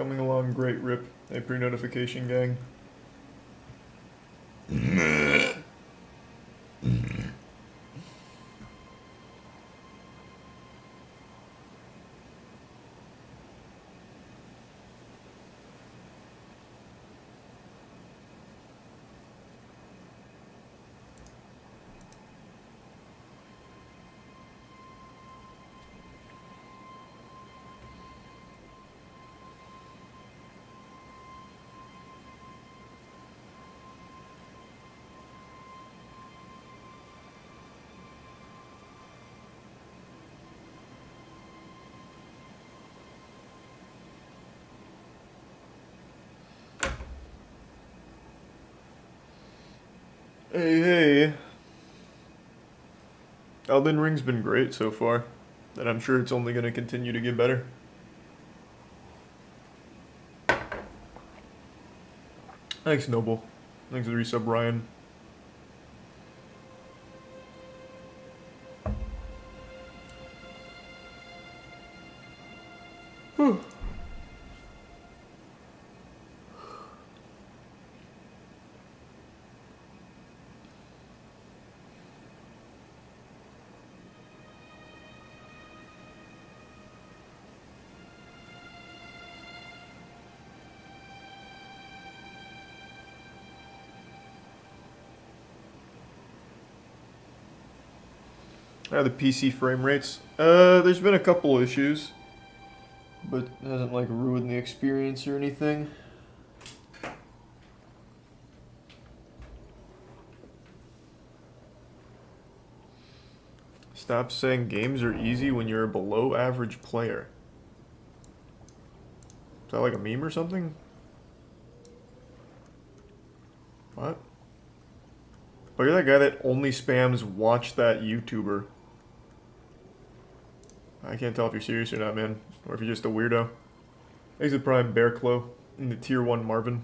Coming along great, Rip. A pre-notification gang. Hey, hey. Elden Ring's been great so far, and I'm sure it's only going to continue to get better. Thanks, Noble. Thanks for the resub, Ryan. Uh, the PC frame rates. Uh, there's been a couple issues, but it hasn't like ruined the experience or anything. Stop saying games are easy when you're a below average player. Is that like a meme or something? What? Oh, you're that guy that only spams watch that YouTuber. I can't tell if you're serious or not, man. Or if you're just a weirdo. Exit Prime Bear Claw in the Tier 1 Marvin.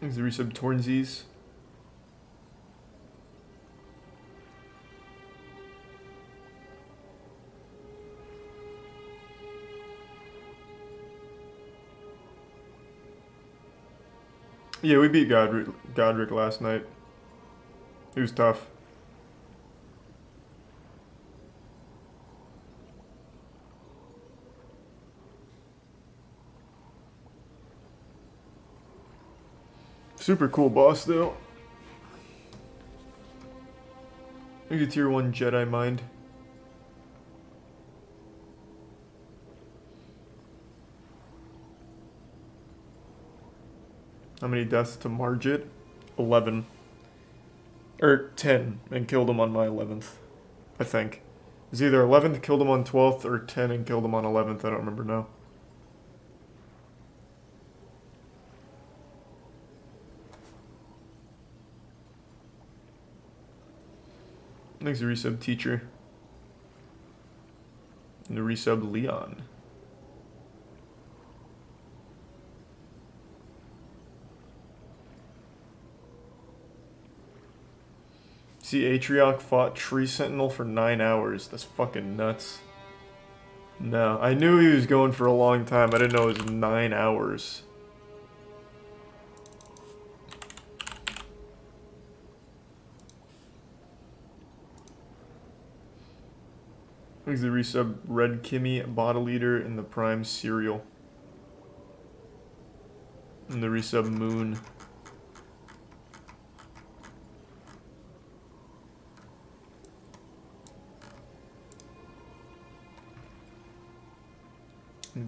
Thanks the resub Tornsies. Yeah, we beat Godrick, Godrick last night. It was tough. Super cool boss, though. Maybe tier 1 Jedi Mind. How many deaths to Margit? 11. Er, or 10, and killed him on my 11th, I think. It's either 11th, killed him on 12th, or 10 and killed him on 11th, I don't remember now. Thanks, the resub teacher. And the resub Leon. See, Atrioc fought Tree Sentinel for nine hours. That's fucking nuts. No, I knew he was going for a long time. I didn't know it was nine hours. Here's the resub Red Kimmy, Bottle Eater, in the Prime Cereal. And the resub Moon.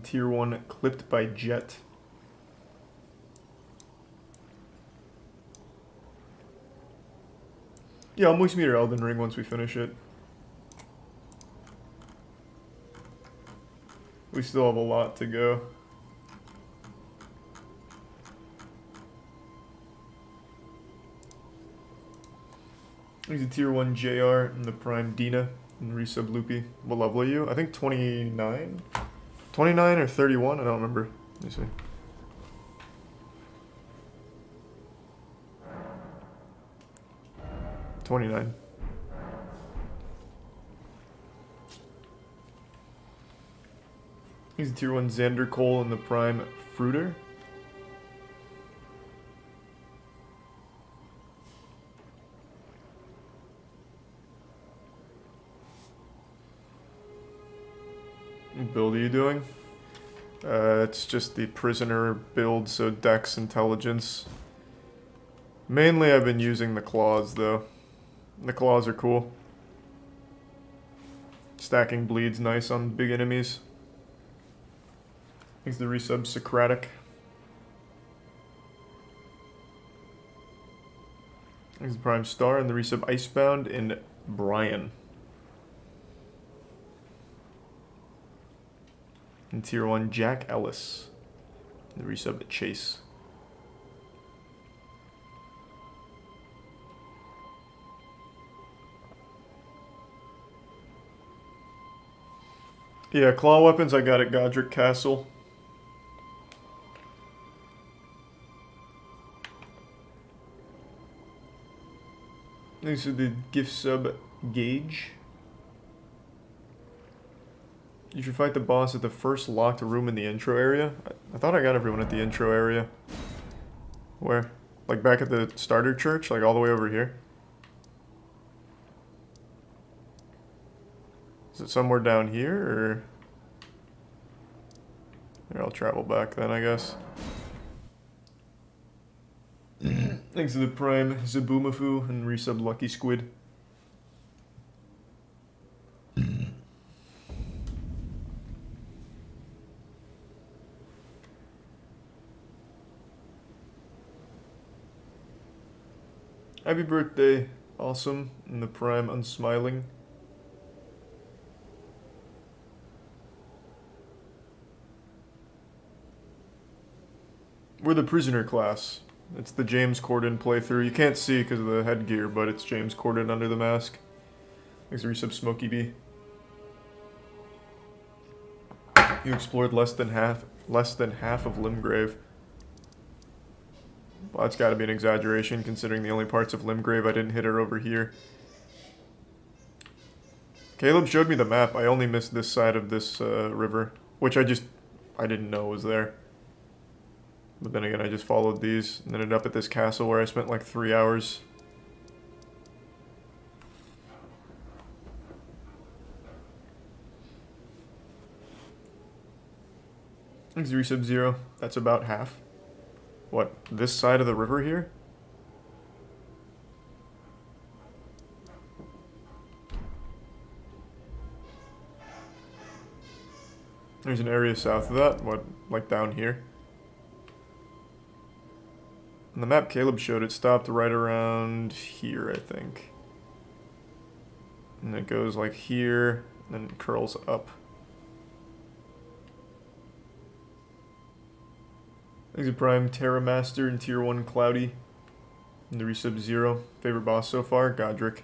Tier 1 clipped by Jet. Yeah, I'll moist meter Elden Ring once we finish it. We still have a lot to go. He's a tier 1 JR and the prime Dina and resub Loopy. What level are you? I think 29? 29 or 31? I don't remember. Let me see. Twenty-nine. He's a tier one Xander Cole in the prime fruiter. Doing? Uh, it's just the prisoner build, so dex intelligence. Mainly I've been using the claws though. The claws are cool. Stacking bleeds nice on big enemies. Thanks the resub Socratic. Thanks the Prime Star and the resub Icebound and Brian. And tier 1 Jack Ellis. The resub Chase. Yeah, claw weapons I got at Godrick Castle. These are the gift sub gauge. You should fight the boss at the first locked room in the intro area. I, I thought I got everyone at the intro area. Where? Like back at the starter church? Like all the way over here? Is it somewhere down here, or... Here, I'll travel back then, I guess. Thanks to the Prime, Zabumafu, and resub Lucky Squid. Happy birthday, awesome, in the Prime Unsmiling. We're the prisoner class. It's the James Corden playthrough. You can't see because of the headgear, but it's James Corden under the mask. Thanks for resub Smokey B. You explored less than half less than half of Limgrave. Well, that's got to be an exaggeration, considering the only parts of Limgrave I didn't hit are over here. Caleb showed me the map. I only missed this side of this uh, river, which I just I didn't know was there. But then again, I just followed these and ended up at this castle where I spent like three hours. Zero sub zero. That's about half. What, this side of the river here? There's an area south of that, what, like down here? On the map Caleb showed, it stopped right around here, I think. And it goes like here, and then curls up. Thanks Prime, Terra Master, and Tier 1 Cloudy. And the resub Zero. Favorite boss so far? Godrick.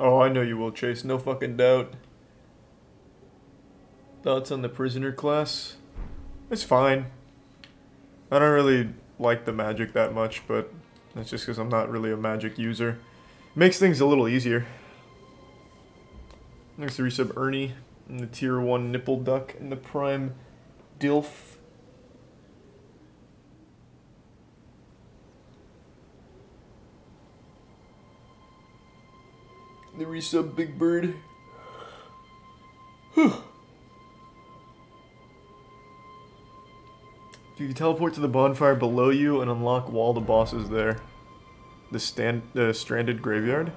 Oh, I know you will, Chase. No fucking doubt. Thoughts on the prisoner class? It's fine. I don't really like the magic that much, but that's just because I'm not really a magic user. Makes things a little easier. Next to resub Ernie, and the tier 1 Nipple Duck, and the prime Dilf. The resub Big Bird. You can teleport to the bonfire below you and unlock while the boss is there. The stand, the stranded graveyard.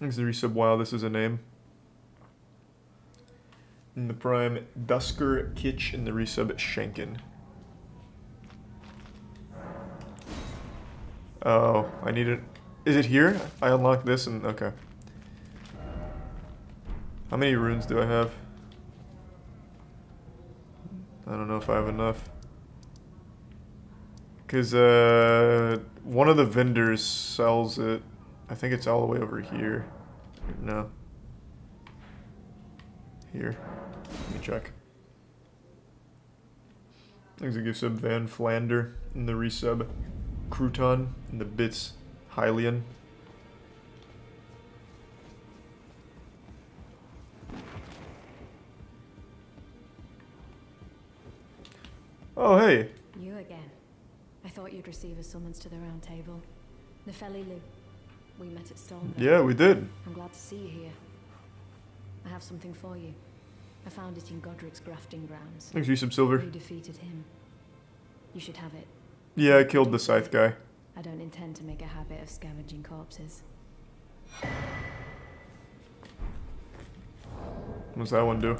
The resub. Wow, this is a name. In the prime, Dusker Kitch in the resub Shankin. Oh, I need it. Is it here? I unlocked this and okay. How many runes do I have? I don't know if I have enough. Because uh, one of the vendors sells it. I think it's all the way over here. No. Here. Let me check. Thanks a gift sub Van Flander in the resub. Crouton in the bits Hylian. Oh, hey. You again. I thought you'd receive a summons to the round table. Nepheli Loux. We met at Stormveil. Yeah, we did. I'm glad to see you here. I have something for you. I found it in Godrick's grafting grounds. Thanks you, some silver. You defeated him. You should have it. Yeah, I killed the scythe guy. I don't intend to make a habit of scavenging corpses. What's that one do?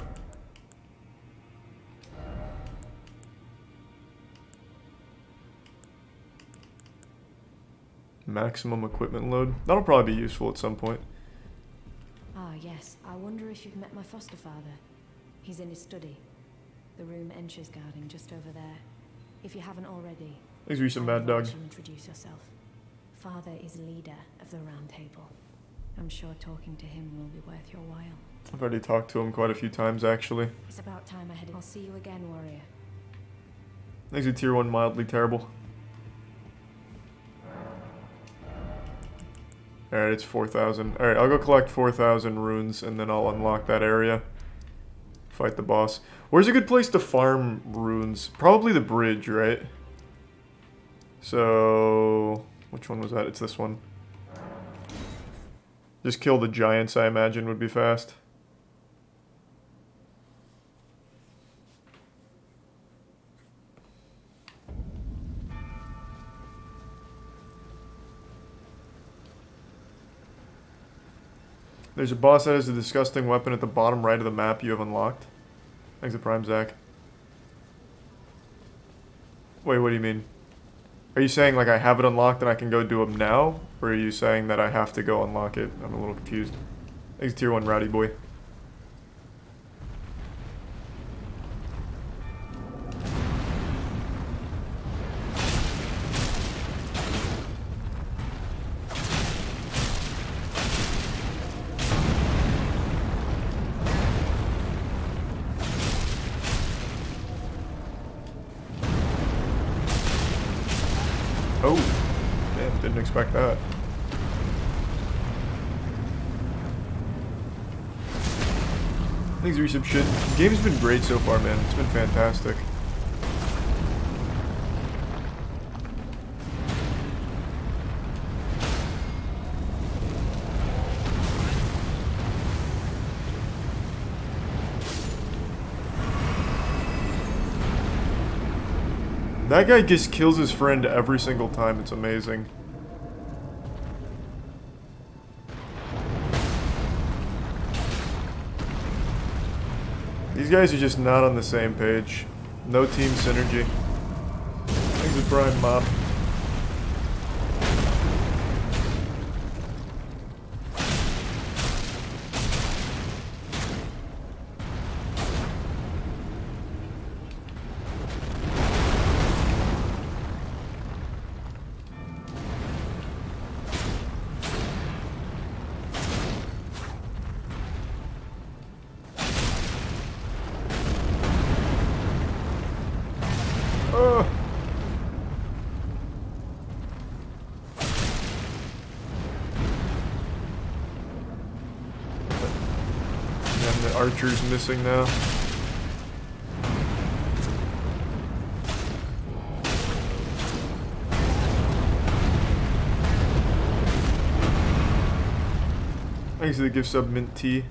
Maximum equipment load. That'll probably be useful at some point. Ah, yes. I wonder if you've met my foster father. He's in his study. The room Encher's guarding just over there. If you haven't already, Thanks for some I mad dog. you introduce yourself. Father is leader of the Round Table. I'm sure talking to him will be worth your while. I've already talked to him quite a few times, actually. It's about time I headed. I'll see you again, warrior. Thanks to tier 1 mildly terrible. Alright, it's 4,000. Alright, I'll go collect 4,000 runes and then I'll unlock that area. Fight the boss. Where's a good place to farm runes? Probably the bridge, right? So... Which one was that? It's this one. Just kill the giants, I imagine, would be fast. There's a boss that has a disgusting weapon at the bottom right of the map you have unlocked. Thanks Prime Zach. Wait, what do you mean? Are you saying like I have it unlocked and I can go do them now? Or are you saying that I have to go unlock it? I'm a little confused. Thanks tier 1 Rowdy Boy. Some shit. The game's been great so far, man. It's been fantastic. That guy just kills his friend every single time. It's amazing. Guys are just not on the same page. No team synergy. Thanks to Prime Mob. Archer's missing now. Thanks to the gift sub mint tea.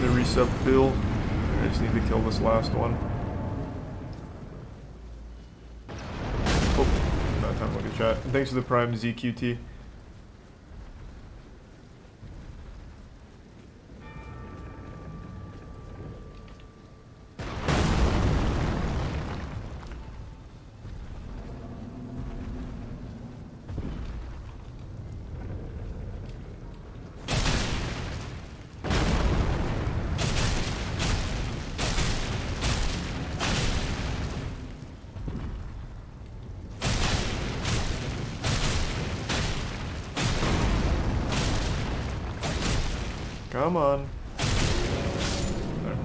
The resub bill. I just need to kill this last one. Thanks for the prime ZQT. Come on. There.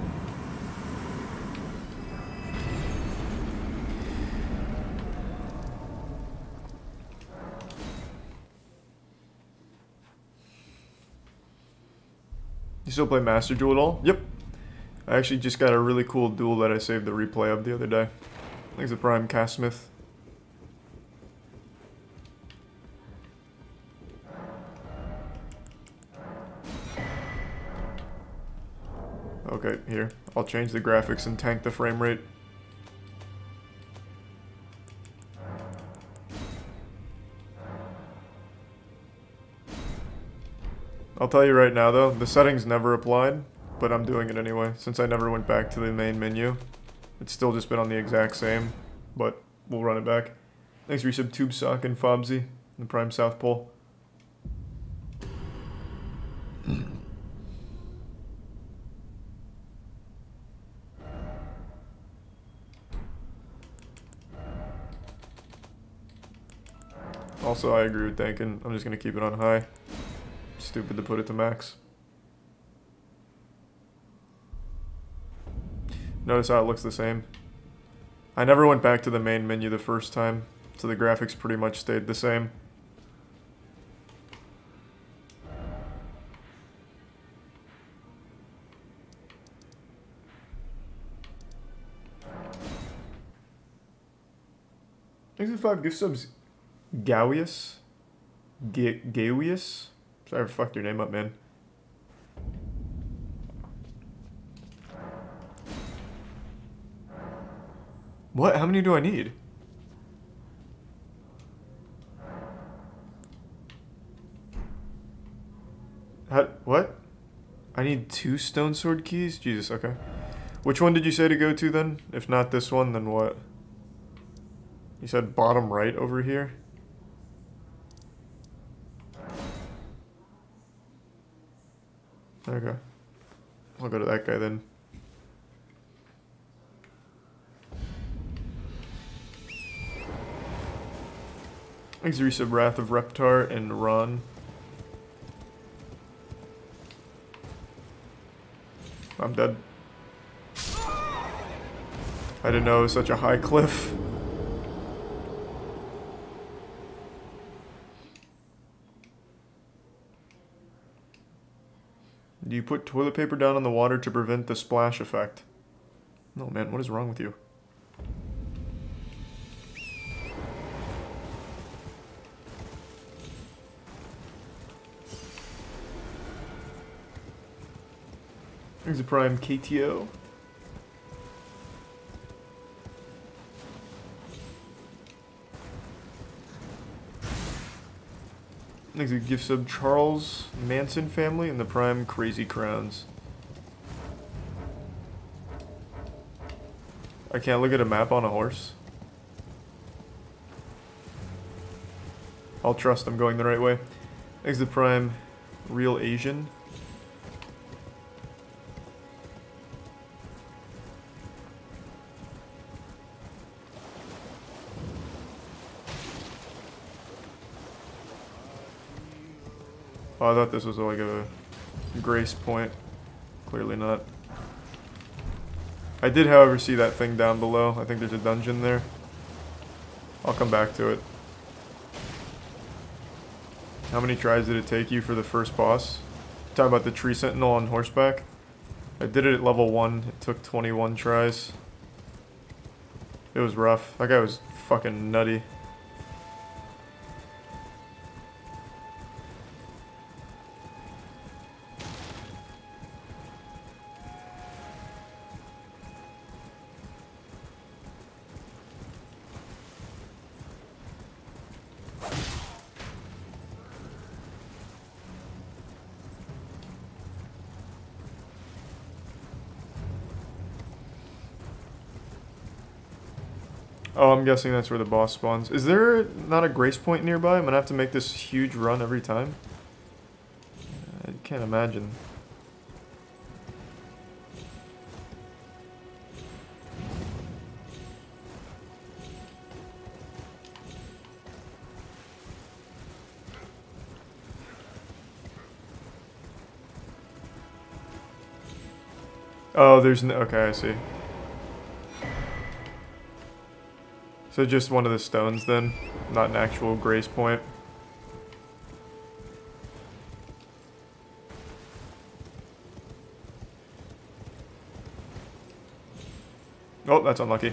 You still play Master Duel at all? Yep. I actually just got a really cool duel that I saved the replay of the other day. Thanks a Prime Castmith. Okay, here. I'll change the graphics and tank the frame rate. Tell you right now though, the settings never applied, but I'm doing it anyway, since I never went back to the main menu. It's still just been on the exact same, but we'll run it back. Thanks for your sub Tube Sock and Fobsy, the Prime South Pole. Also, I agree with Dankin. I'm just going to keep it on high. Stupid to put it to max. Notice how it looks the same. I never went back to the main menu the first time, so the graphics pretty much stayed the same. Thanks five gift subs, Gawius? Ga Gawius? Sorry, I fucked your name up, man. What? How many do I need? How, what? I need two stone sword keys? Jesus, okay. Which one did you say to go to then? If not this one, then what? You said bottom right over here? Okay. I'll go to that guy then. Exerisa Wrath of Reptar and Ron. I'm dead. I didn't know it was such a high cliff. Do you put toilet paper down on the water to prevent the splash effect? No, man, what is wrong with you? There's a prime KTO. Next, a gift sub Charles Manson family and the prime Crazy Crowns. I can't look at a map on a horse. I'll trust I'm going the right way. Next, the prime Real Asian. Oh, I thought this was like a grace point. Clearly not. I did, however, see that thing down below. I think there's a dungeon there. I'll come back to it. How many tries did it take you for the first boss? Talking about the tree sentinel on horseback. I did it at level 1. It took 21 tries. It was rough. That guy was fucking nutty. I'm guessing that's where the boss spawns. Is there not a grace point nearby? I'm gonna have to make this huge run every time? Uh, I can't imagine. Oh, there's no. Okay, I see. So just one of the stones then, not an actual grace point. Oh, that's unlucky.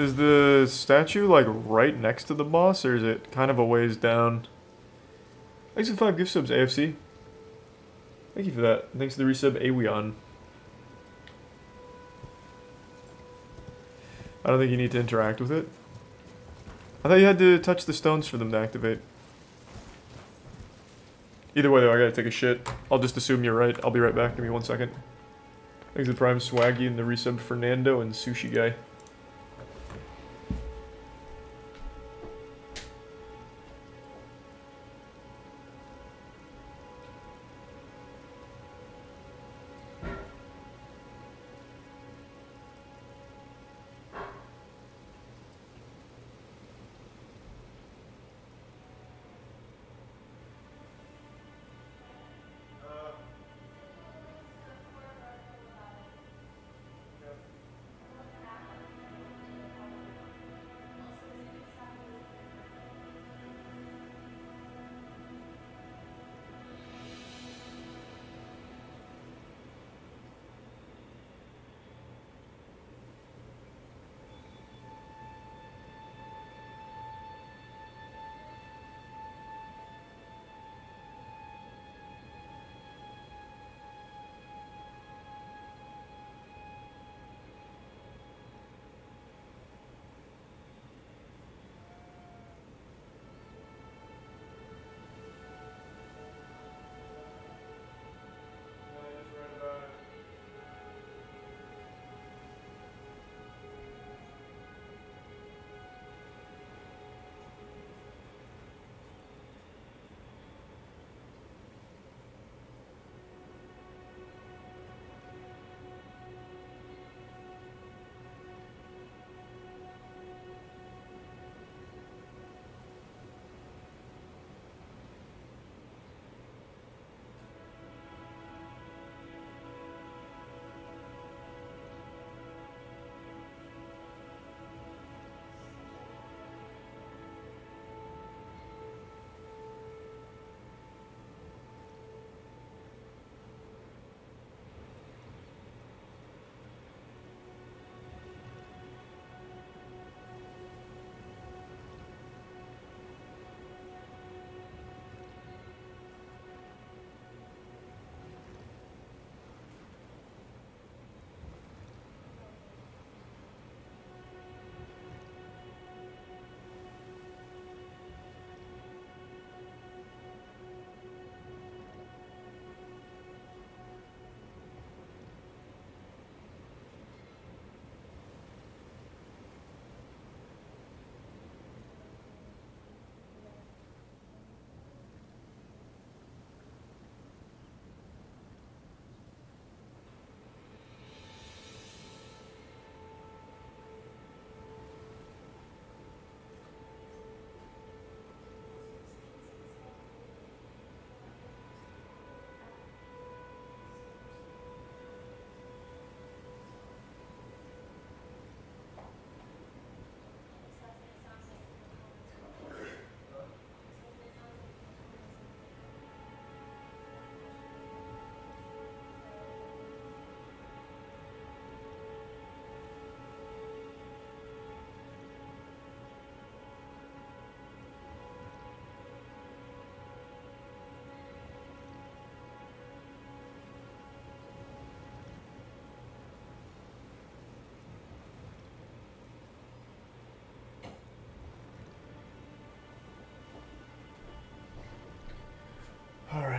Is the statue like right next to the boss, or is it kind of a ways down? Thanks for five gift subs, AFC. Thank you for that. Thanks to the resub, Aweon. I don't think you need to interact with it. I thought you had to touch the stones for them to activate. Either way though, I gotta take a shit. I'll just assume you're right. I'll be right back. Give me one second. Thanks to Prime Swaggy and the resub Fernando and Sushi Guy.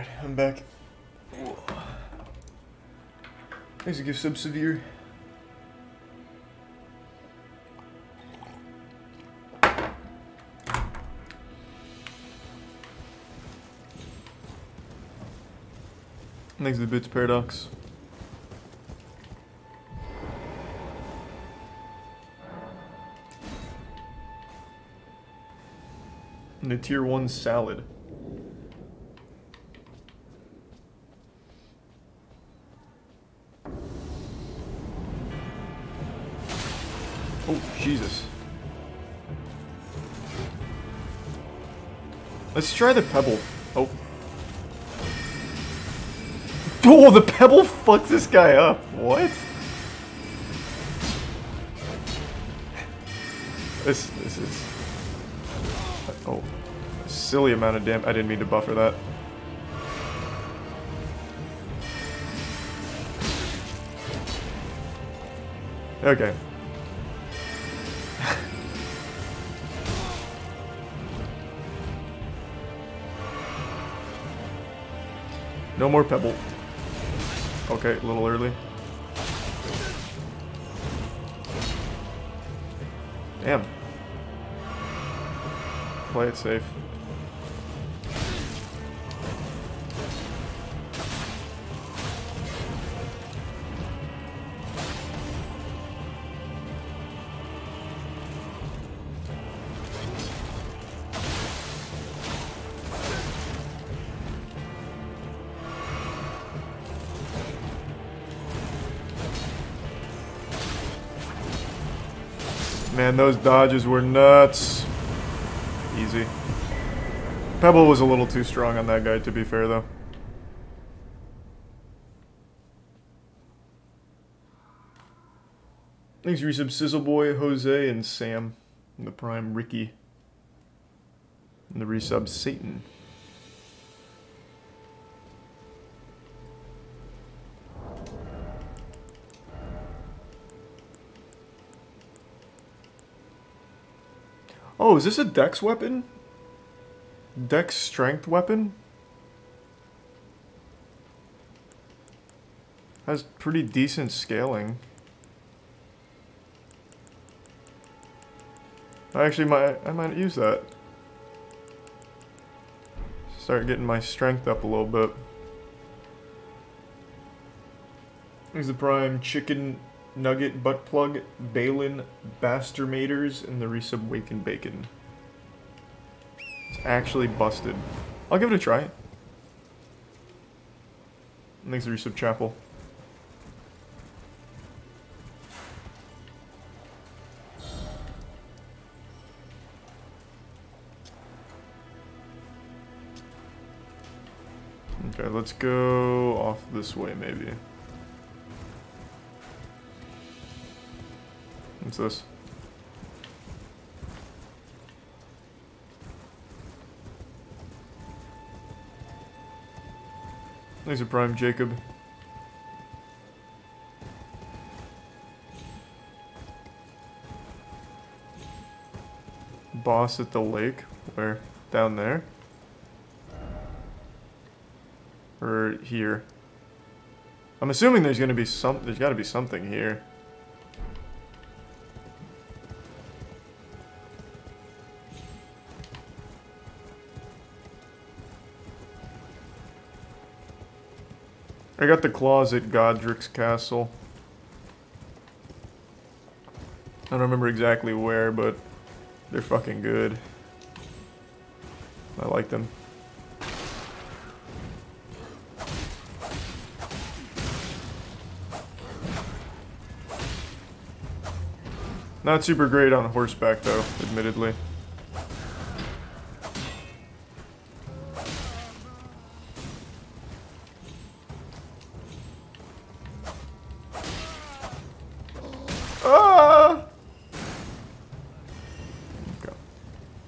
Alright, I'm back. Thanks to give sub severe. Thanks to the Bits Paradox. And the tier 1 salad. Jesus. Let's try the pebble. Oh. Oh, the pebble fucks this guy up. What? This, this is... Oh. Silly amount of damage. I didn't mean to buffer that. Okay. No more pebble. Okay, a little early. Damn. Play it safe. Those dodges were nuts. Easy. Pebble was a little too strong on that guy, to be fair, though. Thanks, resub Sizzle Boy, Jose, and Sam. And the Prime, Ricky. And the resub, Satan. Oh, is this a dex weapon? Dex strength weapon? Has pretty decent scaling. I actually might I might use that. Start getting my strength up a little bit. Here's the prime chicken Nugget, Butt Plug, Balin, Bastermaters, and the resub Waken Bacon. It's actually busted. I'll give it a try. Thanks, resub Chapel. Okay, let's go off this way, maybe. What's this? Laser Prime Jacob. Boss at the lake? Where? Down there? Or here? I'm assuming there's gonna be some- there's gotta be something here. I got the claws at Godrick's castle. I don't remember exactly where, but they're fucking good. I like them. Not super great on horseback though, admittedly.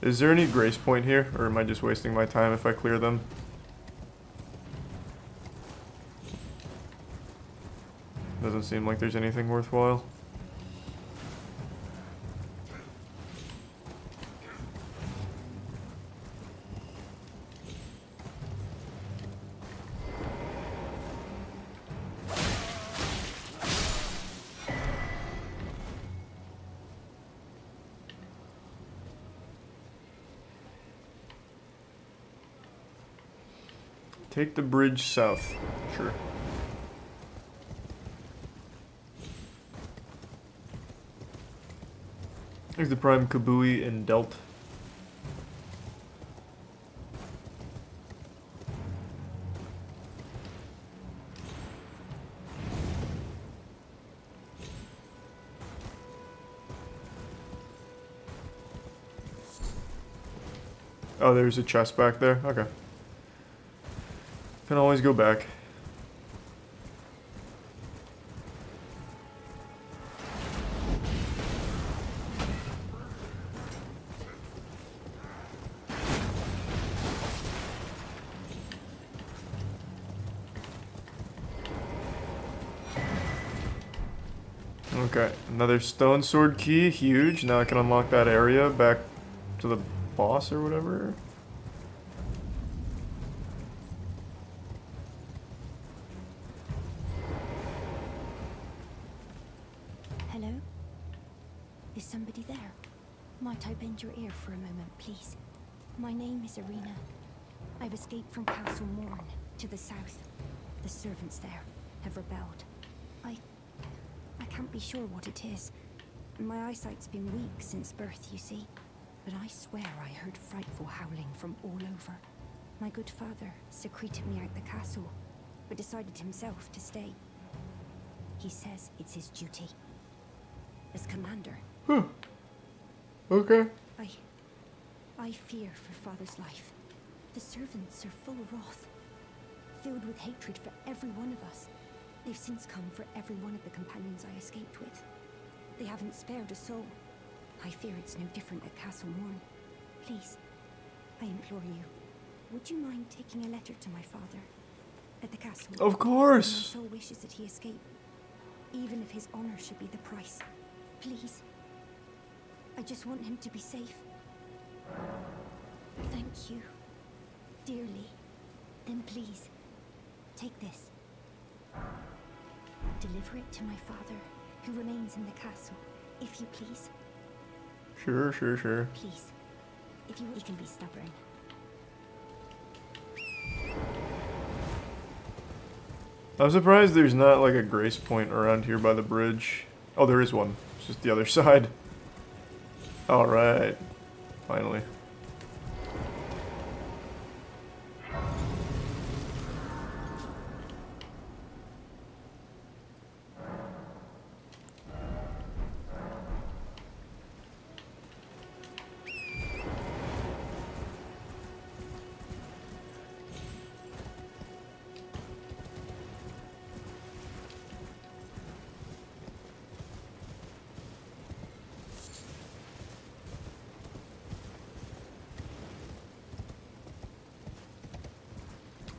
Is there any grace point here, or am I just wasting my time if I clear them? Doesn't seem like there's anything worthwhile. Take the bridge south. Sure. There's the prime Kabui and Delt. Oh, there's a chest back there? Okay. Can always go back. Okay, another stone sword key, huge. Now I can unlock that area back to the boss or whatever. Hello? Is somebody there? Might I bend your ear for a moment, please? My name is Irina. I've escaped from Castle Morne, to the south. The servants there have rebelled. I... I can't be sure what it is. My eyesight's been weak since birth, you see. But I swear I heard frightful howling from all over. My good father secreted me out the castle, but decided himself to stay. He says it's his duty. As commander, Huh. Okay. I... I fear for father's life. The servants are full of wrath, filled with hatred for every one of us. They've since come for every one of the companions I escaped with. They haven't spared a soul. I fear it's no different at Castle Morne. Please, I implore you, would you mind taking a letter to my father at the castle? Of My course. soul wishes that he escape, even if his honor should be the price. Please. I just want him to be safe. Thank you. Dearly. Then please, take this. Deliver it to my father, who remains in the castle, if you please. Sure, sure, sure. Please. If you, you can be stubborn. I'm surprised there's not like a grace point around here by the bridge. Oh, there is one. It's just the other side. Alright. Finally.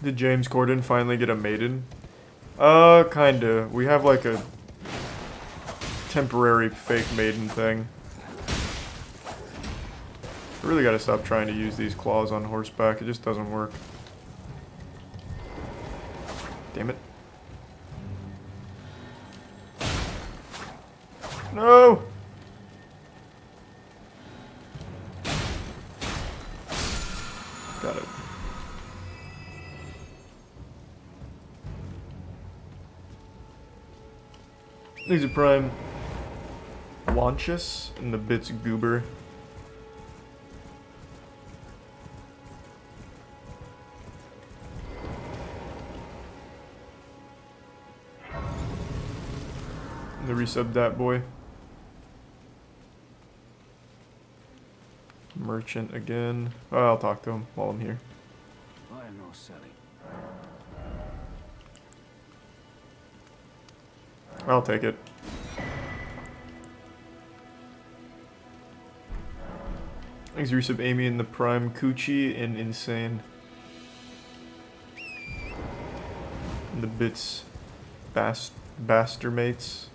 Did James Corden finally get a maiden? Uh, kinda. We have like a temporary fake maiden thing. I really gotta stop trying to use these claws on horseback. It just doesn't work. Prime Launchus and the bits goober. The resub that boy. Merchant again. Oh, I'll talk to him while I'm here. I am no selling. I'll take it. Thanks, resub Amy and the Prime Coochie and Insane. And the bits Bast Baster mates.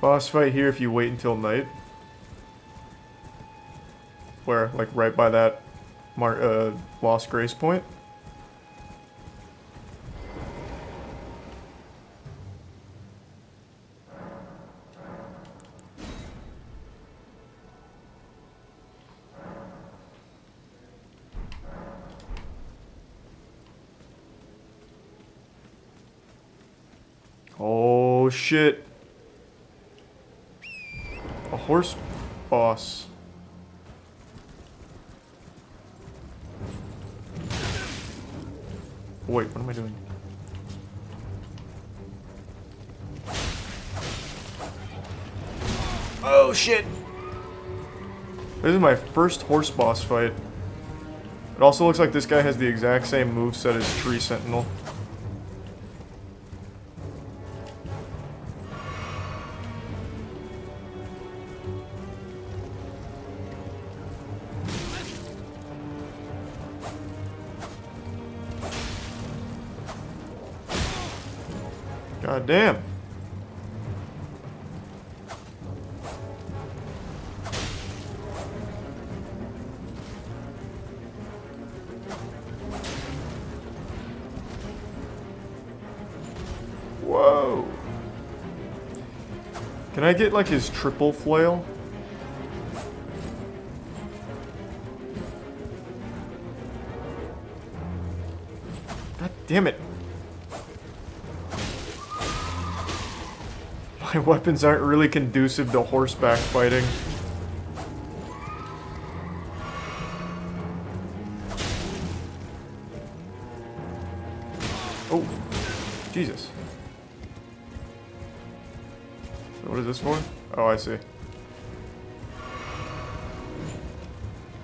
Boss fight here if you wait until night. Where? Like right by that Mar uh, Lost Grace point? First horse boss fight. It also looks like this guy has the exact same moveset as Tree Sentinel. Get like his triple flail? God damn it. My weapons aren't really conducive to horseback fighting. Oh, Jesus. What is this for? Oh, I see.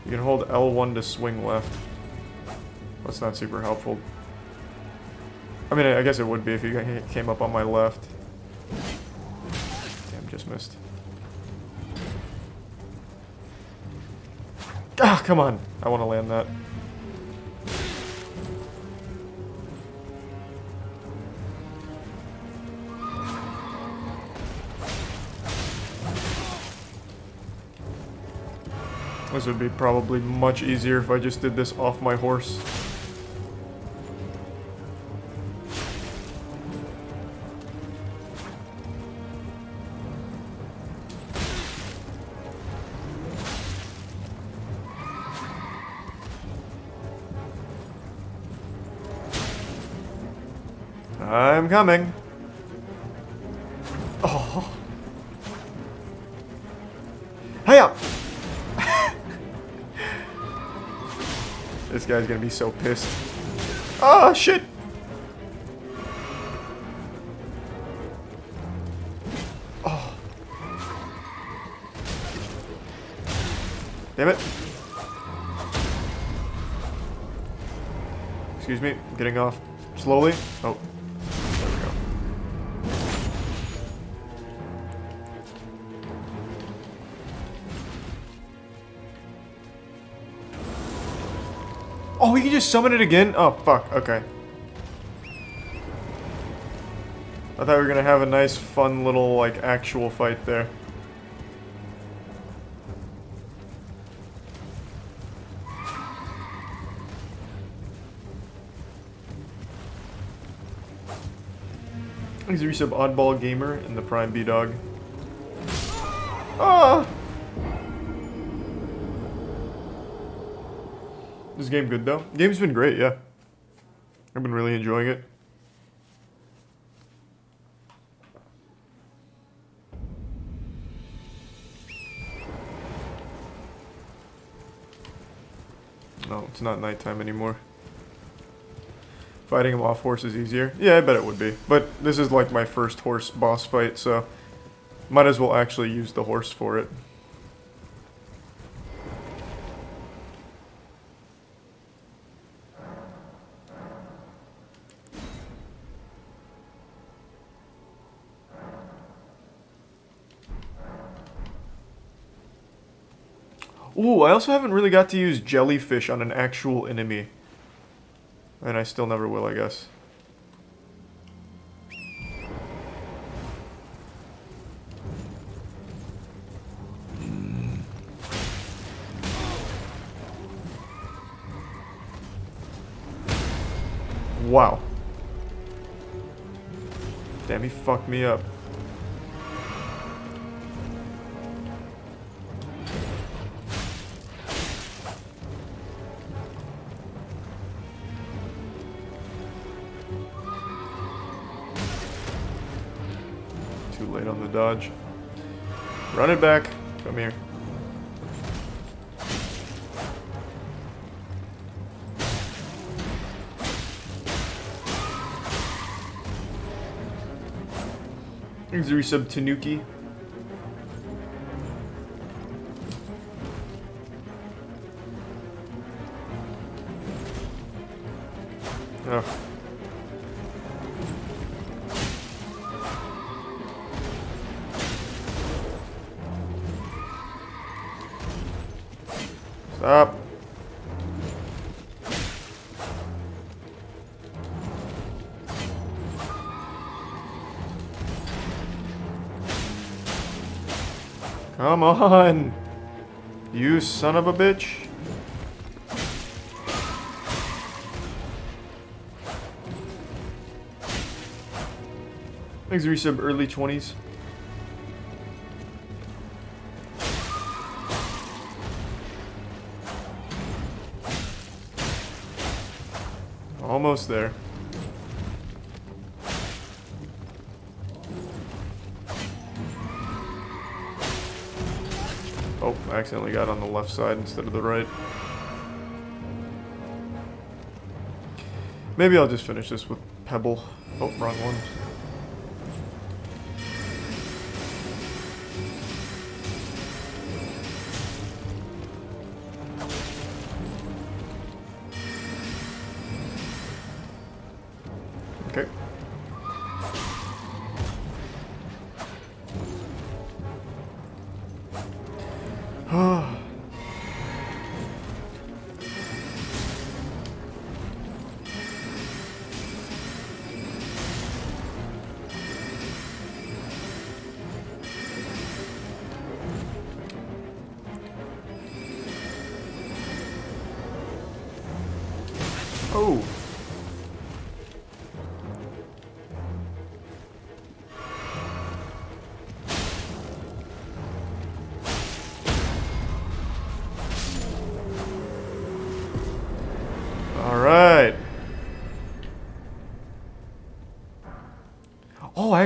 You can hold L1 to swing left. That's not super helpful. I mean, I guess it would be if you came up on my left. Damn, just missed. Ah, come on. I want to land that. This would be probably much easier if I just did this off my horse. I'm coming. Gonna be so pissed. Oh shit! Oh. Damn it. Excuse me, I'm getting off slowly. Summon it again? Oh, fuck. Okay. I thought we were gonna have a nice, fun little, like, actual fight there. He's a resub Oddball Gamer and the Prime B-Dog. Ah! This game good though? Game's been great, yeah. I've been really enjoying it. No, it's not nighttime anymore. Fighting him off horse is easier. Yeah, I bet it would be. But this is like my first horse boss fight, so might as well actually use the horse for it. Also haven't really got to use jellyfish on an actual enemy. And I still never will, I guess. Wow. Damn, he fucked me up. Run it back. Come here. Thanks, resub Tanuki. On. You son of a bitch. Thanks, resub early 20s. Almost there. I accidentally got on the left side instead of the right. Maybe I'll just finish this with Pebble. Oh, wrong one.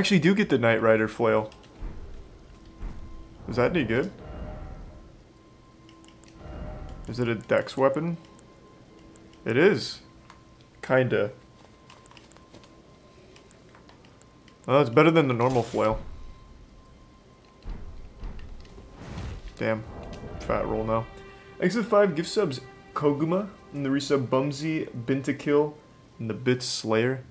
Actually do get the Nightrider flail. Is that any good? Is it a dex weapon? It is. Kinda. Well, it's better than the normal flail. Damn. Fat roll now. Exit 5 gift subs Koguma, and the resub Bumsy, Bintakill, and the Bit Slayer.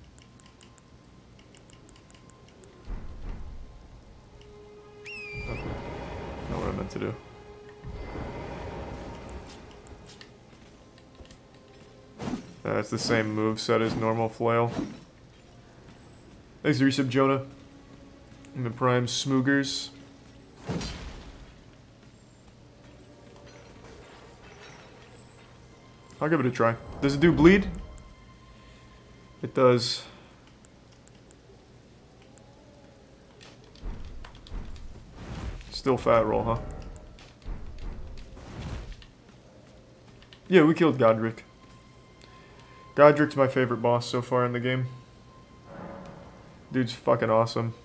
The same move set as normal flail. Thanks, resub Jonah. And the Prime Smoogers. I'll give it a try. Does it do bleed? It does. Still fat roll, huh? Yeah, we killed Godrick. Godrick's my favorite boss so far in the game. Dude's fucking awesome.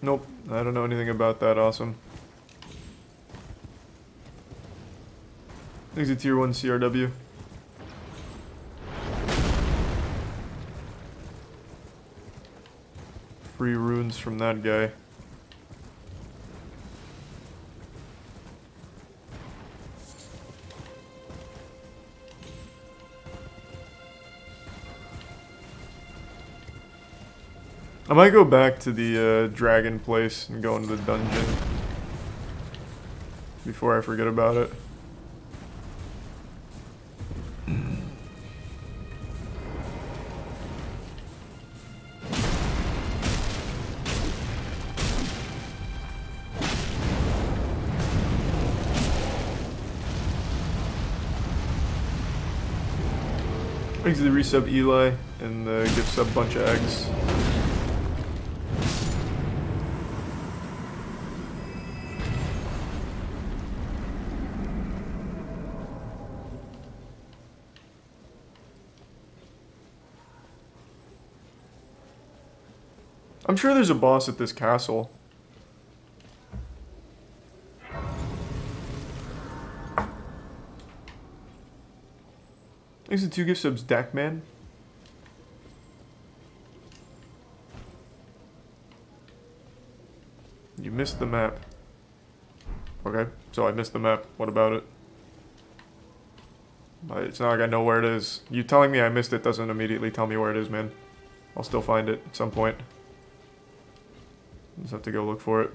Nope, I don't know anything about that awesome. Thanks a tier 1 CRW. From that guy. I might go back to the uh, dragon place and go into the dungeon before I forget about it. eggs to the resub Eli and uh, the gift sub bunch of eggs. I'm sure there's a boss at this castle. Thanks the two gift subs, Dackman. You missed the map. Okay, so I missed the map. What about it? It's not like I know where it is. You telling me I missed it doesn't immediately tell me where it is, man. I'll still find it at some point. Just have to go look for it.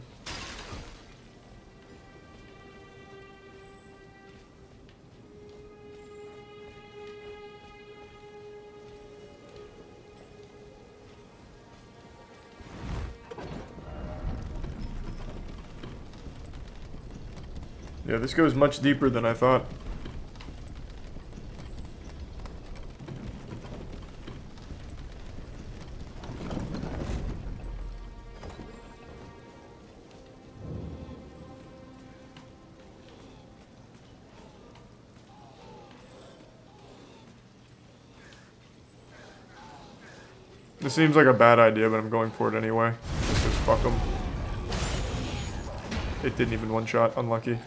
Yeah, this goes much deeper than I thought. This seems like a bad idea, but I'm going for it anyway. Just fuck them. It didn't even one shot. Unlucky.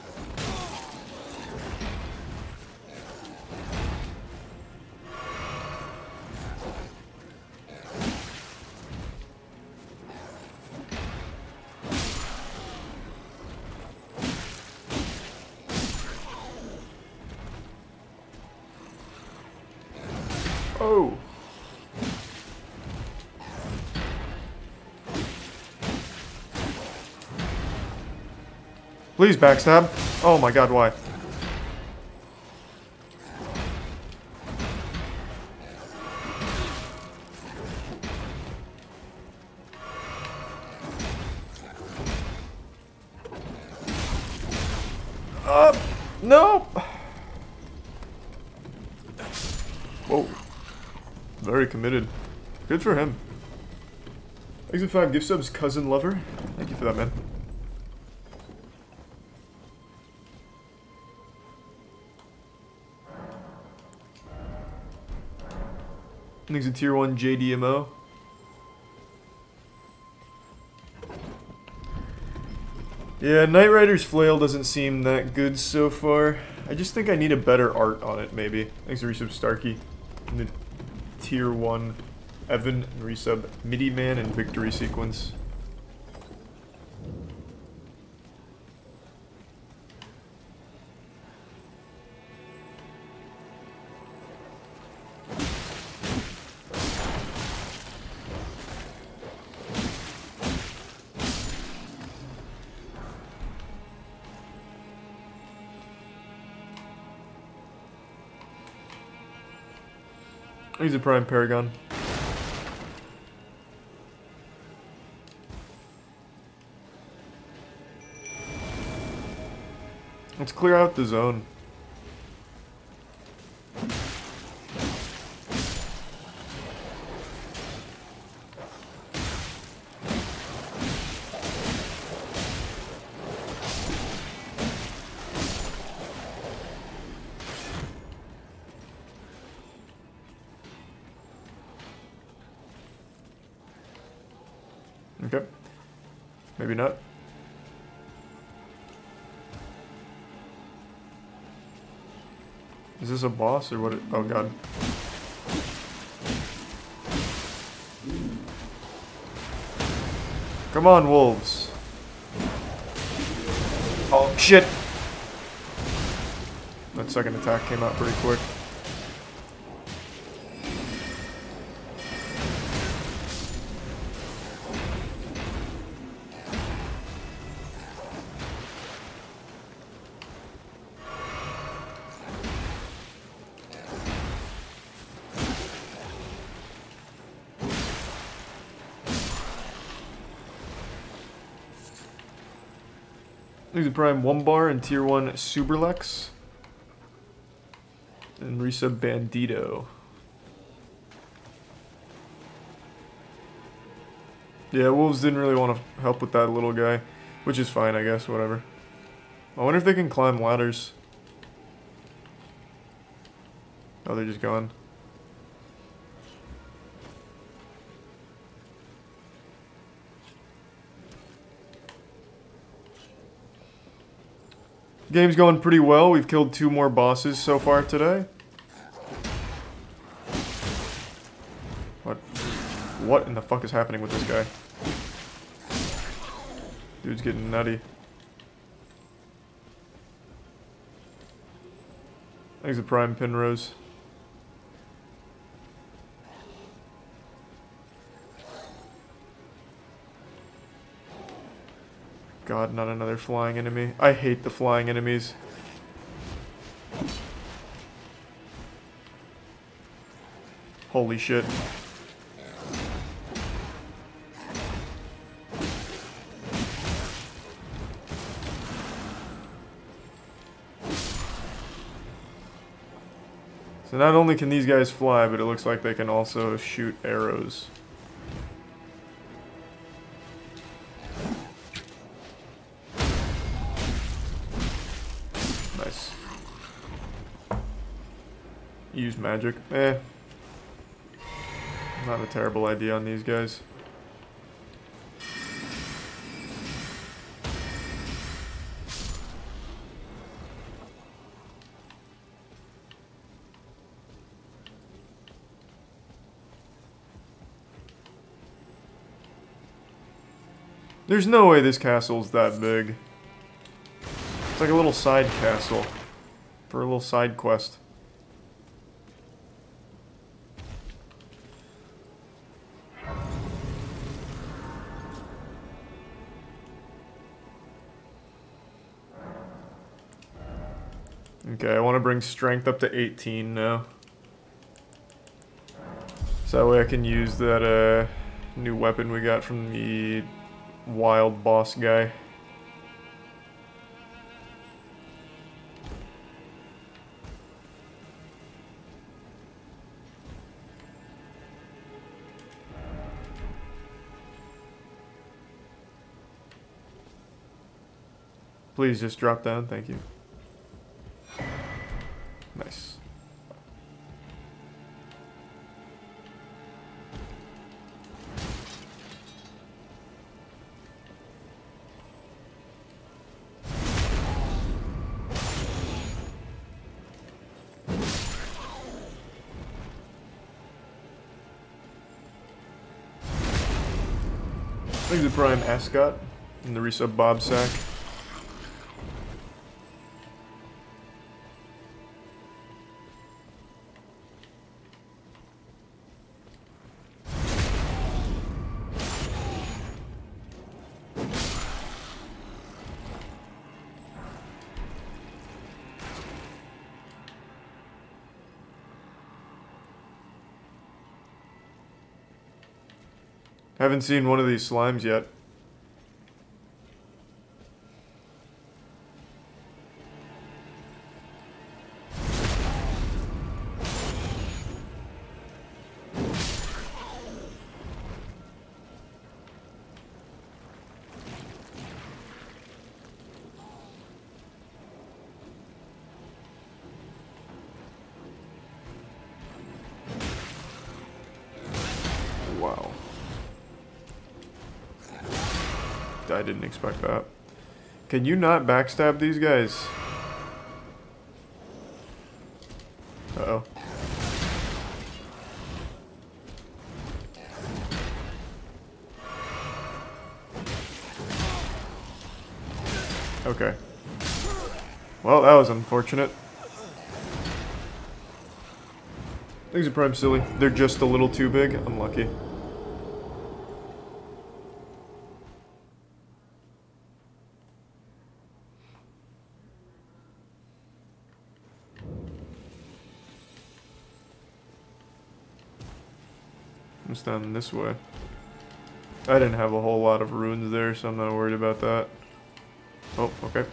Please backstab. Oh my god, why? Uh, no. Whoa. Very committed. Good for him. Exit 5 gift subs, cousin lover. Thank you for that, man. Thanks to tier 1 JDMO. Yeah, Nightrider's flail doesn't seem that good so far. I just think I need a better art on it, maybe. Thanks to resub Starkey. And the tier 1 Evan resub MIDI Man and Victory Sequence. Prime Paragon. Let's clear out the zone. Okay. Maybe not. Is this a boss or what? Oh god. Come on, wolves. Oh shit. That second attack came out pretty quick. Prime 1 bar and Tier 1 Superlex. And Risa Bandito. Yeah, Wolves didn't really want to help with that little guy. Which is fine, I guess, whatever. I wonder if they can climb ladders. Oh, they're just gone. Game's going pretty well. We've killed two more bosses so far today. What? What in the fuck is happening with this guy? Dude's getting nutty. Thanks a prime Pinrose. God, not another flying enemy. I hate the flying enemies. Holy shit. So not only can these guys fly, but it looks like they can also shoot arrows. Magic. Eh. Not a terrible idea on these guys. There's no way this castle's that big. It's like a little side castle for a little side quest. Bring strength up to 18 now. So that way I can use that uh, new weapon we got from the wild boss guy. Please just drop down, thank you. Prime Ascot and the resub Bob Sack. Haven't seen one of these slimes yet. Didn't expect that. Can you not backstab these guys? Uh-oh. Okay. Well, that was unfortunate. Things are prime silly. They're just a little too big. Unlucky. This way. I didn't have a whole lot of runes there, so I'm not worried about that. Oh, okay.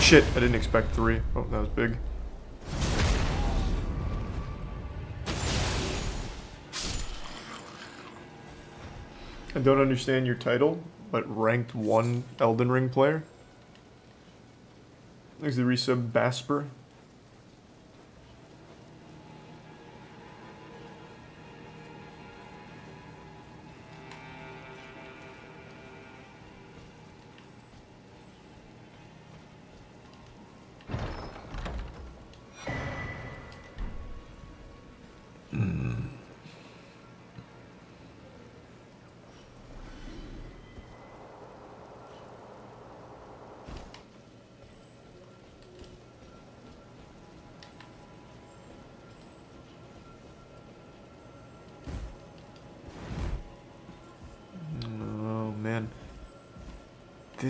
Oh, shit, I didn't expect three. Oh, that was big. I don't understand your title, but ranked one Elden Ring player. Is the resub Basper?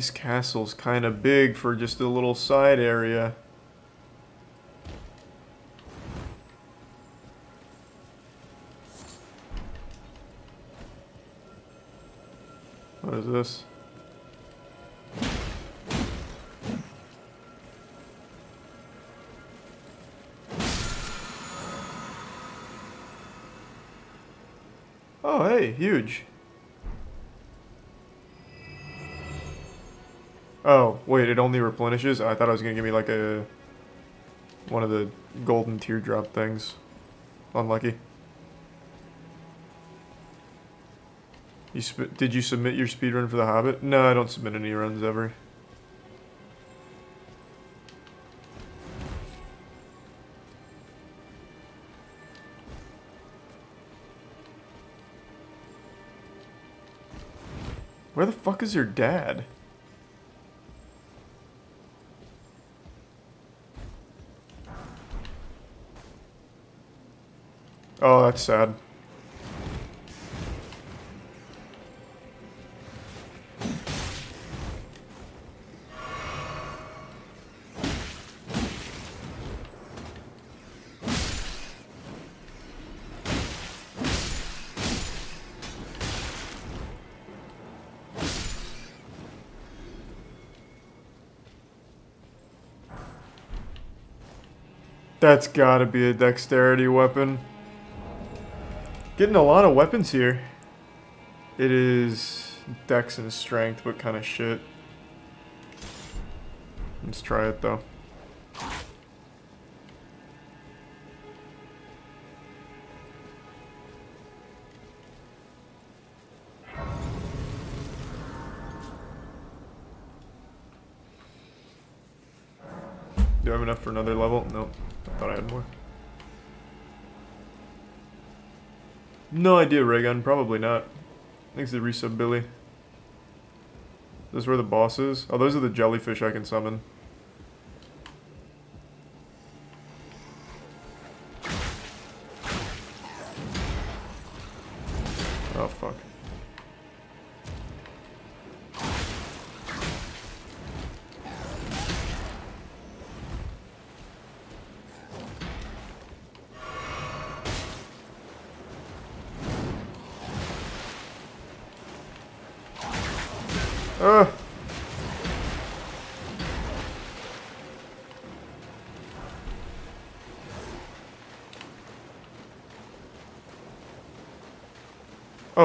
This castle's kind of big for just a little side area. Only replenishes? I thought it was gonna give me like a... One of the golden teardrop things. Unlucky. You did you submit your speedrun for The Hobbit? No, I don't submit any runs ever. Where the fuck is your dad? Oh, that's sad. That's gotta be a dexterity weapon. Getting a lot of weapons here. It is dex and strength, but kind of shit. Let's try it though. Idea, Raygun. Probably not. Thanks to resub Billy. This is where the boss is? Oh, those are the jellyfish I can summon.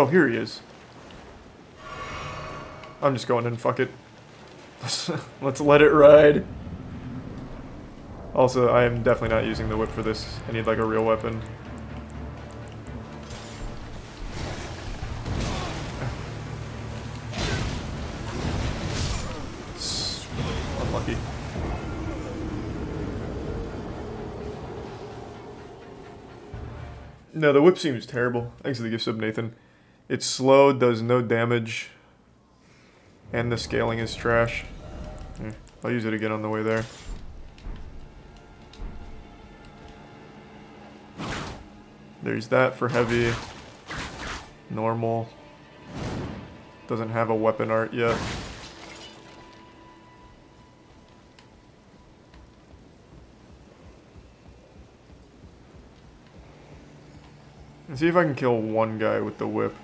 Oh, here he is. I'm just going in, fuck it. Let's let it ride. Also, I am definitely not using the whip for this. I need like a real weapon. Unlucky. No, the whip seems terrible. Thanks for the gift sub, Nathan. It's slow, does no damage, and the scaling is trash. I'll use it again on the way there. There's that for heavy. Normal. Doesn't have a weapon art yet. Let's see if I can kill one guy with the whip.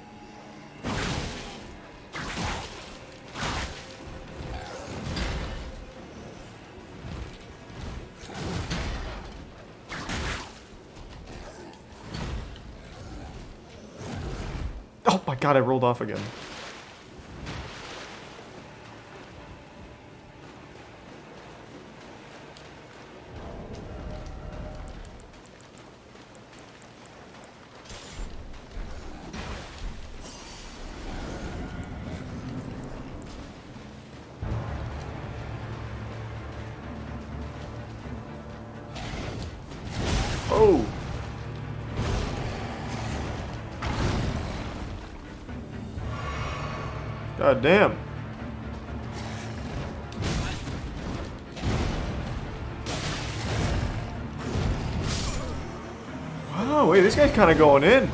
Off again. Damn. Wow, wait, this guy's kind of going in.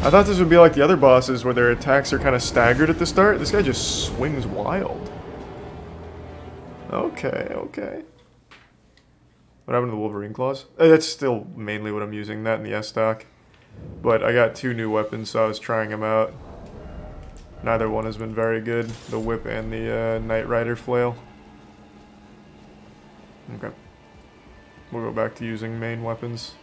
I thought this would be like the other bosses where their attacks are kind of staggered at the start. This guy just swings wild. Okay, okay. What happened to the Wolverine claws? Uh, That's still mainly what I'm using, that and the S-Stock. But I got two new weapons, so I was trying them out. Neither one has been very good, the whip and the uh, Nightrider flail. Okay. We'll go back to using main weapons.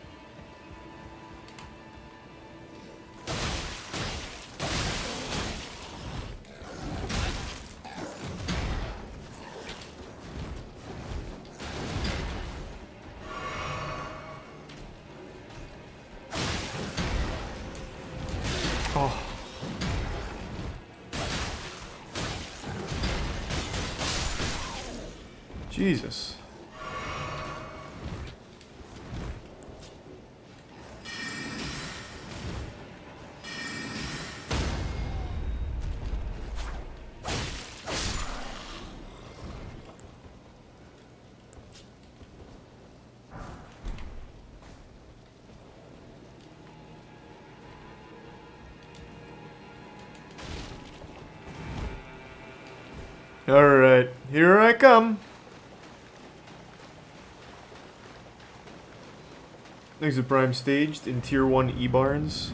Exit Prime staged in Tier 1 E-Barns.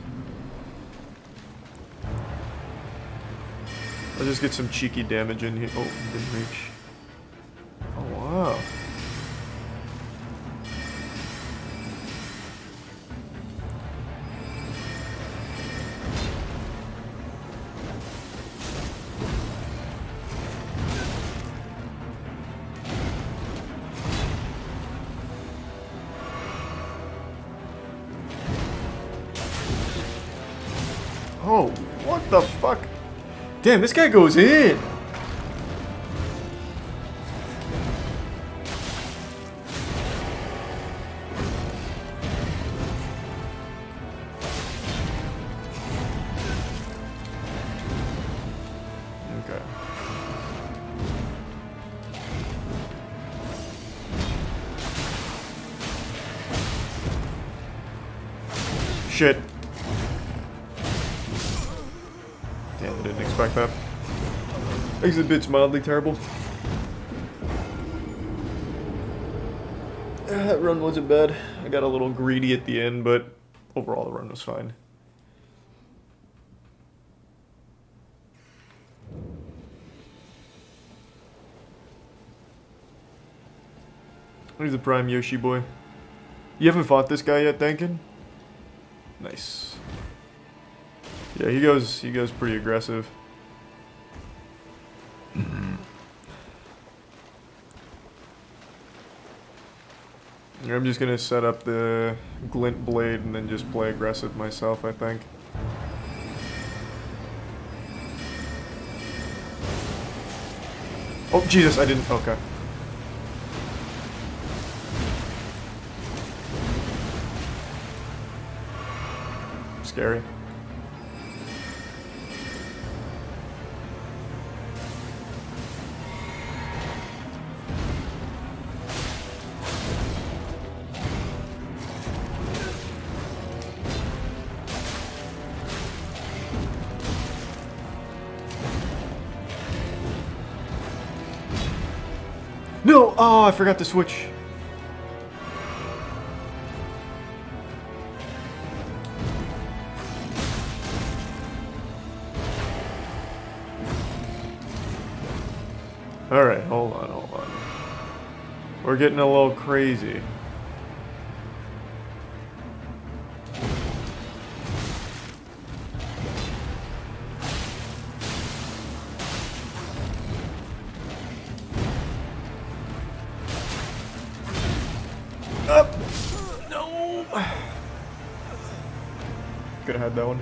I'll just get some cheeky damage in here. Oh, didn't reach. Damn, this guy goes in. Exit bitch mildly terrible. Ah, That run wasn't bad. I got a little greedy at the end, but overall the run was fine. Here's the prime Yoshi boy. You haven't fought this guy yet, Dankin? Nice. Yeah, he goes he goes pretty aggressive. I'm just gonna set up the glint blade and then just play aggressive myself, I think. Oh Jesus, I didn't okay. Scary. Forgot to switch. Alright, hold on, hold on. We're getting a little crazy.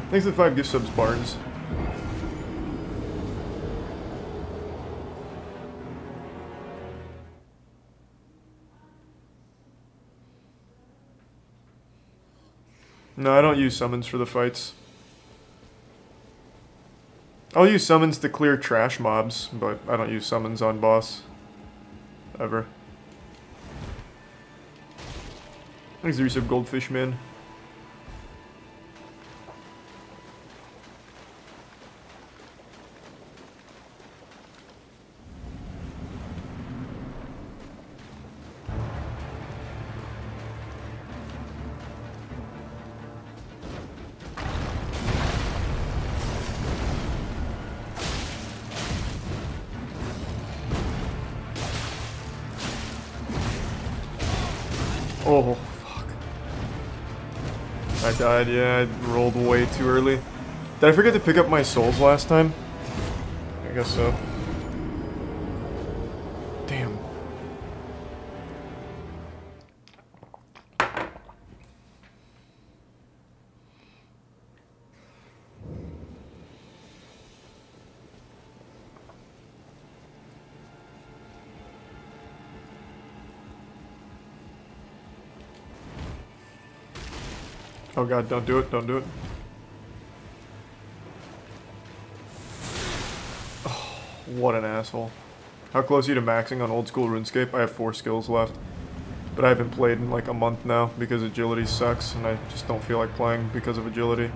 Thanks for the five gift subs, Barnes. No, I don't use summons for the fights. I'll use summons to clear trash mobs, but I don't use summons on boss. Ever. Thanks, Resub Goldfish Man. Died, yeah, I rolled way too early. Did I forget to pick up my souls last time? I guess so. Oh god, don't do it, don't do it. Oh, what an asshole. How close are you to maxing on old school RuneScape? I have four skills left. But I haven't played in like a month now because agility sucks and I just don't feel like playing because of agility.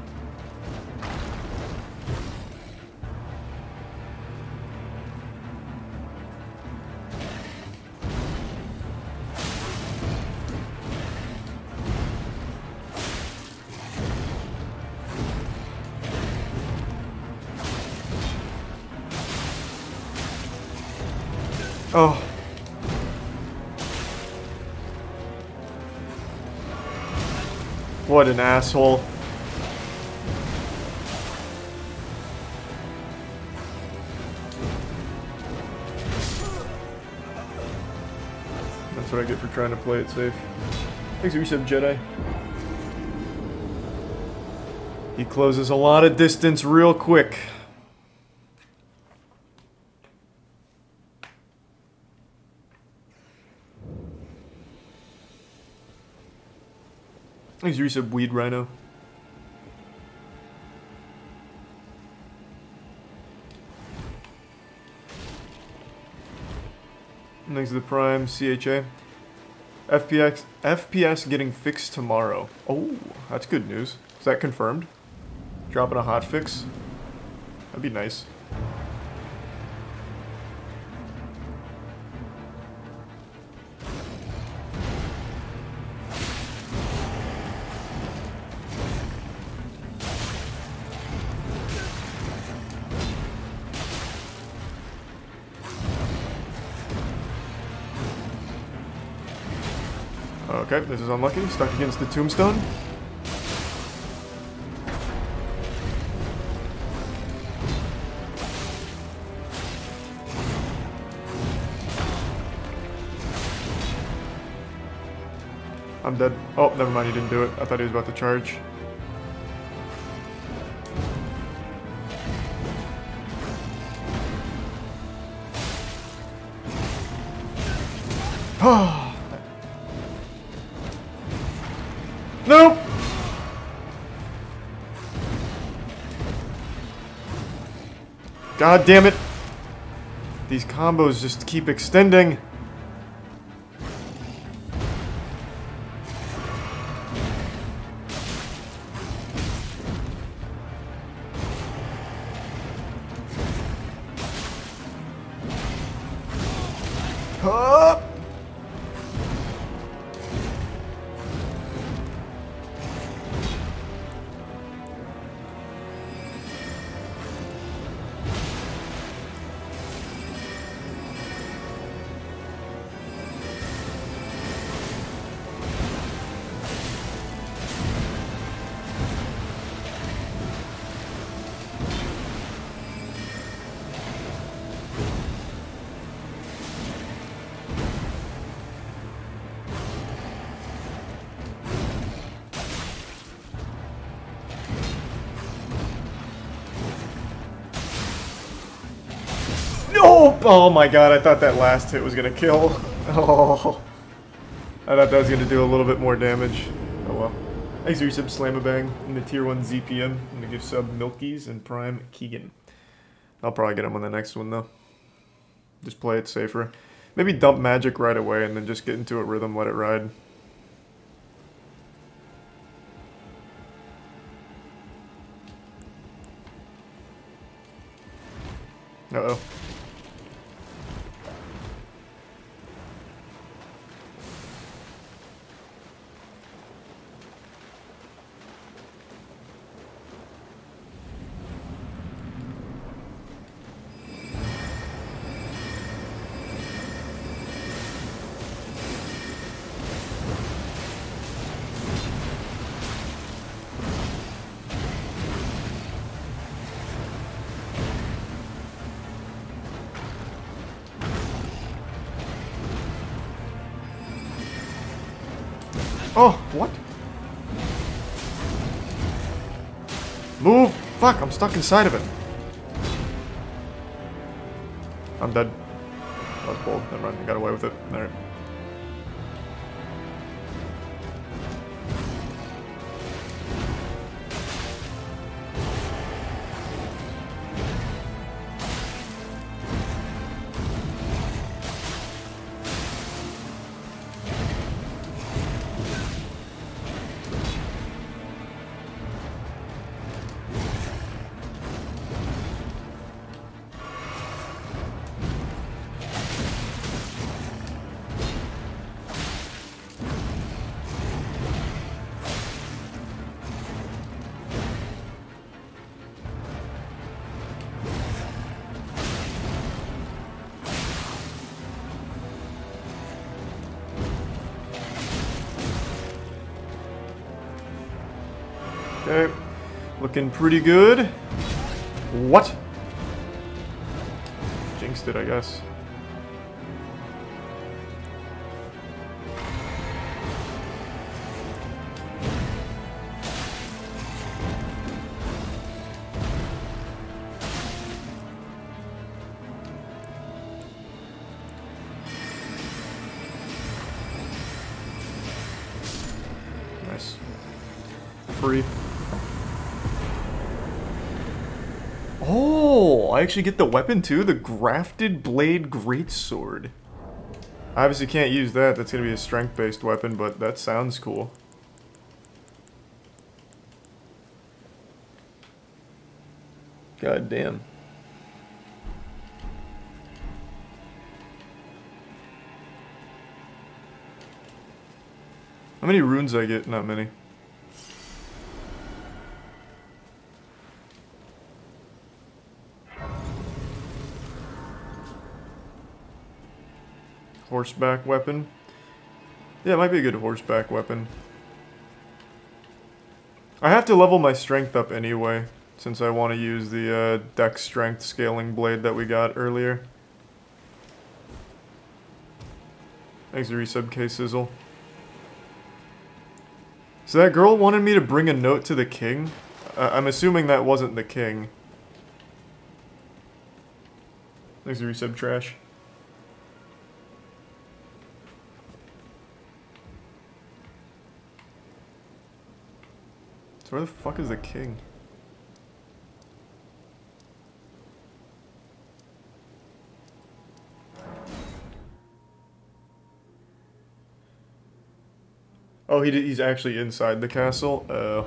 An asshole. That's what I get for trying to play it safe. Thanks resub, Jedi. He closes a lot of distance real quick. Thanks, resub, Weed Rhino. Thanks to the Prime, CHA. FPX, FPS getting fixed tomorrow. Oh, that's good news. Is that confirmed? Dropping a hot fix? That'd be nice. This is unlucky. Stuck against the tombstone. I'm dead. Oh, never mind, he didn't do it. I thought he was about to charge. Oh. God damn it. These combos just keep extending. Oh my god, I thought that last hit was gonna kill. Oh. I thought that was gonna do a little bit more damage. Oh well. Thanks for your sub Slamabang in the tier 1 ZPM. I'm gonna give sub Milkies and Prime Keegan. I'll probably get him on the next one though. Just play it safer. Maybe dump magic right away and then just get into a rhythm, let it ride. I'm stuck inside of it. I'm dead. I was bold. Never mind, I got away with it. Alright. Looking pretty good. What? I actually get the weapon too, the Grafted Blade Greatsword. I obviously can't use that, that's gonna be a strength-based weapon, but that sounds cool. God damn. How many runes I get? Not many. Horseback weapon. Yeah, it might be a good horseback weapon. I have to level my strength up anyway, since I want to use the uh, dex strength scaling blade that we got earlier. Thanks, resub K Sizzle. So that girl wanted me to bring a note to the king? Uh, I'm assuming that wasn't the king. Thanks, resub Trash. So where the fuck is the king? Oh, he he's actually inside the castle? Oh.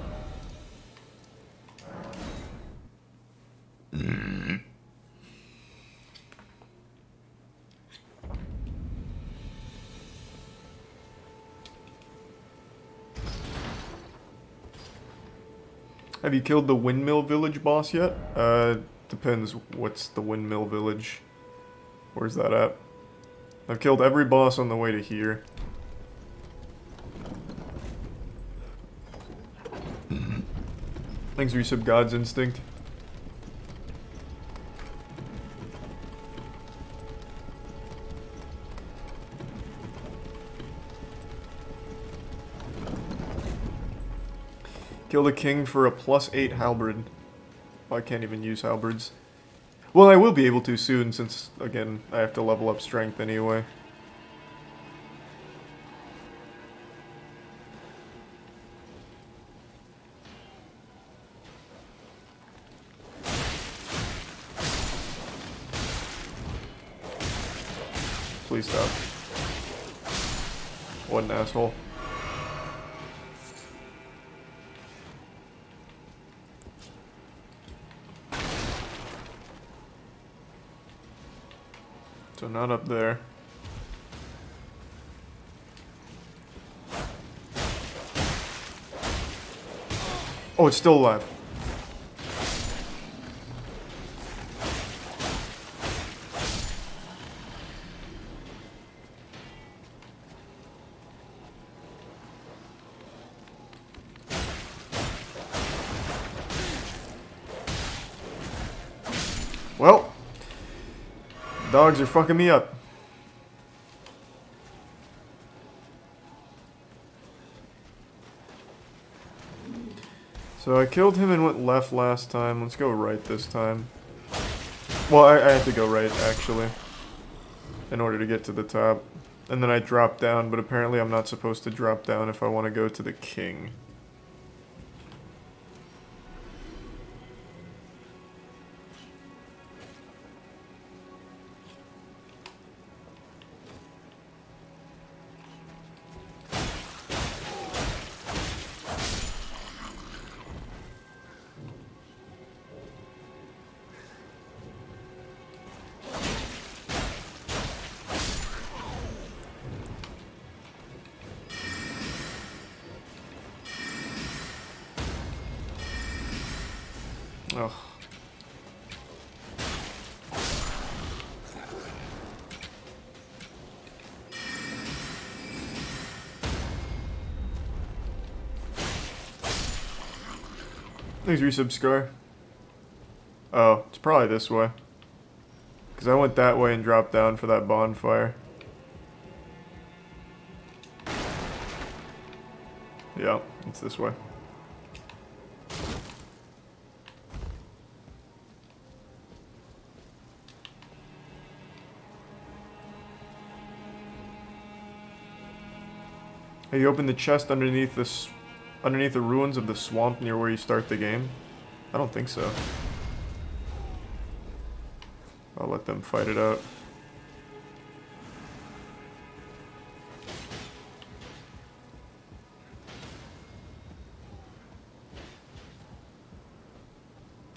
Have you killed the Windmill Village boss yet? Uh, depends what's the Windmill Village. Where's that at? I've killed every boss on the way to here. Thanks, Resub God's Instinct. Kill the king for a plus 8 halberd. I can't even use halberds. Well, I will be able to soon since, again, I have to level up strength anyway. Please stop. What an asshole. So not up there. Oh, it's still alive. Are fucking me up. So I killed him and went left last time. Let's go right this time. Well, I, I had to go right, actually. In order to get to the top. And then I dropped down, but apparently I'm not supposed to drop down if I want to go to the king. Resubscribe. Oh, it's probably this way. Because I went that way and dropped down for that bonfire. Yeah, it's this way. Hey, you open the chest underneath this, underneath the ruins of the swamp near where you start the game? I don't think so. I'll let them fight it out.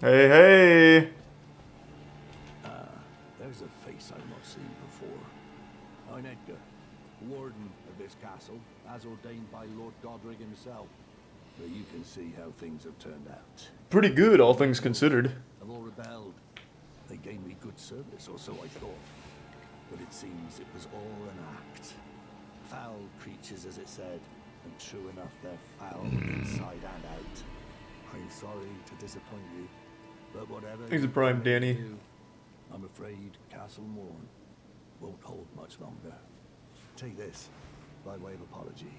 Hey, hey! Ah, there's a face I've not seen before. I'm Edgar, warden of this castle, as ordained by Lord Godrick himself. But you can see how things have turned out. Pretty good, all things considered. I've all rebelled. They gave me good service, or so I thought. But it seems it was all an act. Foul creatures, as it said, and true enough, they're foul hmm. inside and out. I'm sorry to disappoint you, but whatever. He's a prime Danny. do, I'm afraid Castle Morne won't hold much longer. Take this, by way of apology.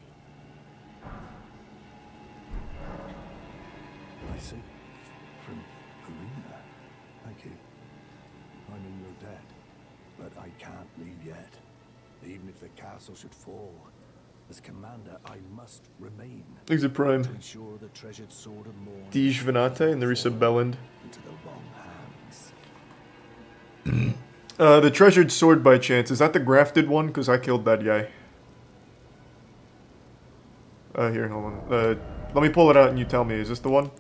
I see. From Irina. Thank you. I'm in your debt, but I can't leave yet. Even if the castle should fall, as commander, I must remain He's a prime. to ensure the treasured sword of Morne Dij Venate and the Risa Belland. the. Uh, the treasured sword by chance. Is that the grafted one? Because I killed that guy. Uh, here, hold on. Uh, let me pull it out and you tell me. Is this the one?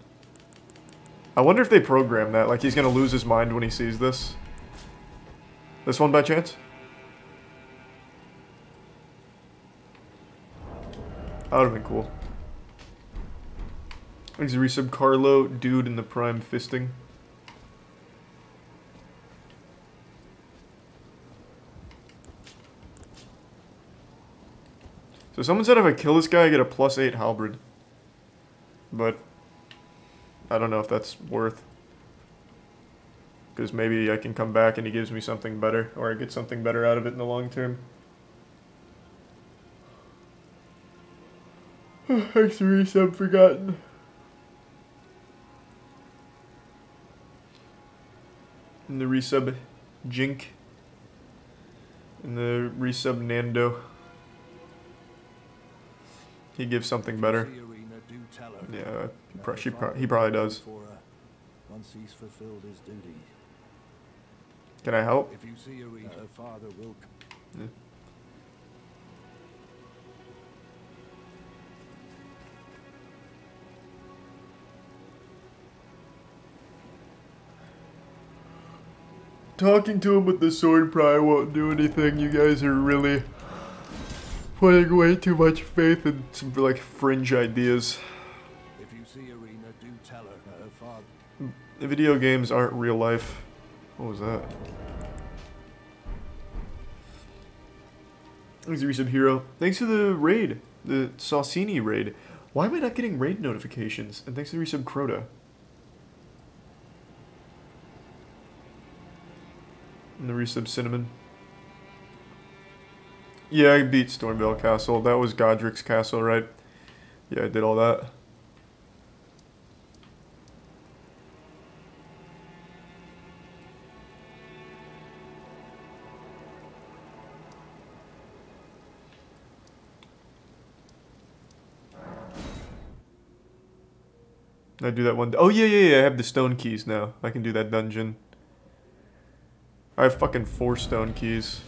I wonder if they program that. Like, he's gonna lose his mind when he sees this. This one by chance? That would've been cool. Thanks, resub Carlo, dude in the prime fisting. So someone said if I kill this guy, I get a plus 8 halberd. But, I don't know if that's worth. Because maybe I can come back and he gives me something better, or I get something better out of it in the long term. Thanks for resub forgotten. And the resub Jink. And the resub Nando. He gives something better. Yeah, uh, he, Now pro- she pro- he probably does. her uh, Once he's fulfilled his duty. Can I help? If you see her father will. c- Talking to him with the sword probably won't do anything. You guys are really putting way too much faith in some like fringe ideas. Video games aren't real life. What was that? Thanks Resub Hero. Thanks to the raid, the Saucini raid. Why am I not getting raid notifications? And thanks to Resub Crota. And the Resub Cinnamon. Yeah, I beat Stormveil Castle. That was Godrick's castle, right? Yeah, I did all that. I do that one. Oh yeah, yeah, yeah. I have the stone keys now. I can do that dungeon. I have fucking four stone keys.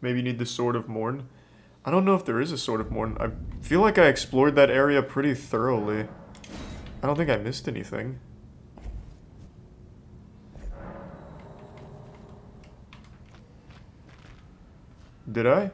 Maybe you need the Sword of Morne. I don't know if there is a Sword of Morne. I feel like I explored that area pretty thoroughly. I don't think I missed anything. Did I?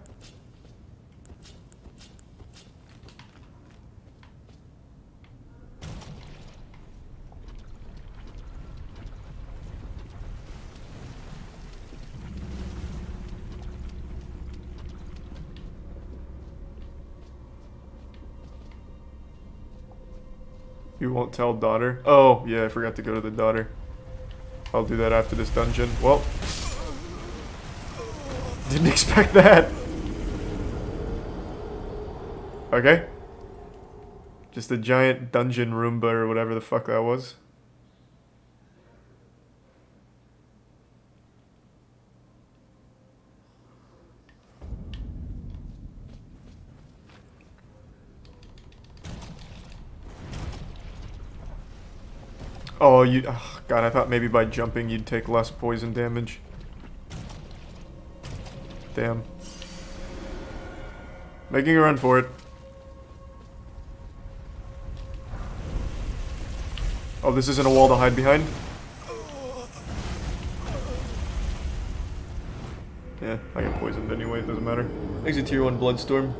You won't tell daughter? Oh, yeah, I forgot to go to the daughter. I'll do that after this dungeon. Well, didn't expect that. Okay. Just a giant dungeon Roomba or whatever the fuck that was. Oh, you. Oh, God, I thought maybe by jumping you'd take less poison damage. Damn. Making a run for it. Oh, this isn't a wall to hide behind? Yeah, I get poisoned anyway, it doesn't matter. Exit tier 1 Bloodstorm.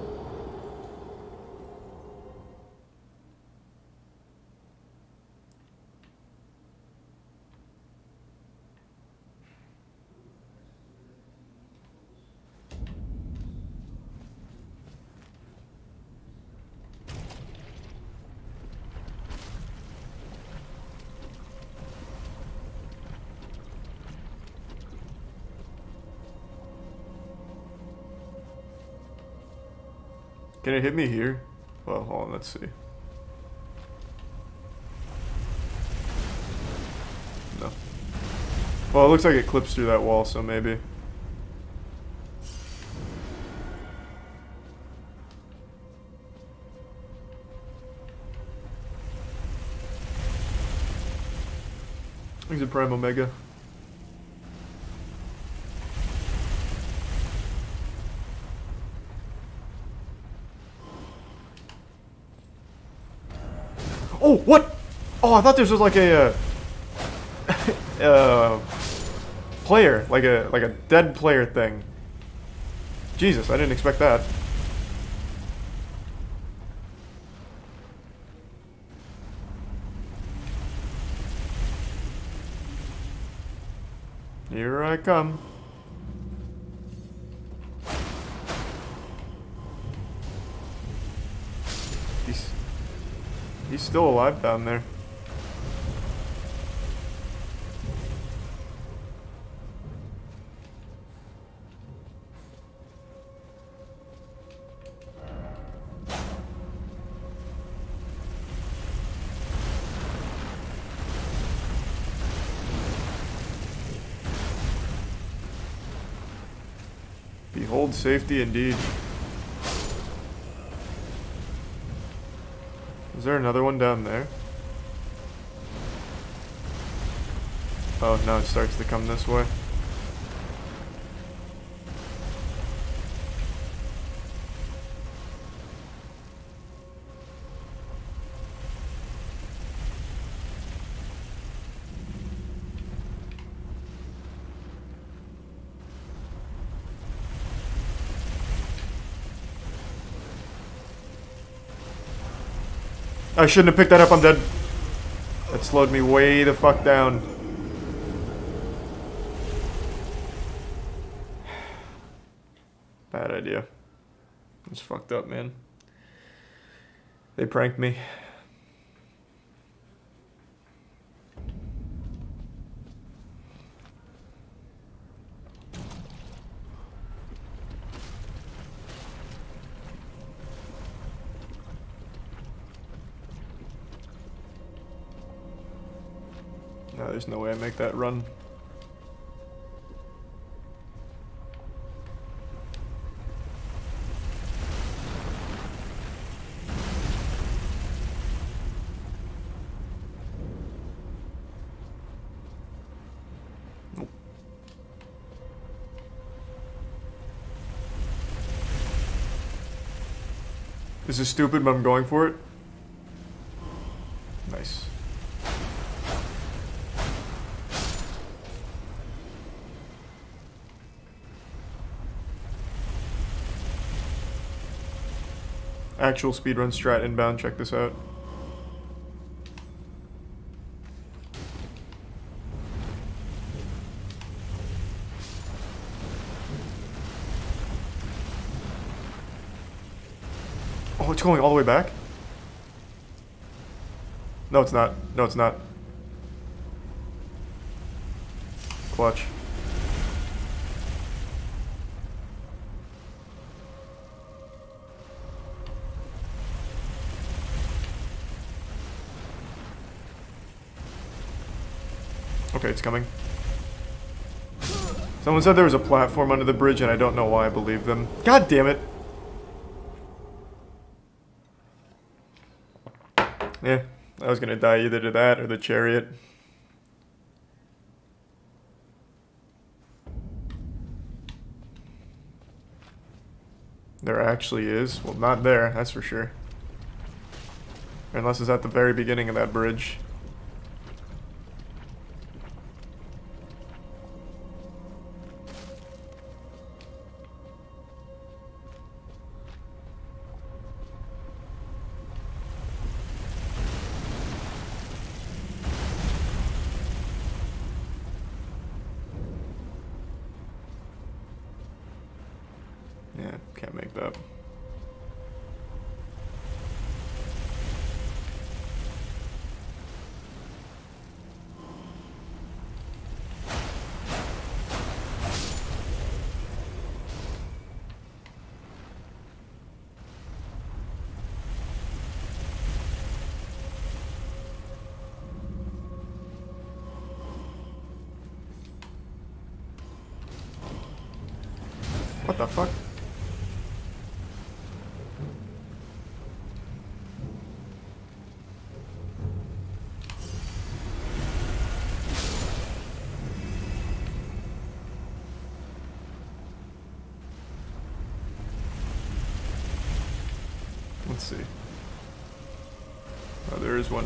Hit me here? Well, hold on, let's see. No. Well, it looks like it clips through that wall, so maybe. He's a Prime Omega. Oh, what? Oh, I thought this was like a uh, uh, player, like a like a dead player thing. Jesus, I didn't expect that. Here I come. still alive down there. Behold safety indeed. Is there another one down there? Oh, now it starts to come this way. I shouldn't have picked that up, I'm dead. That slowed me way the fuck down. Bad idea. It's fucked up, man. They pranked me. There's no way I make that run. This is stupid, but I'm going for it. Actual speedrun strat inbound, check this out. Oh, it's going all the way back? No, it's not. No, it's not. Clutch. It's coming. Someone said there was a platform under the bridge, and I don't know why I believe them. God damn it! Yeah, I was gonna die either to that or the chariot. There actually is. Well, not there, that's for sure. Unless it's at the very beginning of that bridge.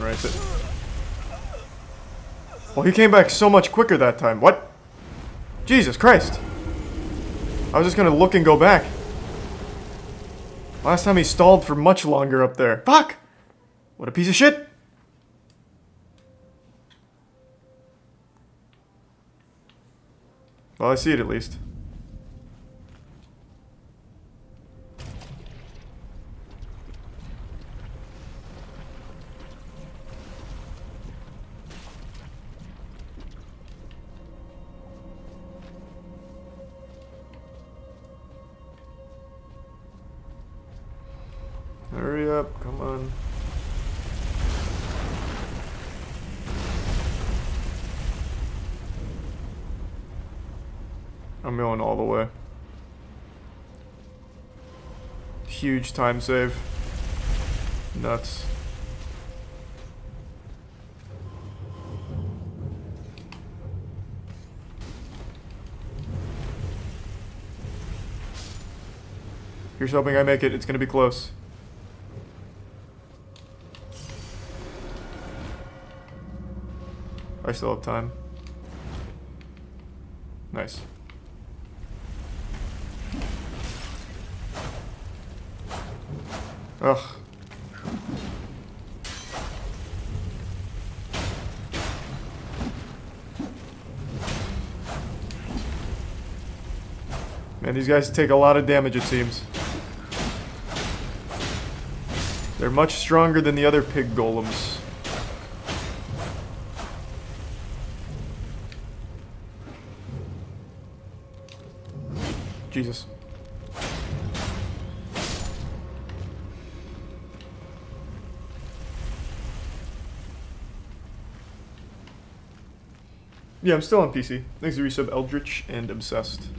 Right. Well, he came back so much quicker that time. What? Jesus Christ. I was just gonna look and go back. Last time he stalled for much longer up there. Fuck! What a piece of shit! Well, I see it at least. The way. Huge time save. Nuts. Here's hoping I make it. It's gonna be close. I still have time. Nice. Ugh. Man, these guys take a lot of damage, it seems. They're much stronger than the other pig golems. Jesus. Yeah, I'm still on PC. Thanks to resub Eldritch and Obsessed.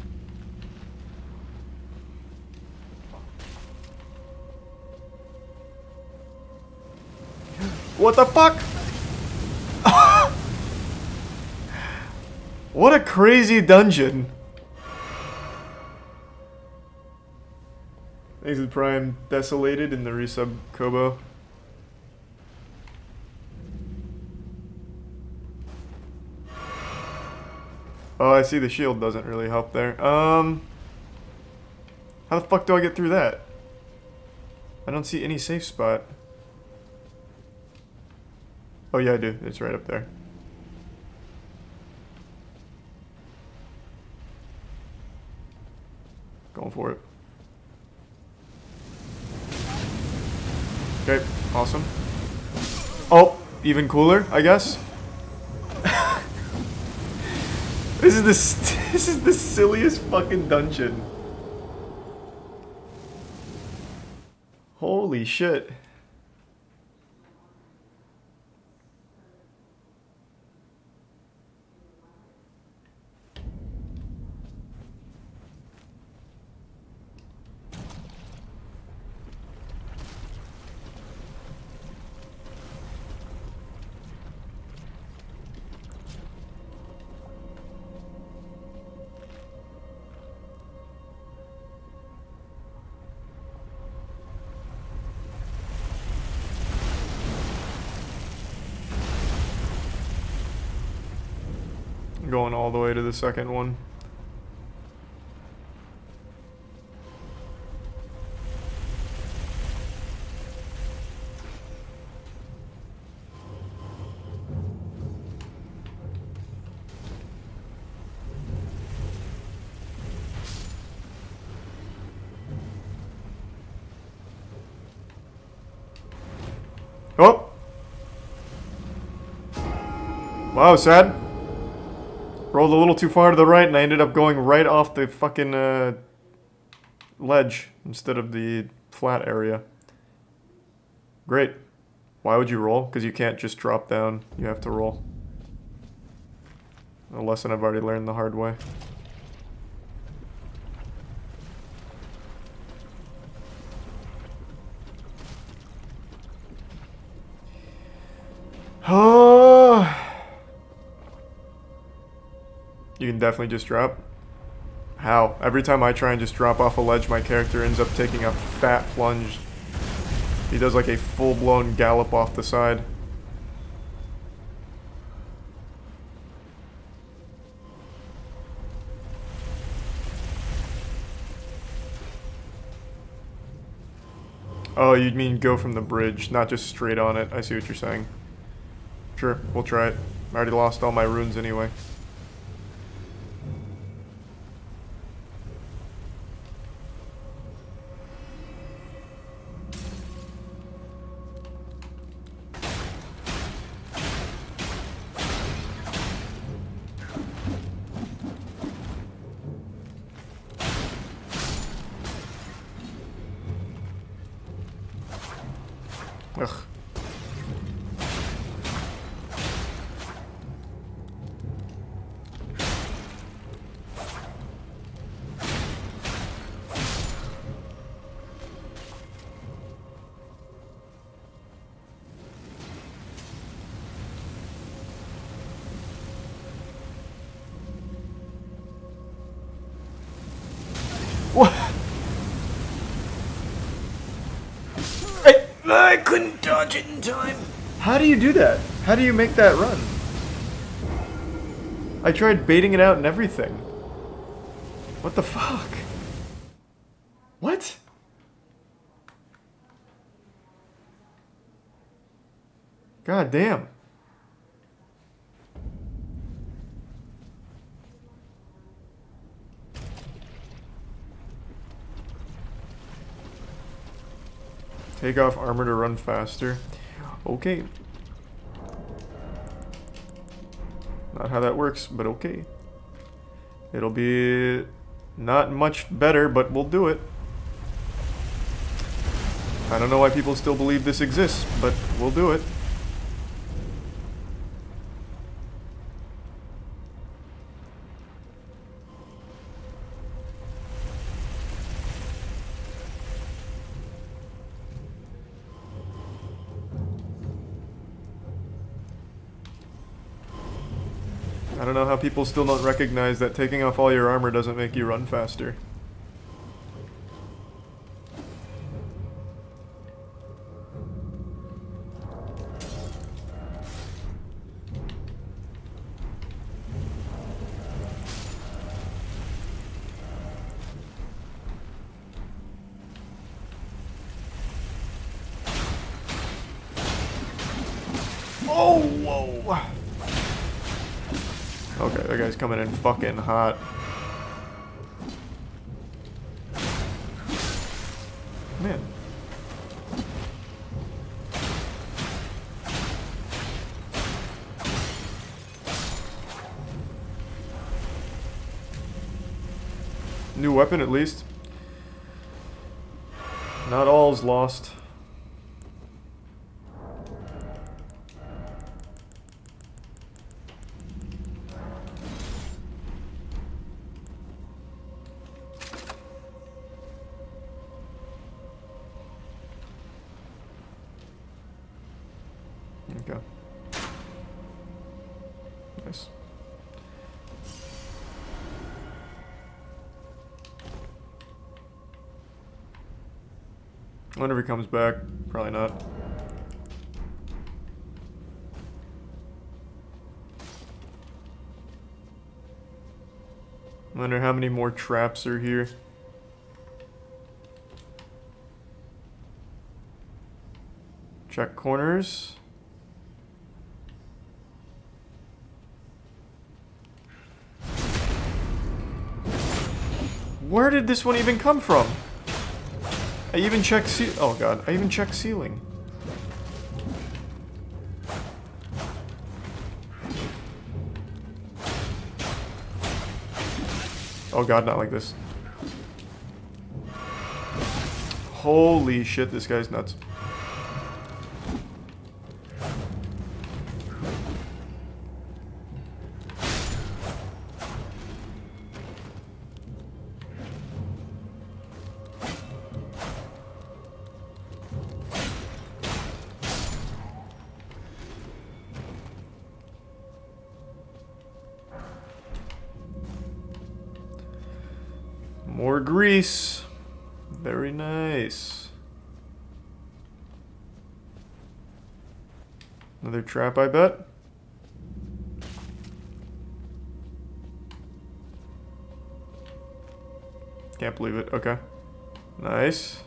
What the fuck? what a crazy dungeon. Thanks to Prime Desolated in the resub Kobo. I see the shield doesn't really help there. Um, how the fuck do I get through that? I don't see any safe spot. Oh yeah, I do. It's right up there. Going for it. Okay, awesome. Oh, even cooler, I guess. This is the this is the silliest fucking dungeon. Holy shit. The second one. Oh! Wow, sad. Rolled a little too far to the right and I ended up going right off the fucking uh, ledge instead of the flat area. Great. Why would you roll? Because you can't just drop down. You have to roll. A lesson I've already learned the hard way. Can definitely just drop. How? Every time I try and just drop off a ledge, my character ends up taking a fat plunge. He does like a full-blown gallop off the side. Oh, you mean go from the bridge, not just straight on it. I see what you're saying. Sure, we'll try it. I already lost all my runes anyway. Dodge it in time. How do you do that? How do you make that run? I tried baiting it out and everything. What the fuck? What? God damn. Take off armor to run faster. Okay. Not how that works, but okay. It'll be not much better, but we'll do it. I don't know why people still believe this exists, but we'll do it. People still don't recognize that taking off all your armor doesn't make you run faster. Fucking hot. Man. New weapon at least. Not all's lost. Comes back. Probably not. Wonder how many more traps are here. Check corners. Where did this one even come from? I even checked ce- oh god, I even checked ceiling. Oh god, not like this. Holy shit, this guy's nuts. Trap, I bet. Can't believe it. Okay. Nice.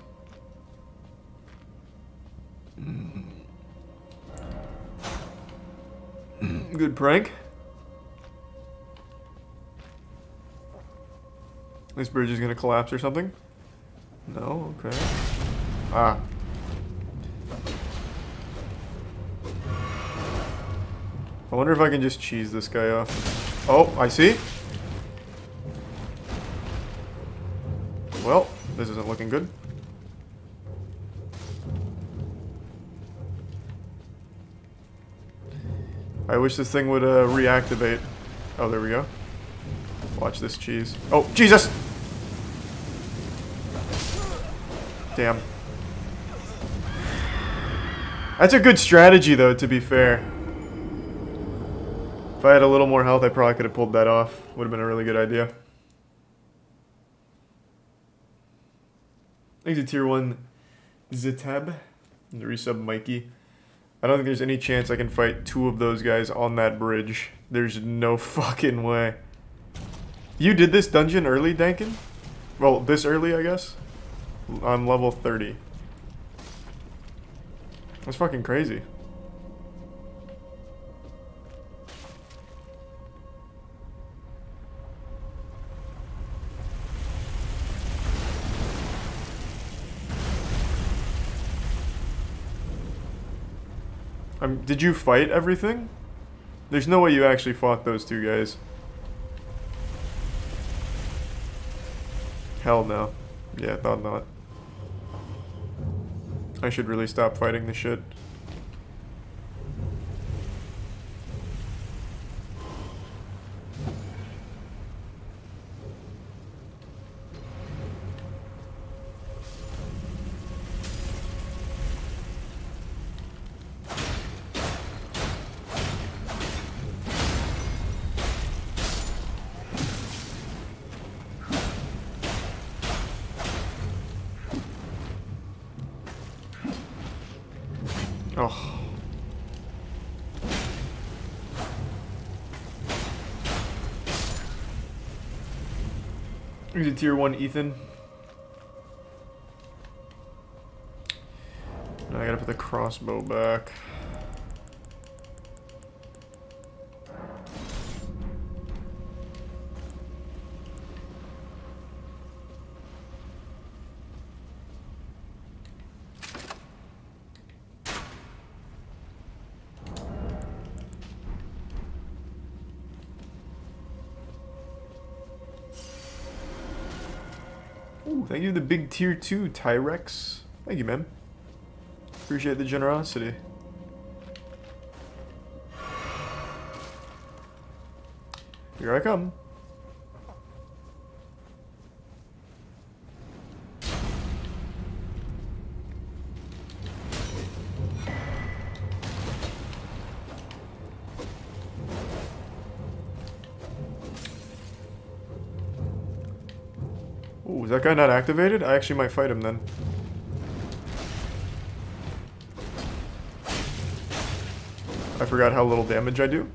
Good prank. This bridge is gonna collapse or something? No? Okay. Ah. Wonder if I can just cheese this guy off. Oh, I see. Well, this isn't looking good. I wish this thing would uh, reactivate. Oh, there we go. Watch this cheese. Oh, Jesus! Damn. That's a good strategy, though, to be fair. If I had a little more health, I probably could have pulled that off. Would have been a really good idea. Thanks to tier 1 Zitab. And the resub Mikey. I don't think there's any chance I can fight two of those guys on that bridge. There's no fucking way. You did this dungeon early, Dankin? Well, this early, I guess? I'm level 30. That's fucking crazy. Um, did you fight everything? There's no way you actually fought those two guys. Hell no. Yeah, thought not. I should really stop fighting the shit. Tier 1 Ethan. Now I gotta put the crossbow back. You, the big tier 2 Tyrex. Thank you, man. Appreciate the generosity. Here I come. That guy not activated? I actually might fight him then. I forgot how little damage I do.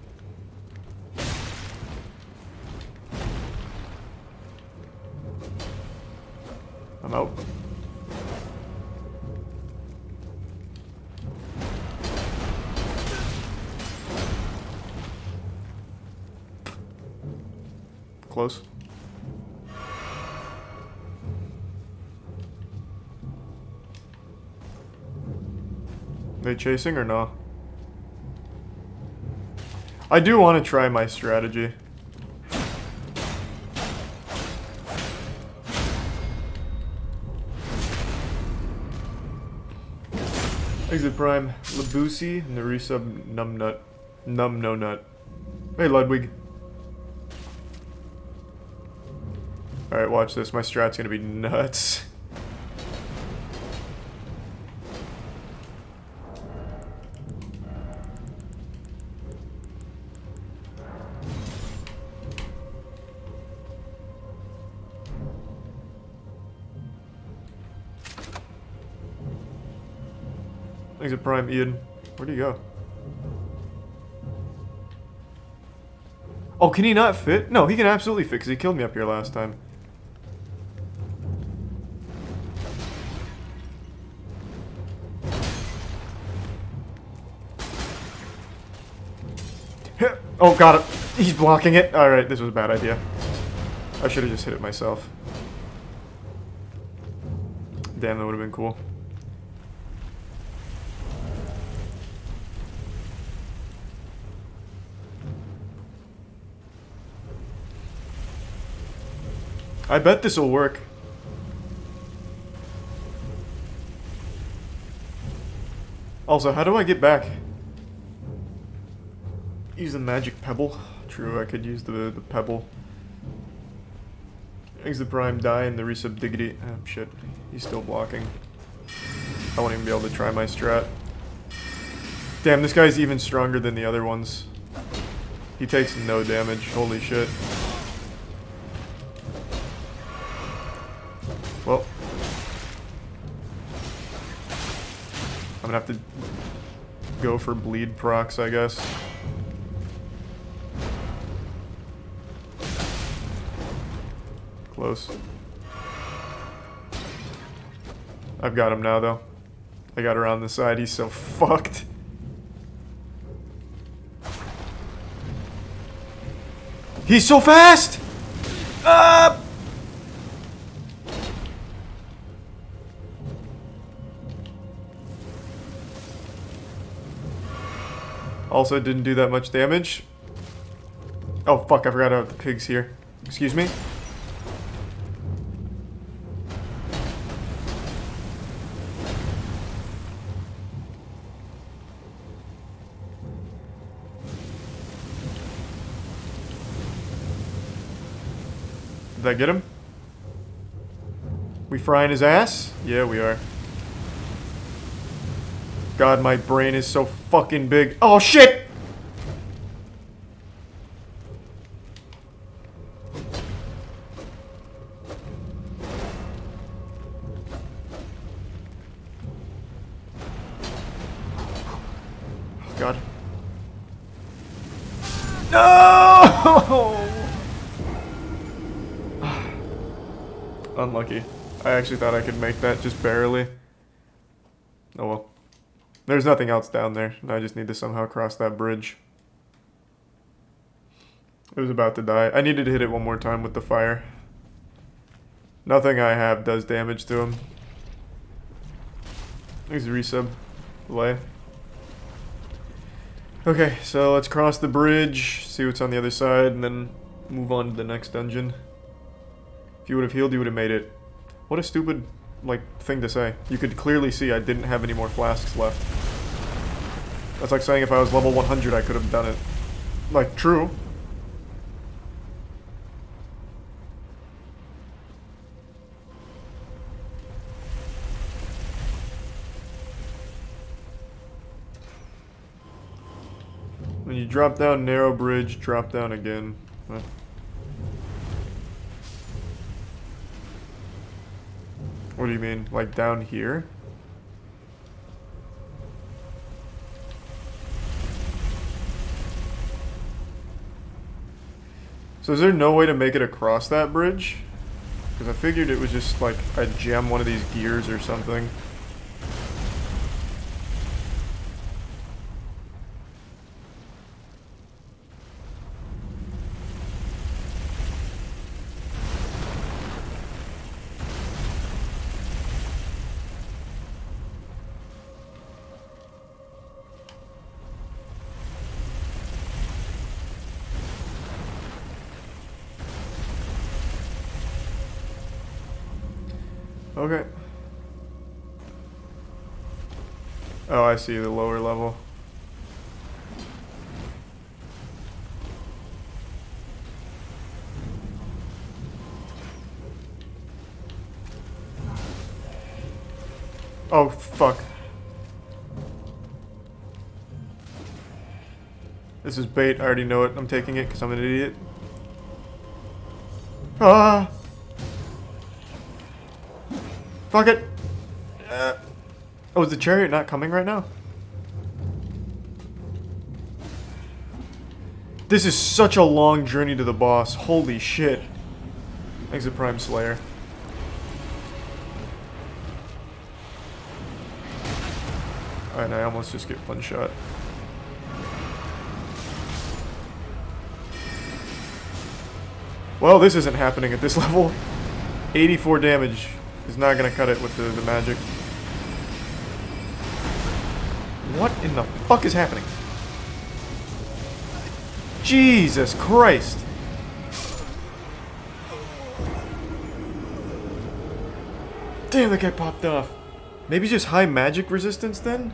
Chasing or no? I do want to try my strategy. Exit Prime, Labusi, resub Numbnut. Num No Nut. Hey Ludwig. Alright, watch this. My strat's gonna be nuts. Exit Ian. Where'd he go? Oh, can he not fit? No, he can absolutely fit because he killed me up here last time. Oh, got it. He's blocking it. Alright, this was a bad idea. I should have just hit it myself. Damn, that would have been cool. I bet this will work. Also, how do I get back? Use the magic pebble. True, I could use the, the pebble. Exit Prime, die, and the resub diggity. Oh, shit. He's still blocking. I won't even be able to try my strat. Damn, this guy's even stronger than the other ones. He takes no damage. Holy shit. Gonna have to go for bleed procs, I guess. Close. I've got him now, though. I got around the side. He's so fucked. He's so fast! Also didn't do that much damage. Oh fuck, I forgot about the pigs here. Excuse me? Did that get him? We frying his ass? Yeah, we are. God, my brain is so fucking big. Oh, shit! Oh, God. No! Unlucky. I actually thought I could make that just barely. There's nothing else down there, and I just need to somehow cross that bridge. It was about to die. I needed to hit it one more time with the fire. Nothing I have does damage to him. He's resub. Delay. Okay, so let's cross the bridge, see what's on the other side, and then move on to the next dungeon. If you would have healed, you would have made it. What a stupid, like, thing to say. You could clearly see I didn't have any more flasks left. That's like saying if I was level 100, I could have done it. Like, true. When you drop down narrow bridge, drop down again. What do you mean? Like down here? So is there no way to make it across that bridge? Because I figured it was just like I'd jam one of these gears or something. See the lower level. Oh, fuck. This is bait. I already know it. I'm taking it because I'm an idiot. Ah! Fuck it! Oh, is the chariot not coming right now? This is such a long journey to the boss. Holy shit. To Prime Slayer. Alright, I almost just get one shot. Well, this isn't happening at this level. 84 damage is not gonna cut it with the, the magic. What in the fuck is happening? Jesus Christ! Damn, that guy popped off. Maybe just high magic resistance then?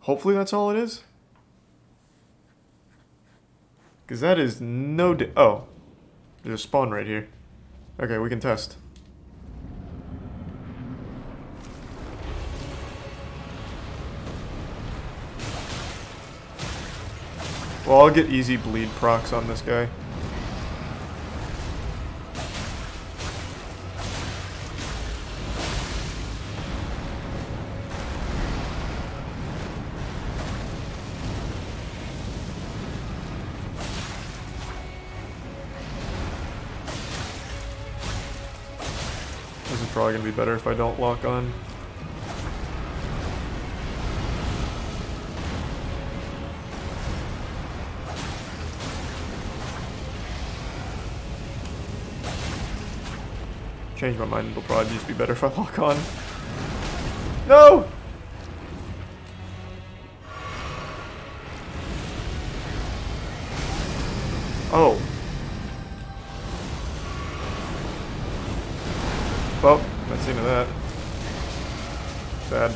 Hopefully that's all it is. Because that is no... oh. There's a spawn right here. Okay, we can test. Well, I'll get easy bleed procs on this guy. This is probably going to be better if I don't lock on. Change my mind, it'll probably just be better if I lock on. No! Oh. Well, that's the end of that. Sad.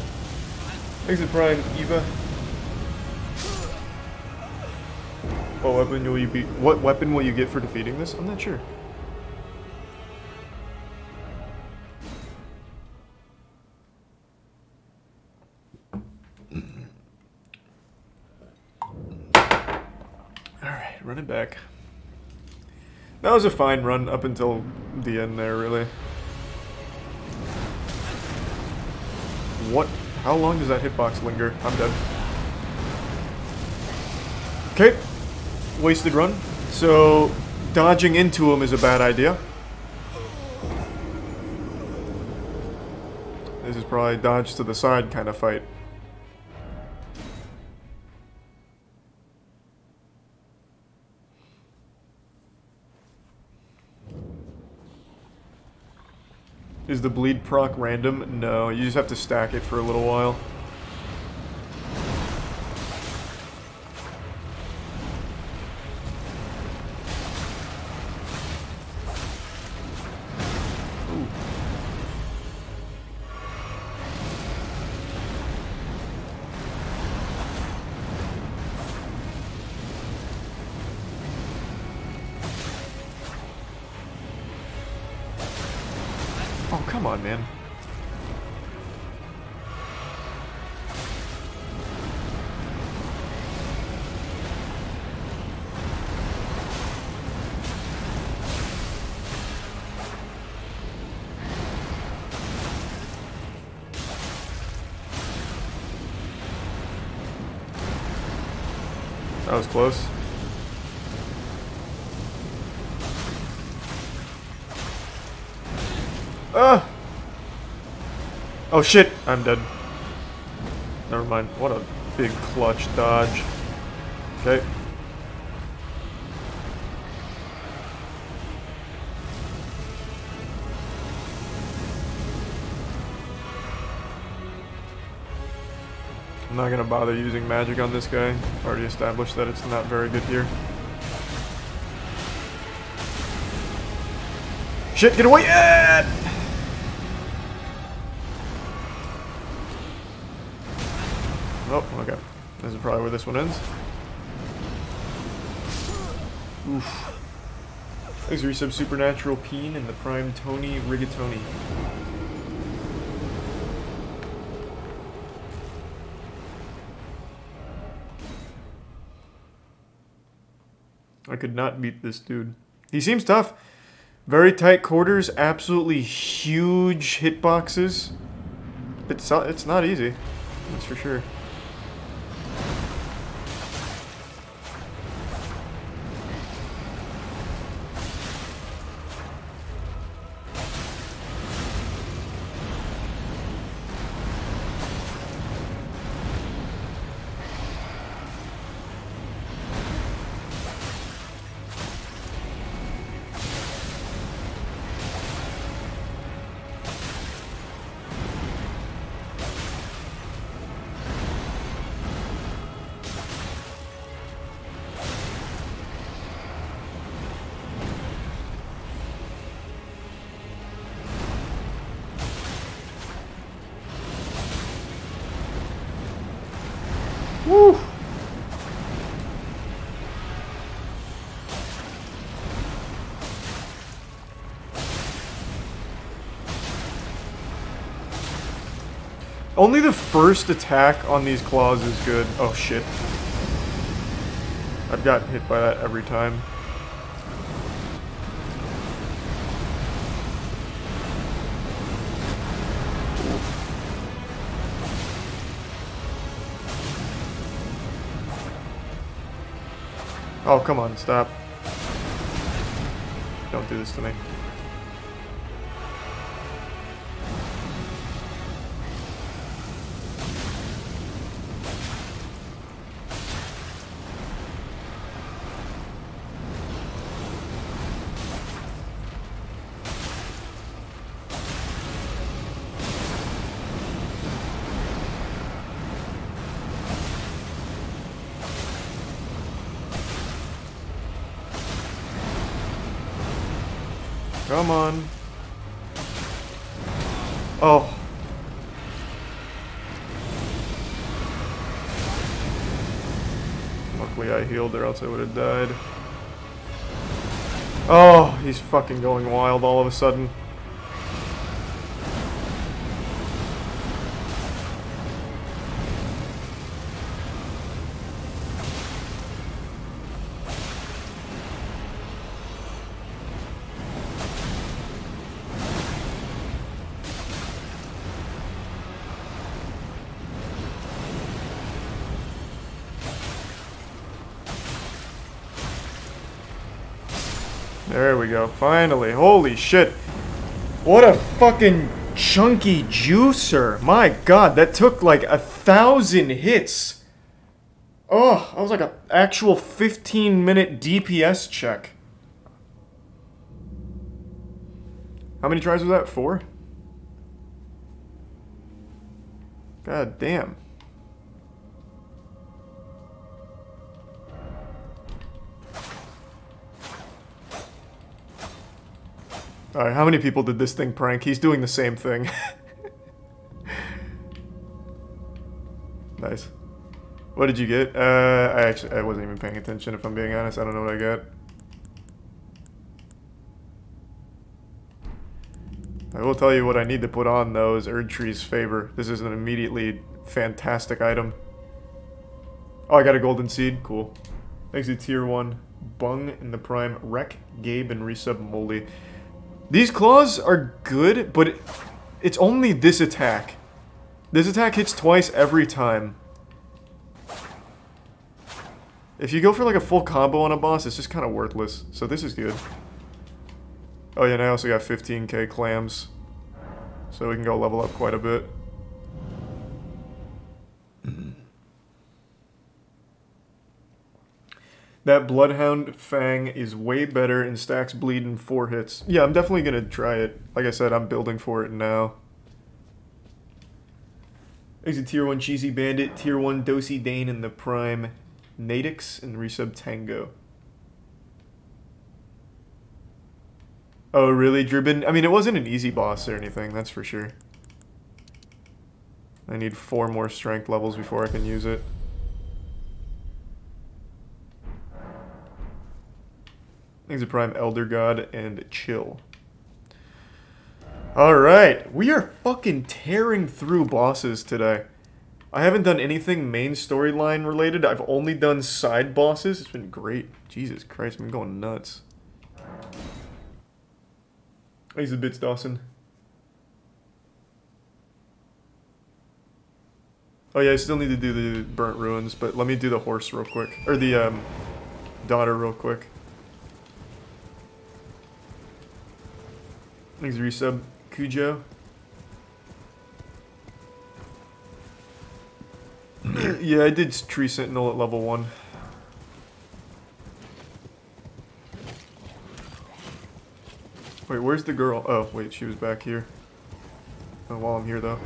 Exit Prime, Eva. What weapon will you be? What weapon will you get for defeating this? I'm not sure. Back. That was a fine run up until the end there, really. What? How long does that hitbox linger? I'm dead. Okay. Wasted run. So, dodging into him is a bad idea. This is probably dodge to the side kind of fight. Is the bleed proc random? No, you just have to stack it for a little while. Oh shit, I'm dead. Never mind. What a big clutch dodge. Okay. I'm not gonna bother using magic on this guy. Already established that it's not very good here. Shit, get away! Yeah! Oh, okay. This is probably where this one ends. Oof. Thanks for Supernatural Peen and the Prime Tony Rigatoni. I could not beat this dude. He seems tough. Very tight quarters, absolutely huge hitboxes. It's not, it's not easy. That's for sure. Only the first attack on these claws is good. Oh shit. I've gotten hit by that every time. Oh, come on, stop. Don't do this to me. Come on. Oh. Luckily I healed or else I would have died. Oh, he's fucking going wild all of a sudden. Finally. Holy shit. What a fucking chunky juicer. My god, that took like a thousand hits. Oh, that was like an actual 15 minute DPS check. How many tries was that? Four? God damn. Alright, how many people did this thing prank? He's doing the same thing. nice. What did you get? Uh, I actually, I wasn't even paying attention if I'm being honest. I don't know what I got. I will tell you what I need to put on though is Erdtree's Favor. This is an immediately fantastic item. Oh, I got a golden seed. Cool. Thanks to tier 1. Bung in the prime. Wreck, Gabe, and resub Moldy. These claws are good, but it's only this attack. This attack hits twice every time. If you go for like a full combo on a boss, it's just kind of worthless. So this is good. Oh yeah, and I also got 15k clams. So we can go level up quite a bit. That Bloodhound Fang is way better and stacks bleed in four hits. Yeah, I'm definitely going to try it. Like I said, I'm building for it now. A Tier 1 Cheesy Bandit, Tier 1 Dosey Dane in the Prime, Nadix, and Resub Tango. Oh, really, Dribbin? I mean, it wasn't an easy boss or anything, that's for sure. I need four more strength levels before I can use it. Things of Prime, Elder God, and Chill. Alright, we are fucking tearing through bosses today. I haven't done anything main storyline related. I've only done side bosses. It's been great. Jesus Christ, I've been going nuts. Thanks the bits, Dawson. Oh yeah, I still need to do the burnt ruins, but let me do the horse real quick. Or the, um, daughter real quick. Thanks, for resub. Cujo. yeah, I did Tree Sentinel at level 1. Wait, where's the girl? Oh, wait, she was back here. Oh, while I'm here, though.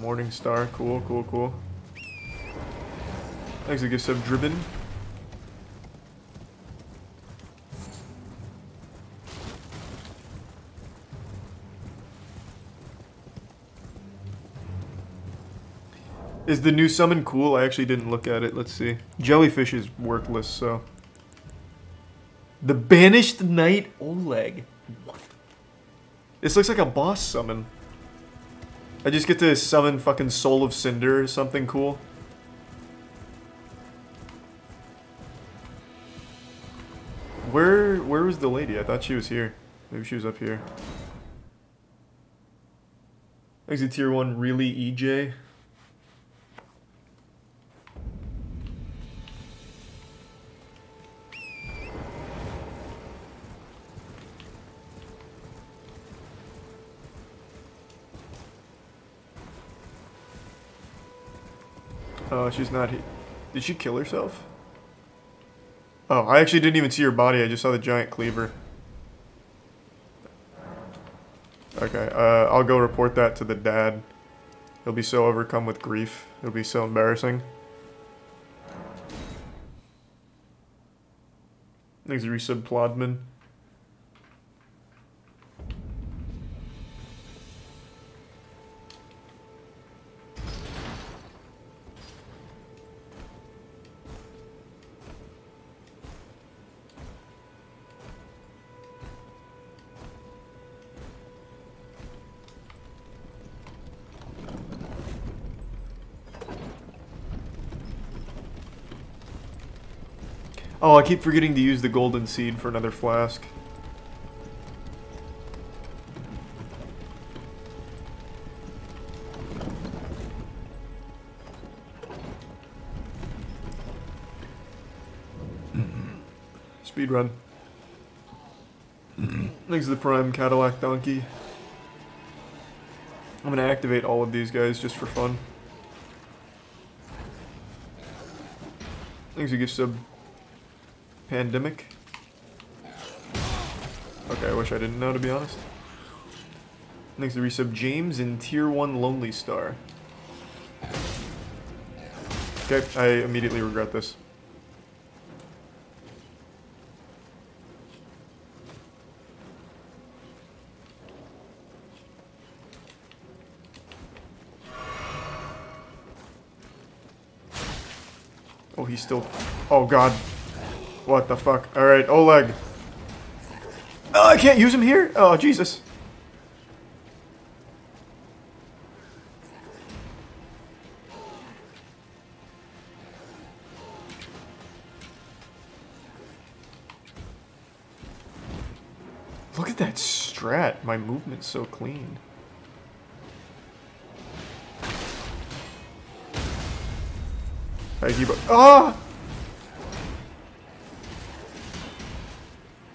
Morning Star, cool, cool, cool. Thanks, a gift sub Dribbin. Is the new summon cool? I actually didn't look at it. Let's see. Jellyfish is worthless, so. The Banished Knight Oleg. What? This looks like a boss summon. I just get to summon fucking Soul of Cinder or something cool. Where where was the lady? I thought she was here. Maybe she was up here. Exit tier 1 really EJ. Oh, she's not here. Did she kill herself? Oh, I actually didn't even see her body. I just saw the giant cleaver. Okay, uh, I'll go report that to the dad. He'll be so overcome with grief. It'll be so embarrassing. Thanks, resub Plodman. Oh, I keep forgetting to use the golden seed for another flask. Speed run. Thanks to the prime Cadillac donkey. I'm gonna activate all of these guys just for fun. Thanks to gift sub Pandemic. Okay, I wish I didn't know to be honest. Thanks to resub James in Tier 1 Lonely Star. Okay, I immediately regret this. Oh, he's still... Oh, God. What the fuck? Alright, Oleg. Oh, I can't use him here? Oh, Jesus. Look at that strat. My movement's so clean. Thank you, ah!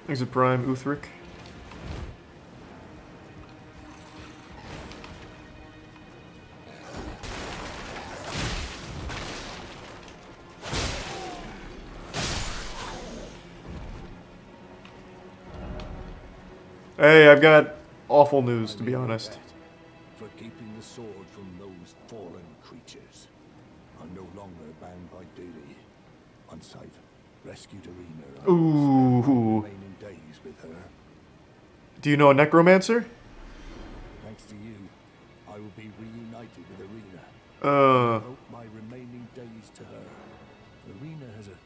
There's a prime Uthric. Hey, I've got awful news, to be honest. For keeping the sword from those fallen creatures. I'm no longer bound by duty. I've rescued Irina, Ooh. remaining days with her. Do you know a necromancer? Thanks to you, I will be reunited with Irina. Uh, my remaining days to her. Irina has a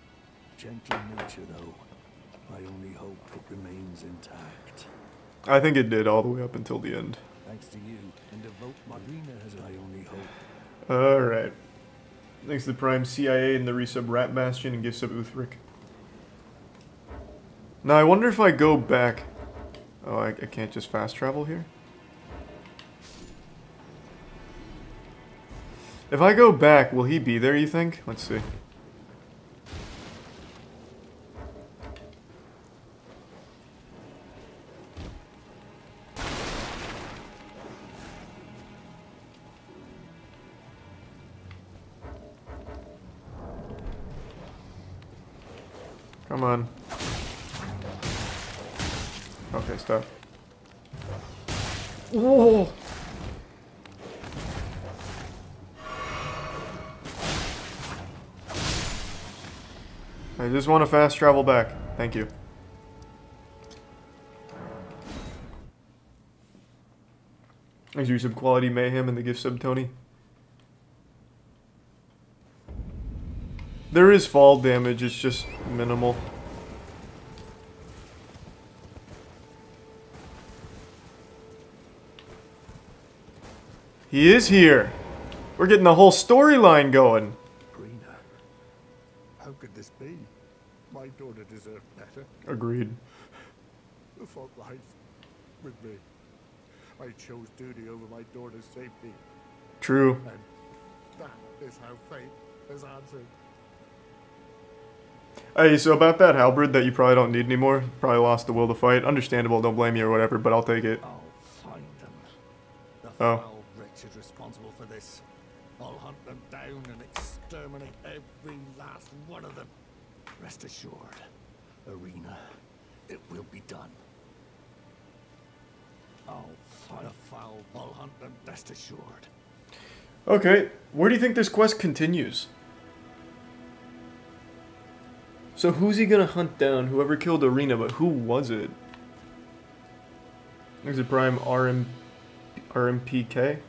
gentle nature, though. I only hope it remains intact. I think it did all the way up until the end. Thanks to you, and devote my Irina has I only hope. Alright. Thanks to the Prime CIA and the resub Rat Bastion and gifts of Uthric. Now I wonder if I go back... Oh, I, I can't just fast travel here? If I go back, will he be there, you think? Let's see. On. Okay, stop. Whoa! I just want to fast travel back. Thank you. For your sub quality mayhem and the gift sub Tony. There is fall damage, it's just minimal. He is here. We're getting the whole storyline going. Irina, how could this be? My daughter deserved better. Agreed. The fault lies with me. I chose duty over my daughter's safety, True. and that is how fate has answered. Hey, so about that halberd that you probably don't need anymore, probably lost the will to fight. Understandable, don't blame you or whatever, but I'll take it. I'll find them. The Oh. Rest assured, Irina, it will be done. I'll find a foul. I'll hunt them. Rest assured. Okay, where do you think this quest continues? So who's he gonna hunt down? Whoever killed Irina, but who was it Prime RM, RMPK?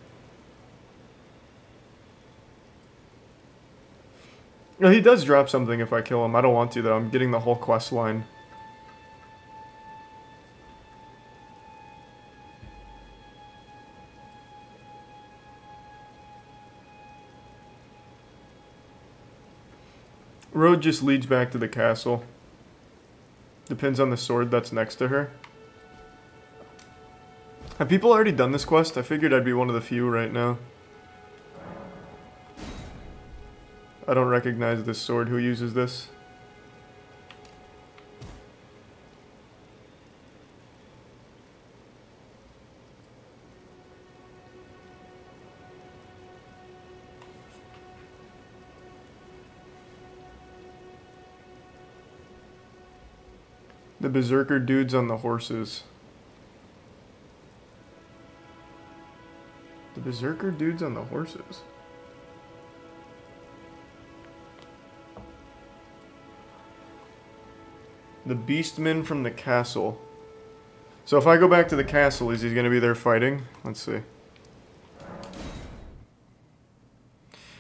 No, he does drop something if I kill him. I don't want to though. I'm getting the whole quest line. Road just leads back to the castle. Depends on the sword that's next to her. Have people already done this quest? I figured I'd be one of the few right now. I don't recognize this sword. Who uses this? The berserker dudes on the horses. The berserker dudes on the horses. The beastmen from the castle. So if I go back to the castle, is he going to be there fighting? Let's see.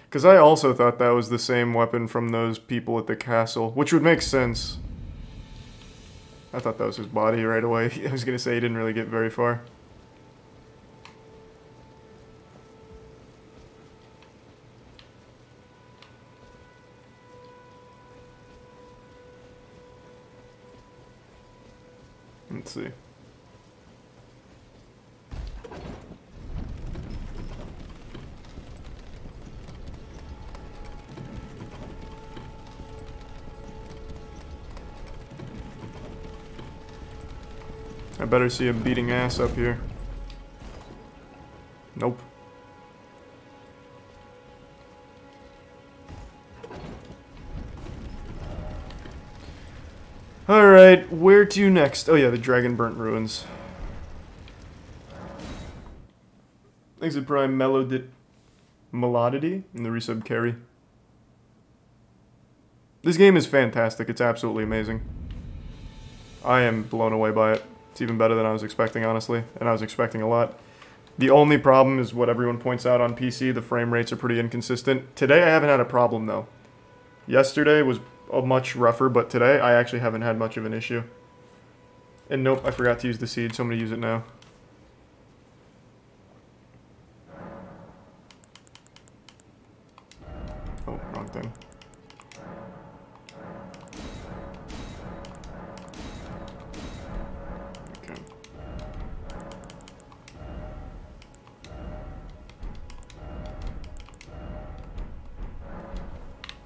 Because I also thought that was the same weapon from those people at the castle, which would make sense. I thought that was his body right away. I was going to say he didn't really get very far. Let's see. I better see him beating ass up here. Nope. Alright, where to next? Oh yeah, the Dragon Burnt Ruins. Exit Prime Melodit Melodity in the resub carry. This game is fantastic. It's absolutely amazing. I am blown away by it. It's even better than I was expecting, honestly. And I was expecting a lot. The only problem is what everyone points out on PC. The frame rates are pretty inconsistent. Today I haven't had a problem, though. Yesterday was much rougher, but today I actually haven't had much of an issue. And nope, I forgot to use the seed, so I'm going to use it now. Oh, wrong thing. Okay.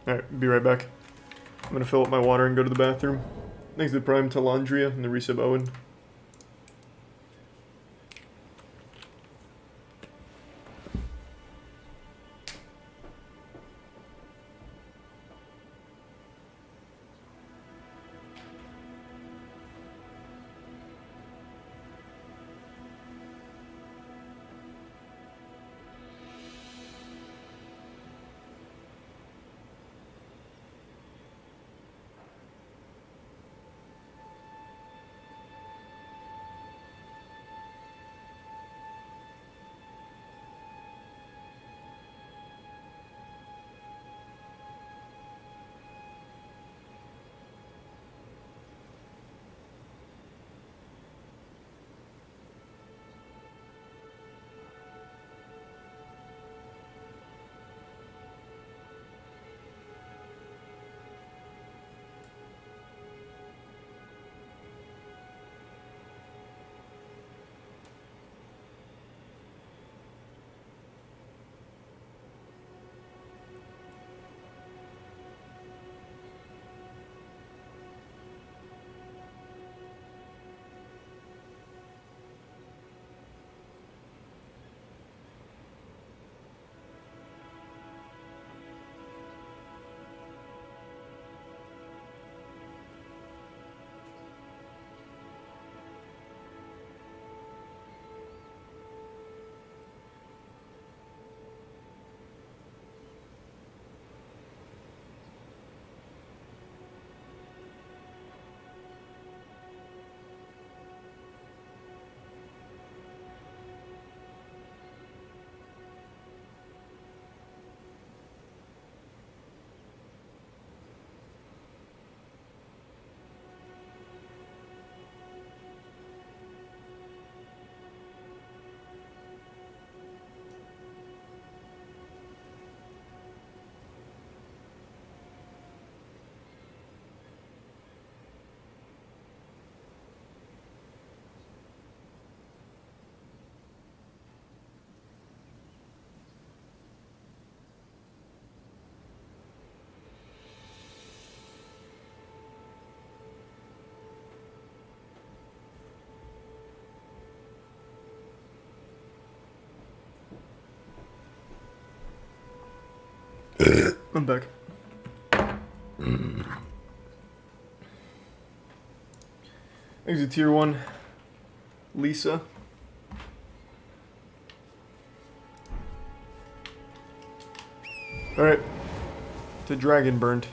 Alright, be right back. I'm gonna fill up my water and go to the bathroom. Thanks to Prime Talandria and the resub Owen. I'm back. Exit tier one. Lisa. Alright. To Dragon Burnt.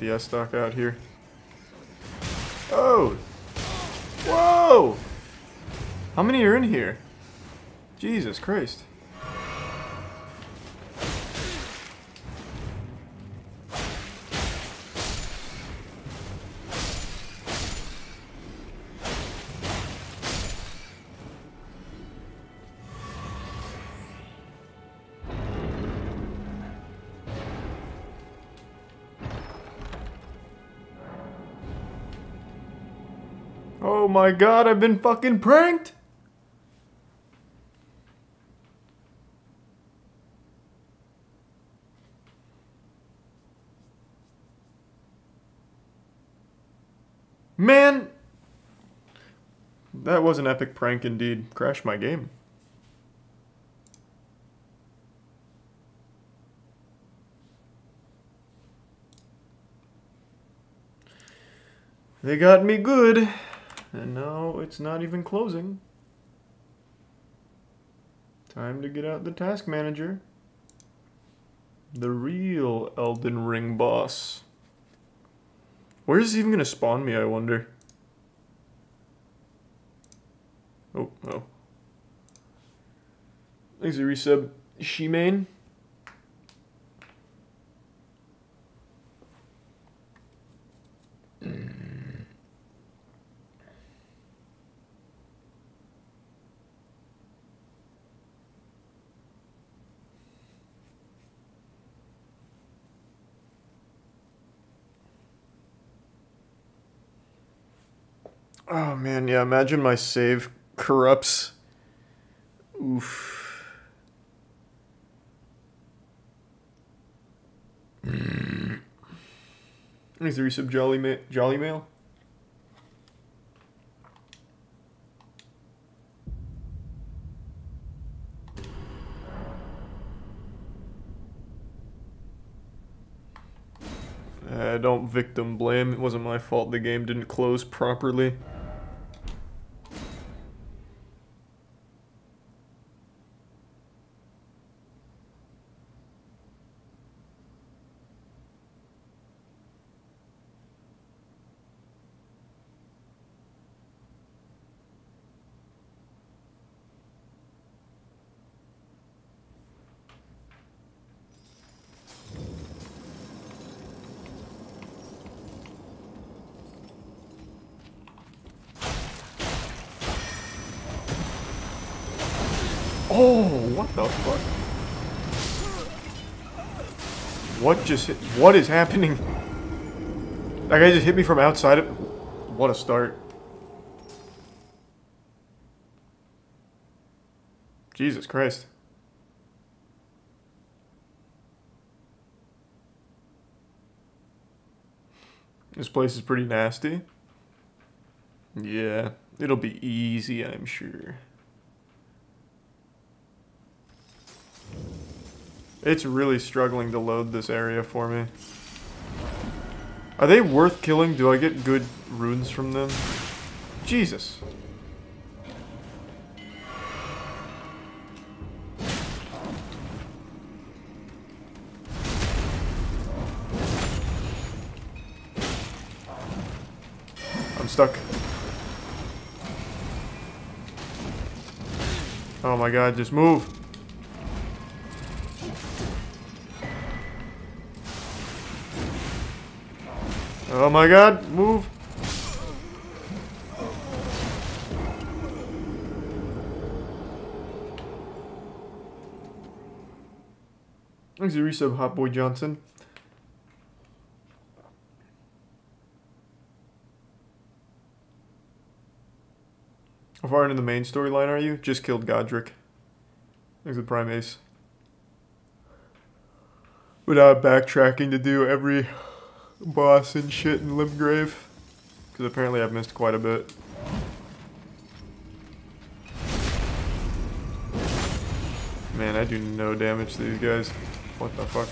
The S stock out here. Oh! Whoa! How many are in here? Jesus Christ. My god, I've been fucking pranked! Man! That was an epic prank indeed. Crashed my game. They got me good. It's not even closing. Time to get out the task manager. The real Elden Ring boss. Where is he even going to spawn me, I wonder? Oh, oh. Thanks resub, Shimane. Oh man, yeah, imagine my save corrupts. Oof. Thanks a resub, Jolly, Ma- Jolly Mail. Uh, don't victim blame. It wasn't my fault the game didn't close properly. Oh, what the fuck? What just hit? What is happening? That guy just hit me from outside of... What a start. Jesus Christ. This place is pretty nasty. Yeah, it'll be easy, I'm sure. It's really struggling to load this area for me. Are they worth killing? Do I get good runes from them? Jesus. I'm stuck. Oh my god, just move. Oh my god, move! Thanks to resub Hot Boy Johnson. How far into the main storyline are you? Just killed Godrick. Thanks to Prime Ace. Without backtracking to do every boss and shit in Limgrave. Because apparently I've missed quite a bit. Man, I do no damage to these guys. What the fuck?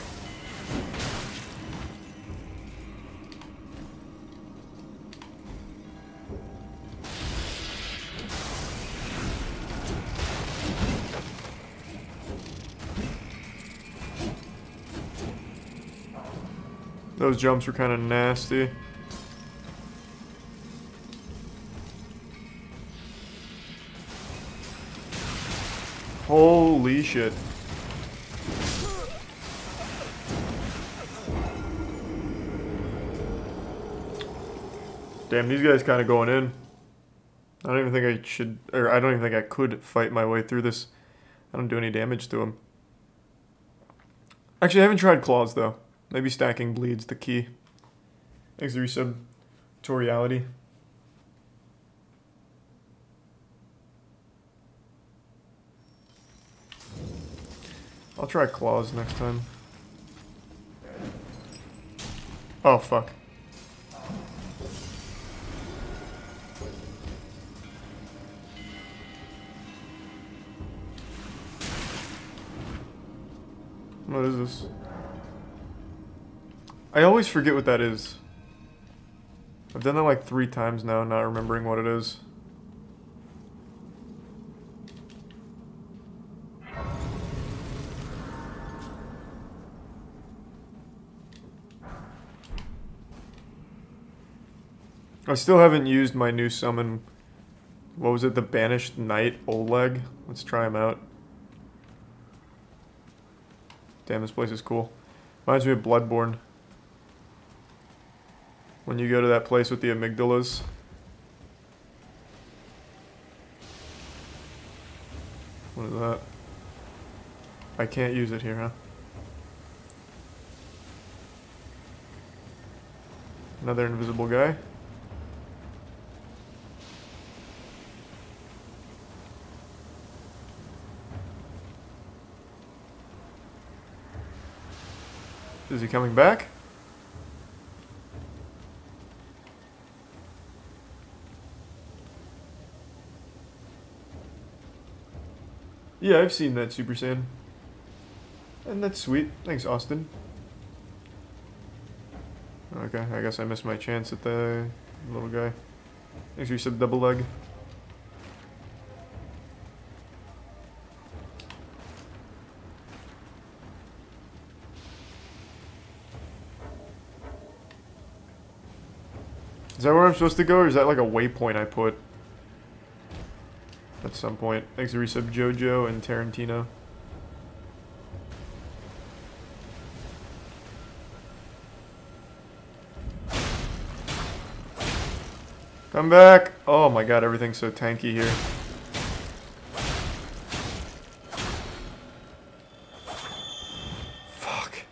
Those jumps were kind of nasty. Holy shit. Damn, these guys kind of going in. I don't even think I should, or I don't even think I could fight my way through this. I don't do any damage to them. Actually, I haven't tried claws though. Maybe stacking bleeds the key. To resub. Toriality. I'll try claws next time. Oh, fuck. What is this? I always forget what that is. I've done that like three times now, not remembering what it is. I still haven't used my new summon. What was it? The Banished Knight Oleg? Let's try him out. Damn, this place is cool. Reminds me of Bloodborne. When you go to that place with the amygdalas. What is that? I can't use it here, huh? Another invisible guy. Is he coming back? Yeah, I've seen that Super Saiyan. And that's sweet. Thanks, Austin. Okay, I guess I missed my chance at the little guy. Thanks for sub double leg. Is that where I'm supposed to go, or is that like a waypoint I put? At some point. Thanks to resub Jojo and Tarantino. Come back! Oh my god, everything's so tanky here. Fuck.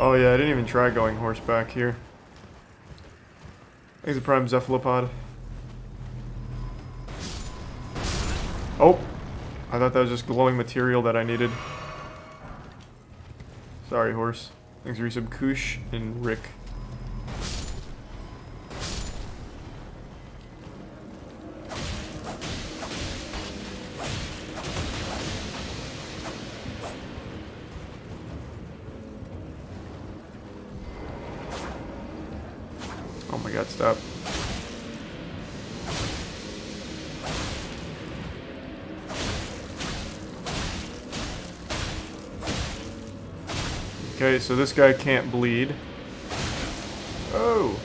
Oh yeah, I didn't even try going horseback here. Thanks a prime cephalopod. Oh! I thought that was just glowing material that I needed. Sorry, horse. Thanks resub Kush and Rick. so this guy can't bleed. Oh!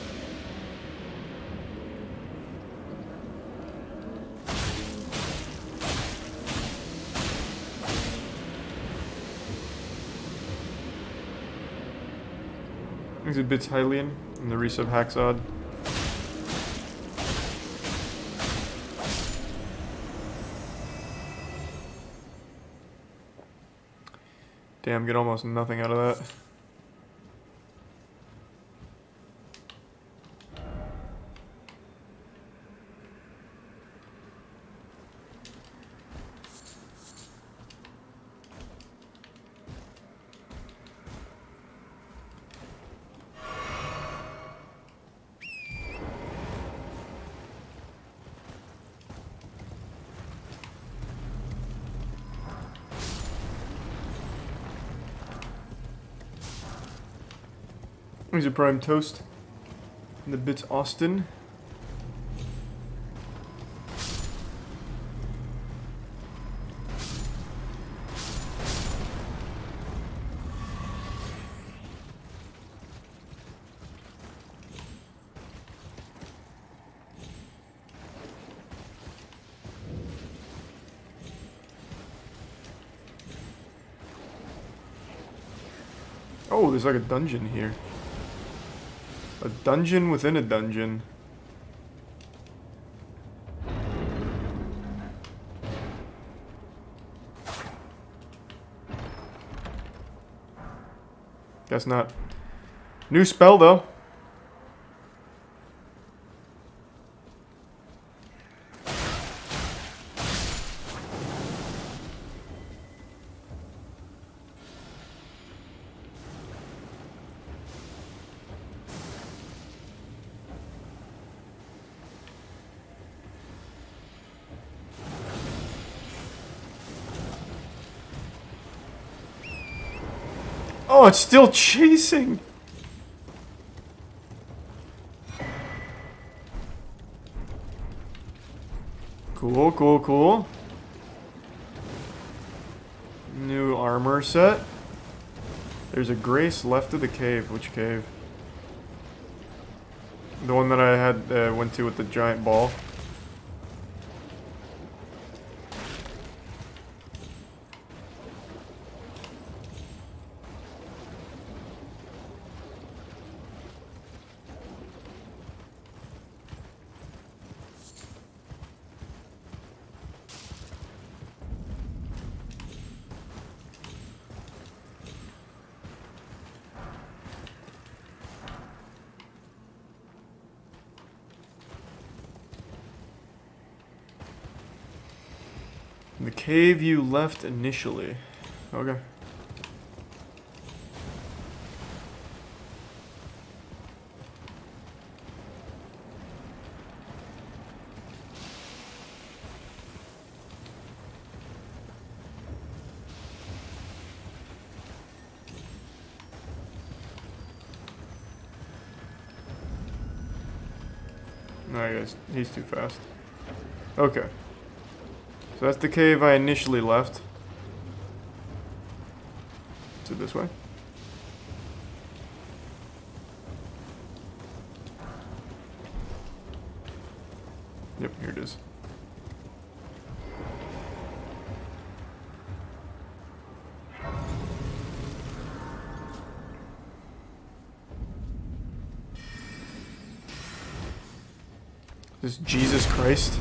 He's a bit Hylian and the Resub Haxod. Damn, get almost nothing out of that. Here's your prime toast. And the bits Austin. Oh, there's like a dungeon here. A dungeon within a dungeon. Guess not. New spell though. It's still chasing. Cool, cool, cool. New armor set. There's a grace left of the cave. Which cave? The one that I had uh, went to with the giant ball. Cave you left initially. Okay. No, guys, he's too fast. Okay. So that's the cave I initially left. Is it this way? Yep, here it is. This Jesus Christ.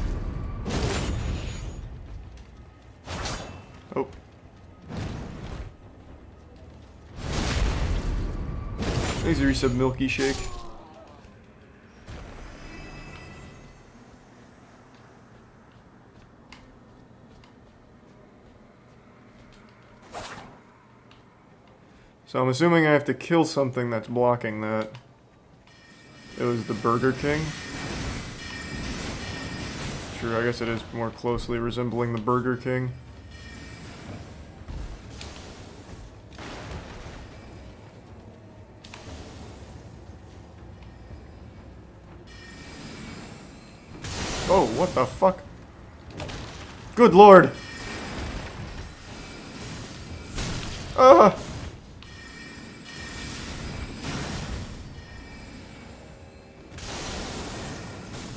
Thanks, Reese Milky Shake. So I'm assuming I have to kill something that's blocking that. It was the Burger King. True, I guess it is more closely resembling the Burger King. The fuck? Good lord! Ah!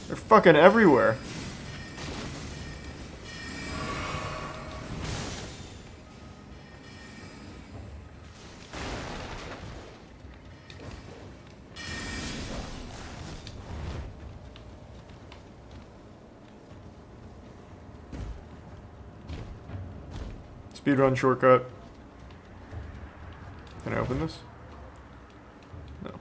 They're fucking everywhere. Speedrun shortcut. Can I open this? No.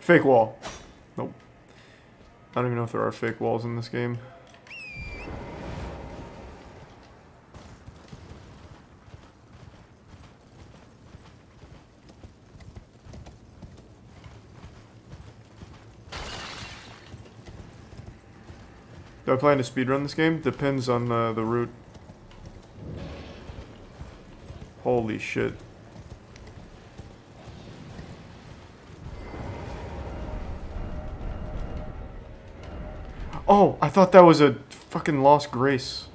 Fake wall. Nope. I don't even know if there are fake walls in this game. Plan to speedrun this game? Depends on uh, the route. Holy shit. Oh, I thought that was a fucking lost grace.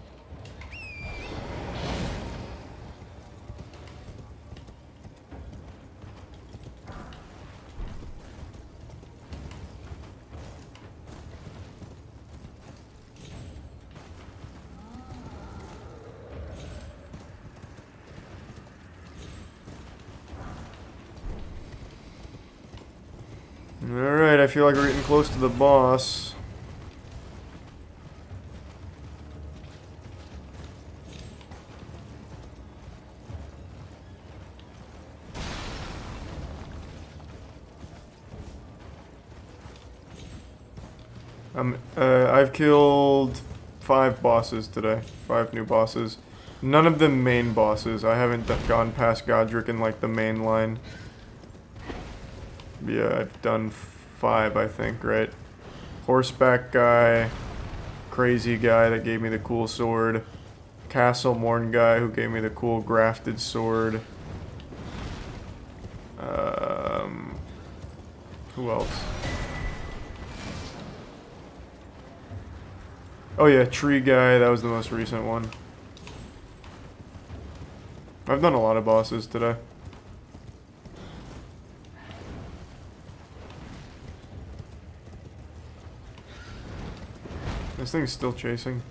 Alright, I feel like we're getting close to the boss. Um, uh, I've killed five bosses today. Five new bosses. None of them main bosses. I haven't gone past Godrick in like the main line. Yeah, I've done five, I think, right? Horseback guy, crazy guy that gave me the cool sword, Castle Morne guy who gave me the cool grafted sword. Um, who else? Oh yeah, tree guy, that was the most recent one. I've done a lot of bosses today. This thing's still chasing.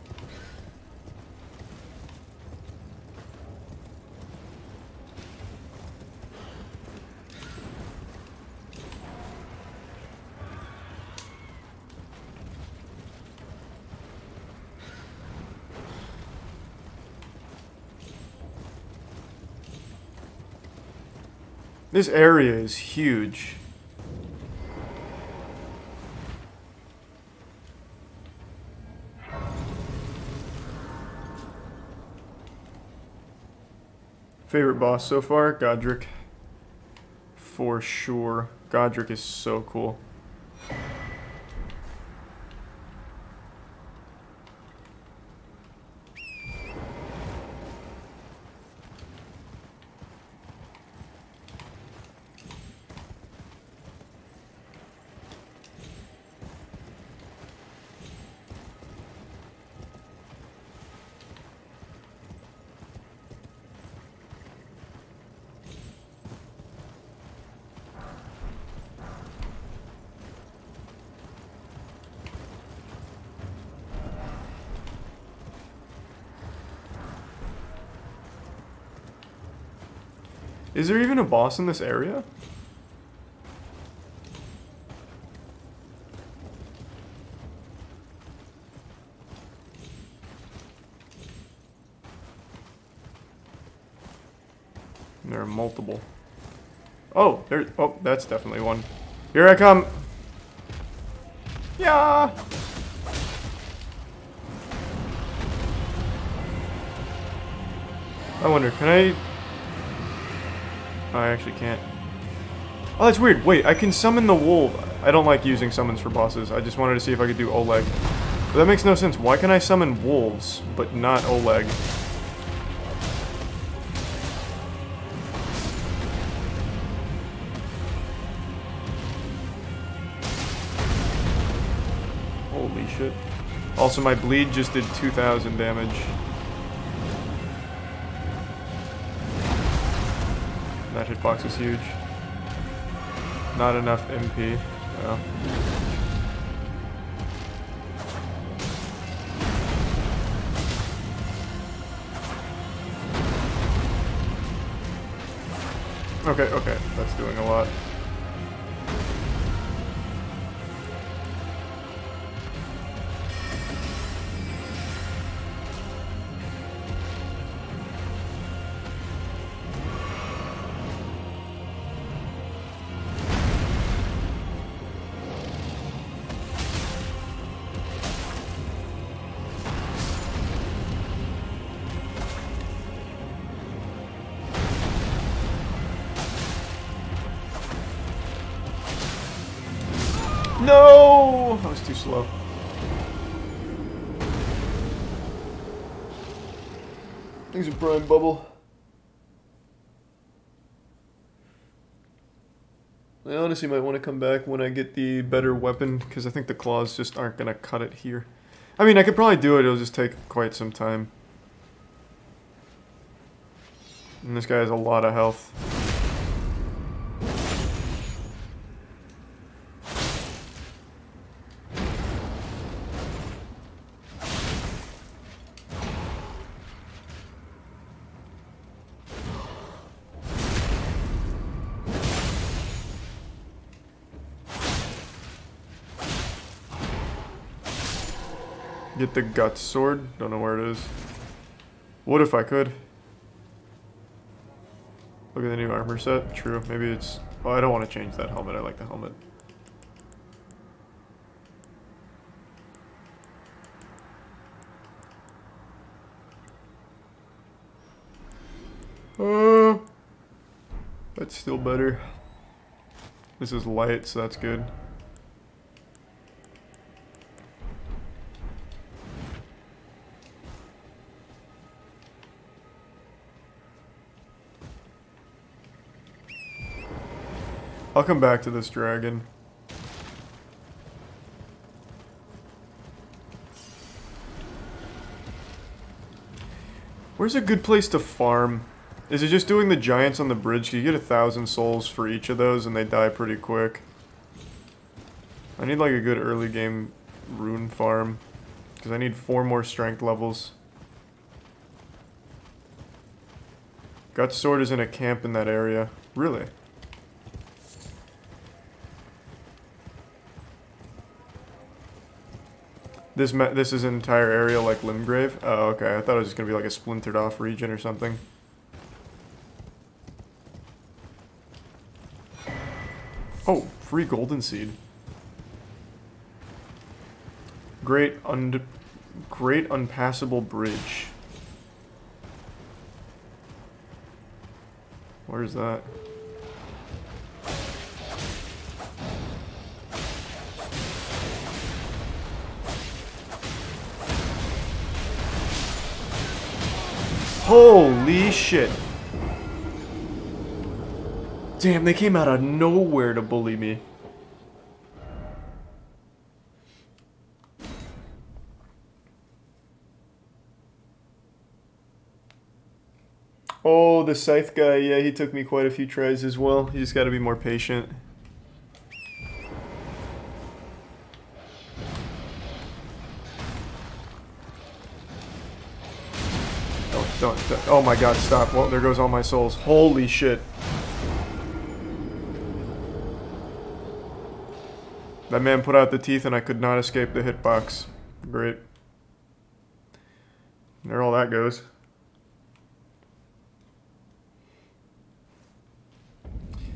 This area is huge. Favorite boss so far? Godrick. For sure. Godrick is so cool. Is there even a boss in this area? There are multiple. Oh, there. Oh, that's definitely one. Here I come. Yeah. I wonder, can I? I actually can't. Oh, that's weird. Wait, I can summon the wolf. I don't like using summons for bosses. I just wanted to see if I could do Oleg. But that makes no sense. Why can I summon wolves, but not Oleg? Holy shit. Also, my bleed just did 2,000 damage. Hitbox box is huge. Not enough MP. Okay, okay, that's doing a lot. Bubble. I honestly might want to come back when I get the better weapon, because I think the claws just aren't going to cut it here. I mean, I could probably do it, it'll just take quite some time. And this guy has a lot of health. The guts sword. Don't know where it is. What if I could? Look at the new armor set. True. Maybe it's... Well, I don't want to change that helmet. I like the helmet. Uh, that's still better. This is light, so that's good. I'll come back to this dragon. Where's a good place to farm? Is it just doing the giants on the bridge? You get a thousand souls for each of those and they die pretty quick. I need like a good early game rune farm. Because I need four more strength levels. Gut Sword is in a camp in that area. Really? This this is an entire area like Limgrave? Oh, okay. I thought it was just going to be like a splintered off region or something. Oh, free golden seed. Great un great unpassable bridge. Where's that? Holy shit. Damn, they came out of nowhere to bully me. Oh, the scythe guy, yeah, he took me quite a few tries as well. You just gotta be more patient. Oh my god, stop. Well, there goes all my souls. Holy shit. That man put out the teeth and I could not escape the hitbox. Great. There all that goes.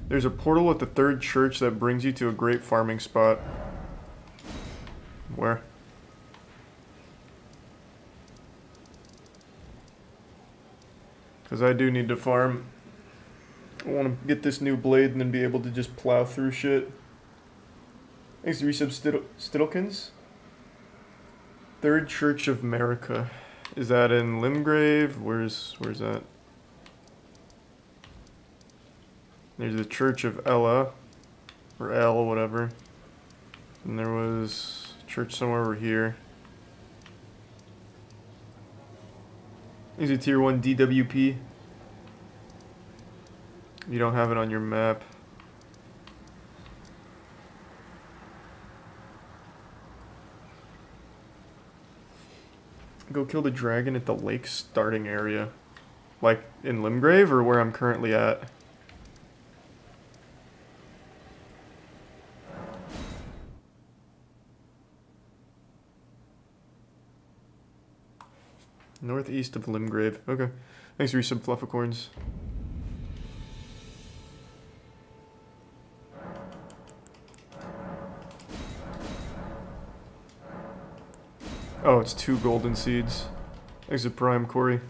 There's a portal at the third church that brings you to a great farming spot. Where? Because I do need to farm. I want to get this new blade and then be able to just plow through shit. Thanks to resub Stid Stidlekins. Third Church of Marika. Is that in Limgrave? Where's where's that? There's the Church of Elleh. Or L, whatever. And there was church somewhere over here. Is it tier 1 DWP? You don't have it on your map. Go kill the dragon at the lake starting area. Like in Limgrave or where I'm currently at? Northeast of Limgrave. Okay. Thanks, Resub Flufficorns. Oh, it's two golden seeds. To Prime, Corey.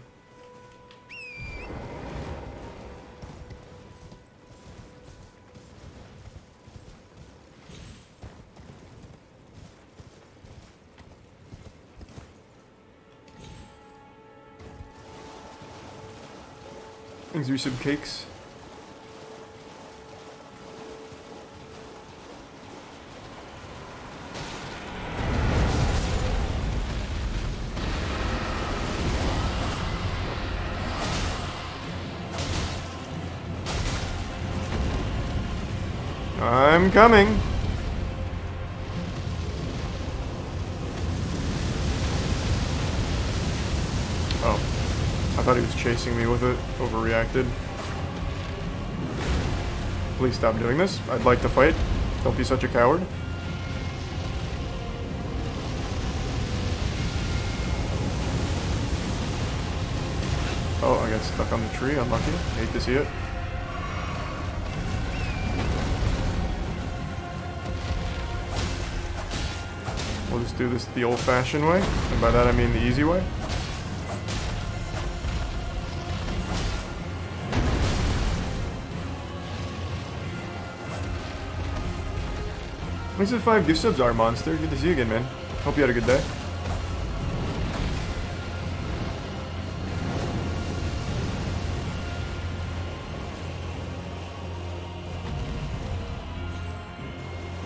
Thanks, Resub Cakes. I'm coming. Chasing me with it. Overreacted. Please stop doing this. I'd like to fight. Don't be such a coward. Oh, I got stuck on the tree. Unlucky. Hate to see it. We'll just do this the old-fashioned way, and by that I mean the easy way. Thanks for five gift subs, our monster. Good to see you again, man. Hope you had a good day.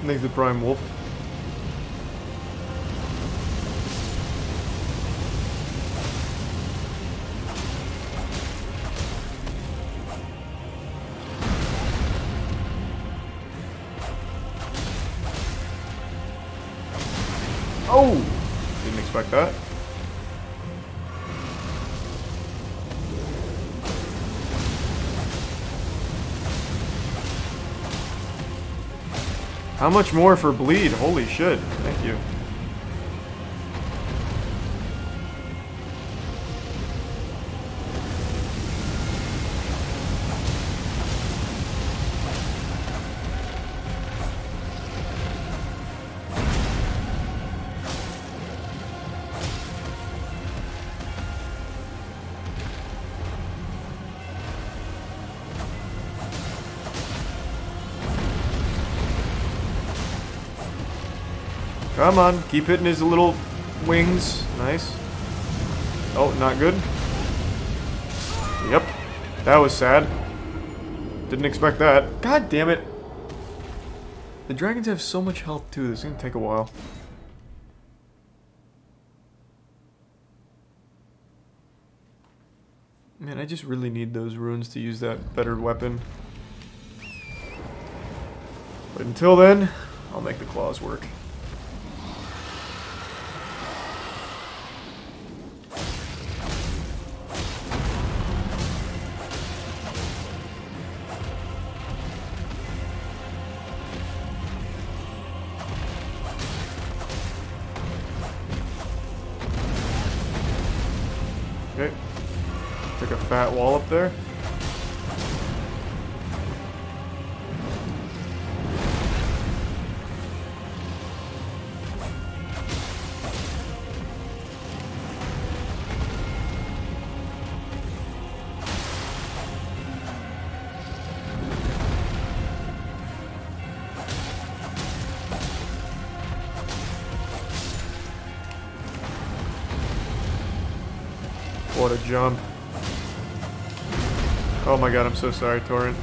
Thanks to Prime Wolf. How much more for bleed? Holy shit. Thank you. Come on, keep hitting his little wings. Nice. Oh, not good. Yep. That was sad. Didn't expect that. God damn it. The dragons have so much health too, this is gonna take a while. Man, I just really need those runes to use that better weapon. But until then, I'll make the claws work. There. What a jump. Oh my god, I'm so sorry, Torrent.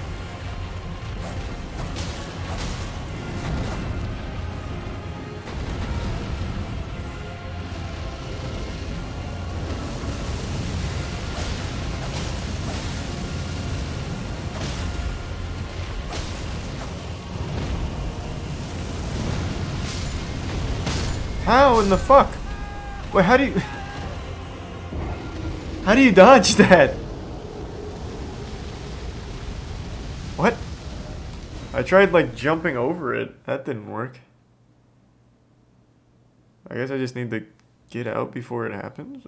How in the fuck? Wait, how do you... How do you dodge that? What? I tried like jumping over it. That didn't work. I guess I just need to get out before it happens.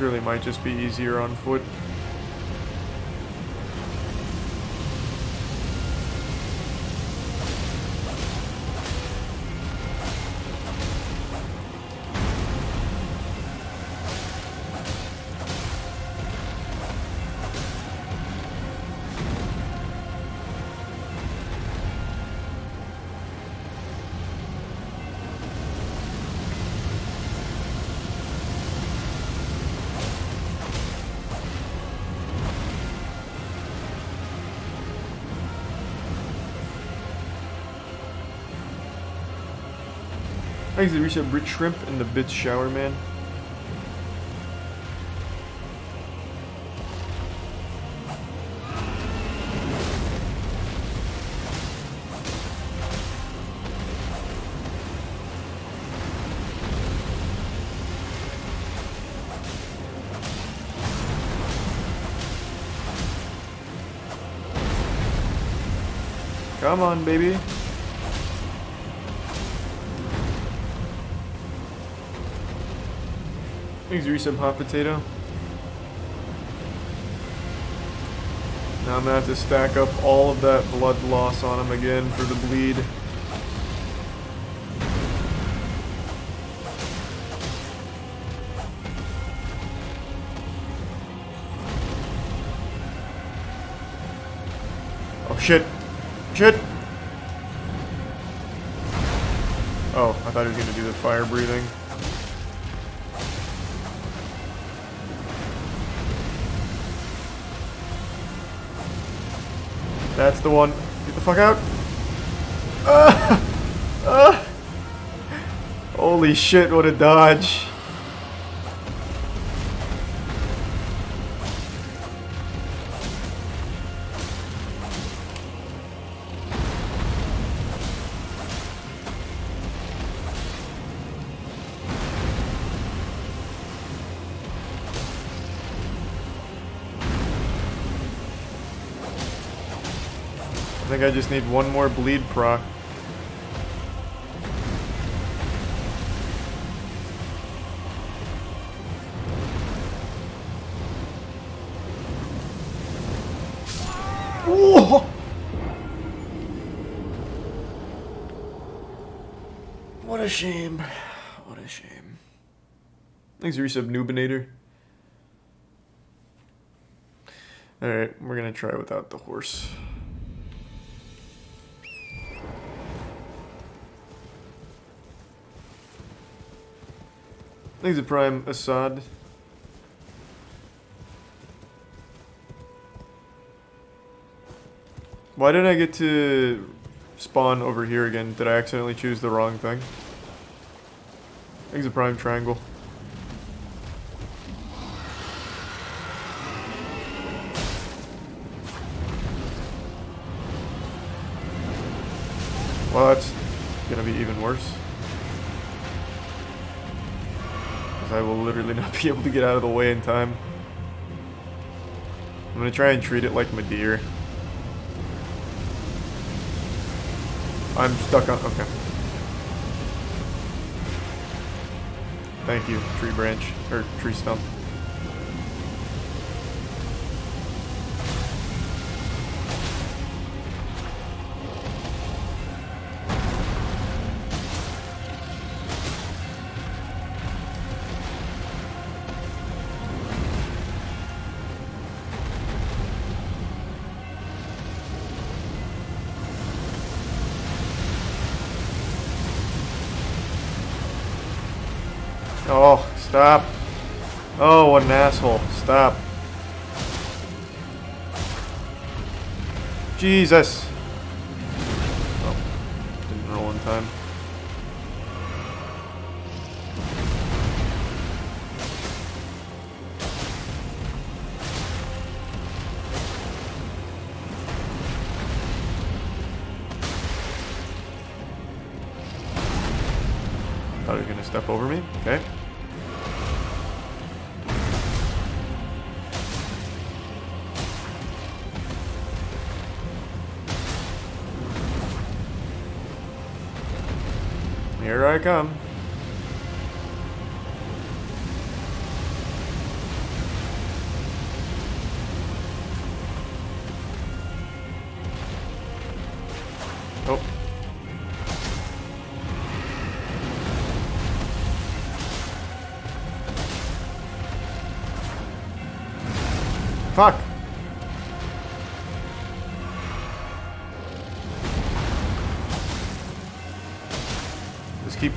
Really might just be easier on foot. Thanks to reset Brit Shrimp and the Bits Shower Man. Come on, baby. Thanks, Resub Hot Potato. Now I'm gonna have to stack up all of that blood loss on him again for the bleed. Oh shit! Shit! Oh, I thought he was gonna do the fire breathing. That's the one. Get the fuck out. Uh, uh. Holy shit, what a dodge. I just need one more bleed proc. What a shame. What a shame. Thanks, Resub Nubinator. Alright, we're gonna try without the horse. Thanks, a Prime Assad. Why didn't I get to spawn over here again? Did I accidentally choose the wrong thing? Thanks, a Prime Triangle. Well, that's gonna be even worse. Because I will literally not be able to get out of the way in time. I'm gonna try and treat it like my deer. I'm stuck on. Okay. Thank you, tree branch or tree stump. Stop. Jesus.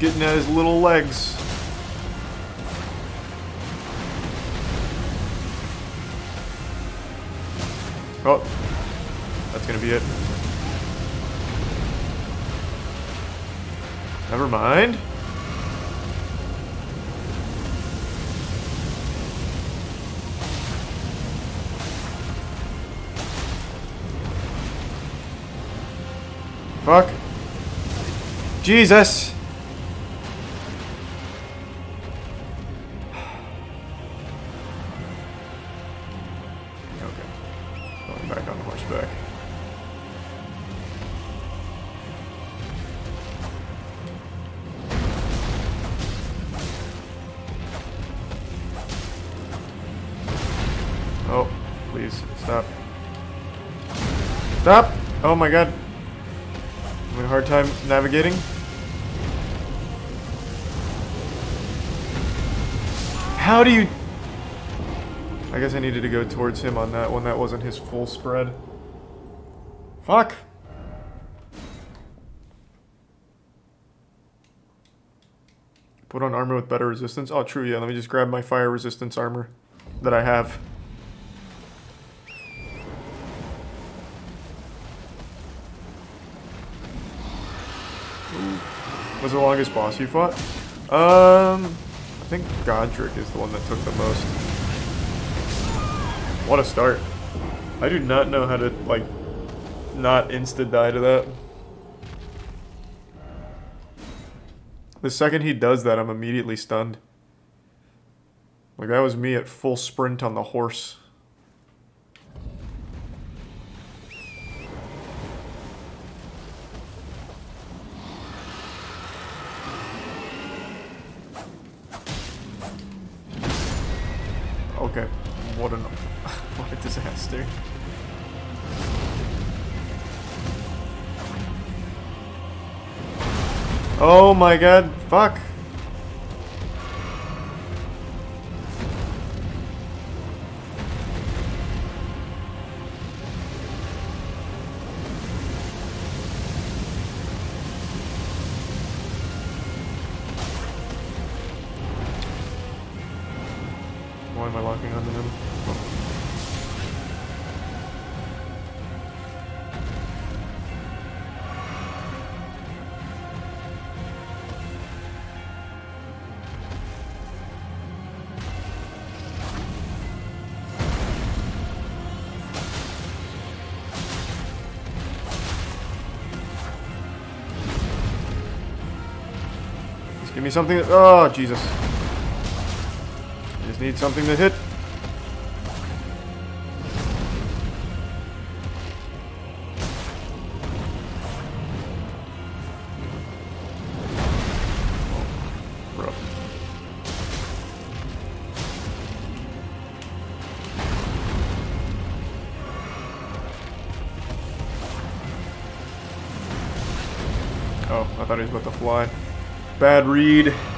Getting at his little legs. Oh, that's gonna be it. Never mind. Fuck. Jesus. My god. I'm having a hard time navigating. How do you... I guess I needed to go towards him on that one. That wasn't his full spread. Fuck! Put on armor with better resistance. Oh, true, yeah. Let me just grab my fire resistance armor that I have. Was the longest boss you fought? Um, I think Godrick is the one that took the most. What a start. I do not know how to, like, not insta-die to that. The second he does that, I'm immediately stunned. Like, that was me at full sprint on the horse. My god, fuck. Me something that- Oh, Jesus. I just need something to hit. Oh, I thought he was about to fly. Bad read.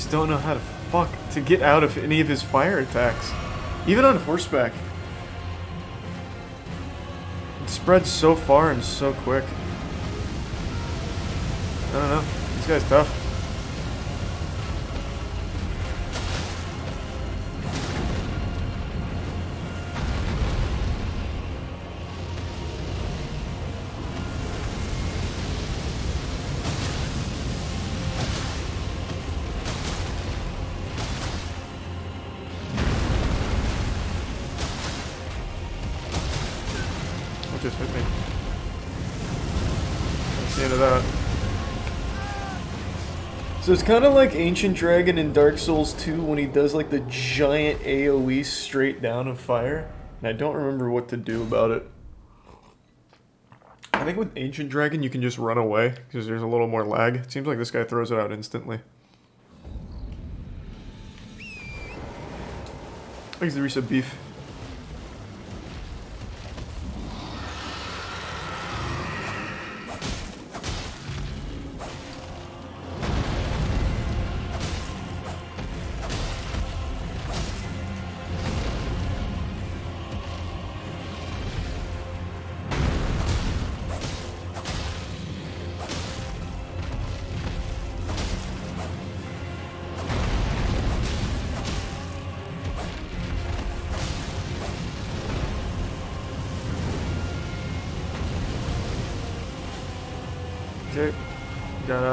Just don't know how to fuck to get out of any of his fire attacks. Even on horseback. It spreads so far and so quick. I don't know. This guy's tough. So it's kind of like Ancient Dragon in Dark Souls 2 when he does like the giant AoE straight down of fire. And I don't remember what to do about it. I think with Ancient Dragon you can just run away because there's a little more lag. It seems like this guy throws it out instantly. Thanks, the reset beef.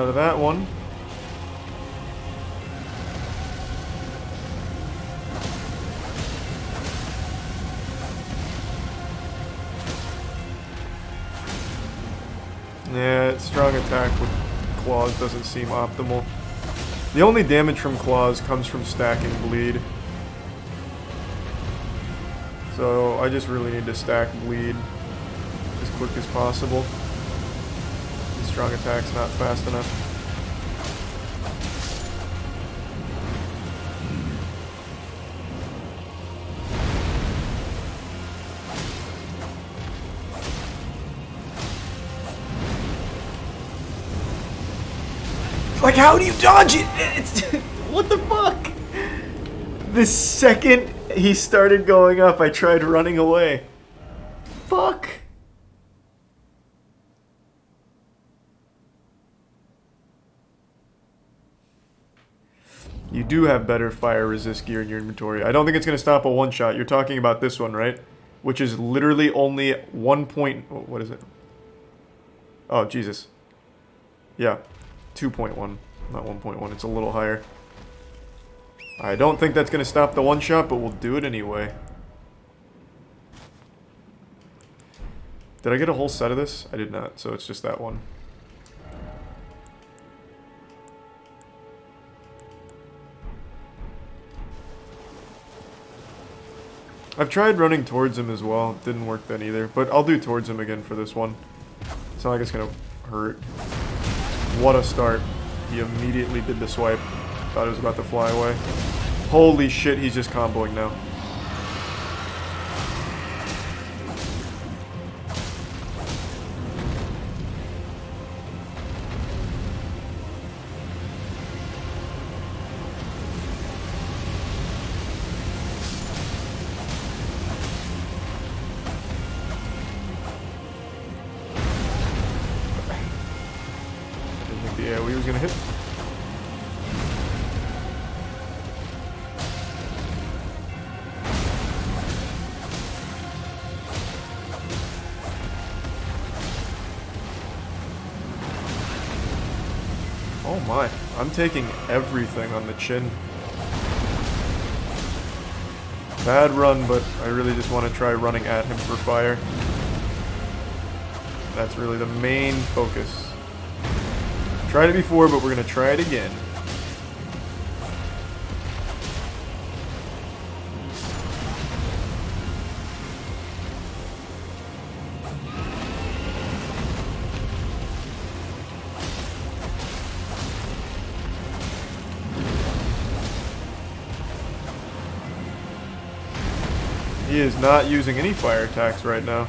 Out of that one. Yeah, strong attack with claws doesn't seem optimal. The only damage from claws comes from stacking bleed. So I just really need to stack bleed as quick as possible. Strong attack's not fast enough. Like, how do you dodge it? It's, what the fuck? The second he started going up, I tried running away. Fuck. You do have better fire resist gear in your inventory. I don't think it's going to stop a one-shot. You're talking about this one, right? Which is literally only one point... Oh, what is it? Oh, Jesus. Yeah. 2.1. Not 1.1. It's a little higher. I don't think that's going to stop the one-shot, but we'll do it anyway. Did I get a whole set of this? I did not, so it's just that one. I've tried running towards him as well. Didn't work then either. But I'll do towards him again for this one. It's not like it's going to hurt. What a start. He immediately did the swipe. Thought it was about to fly away. Holy shit, he's just comboing now. I'm taking everything on the chin. Bad run, but I really just want to try running at him for fire. That's really the main focus. Tried it before, but we're going to try it again. Not using any fire attacks right now.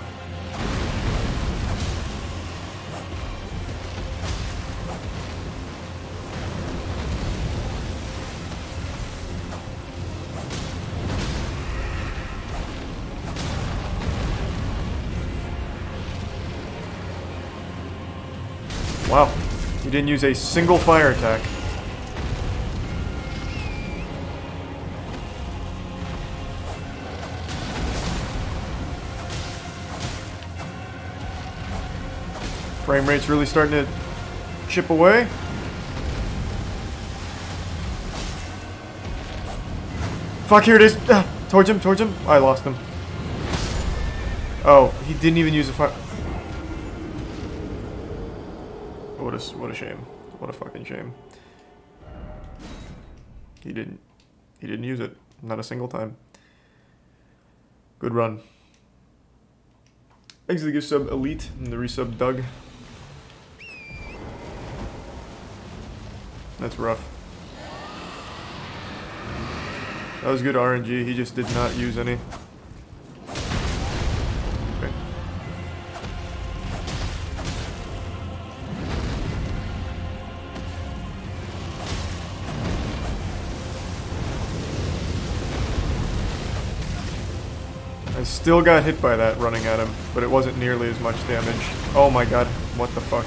Wow, he didn't use a single fire attack. Frame rate's really starting to chip away. Fuck, here it is. Ah, towards him, towards him. I lost him. Oh, he didn't even use a fire. What a, what a shame. What a fucking shame. He didn't. He didn't use it. Not a single time. Good run. Thanks to the gift sub Elite and the resub Doug. That's rough. That was good RNG. He just did not use any. Okay. I still got hit by that running at him, but it wasn't nearly as much damage. Oh my god, what the fuck.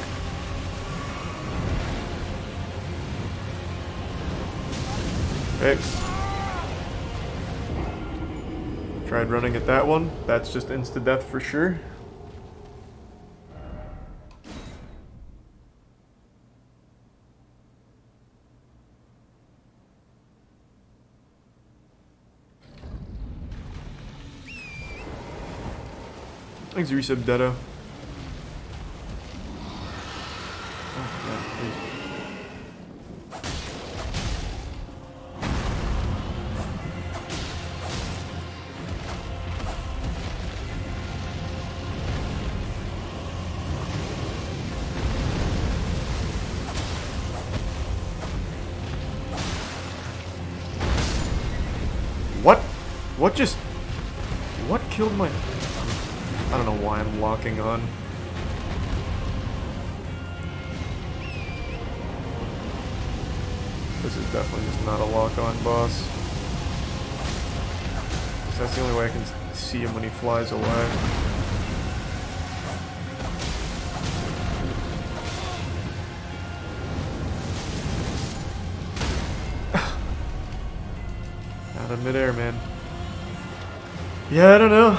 Okay. Tried running at that one. That's just insta-death for sure. Thanks, Resub Detto. I'm on. This is definitely just not a lock-on boss. that's the only way I can see him when he flies away. Out of midair, man. Yeah, I don't know.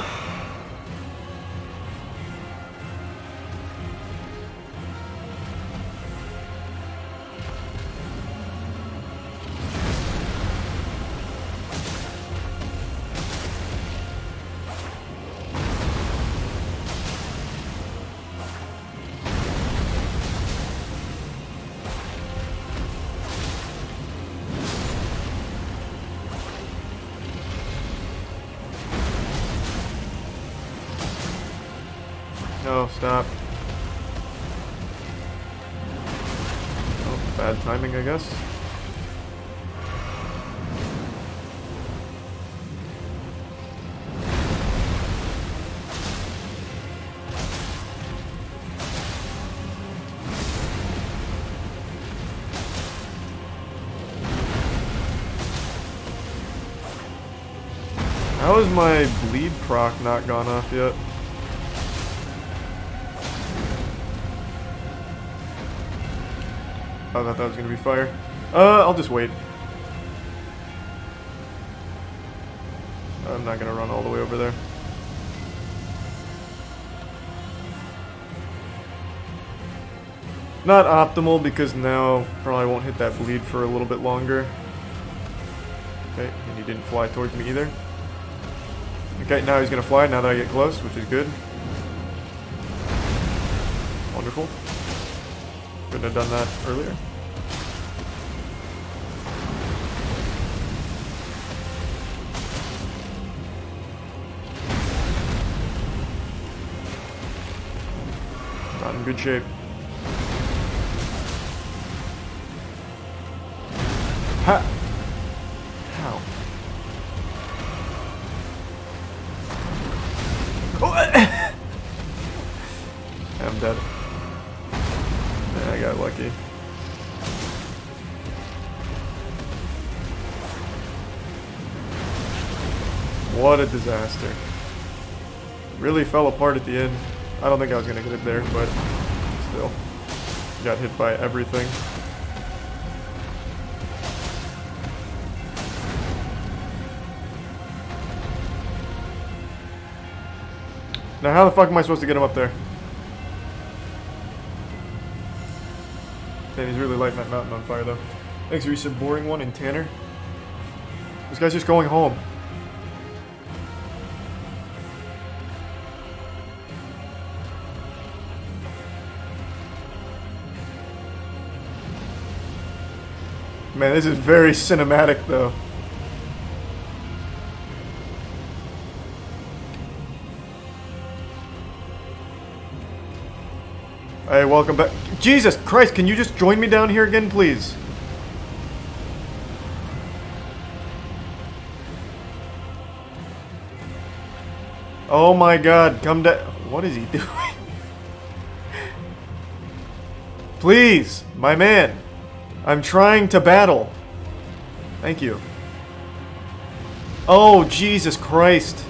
I guess. How is my bleed proc not gone off yet? I thought that was gonna be fire. Uh, I'll just wait. I'm not gonna run all the way over there. Not optimal because now probably won't hit that bleed for a little bit longer. Okay, and he didn't fly towards me either. Okay, now he's gonna fly now that I get close, which is good. Wonderful. Couldn't have done that earlier. Not in good shape. Really fell apart at the end. I don't think I was going to get it there, but still. Got hit by everything. Now how the fuck am I supposed to get him up there? Man, he's really lighting that mountain on fire though. Thanks, Reese. Boring one in Tanner. This guy's just going home. Man, this is very cinematic, though. Hey, welcome back. Jesus Christ, can you just join me down here again, please? Oh my god, come down. What is he doing? Please, my man. I'm trying to battle. Thank you. Oh, Jesus Christ.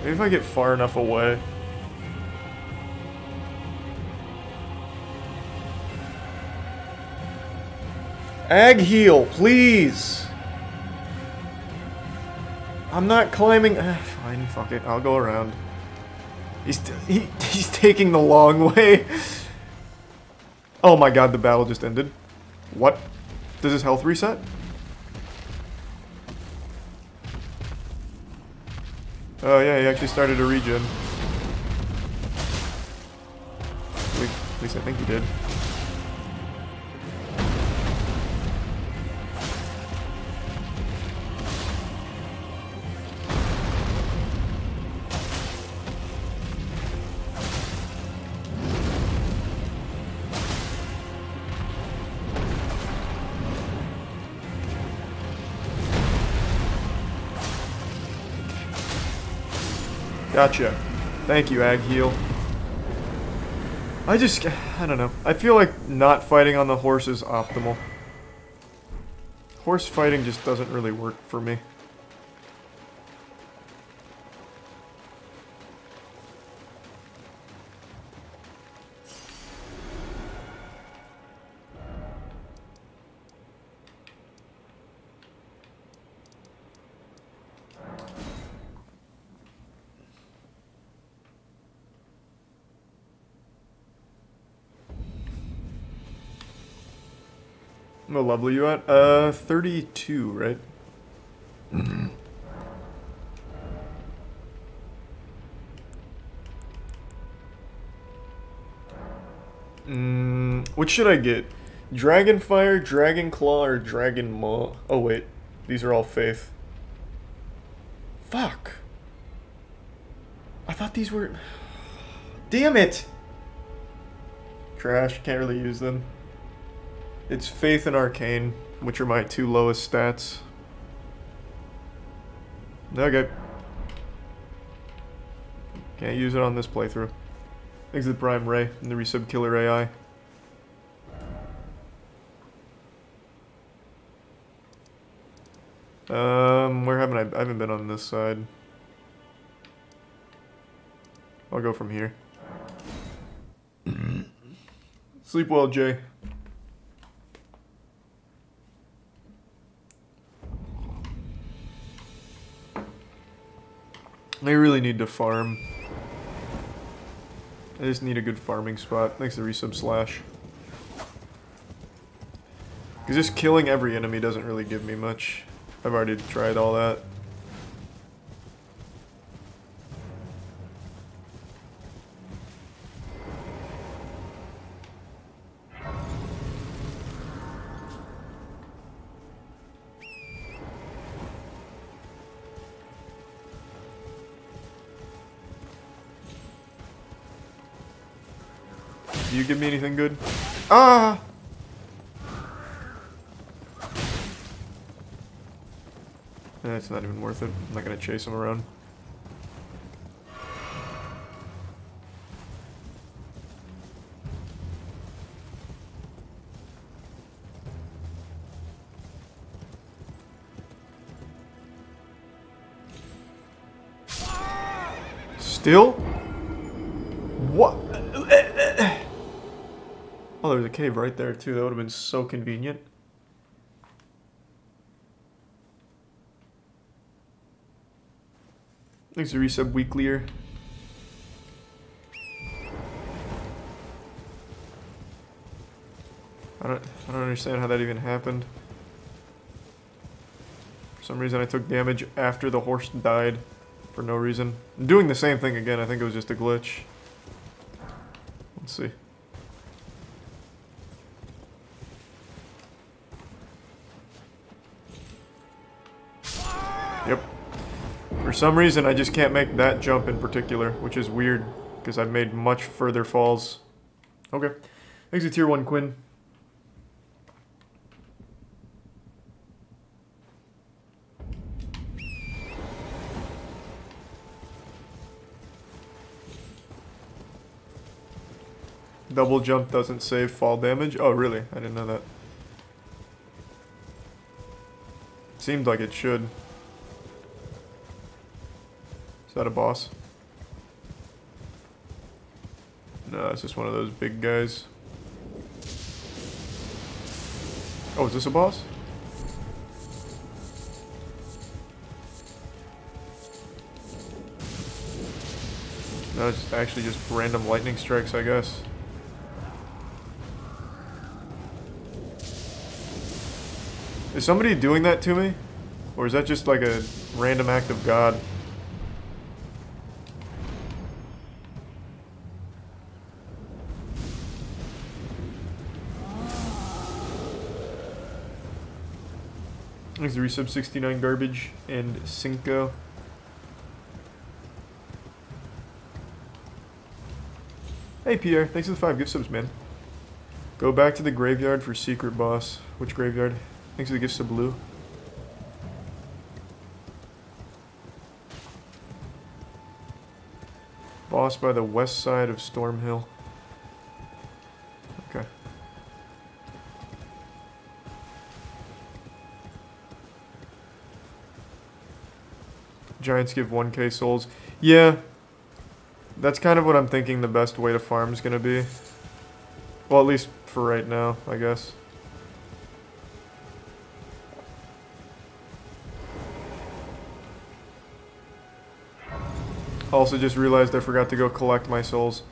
Maybe if I get far enough away. Ag heal, please. I'm not climbing. Ah, fine, fuck it. I'll go around. He's he, he's taking the long way. Oh my god, the battle just ended. What? Does his health reset? Oh yeah, he actually started a regen. At least I think he did. Gotcha. Thank you, Ag Heal. I just, I don't know. I feel like not fighting on the horse is optimal. Horse fighting just doesn't really work for me. You at? Uh, 32, right? mm, what should I get? Dragon Fire, Dragon Claw, or Dragon Maw? Oh wait, these are all Faith. Fuck. I thought these were... Damn it! Trash, can't really use them. It's Faith and Arcane, which are my two lowest stats. Okay. Can't use it on this playthrough. Exit Prime Ray and the Resub Killer AI. Um, where haven't I? I haven't been on this side. I'll go from here. Sleep well, Jay. I really need to farm. I just need a good farming spot. Thanks to resub slash. Because just killing every enemy doesn't really give me much. I've already tried all that. Ah! That's not even worth it. I'm not gonna chase him around. Still? There's a cave right there too. That would have been so convenient. Thanks to resub weeklier. I don't I don't understand how that even happened. For some reason I took damage after the horse died for no reason. I'm doing the same thing again, I think it was just a glitch. For some reason, I just can't make that jump in particular, which is weird, because I've made much further falls. Okay. Thanks to Tier 1 Quinn. Double jump doesn't save fall damage? Oh, really? I didn't know that. Seemed like it should. Is that a boss? No, it's just one of those big guys. Oh, is this a boss? No, it's actually just random lightning strikes, I guess. Is somebody doing that to me? Or is that just like a random act of God? Thanks to resub 69 garbage and Cinco. Hey Pierre, thanks for the five gift subs, man. Go back to the graveyard for secret boss. Which graveyard? Thanks for the gifts to Blue. Boss by the west side of Stormhill. Okay. Giants give 1k souls. Yeah. That's kind of what I'm thinking the best way to farm is going to be. Well, at least for right now, I guess. Also just realized I forgot to go collect my souls.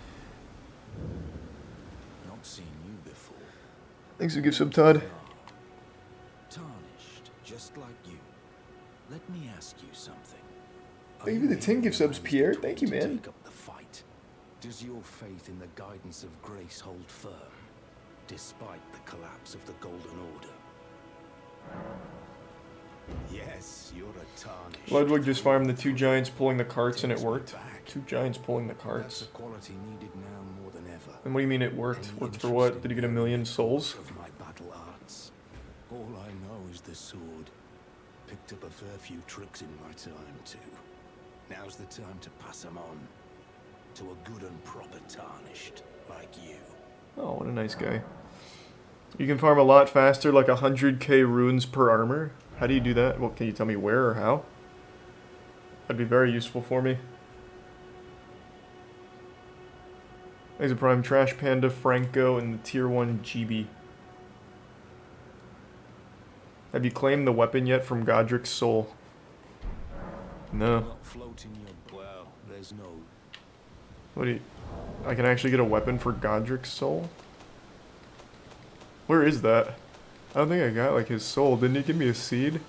Not seen you before. Thanks for give some Todd. 10 gift subs, Pierre. Thank you, man. Take up the fight. Does your faith in the guidance of grace hold firm, despite the collapse of the Golden Order? Yes, you're a tarnished. Ludwig just farmed the two giants pulling the carts and it worked. Two giants pulling the carts. quality needed now more than ever. And what do you mean it worked? Worked for what? Did he get a million souls? Of my battle arts. All I know is the sword. Picked up a fair few tricks in my time too. Now's the time to pass them on to a good and proper tarnished like you. Oh, what a nice guy. You can farm a lot faster, like 100k runes per armor. How do you do that? Well, can you tell me where or how? That'd be very useful for me. Thanks a Prime Trash Panda, Franco, and the Tier 1 GB. Have you claimed the weapon yet from Godrick's soul? No. Well, there's no What do you... I can actually get a weapon for Godrick's soul? Where is that? I don't think I got, like, his soul. Didn't he give me a seed?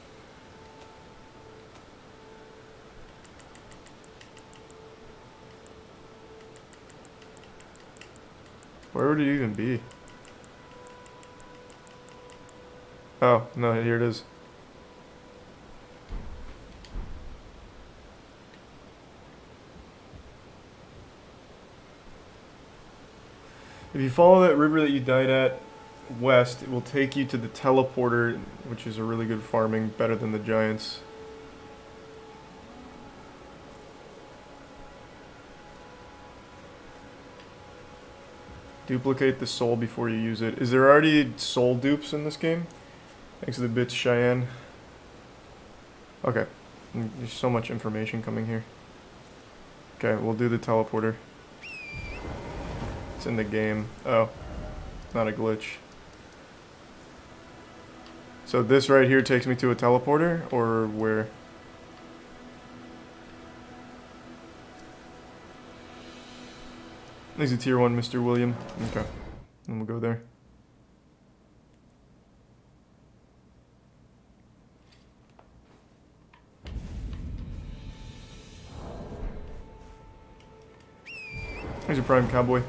Where would it even be? Oh, no, here it is. If you follow that river that you died at west, it will take you to the teleporter, which is a really good farming, better than the giants. Duplicate the soul before you use it. Is there already soul dupes in this game? Thanks to the bits, Cheyenne. Okay. Mm, There's so much information coming here. Okay, we'll do the teleporter. It's in the game. Oh, not a glitch. So this right here takes me to a teleporter, or where? There's a tier one, Mr. William. Okay, and we'll go there. There's a prime cowboy.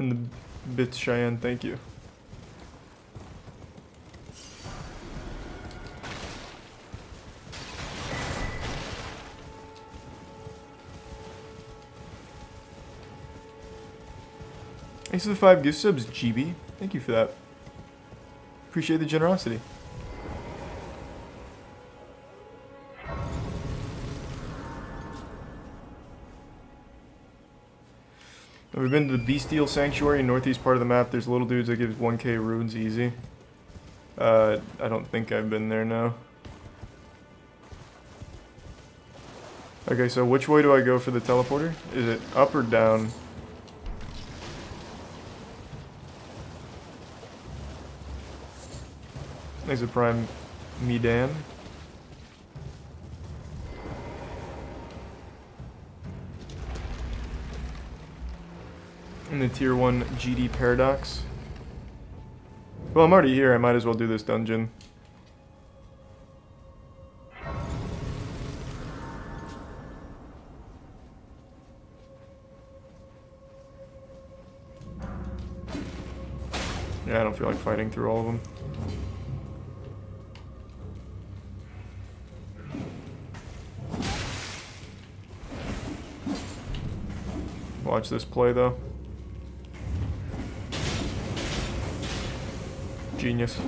And the bits Cheyenne, thank you. Thanks for the five gift subs, GB. Thank you for that. Appreciate the generosity. We've been to the Bestial Sanctuary in northeast part of the map. There's little dudes that gives 1k runes easy. Uh, I don't think I've been there now. Okay, so which way do I go for the teleporter? Is it up or down? Thanks a prime Medan. The tier 1 GD Paradox. Well, I'm already here. I might as well do this dungeon. Yeah, I don't feel like fighting through all of them. Watch this play, though. Genius.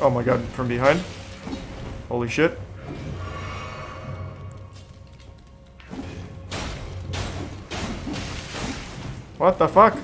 Oh my god, from behind? Holy shit. What the fuck?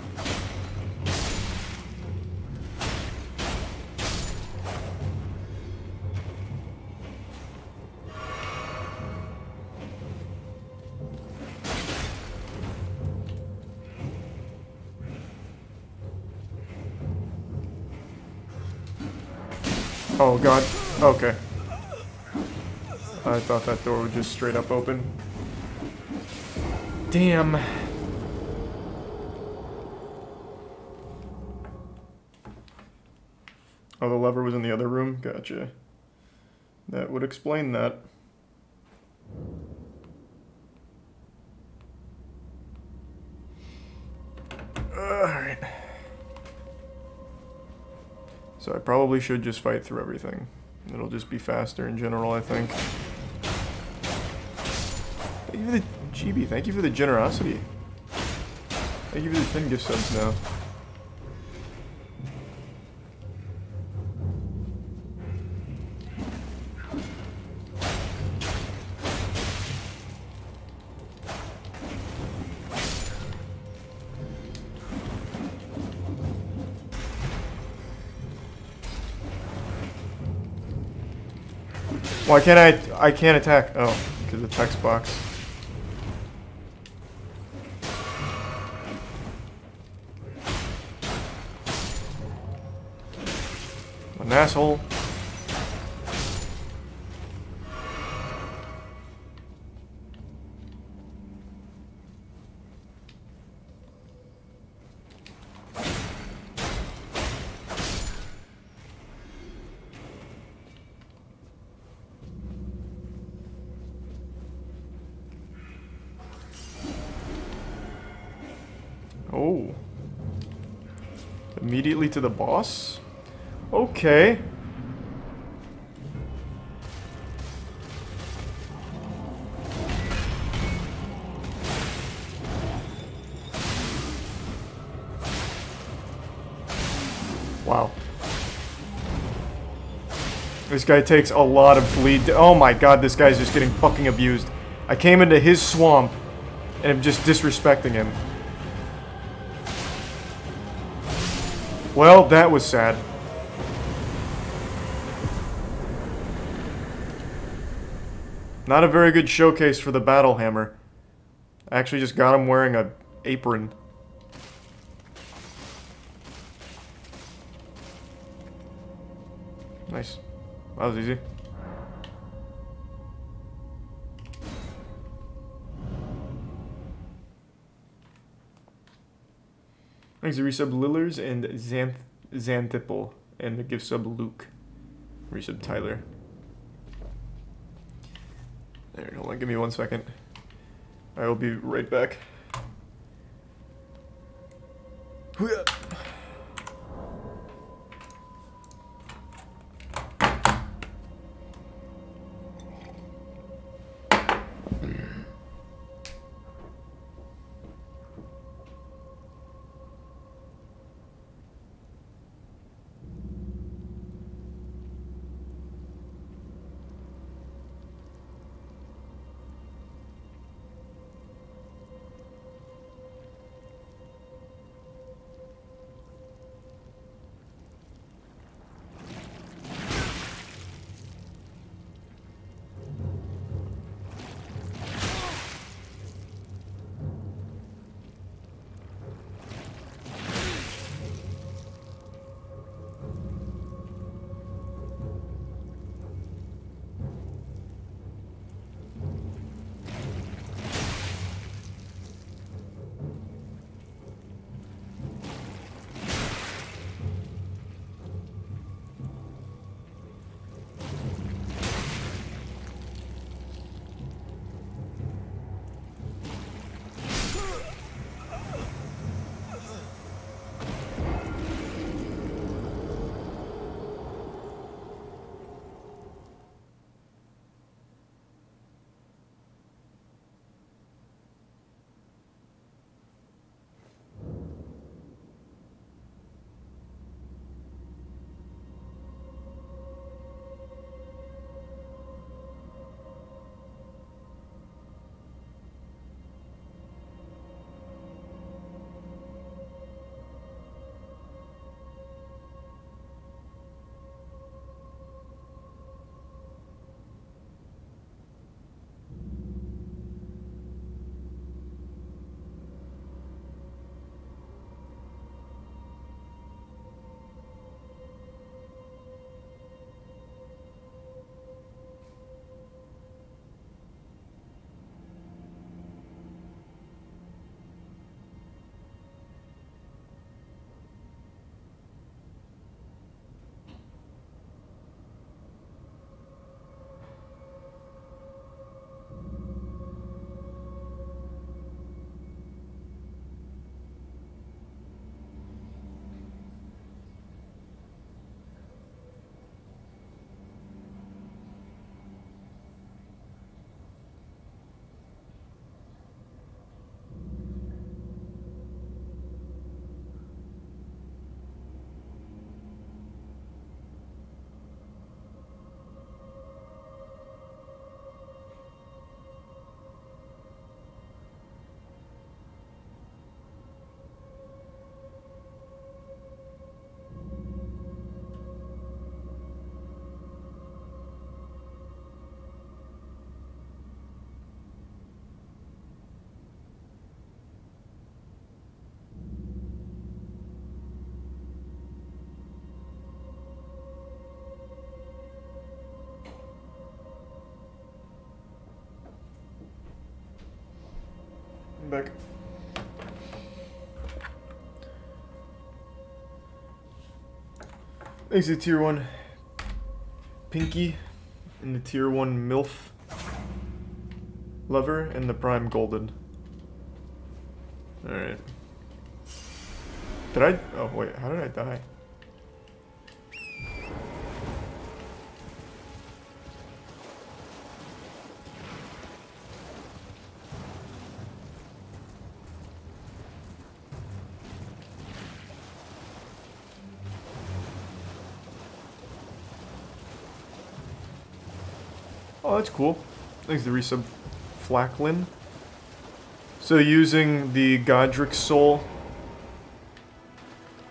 God. Okay. I thought that door would just straight up open. Damn. Oh, the lever was in the other room? Gotcha. That would explain that. Probably should just fight through everything. It'll just be faster in general, I think. Thank you for the GB, thank you for the generosity. Thank you for the 10 gift subs now. Why can't I? I can't attack. Oh, because the text box. An asshole. The boss? Okay. Wow. This guy takes a lot of bleed. Oh my god, this guy's just getting fucking abused. I came into his swamp and I'm just disrespecting him. Well, that was sad. Not a very good showcase for the battle hammer. I actually just got him wearing a apron. Nice. That was easy. Thanks to resub Lillers and Xanth Xanthiple and the gift sub Luke. Resub Tyler. There, hold on, give me one second. I will be right back. Back. Thanks to tier 1 Pinky and the tier 1 MILF Lover and the Prime Golden. Alright. Did I? Oh, wait, how did I die? Oh, that's cool. Thanks the resub Flacklin. So using the Godrick Soul,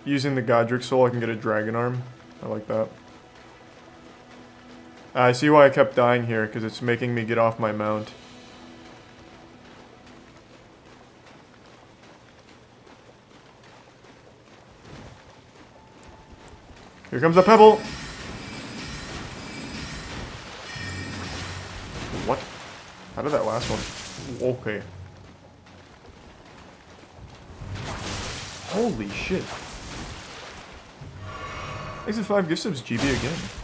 using the Godrick Soul, I can get a Dragon Arm. I like that. Ah, I see why I kept dying here, because it's making me get off my mount. Here comes the pebble! How did that last one? Okay. Holy shit. Exit 5 gift subs GB again.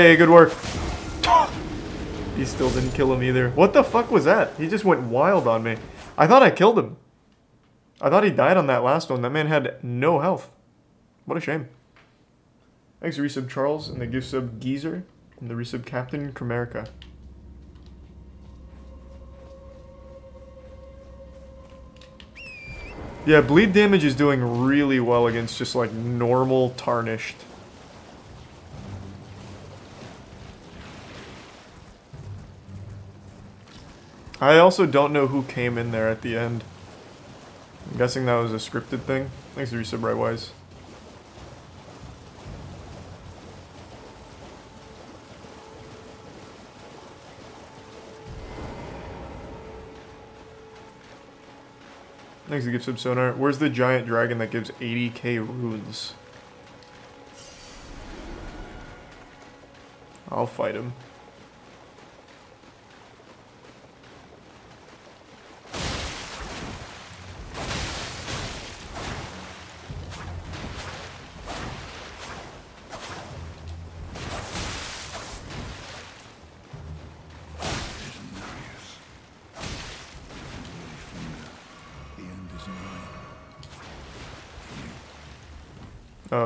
Hey, good work. He still didn't kill him either. What the fuck was that? He just went wild on me. I thought I killed him. I thought he died on that last one. That man had no health. What a shame. Thanks, resub Charles, and the gift sub Geezer, and the resub Captain Comerica. Yeah, bleed damage is doing really well against just like normal tarnished. I also don't know who came in there at the end. I'm guessing that was a scripted thing. Thanks to resub Rightwise. Thanks to gift sub sonar. Where's the giant dragon that gives 80k runes? I'll fight him.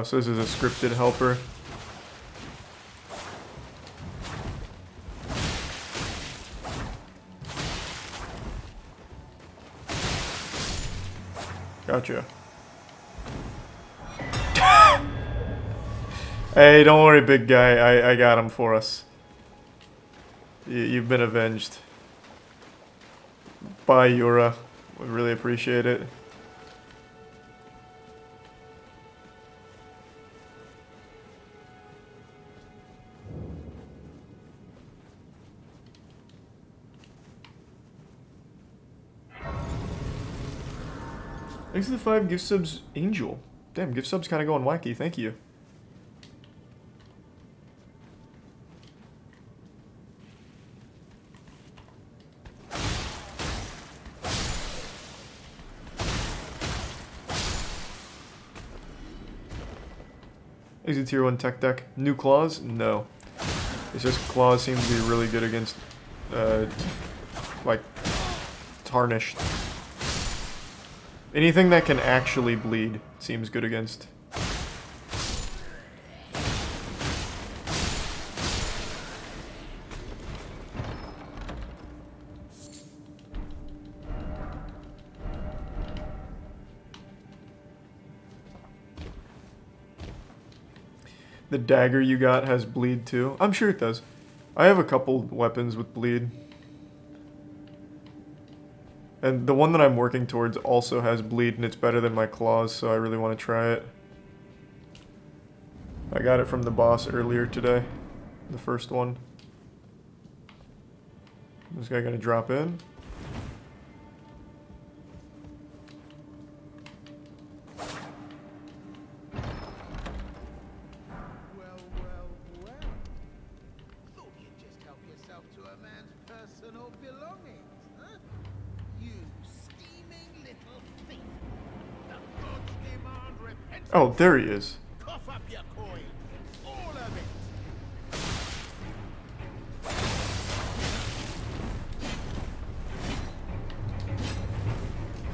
So this is a scripted helper. Gotcha. hey, don't worry, big guy. I, I got him for us. You, you've been avenged. Bye, Yura. We really appreciate it. Thanks to the five gift subs, Angel. Damn, gift subs kind of going wacky. Thank you. Is it tier 1 tech deck? New claws? No. It's just claws seem to be really good against, uh, like, tarnished. Anything that can actually bleed seems good against. The dagger you got has bleed too. I'm sure it does. I have a couple weapons with bleed. And the one that I'm working towards also has bleed and it's better than my claws, so I really want to try it. I got it from the boss earlier today. The first one. This guy gonna drop in? There he is. Cough up your coin. All of it.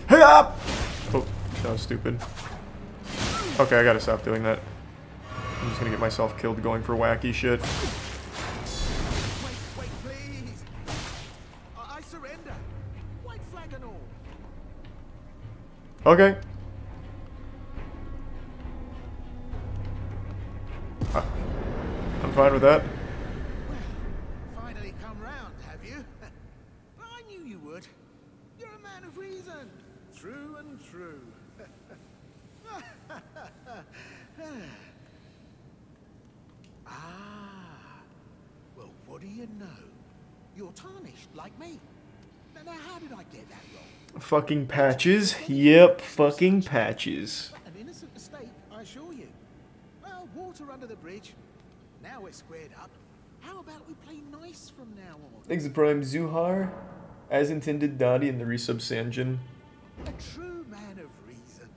Hey up! Oh, that was stupid. Okay, I gotta stop doing that. I'm just gonna get myself killed going for wacky shit. Wait, fine with that. Finally come round, have you? I knew you would. You're a man of reason. True and true. ah. Well, what do you know? You're tarnished like me. Now, now how did I get that wrong? Fucking patches. Yep, fucking patches. An innocent mistake, I assure you. Well, water under the bridge. Now we're squared up. How about we play nice from now on? Thanks to Prime Zuhar. As intended, Dottie and the resub Sanjin. A true man of reason.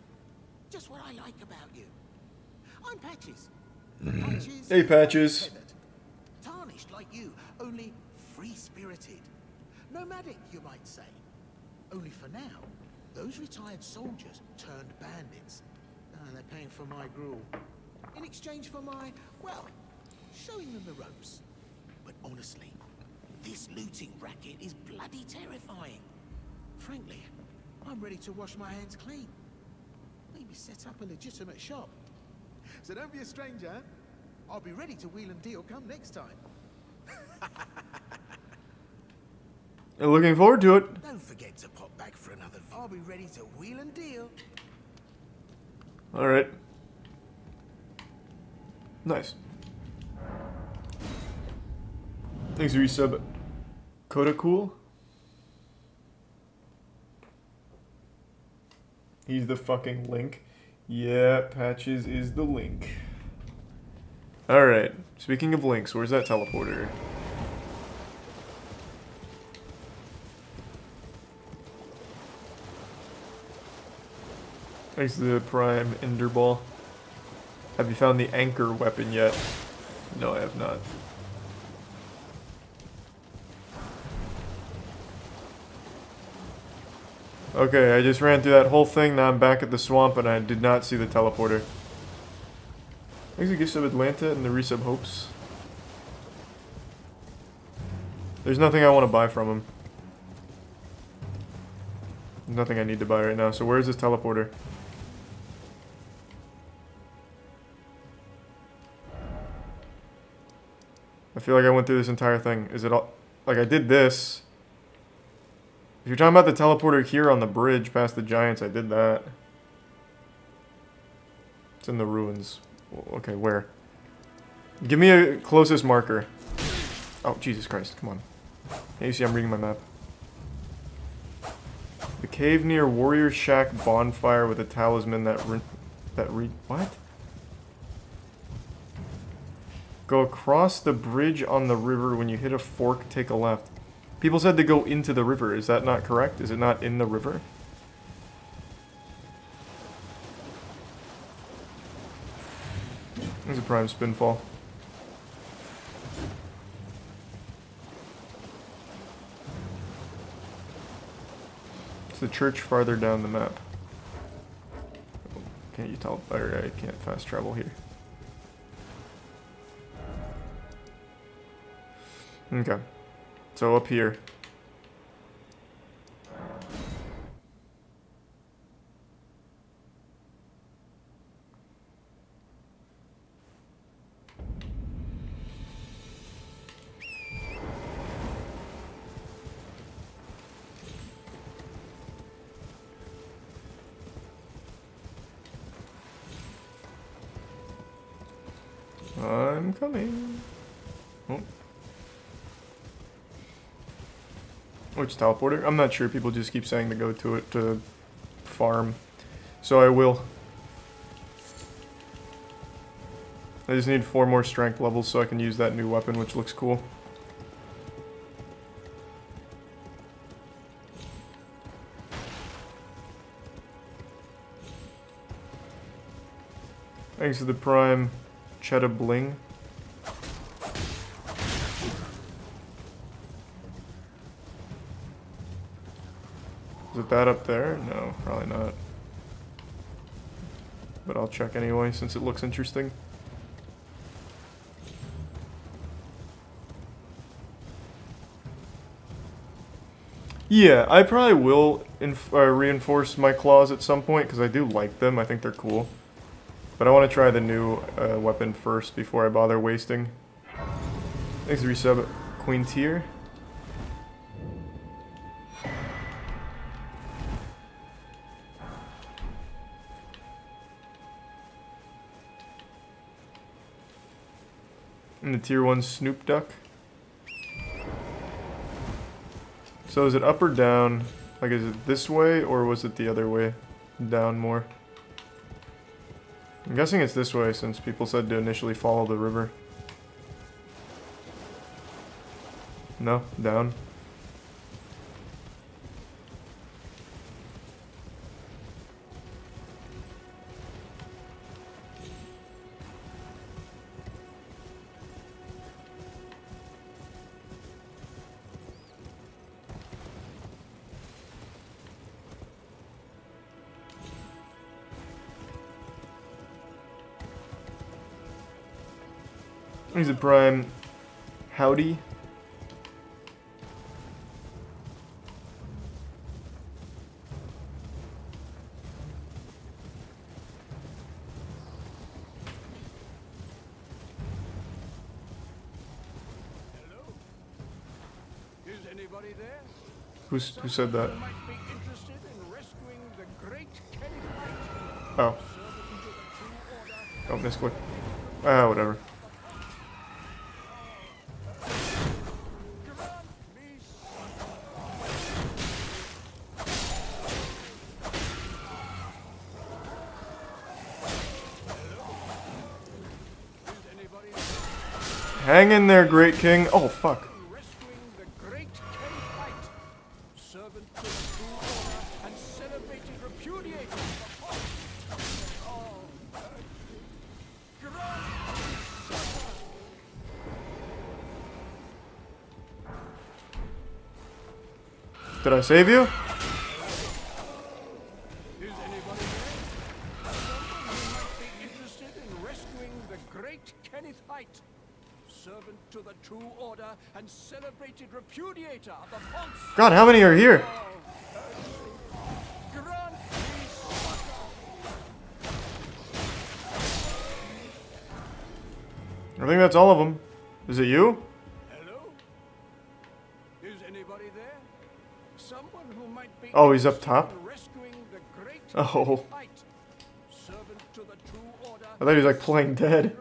Just what I like about you. I'm Patches. Mm-hmm. Patches Hey, Patches. Tarnished like you, only free-spirited. Nomadic, you might say. Only for now, those retired soldiers turned bandits. And they're paying for my gruel. In exchange for my, well, showing them the ropes. But honestly, this looting racket is bloody terrifying. Frankly, I'm ready to wash my hands clean. Maybe set up a legitimate shop. So don't be a stranger. I'll be ready to wheel and deal come next time. Looking forward to it. Don't forget to pop back for another. I'll be ready to wheel and deal. All right. Nice. Thanks, resub. Coda cool. He's the fucking link. Yeah, Patches is the link. Alright, speaking of links, where's that teleporter? Thanks to the Prime Ender Ball. Have you found the anchor weapon yet? No, I have not. Okay, I just ran through that whole thing, now I'm back at the swamp and I did not see the teleporter. Thanks to Gifts of Atlanta and the resub hopes. There's nothing I want to buy from him. Nothing I need to buy right now, so where's this teleporter? I feel like I went through this entire thing. Is it all... Like, I did this. If you're talking about the teleporter here on the bridge past the giants, I did that. It's in the ruins. Okay, where? Give me a closest marker. Oh, Jesus Christ, come on. Hey, you see I'm reading my map. The cave near Warrior Shack bonfire with a talisman that re that re- what? Go across the bridge on the river. When you hit a fork, take a left. People said to go into the river. Is that not correct? Is it not in the river? There's a prime spinfall. It's the church farther down the map. Can't you tell? Or I can't fast travel here. Okay. So up here. I'm coming. Oh. Which teleporter? I'm not sure. People just keep saying to go to it to farm. So I will. I just need four more strength levels so I can use that new weapon, which looks cool. Thanks to the prime Cheddar Bling. That up there? No, probably not. But I'll check anyway since it looks interesting. Yeah, I probably will uh, reinforce my claws at some point because I do like them. I think they're cool. But I want to try the new uh, weapon first before I bother wasting. Thanks resub Queen Tier. Tier 1 Snoop Duck. So is it up or down? Like is it this way or was it the other way? Down more. I'm guessing it's this way since people said to initially follow the river. No, down. Prime. Howdy. Is anybody there? Who's, who said that? Who might be interested in Hang in there, Great King. Oh, fuck. rescuing I save Kenneth many are here? Grant me succor. I think that's all of them. Is it you? Hello? Is anybody there? Someone who might be Oh, he's up top? rescuing the great Oh. Kenneth servant to the true order I thought he was like playing dead.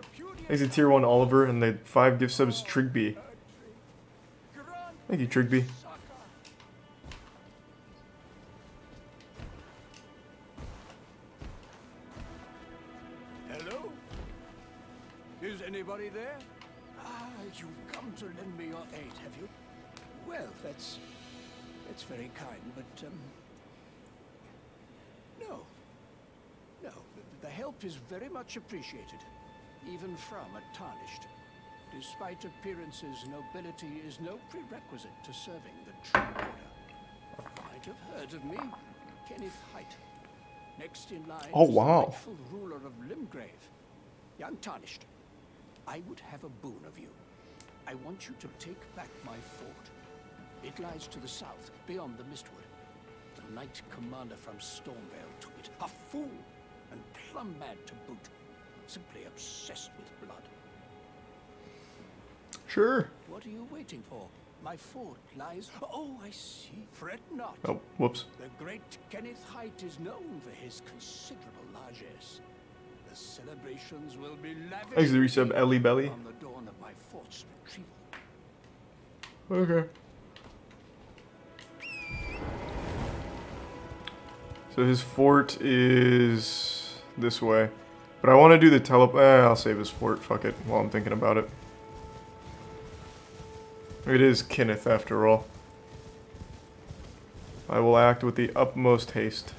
He's a tier 1 Oliver and the 5 gift subs Trigby. Thank you, Trigby. Appearances, nobility is no prerequisite to serving the true order. Might have heard of me, Kenneth Haight. Next in line Oh, is wow. the ruler of Limgrave, young Tarnished. I would have a boon of you. I want you to take back my fort. It lies to the south, beyond the Mistwood. The Knight Commander from Stormveil took it. A fool, and plumb mad to boot. Simply obsessed with blood. Sure. What are you waiting for? My fort lies... Oh, I see. Fret not. Oh, whoops. The great Kenneth Haight is known for his considerable largesse. The celebrations will be lavish Thanks resub, Ellie Belly. on the dawn of my fort's retrieval. Okay. So his fort is this way. But I want to do the tele- eh, I'll save his fort, fuck it, while I'm thinking about it. It is Kenneth after all. I will act with the utmost haste.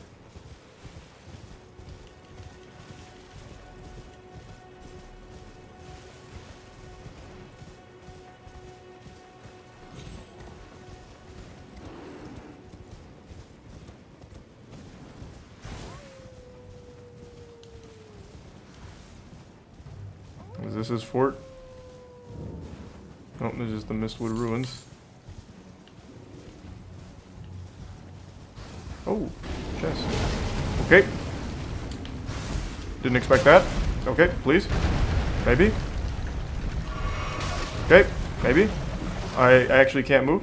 Is this his fort? Oh, this is the Mistwood Ruins. Oh, chest. Okay. Didn't expect that. Okay, please. Maybe. Okay, maybe. I I actually can't move.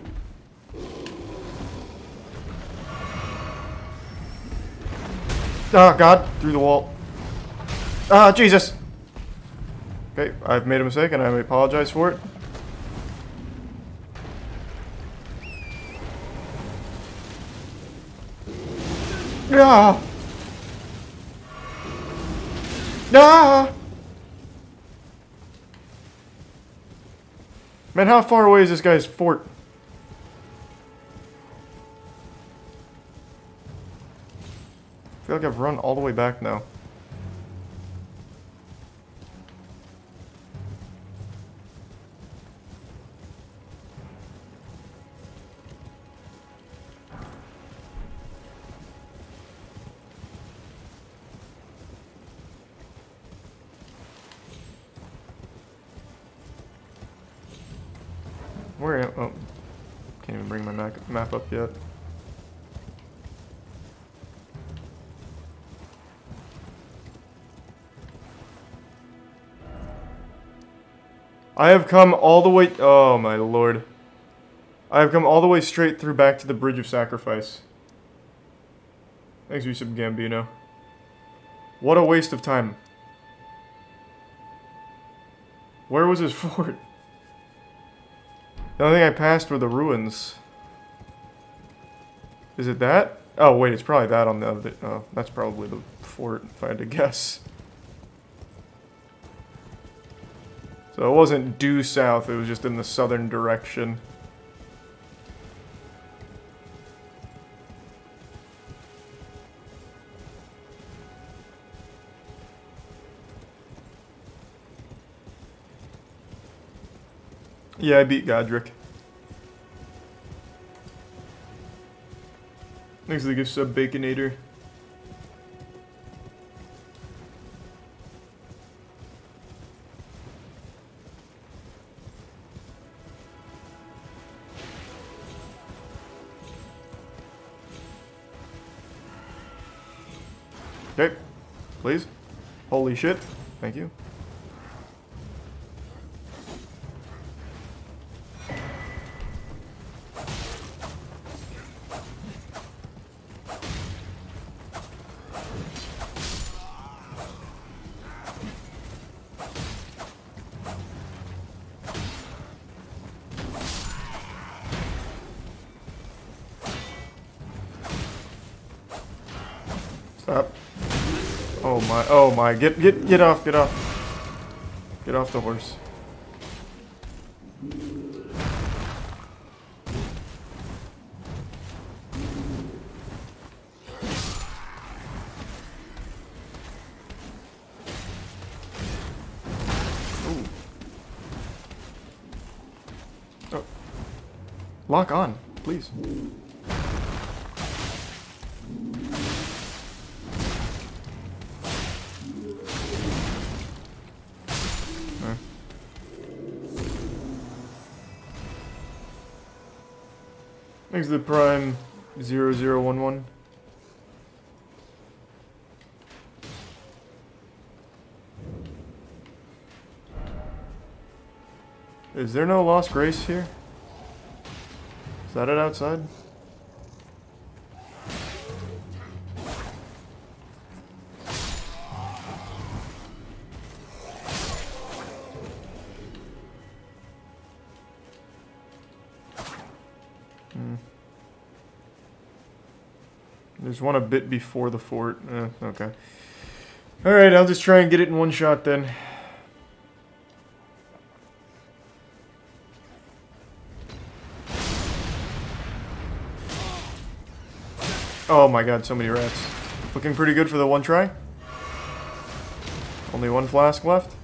Ah, God, through the wall. Ah, Jesus. Okay, I've made a mistake and I apologize for it. Ah! Ah! Man, how far away is this guy's fort? I feel like I've run all the way back now. Map up yet. I have come all the way oh my lord. I have come all the way straight through back to the Bridge of Sacrifice. Thanks, Yusuf Gambino. What a waste of time. Where was his fort? The only thing I passed were the ruins. Is it that? Oh, wait, it's probably that on the other... Oh, that's probably the fort, if I had to guess. So it wasn't due south, it was just in the southern direction. Yeah, I beat Godrick. Thanks for the gift sub, Baconator. Okay, please. Holy shit. Thank you. Oh my, get, get, get off, get off. Get off the horse. Oh. Lock on, please. The prime 0011. Is there no lost grace here? Is that it outside? There's one a bit before the fort. Eh, okay. Alright, I'll just try and get it in one shot then. Oh my god, so many rats. Looking pretty good for the one try. Only one flask left.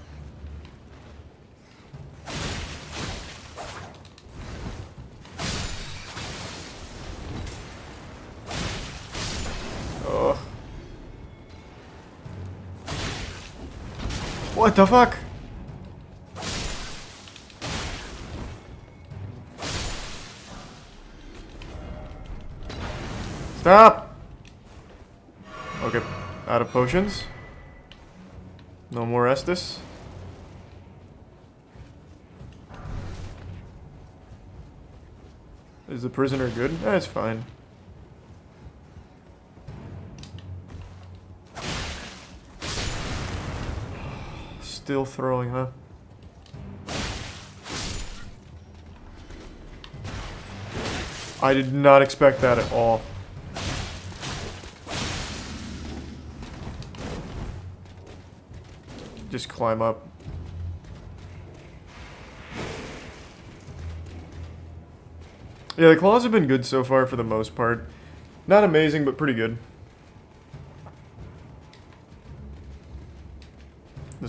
What the fuck? Stop! Okay, out of potions. No more Estus. Is the prisoner good? Eh, That's fine. Still throwing, huh? I did not expect that at all. Just climb up. Yeah, the claws have been good so far for the most part. Not amazing, but pretty good.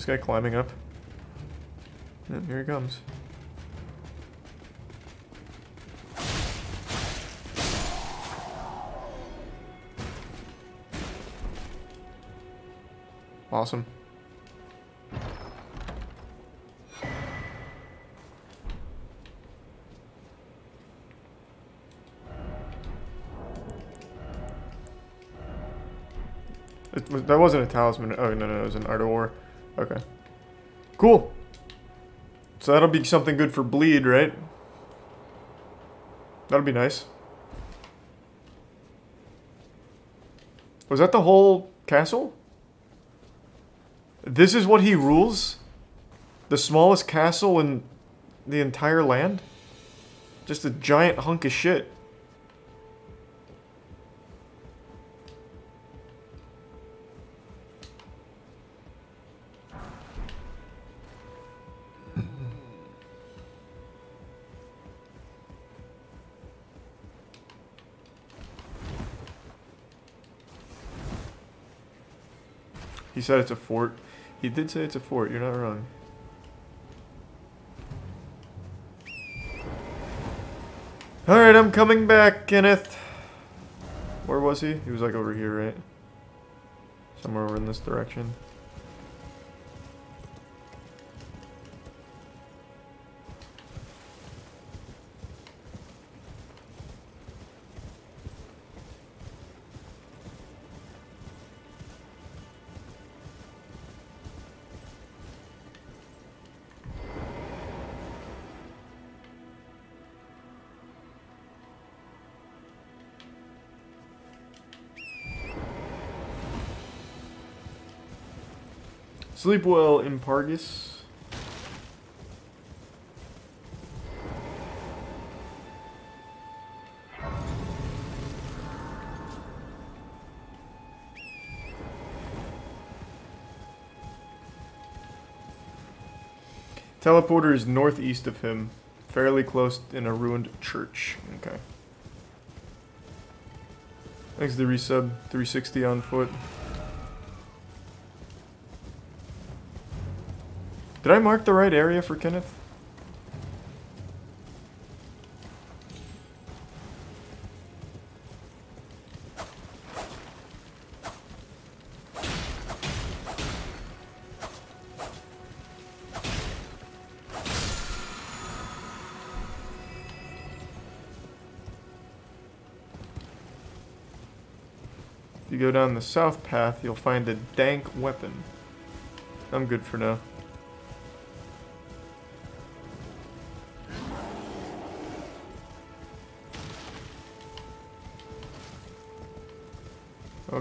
guy climbing up? Here he comes. Awesome. It was, that wasn't a talisman. Oh, no, no, it was an Ardor. Okay. Cool. So that'll be something good for bleed, right? That'll be nice. Was that the whole castle? This is what he rules? The smallest castle in the entire land? Just a giant hunk of shit. Said it's a fort. He did say it's a fort, you're not wrong. Alright, I'm coming back, Kenneth. Where was he? He was like over here, right? Somewhere over in this direction. Sleep well in Pargus. Teleporter is northeast of him, fairly close in a ruined church. Okay. Thanks to the resub, 360 on foot. Did I mark the right area for Kenneth? If you go down the south path, you'll find a dank weapon. I'm good for now.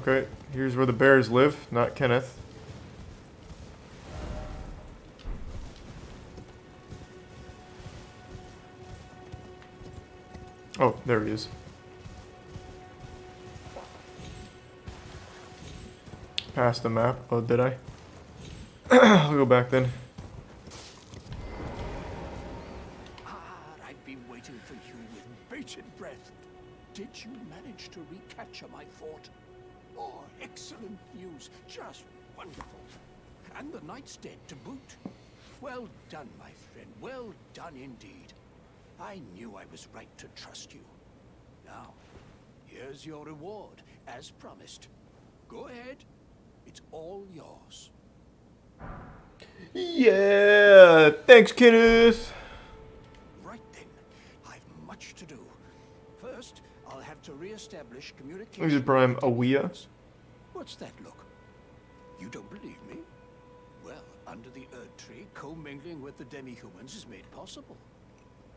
Okay, here's where the bears live, not Kenneth. Oh, there he is. Past the map. Oh, did I? I'll go back then. Thanks, Kenneth! Right then, I've much to do. First, I'll have to re-establish communication. This is Prime Awea. What's that look? You don't believe me? Well, under the Erd Tree, commingling with the demi-humans is made possible.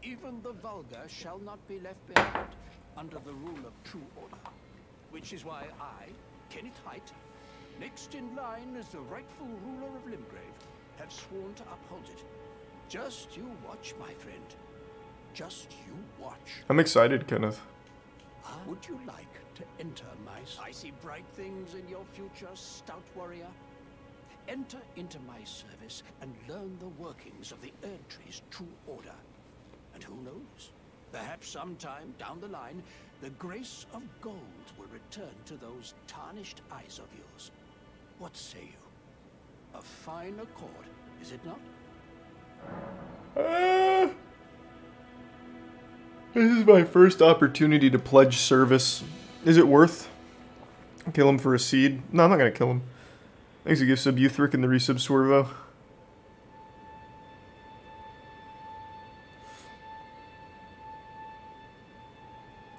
Even the vulgar shall not be left behind under the rule of true order. Which is why I, Kenneth Haight, next in line as the rightful ruler of Limgrave, have sworn to uphold it. Just you watch, my friend. Just you watch. I'm excited, Kenneth. Would you like to enter my... I see bright things in your future, stout warrior. Enter into my service and learn the workings of the Erdtree's true order. And who knows? Perhaps sometime down the line, the grace of gold will return to those tarnished eyes of yours. What say you? A fine accord, is it not? Ah. this is my first opportunity to pledge service. Is it worth? Kill him for a seed? No, I'm not gonna kill him. Thanks a gift sub Euthric and the resub Swervo.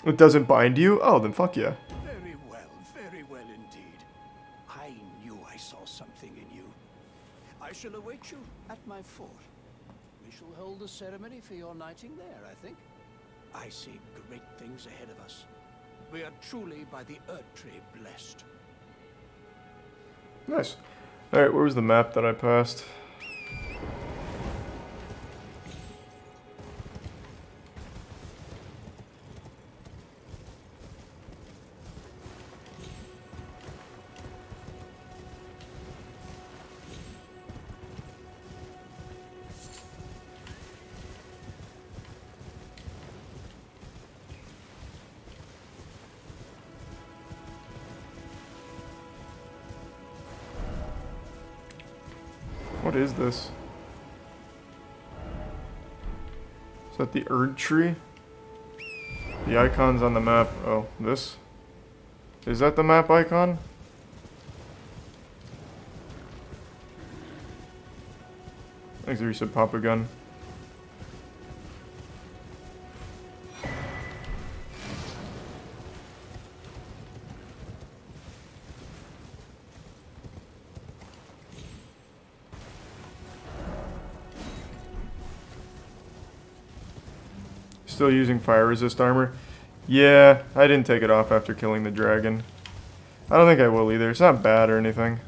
It doesn't bind you? Oh, then fuck yeah. The ceremony for your knighting there, I think. I see great things ahead of us. We are truly by the Erd Tree blessed. Nice. Alright, where was the map that I passed? This? Is that the Erd tree? The icons on the map. Oh, this? Is that the map icon? Thanks, you said pop a gun. Still using fire resist armor? Yeah, I didn't take it off after killing the dragon. I don't think I will either. It's not bad or anything.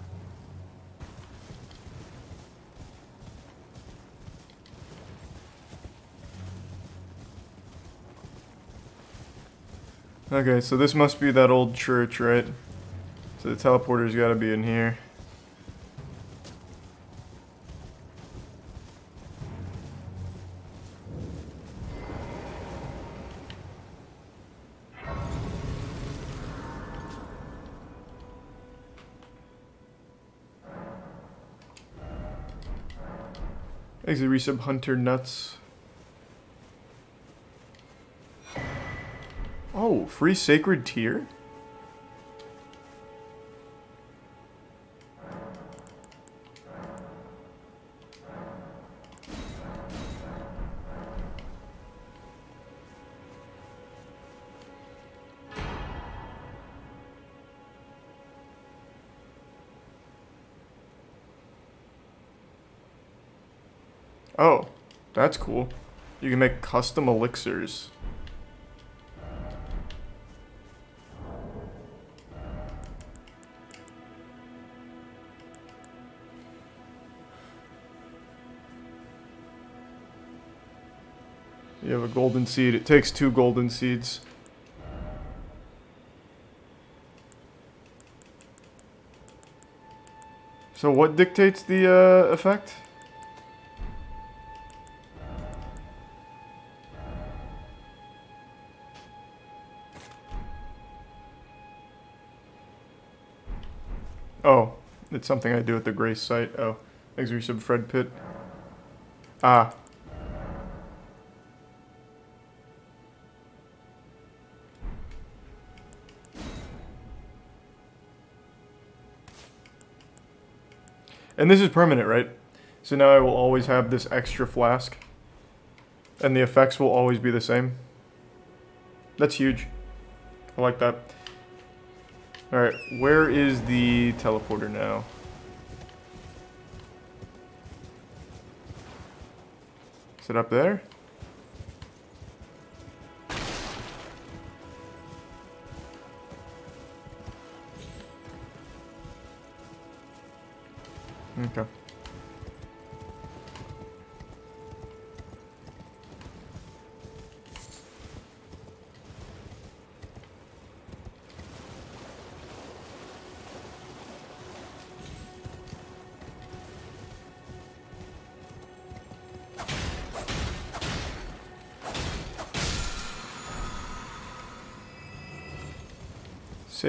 Okay, so this must be that old church, right? So the teleporter's gotta be in here. Resub hunter nuts. Oh, free sacred tear? Can make custom elixirs. You have a golden seed. It takes two golden seeds. So what dictates the uh, effect? It's something I do at the Grace site. Oh, your sub, Fred Pitt. Ah. And this is permanent, right? So now I will always have this extra flask. And the effects will always be the same. That's huge. I like that. Alright, where is the teleporter now? Is it up there?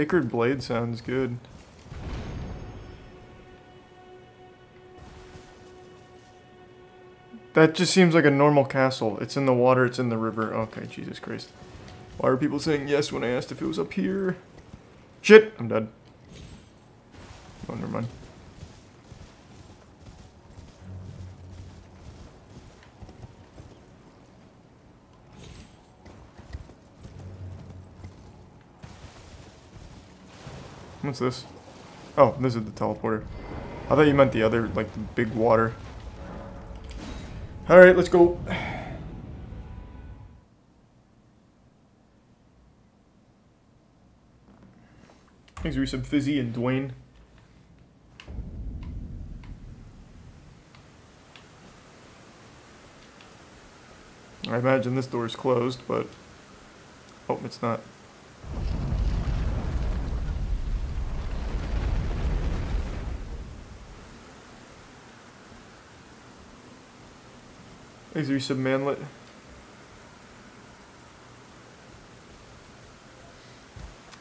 Sacred Blade sounds good. That just seems like a normal castle. It's in the water, it's in the river. Okay, Jesus Christ. Why are people saying yes when I asked if it was up here? Shit! I'm dead. What's this? Oh, this is the teleporter. I thought you meant the other, like the big water. Alright, let's go. Thanks, Resub Fizzy and Dwayne. I imagine this door is closed, but... Oh, it's not. Thanks, Resub Manlet.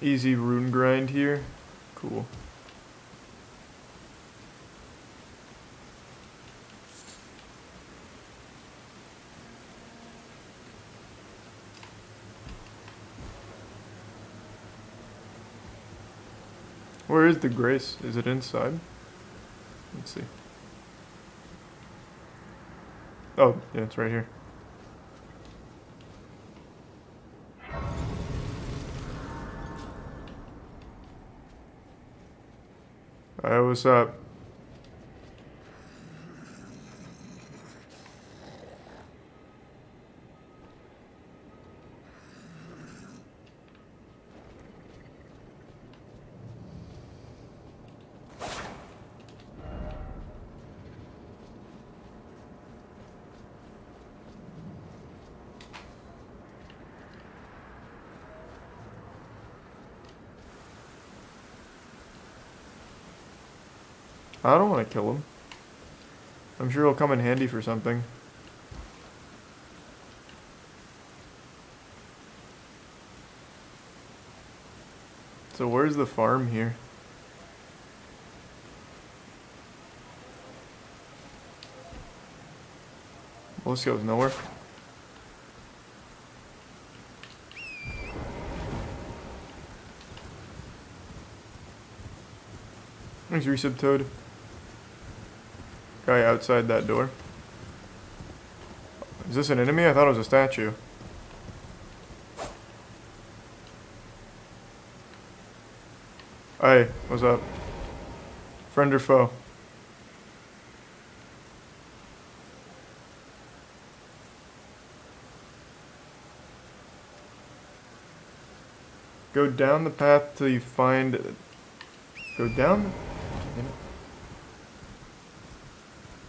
Easy rune grind here. Cool. Where is the grace? Is it inside? Let's see. Oh, yeah, it's right here. Hey, what's up? I don't want to kill him. I'm sure he'll come in handy for something. So where's the farm here? Well, this goes nowhere. Thanks, Resub Toad. Guy outside that door. Is this an enemy? I thought it was a statue. Hey, what's up? Friend or foe? Go down the path till you find... Go down...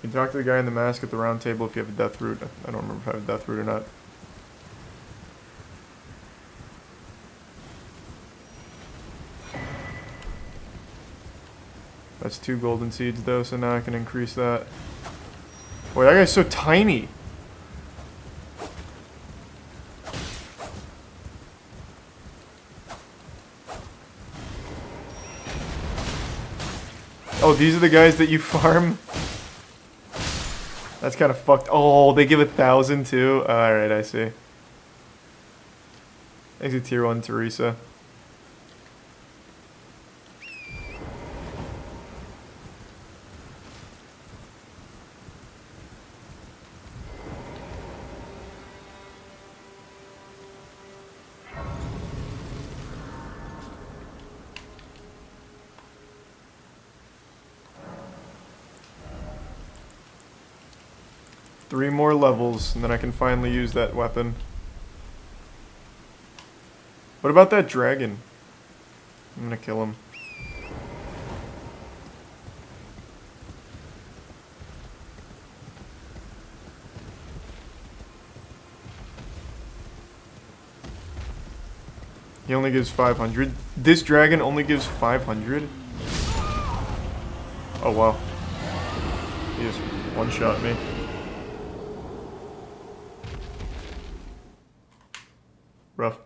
You can talk to the guy in the mask at the round table if you have a Deathroot. I don't remember if I have a Deathroot or not. That's two golden seeds though, so now I can increase that. Boy, that guy's so tiny. Oh, these are the guys that you farm? That's kind of fucked. Oh, they give a thousand too? Alright, I see. To tier 1 Teresa. And then I can finally use that weapon. What about that dragon? I'm gonna kill him. He only gives 500. This dragon only gives 500? Oh wow. He just one-shot me. Rough.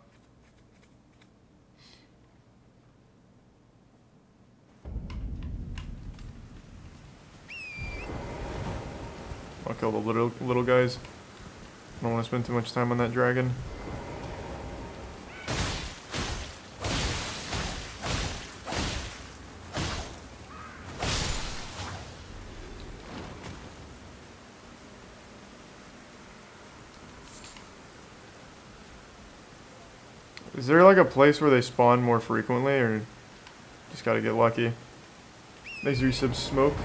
I'll kill the little little guys. I don't want to spend too much time on that dragon. Is there like a place where they spawn more frequently or just gotta get lucky? Nice resub smoke.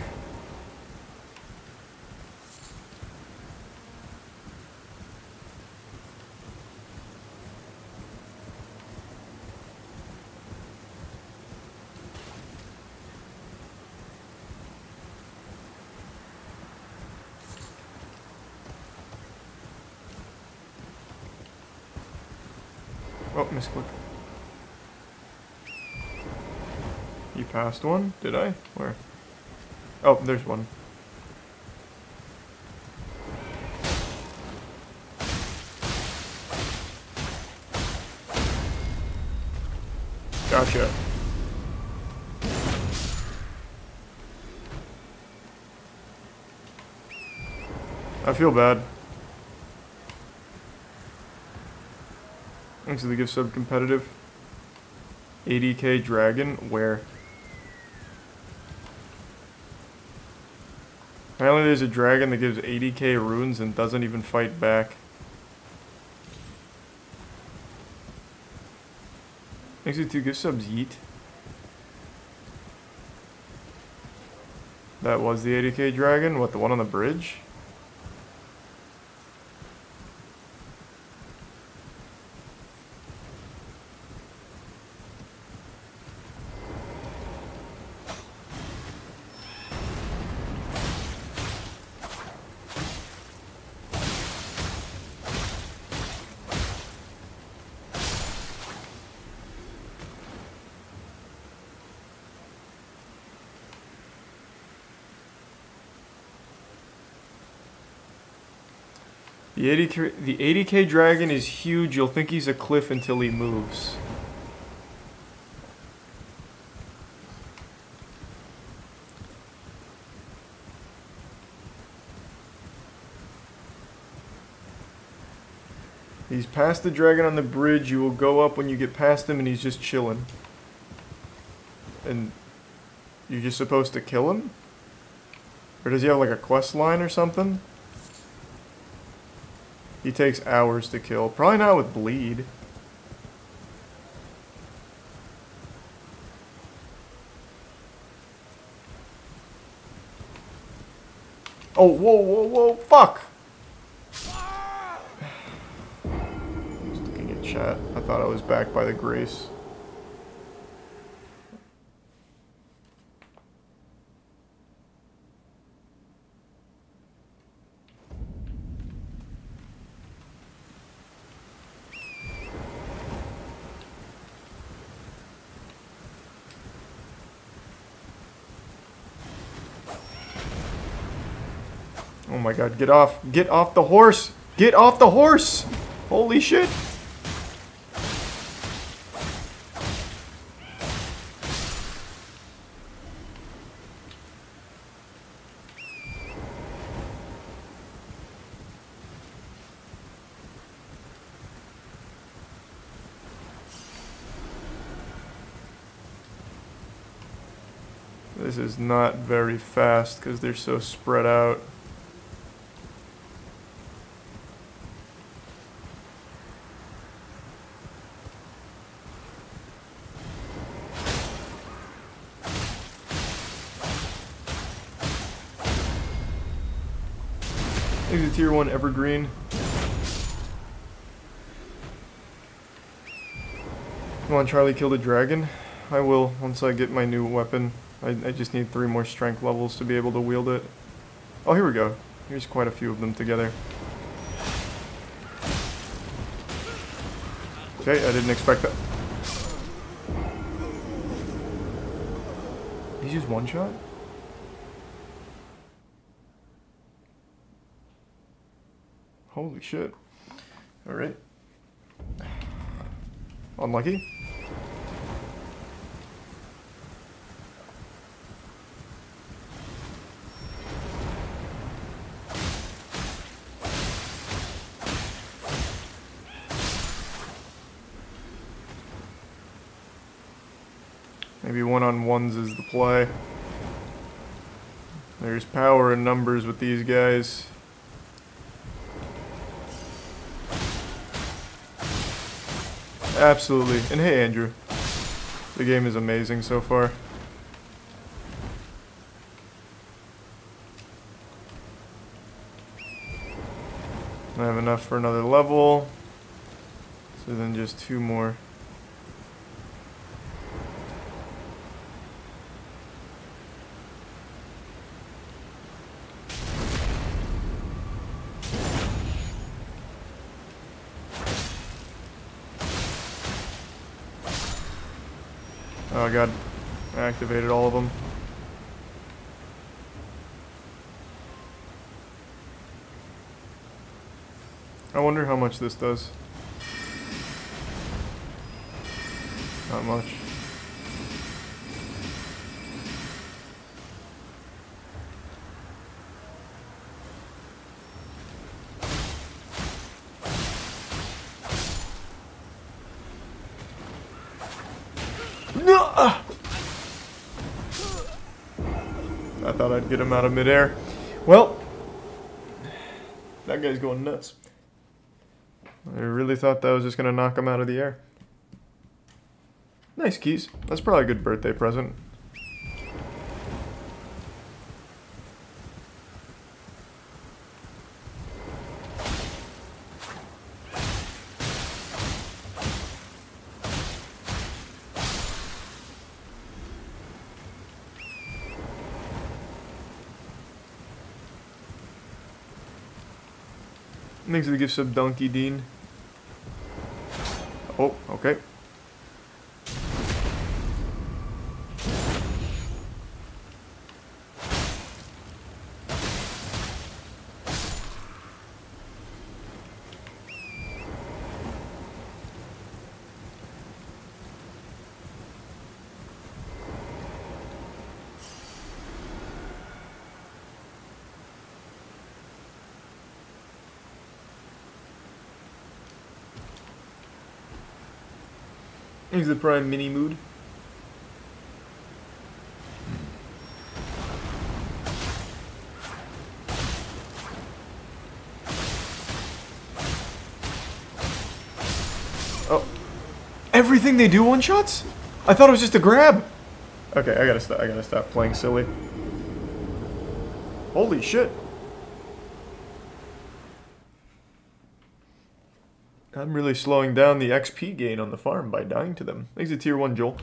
Oh, misclick. Passed one? Did I? Where? Oh, there's one. Gotcha. I feel bad. Thanks to the gift sub competitive. 80k dragon, where? There's a dragon that gives 80k runes and doesn't even fight back. Thanks to two gift subs, yeet. That was the 80k dragon? What, the one on the bridge? The 80k, the 80k dragon is huge. You'll think he's a cliff until he moves. He's past the dragon on the bridge. You will go up when you get past him, and he's just chilling. And you're just supposed to kill him? Or does he have like a quest line or something? Takes hours to kill. Probably not with bleed. Oh, whoa, whoa, whoa, fuck! Just looking at chat. I thought I was back by the grace. God, get off. Get off the horse! Get off the horse! Holy shit! This is not very fast because they're so spread out. Tier 1 evergreen. Come on, Charlie, kill the dragon. I will once I get my new weapon. I, I just need three more strength levels to be able to wield it. Oh, here we go. Here's quite a few of them together. Okay, I didn't expect that. He's just one shot? Holy shit. Alright. Unlucky. Maybe one-on-ones is the play. There's power in numbers with these guys. Absolutely. And hey, Andrew. The game is amazing so far. I have enough for another level. So then just two more. Oh god, activated all of them. I wonder how much this does. Not much. No! I thought I'd get him out of midair. Well, that guy's going nuts. I really thought that was just going to knock him out of the air. Nice keys. That's probably a good birthday present. For the Donkey Dean. Oh, okay. He's the prime mini mood. Oh. Everything they do one shots? I thought it was just a grab. Okay, I gotta stop I gotta stop playing silly. Holy shit. I'm really slowing down the XP gain on the farm by dying to them. Thanks to tier 1 Joel.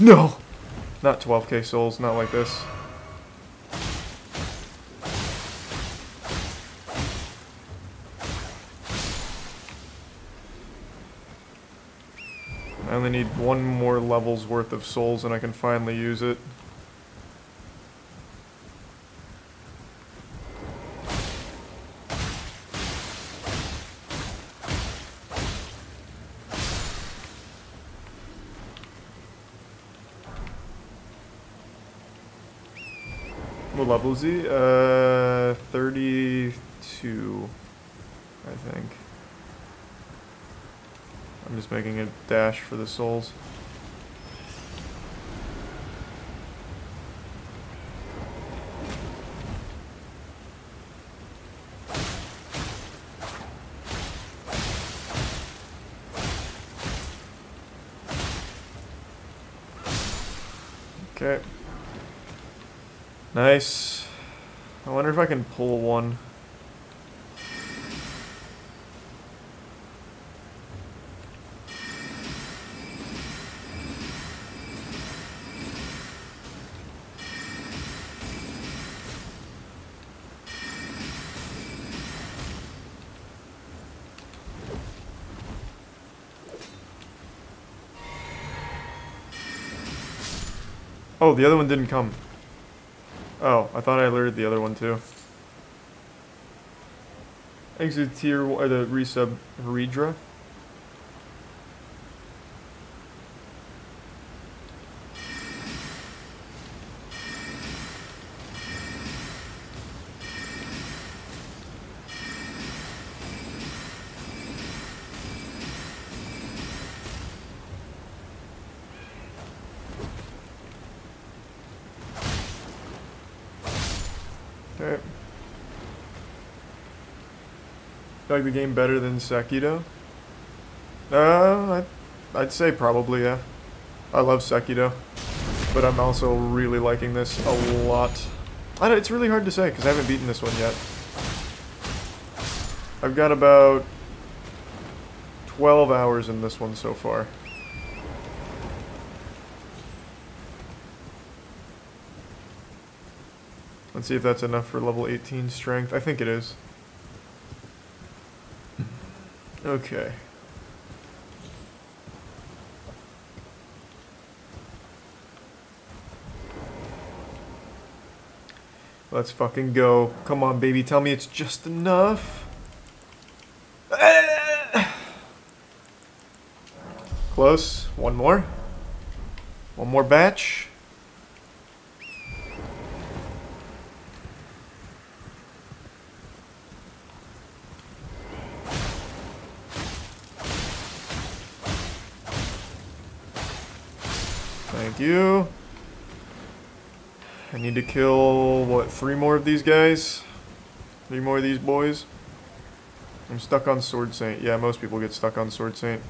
No! Not 12k souls, not like this. I only need one more level's worth of souls and I can finally use it. Is he? Uh, 32, I think. I'm just making a dash for the souls. Okay. Nice. I wonder if I can pull one. Oh, the other one didn't come. Oh, I thought I alerted the other one too. Exit tier or uh, the resub Heridra. Like the game better than Sekiro? Uh, I'd, I'd say probably, yeah. I love Sekiro, but I'm also really liking this a lot. I it's really hard to say because I haven't beaten this one yet. I've got about 12 hours in this one so far. Let's see if that's enough for level 18 strength. I think it is. Okay. Let's fucking go. Come on, baby. Tell me it's just enough. Close. One more. One more batch. You. I need to kill, what, three more of these guys? Three more of these boys? I'm stuck on Sword Saint. Yeah, most people get stuck on Sword Saint.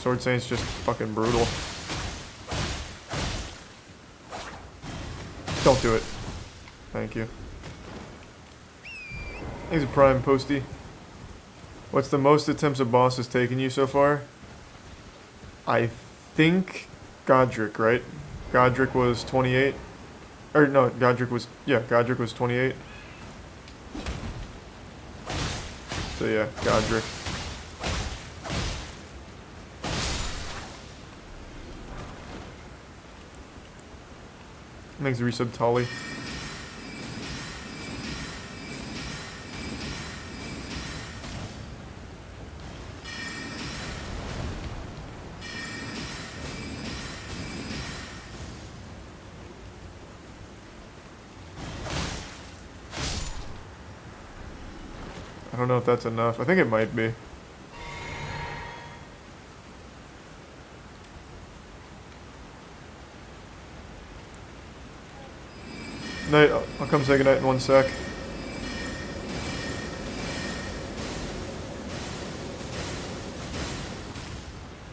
Sword Saint's just fucking brutal. Don't do it. Thank you. He's a prime posty. What's the most attempts a boss has taken you so far? I think Godrick, right? Godrick was 28. Or no, Godrick was yeah, Godrick was 28. So yeah, Godrick. Thanks, resub Tolly. Know if that's enough. I think it might be. Night, I'll I'll come say goodnight in one sec.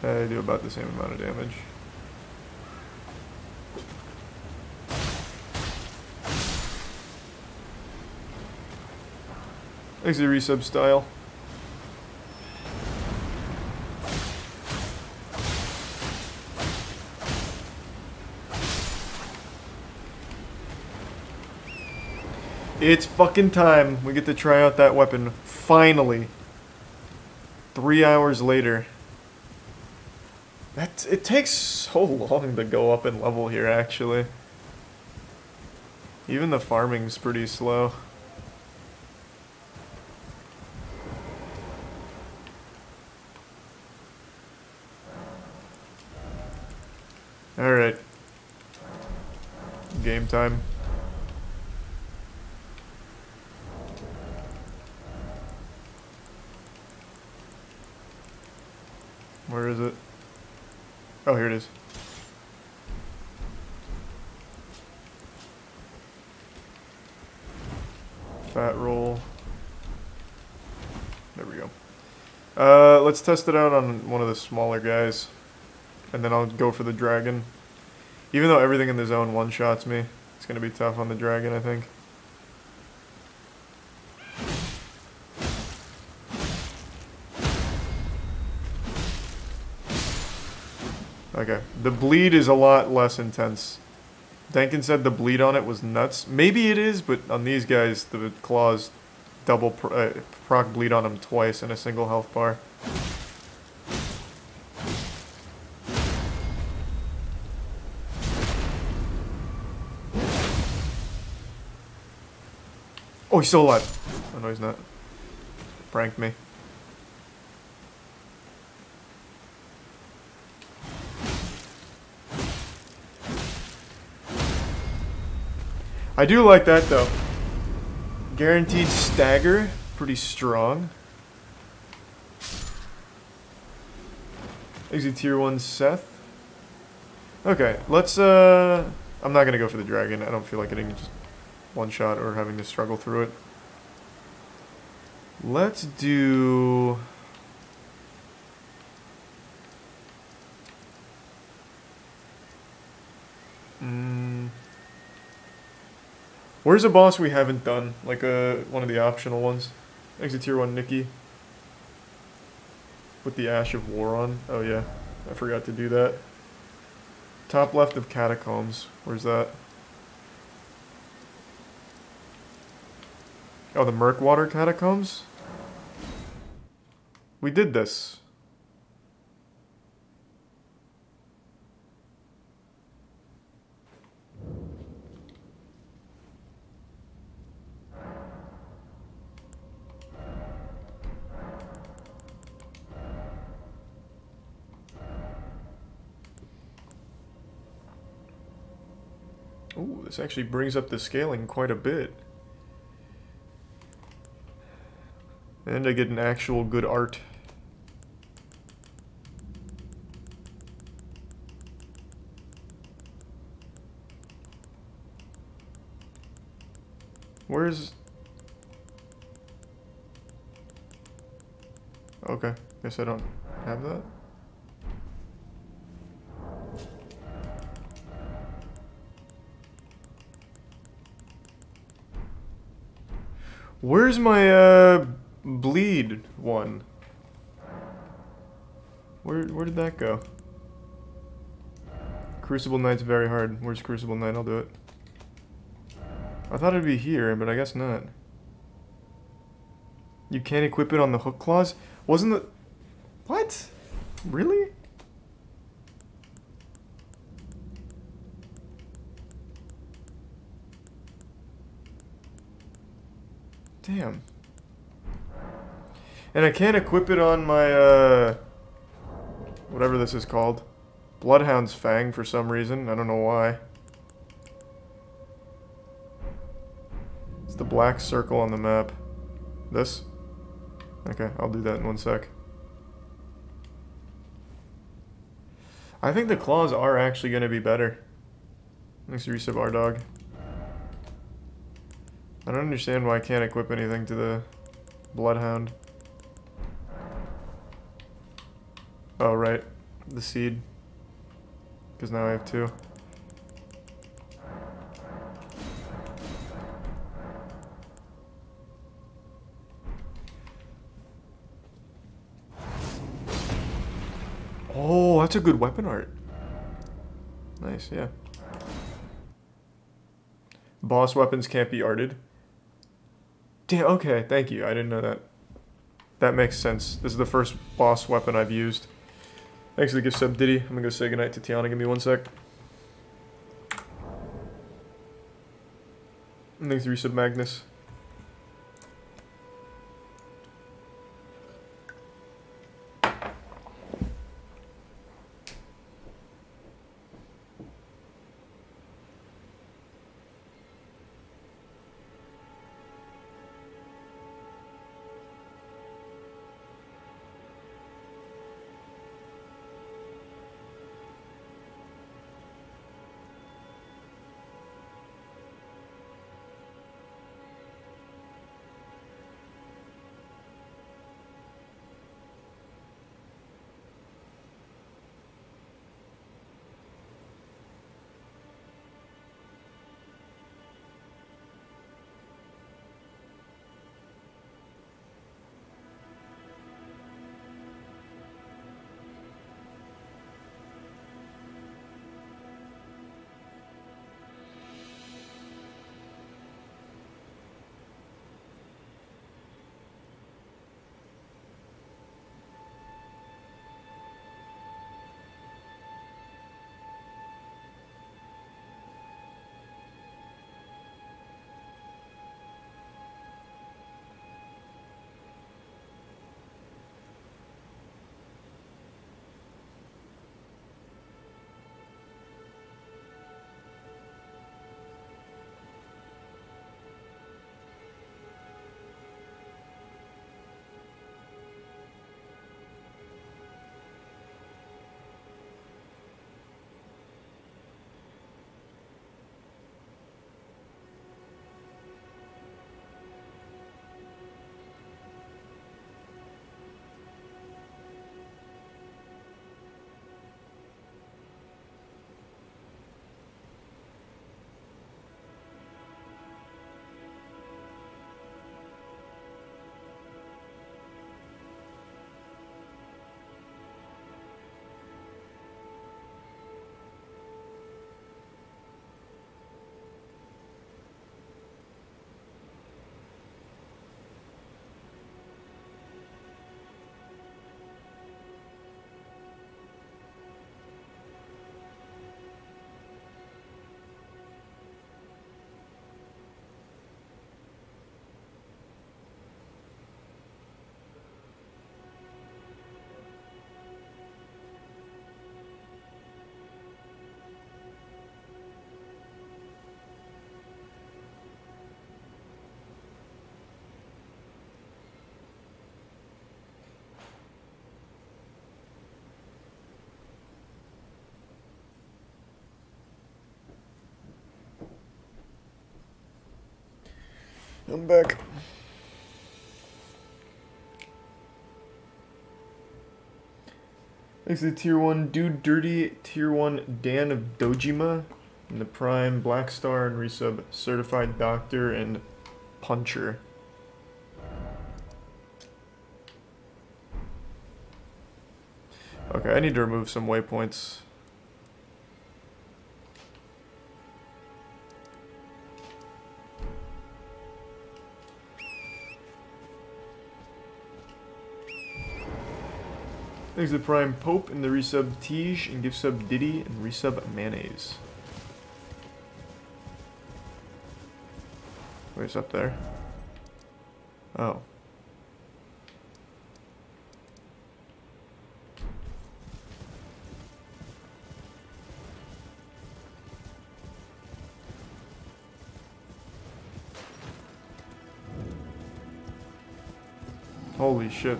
I do about the same amount of damage. To resub style. It's fucking time. We get to try out that weapon. Finally. Three hours later. That it takes so long to go up in level here, actually. Even the farming's pretty slow. Alright. Game time. Where is it? Oh, here it is. Fat roll. There we go. Uh, let's test it out on one of the smaller guys. And then I'll go for the dragon. Even though everything in the zone one-shots me, it's going to be tough on the dragon, I think. Okay. The bleed is a lot less intense. Dankin said the bleed on it was nuts. Maybe it is, but on these guys, the claws double pro uh, proc bleed on them twice in a single health bar. He's still alive. Oh, no, he's not. Pranked me. I do like that, though. Guaranteed stagger. Pretty strong. Exit tier 1 Seth. Okay, let's, uh... I'm not gonna go for the dragon. I don't feel like getting just one shot or having to struggle through it. Let's do... Mm. Where's a boss we haven't done? Like a, one of the optional ones? Exit tier 1 Nikki. With the Ash of War on. Oh yeah, I forgot to do that. Top left of Catacombs. Where's that? Oh, the Murkwater Catacombs? We did this. Ooh, this actually brings up the scaling quite a bit. And I get an actual good art. Where's... Okay, guess I don't have that. Where's my, uh, bleed one? Where, where did that go? Crucible Knight's very hard. Where's Crucible Knight? I'll do it. I thought it'd be here, but I guess not. You can't equip it on the hook claws? Wasn't the... What? Really? Damn. And I can't equip it on my, uh... Whatever this is called. Bloodhound's Fang for some reason. I don't know why. It's the black circle on the map. This? Okay, I'll do that in one sec. I think the claws are actually going to be better. Thanks to resub our dog. I don't understand why I can't equip anything to the Bloodhound. Oh, right. The seed. Because now I have two. Oh, that's a good weapon art. Nice, yeah. Boss weapons can't be arted. Damn, okay, thank you. I didn't know that. That makes sense. This is the first boss weapon I've used. Thanks for the gift sub, Diddy. I'm gonna go say goodnight to Tiana. Give me one sec. Thanks for resub, Magnus. I'm back. Thanks to tier 1 Dude Dirty, tier 1 Dan of Dojima, and the Prime Black Star and resub Certified Doctor and Puncher. Okay, I need to remove some waypoints. Thanks to Prime Pope and the resub Tige and give sub Diddy and resub Mayonnaise. Wait, it's up there. Oh. Holy shit.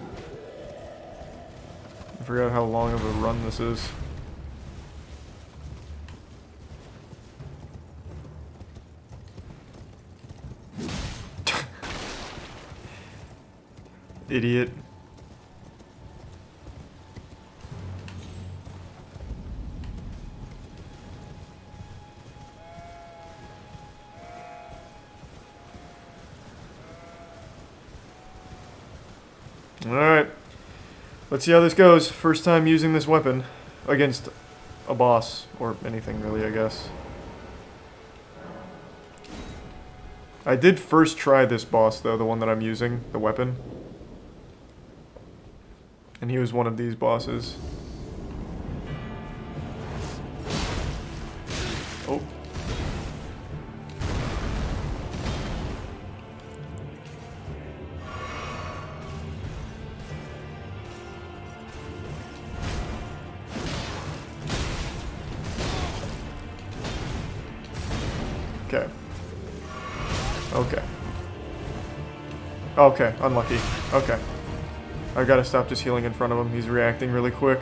Forgot how long of a run this is. Idiot. Let's see how this goes. First time using this weapon against a boss, or anything really, I guess. I did first try this boss, though, the one that I'm using, the weapon. And he was one of these bosses. Okay, unlucky. Okay. I gotta stop just healing in front of him. He's reacting really quick.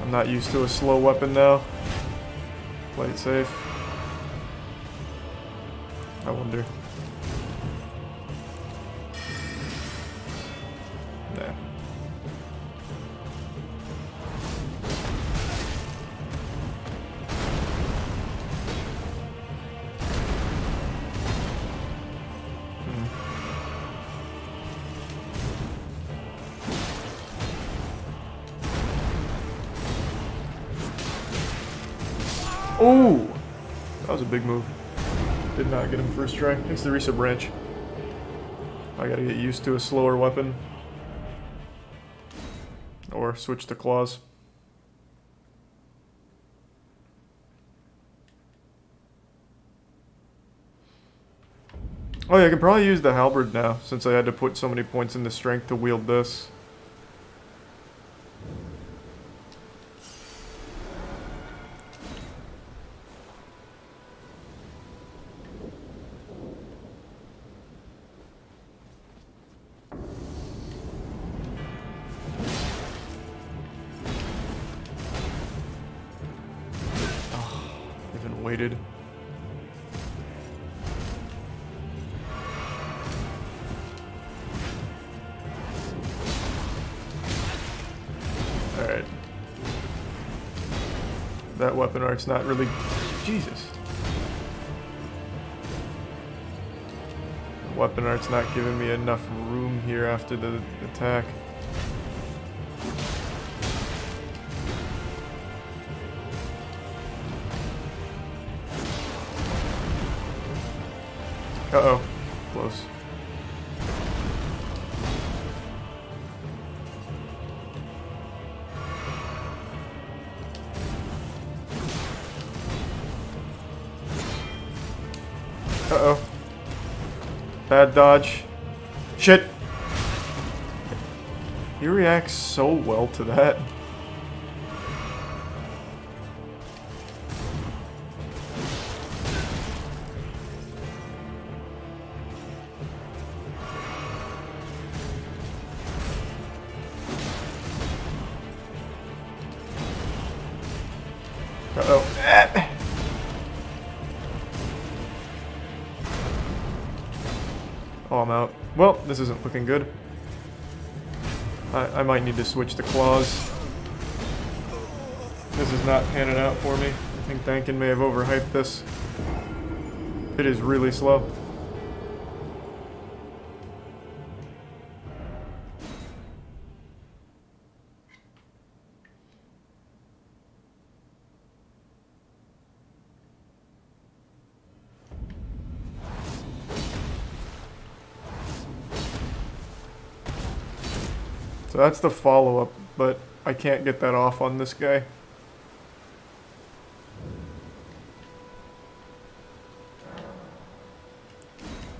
I'm not used to a slow weapon now. Play it safe. First try. It's the Risa branch. I gotta get used to a slower weapon. Or switch to claws. Oh yeah, I can probably use the halberd now, since I had to put so many points into strength to wield this. Art's not really... Jesus. Weapon art's not giving me enough room here after the attack. Uh-oh. Dodge. Shit! He reacts so well to that. This isn't looking good. I, I might need to switch the claws. This is not panning out for me. I think Dankin may have overhyped this. It is really slow. So that's the follow-up, but I can't get that off on this guy.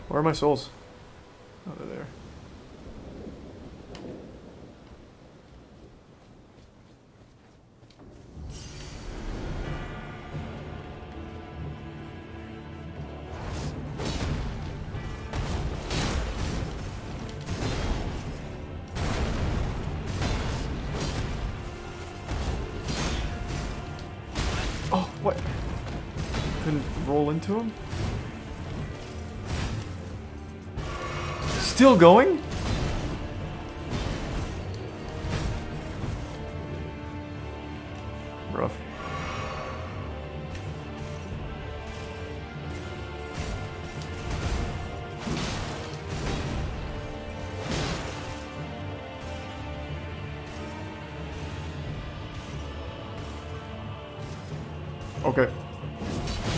Where are my souls?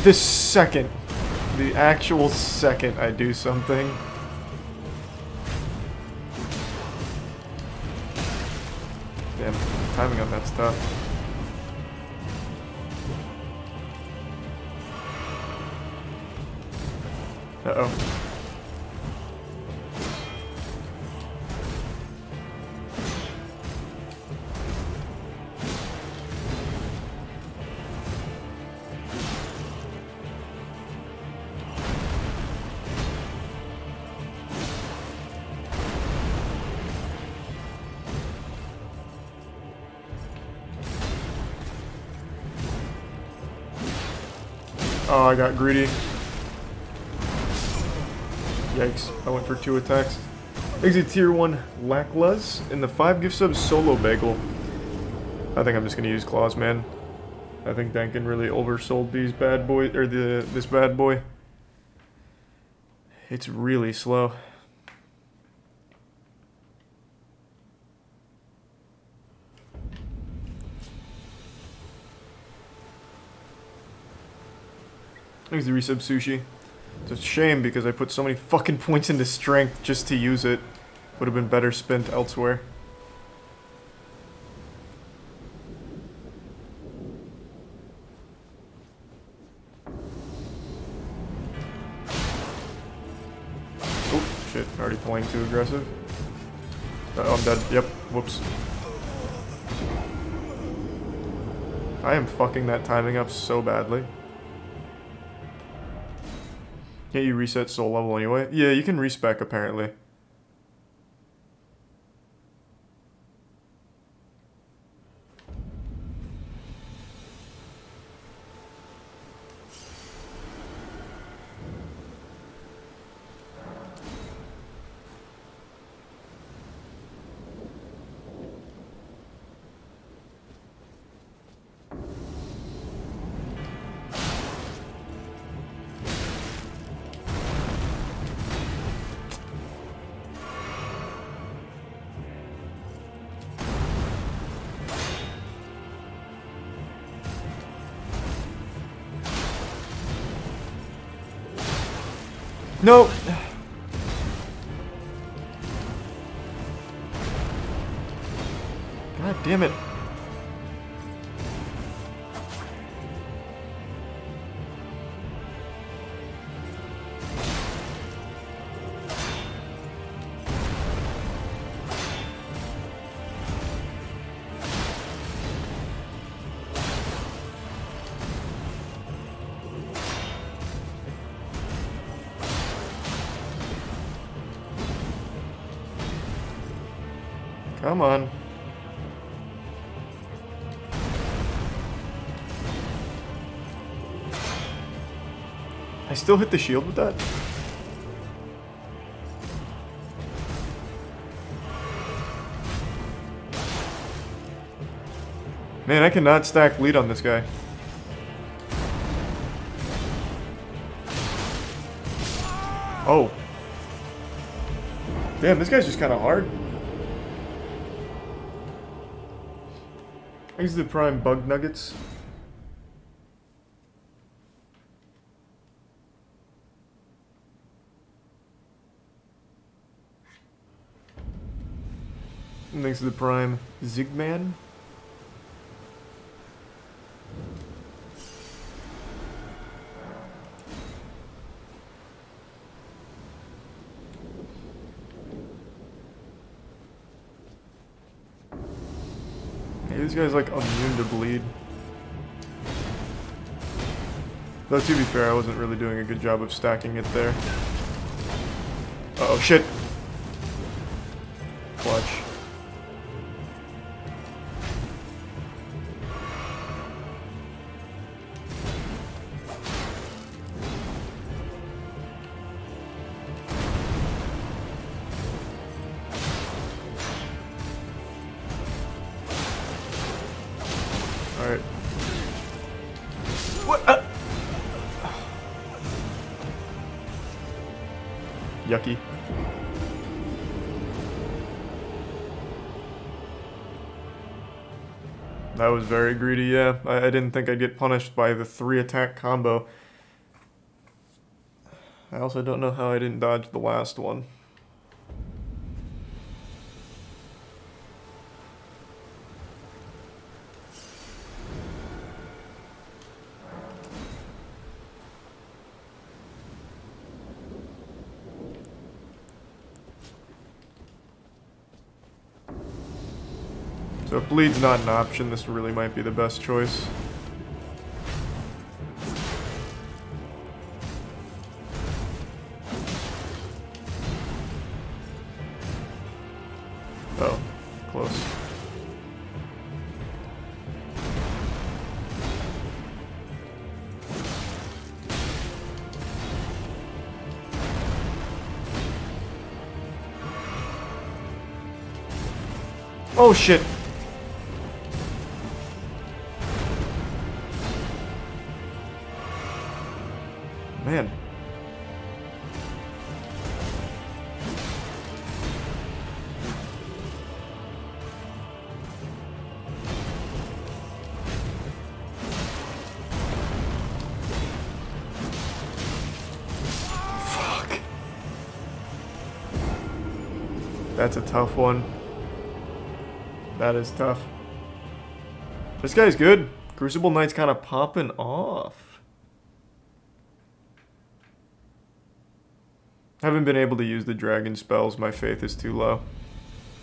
The second, the actual second I do something, Damn, timing on that tough. I got greedy. Yikes, I went for two attacks. Exit tier 1 Lackluz in the 5 gift subs solo bagel. I think I'm just gonna use claws, man. I think Dankin really oversold these bad boy or the this bad boy. It's really slow. The resub sushi. It's a shame because I put so many fucking points into strength just to use it. Would have been better spent elsewhere. Oh, shit. Already playing too aggressive. Oh, I'm dead. Yep. Whoops. I am fucking that timing up so badly. Can't you reset soul level anyway? Yeah, you can respec apparently. Nope. Still hit the shield with that? Man, I cannot stack lead on this guy. Oh. Damn, this guy's just kind of hard. Thanks to the prime bug nuggets. Thanks to the prime Zigman. This guy's like immune to bleed. Though to be fair, I wasn't really doing a good job of stacking it there. Uh oh shit. Clutch. Very greedy, yeah. I, I didn't think I'd get punished by the three attack combo. I also don't know how I didn't dodge the last one. Bleed's not an option, this really might be the best choice. Oh, close. Oh shit! Tough one. That is tough. This guy's good. Crucible Knight's kind of popping off. Haven't been able to use the dragon spells. My faith is too low.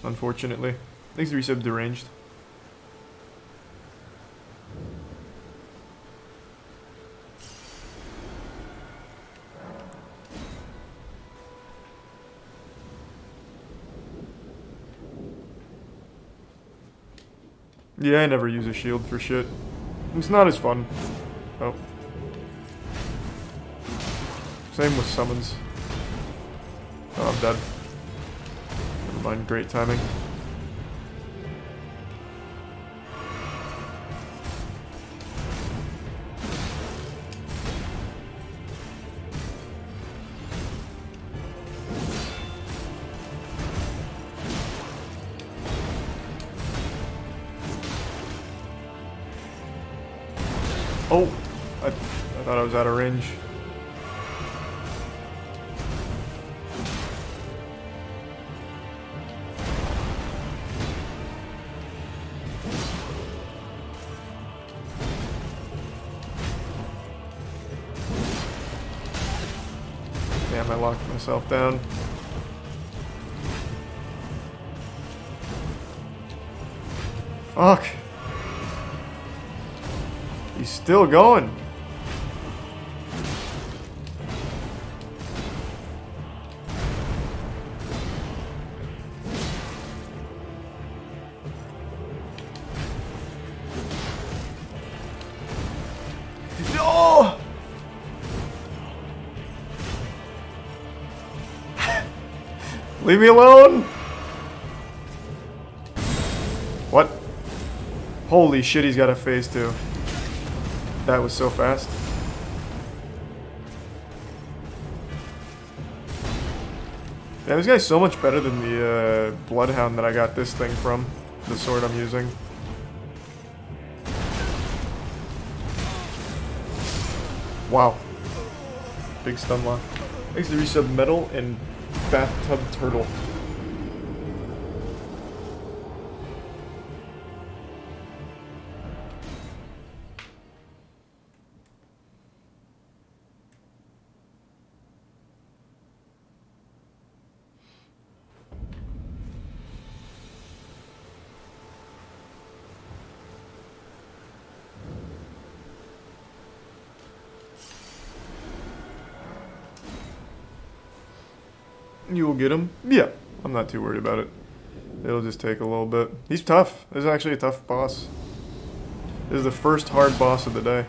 Unfortunately. Thanks to resub deranged. Yeah, I never use a shield for shit. It's not as fun. Oh. Same with summons. Oh, I'm dead. Never mind, great timing. Out of range. Damn, I locked myself down. Fuck. He's still going. Leave me alone! What? Holy shit, he's got a phase too. That was so fast. Yeah, this guy's so much better than the uh, Bloodhound that I got this thing from. The sword I'm using. Wow. Big stun lock. Thanks to resub metal and bathtub turtle. Not too worried about it. It'll just take a little bit. He's tough. This is actually a tough boss. This is the first hard boss of the day.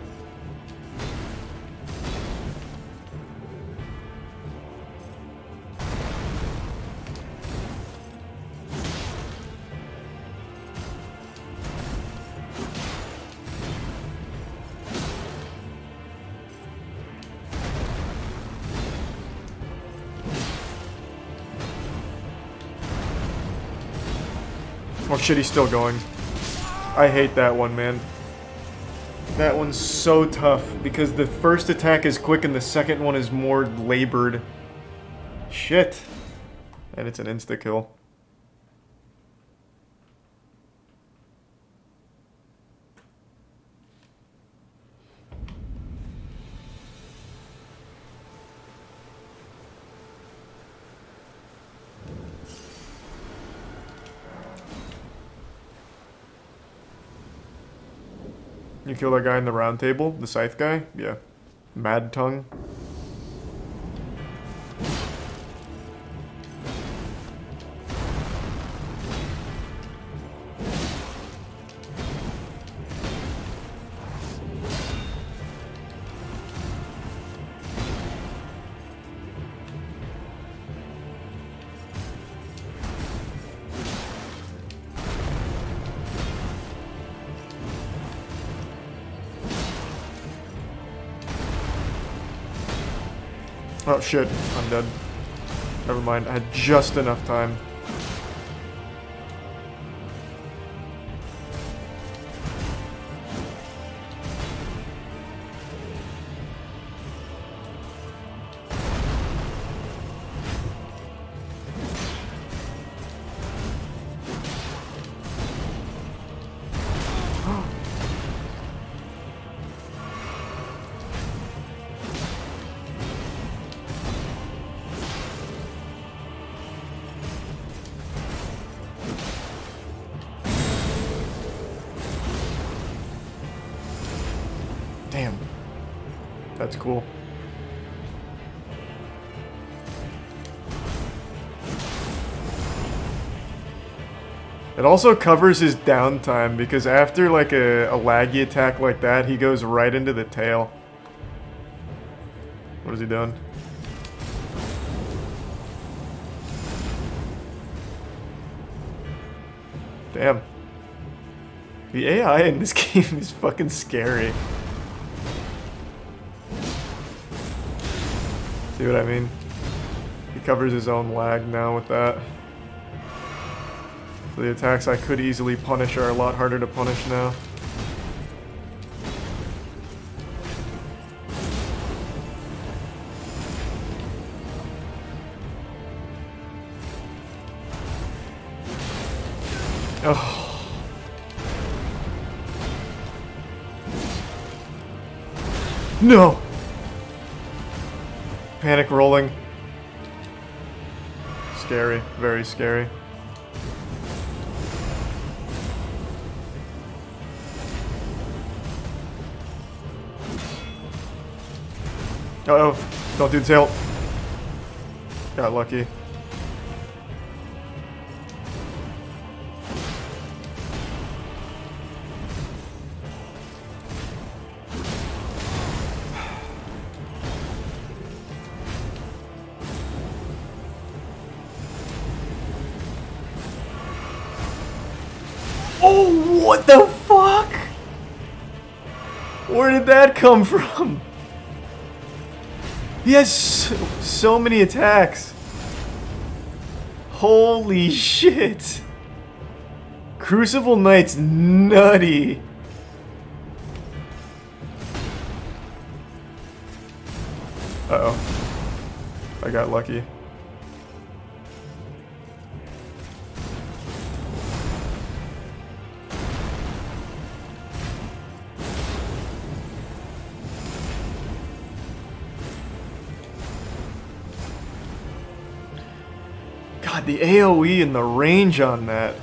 Shit, he's still going. I hate that one, man. That one's so tough because the first attack is quick and the second one is more labored. Shit. And it's an insta-kill. Kill that guy in the round table? The scythe guy? Yeah. Mad tongue. Shit, I'm dead. Never mind, I had just enough time. Also covers his downtime because after like a, a laggy attack like that, he goes right into the tail. What is he doing? Damn. The AI in this game is fucking scary. See what I mean? He covers his own lag now with that. The attacks I could easily punish are a lot harder to punish now. Oh. No! Panic rolling. Scary. Very scary. Got dude's help. Got lucky. Oh, what the fuck? Where did that come from? He has so, many attacks. Holy shit. Crucible Knight's nutty. Uh-oh. I got lucky. The AoE and the range on that.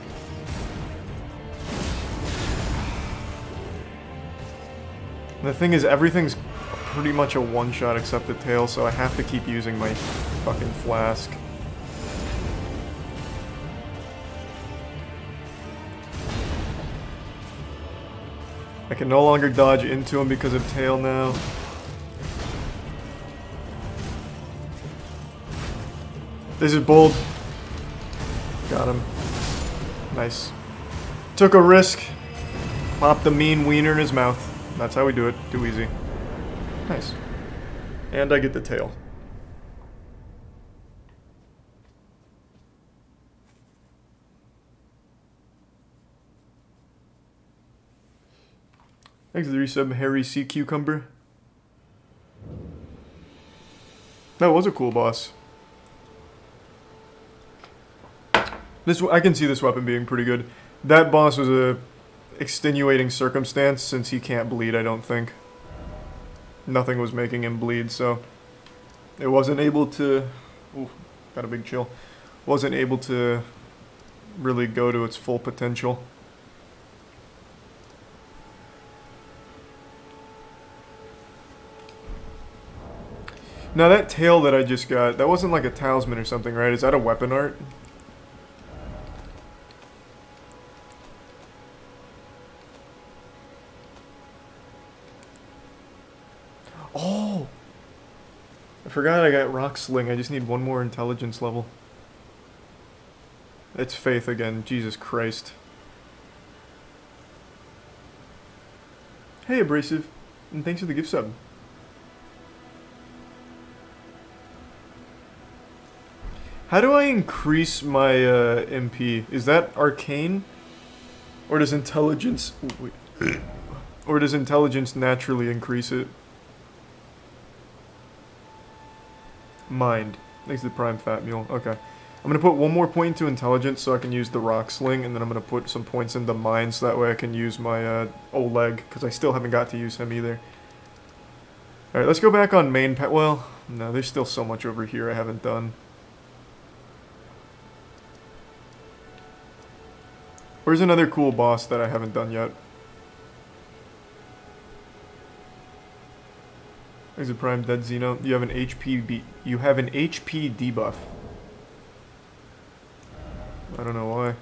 The thing is, everything's pretty much a one-shot except the tail, so I have to keep using my fucking flask. I can no longer dodge into him because of tail now. This is bold. Got him. Nice. Took a risk. Popped the mean wiener in his mouth. That's how we do it. Too easy. Nice. And I get the tail. Thanks for the resub, Harry Sea Cucumber. That was a cool boss. This I can see this weapon being pretty good. That boss was a extenuating circumstance since he can't bleed, I don't think. Nothing was making him bleed, so it wasn't able to ooh, got a big chill. Wasn't able to really go to its full potential. Now that tail that I just got, that wasn't like a talisman or something, right? Is that a weapon art? Forgot I got Rock Sling. I just need one more intelligence level. It's Faith again. Jesus Christ. Hey, Abrasive. And thanks for the gift sub. How do I increase my uh, MP? Is that arcane? Or does intelligence... Wait. or does intelligence naturally increase it? Mind. Thanks the Prime Fat Mule. Okay. I'm going to put one more point into intelligence so I can use the rock sling, and then I'm going to put some points into mind so that way I can use my uh, Oleg, because I still haven't got to use him either. Alright, let's go back on main pet. Well, no, there's still so much over here I haven't done. Where's another cool boss that I haven't done yet? A Prime Dead Xeno. You have an HP be you have an HP debuff. I don't know why.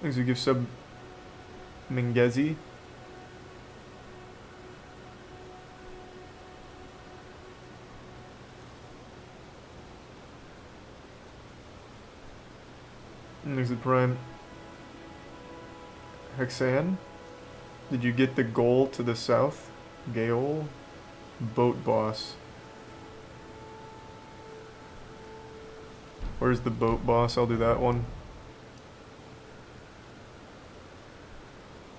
For gift sub Mingezi. There's the Prime Hexan. Did you get the goal to the south? Gale? Boat boss. Where's the boat boss? I'll do that one.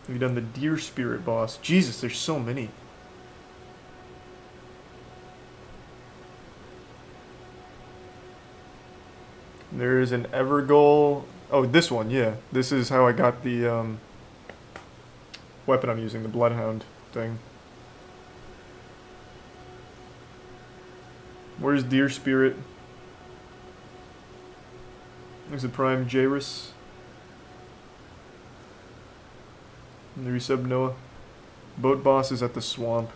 Have you done the deer spirit boss? Jesus, there's so many. There is an Ever Evergaol. Oh, this one, yeah. This is how I got the um, weapon I'm using, the Bloodhound thing. Where's Deer Spirit? There's a Prime Jairus. And the resub Noah. Boat boss is at the swamp.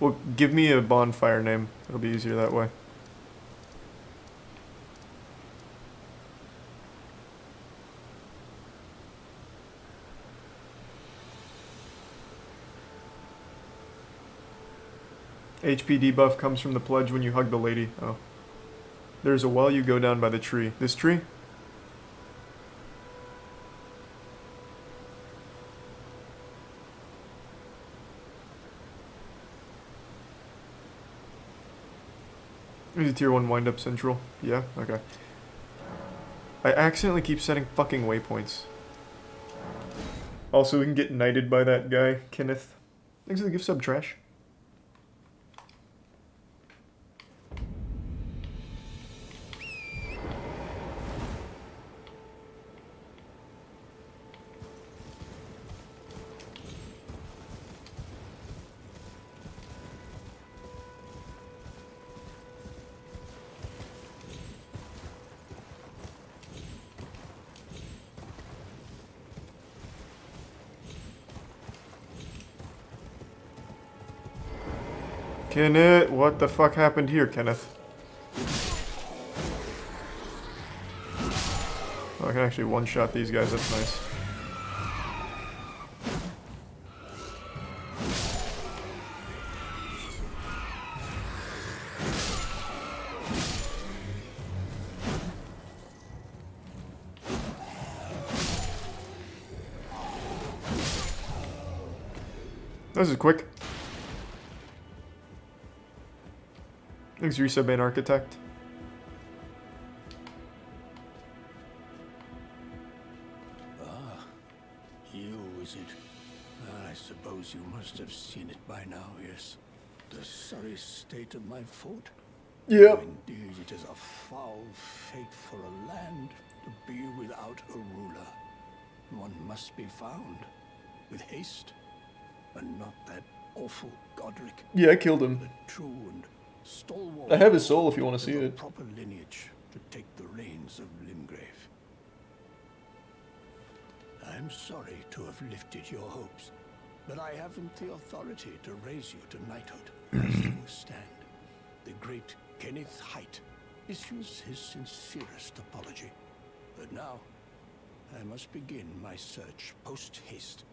Well, give me a bonfire name. It'll be easier that way. HP debuff comes from the pledge when you hug the lady. Oh. There's a well you go down by the tree. This tree? Is tier 1 windup central? Yeah, okay. I accidentally keep setting fucking waypoints. Also, we can get knighted by that guy, Kenneth. Thanks for the gift sub, Trash. Kenneth, what the fuck happened here, Kenneth? Oh, I can actually one-shot these guys, that's nice. This is quick. Thanks, Resub Main Architect. Ah, you, is it? I suppose you must have seen it by now, yes. The sorry state of my fort? Yep. Indeed, it is a foul fate for a land to be without a ruler. One must be found with haste, and not that awful Godrick, Yeah, I killed him. the true and stalwart. I have his soul if you want to see it. Proper lineage to take the reins of Limgrave. I'm sorry to have lifted your hopes, but I haven't the authority to raise you to knighthood. As things stand, the great Kenneth Haight issues his sincerest apology. But now, I must begin my search post-haste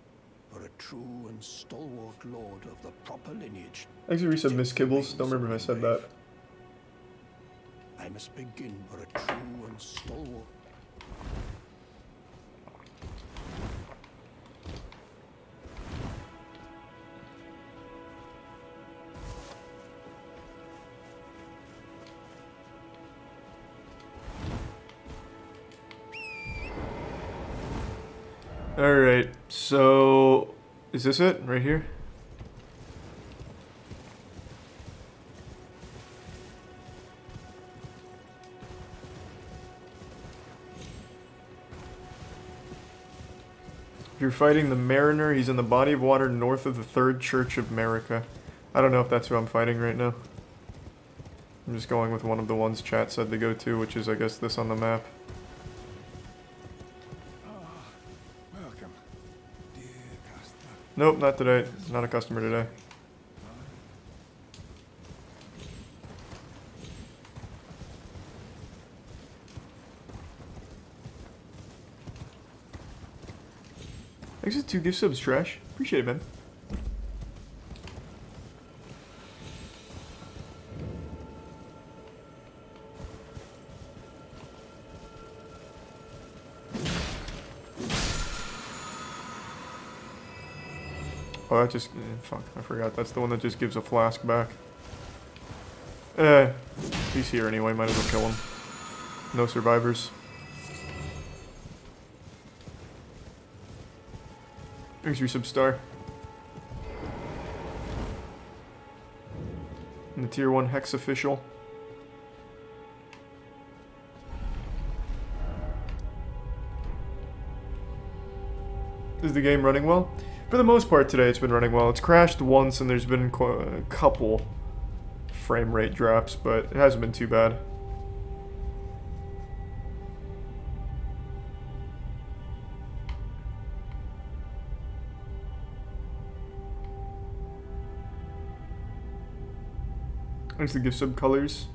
for a true and stalwart lord of the proper lineage Thanks for resub, Miss Kibbles. Don't remember if I said that. I must begin for a true and stalwart. Alright, so... Is this it? Right here? You're fighting the Mariner, he's in the body of water north of the Third Church of Marika. I don't know if that's who I'm fighting right now. I'm just going with one of the ones chat said to go to, which is, I guess, this on the map. Nope, not today. Not a customer today. For two gift subs, Trash. Appreciate it, man. Just... eh, fuck, I forgot. That's the one that just gives a flask back. Eh, he's here anyway. Might as well kill him. No survivors. Thanks for your substar. And the tier 1 hex official. Is the game running well? For the most part today it's been running well. It's crashed once and there's been a couple frame rate drops, but it hasn't been too bad. Thanks to give sub colors.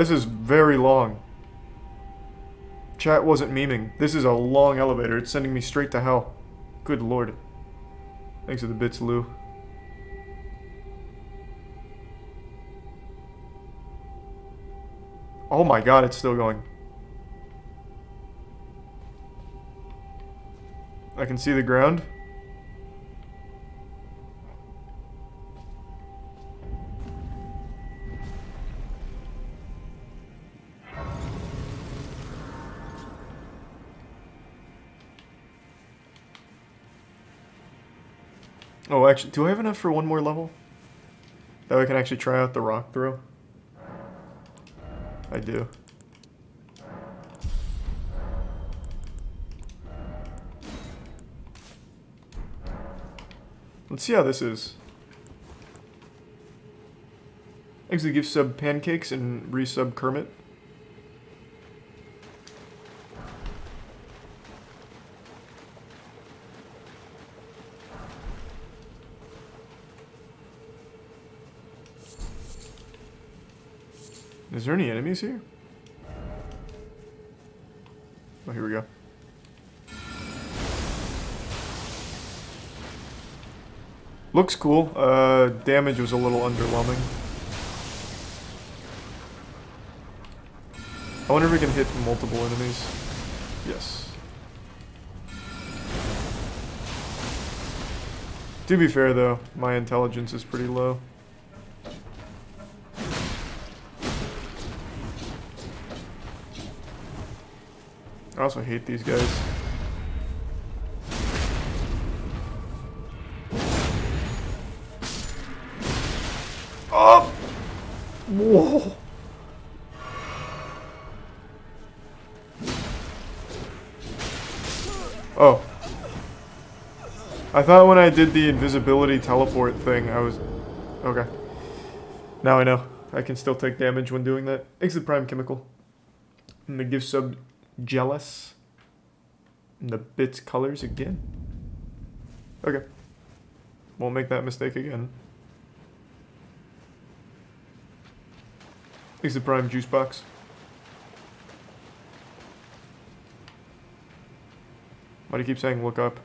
This is very long. Chat wasn't memeing. This is a long elevator. It's sending me straight to hell. Good lord. Thanks for the bits, Lou. Oh my god, it's still going. I can see the ground. Do I have enough for one more level? That way I can actually try out the rock throw? I do. Let's see how this is. Actually give sub pancakes and resub Kermit. There any enemies here? Oh, here we go. Looks cool. Uh, damage was a little underwhelming. I wonder if we can hit multiple enemies. Yes. To be fair though, my intelligence is pretty low. I also hate these guys. Oh! Whoa! Oh. I thought when I did the invisibility teleport thing, I was... Okay. Now I know. I can still take damage when doing that. Exit Prime Chemical. And the give sub jealous. And the bits colors again. Okay. Won't make that mistake again. Is the prime juice box. Why do you keep saying look up?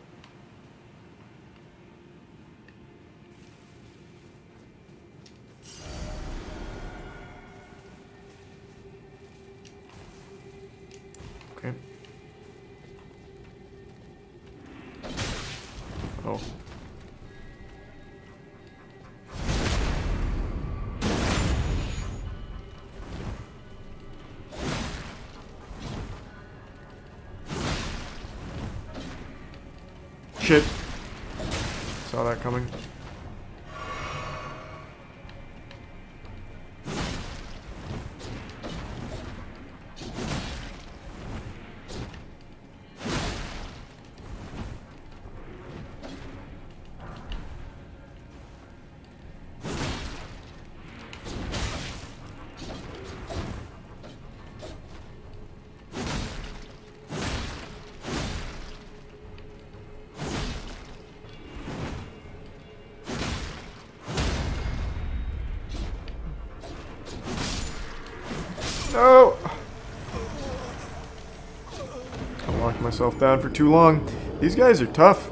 Myself down for too long. These guys are tough.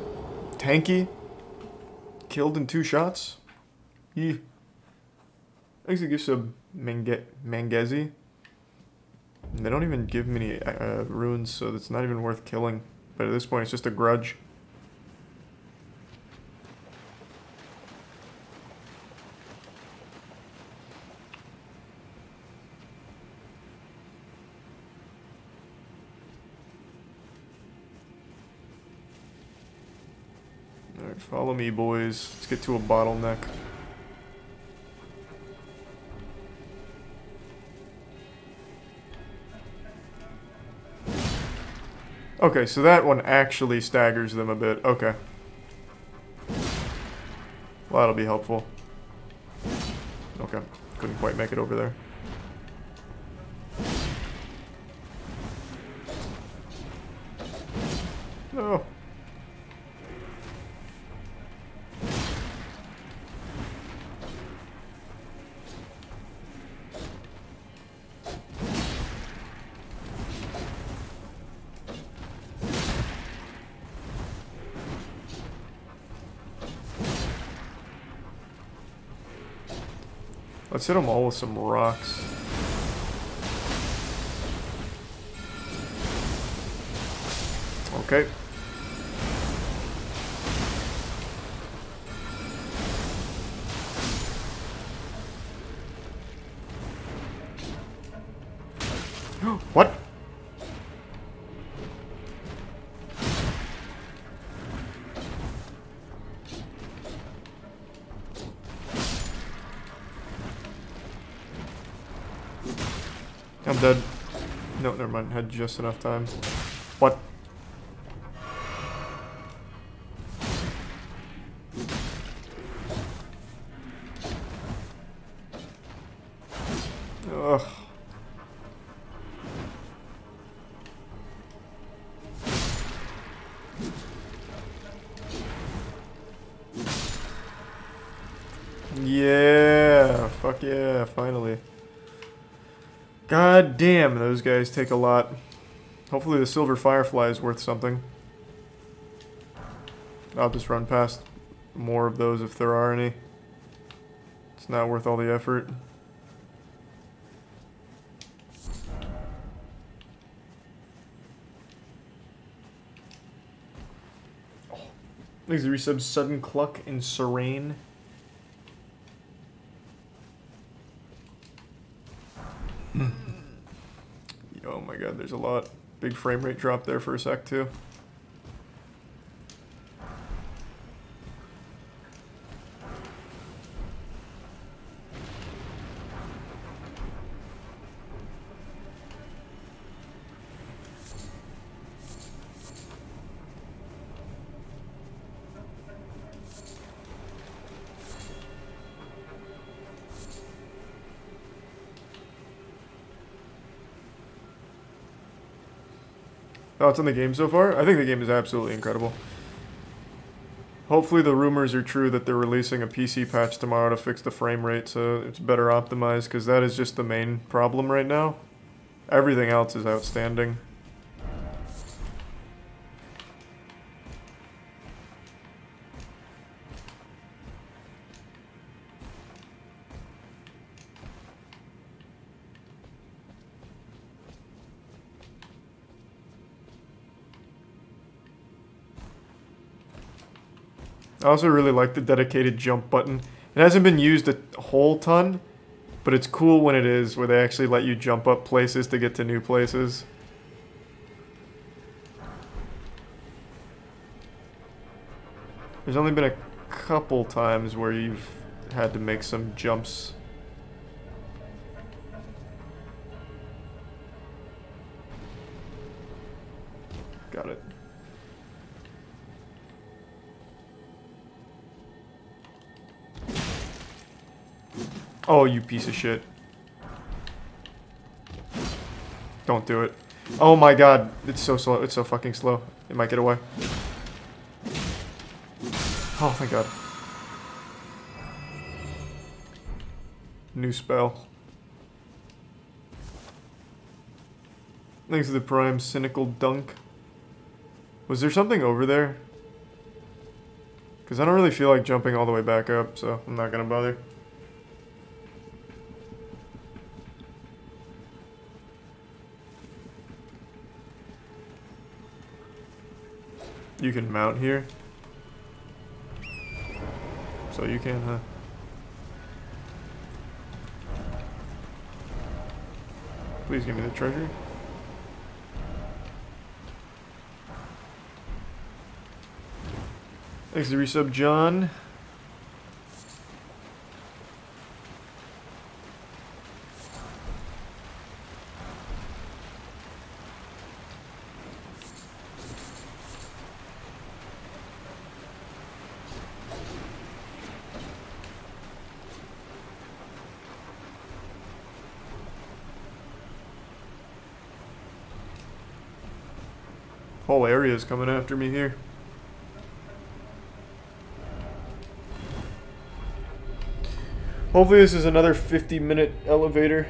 Tanky. Killed in two shots. Yee. Actually gives a Mange Mangezi. They don't even give me uh, runes, so it's not even worth killing. But at this point, it's just a grudge. Alright, follow me, boys. Let's get to a bottleneck. Okay, so that one actually staggers them a bit. Okay. Well, that'll be helpful. Okay. Couldn't quite make it over there. Let's hit them all with some rocks. Okay. Just enough time. What? Ugh. Yeah, fuck yeah, finally. God damn, those guys take a lot. Hopefully the Silver Firefly is worth something. I'll just run past more of those if there are any. It's not worth all the effort. Oh. Thanks to resub Sudden Cluck and Serene. oh my god, there's a lot. Big frame rate drop there for a sec too. Thoughts on the game so far? I think the game is absolutely incredible. Hopefully the rumors are true that they're releasing a PC patch tomorrow to fix the frame rate so it's better optimized because that is just the main problem right now. Everything else is outstanding. Also really like the dedicated jump button. It hasn't been used a whole ton, but it's cool when it is, where they actually let you jump up places to get to new places. There's only been a couple times where you've had to make some jumps. Oh, you piece of shit. Don't do it. Oh my god, it's so slow. It's so fucking slow. It might get away. Oh, thank god. New spell. Thanks to the prime cynical dunk. Was there something over there? Because I don't really feel like jumping all the way back up, so I'm not going to bother. You can mount here. So you can, huh? Please give me the treasure. Thanks to resub John. Whole area is coming after me here. Hopefully this is another 50 minute elevator.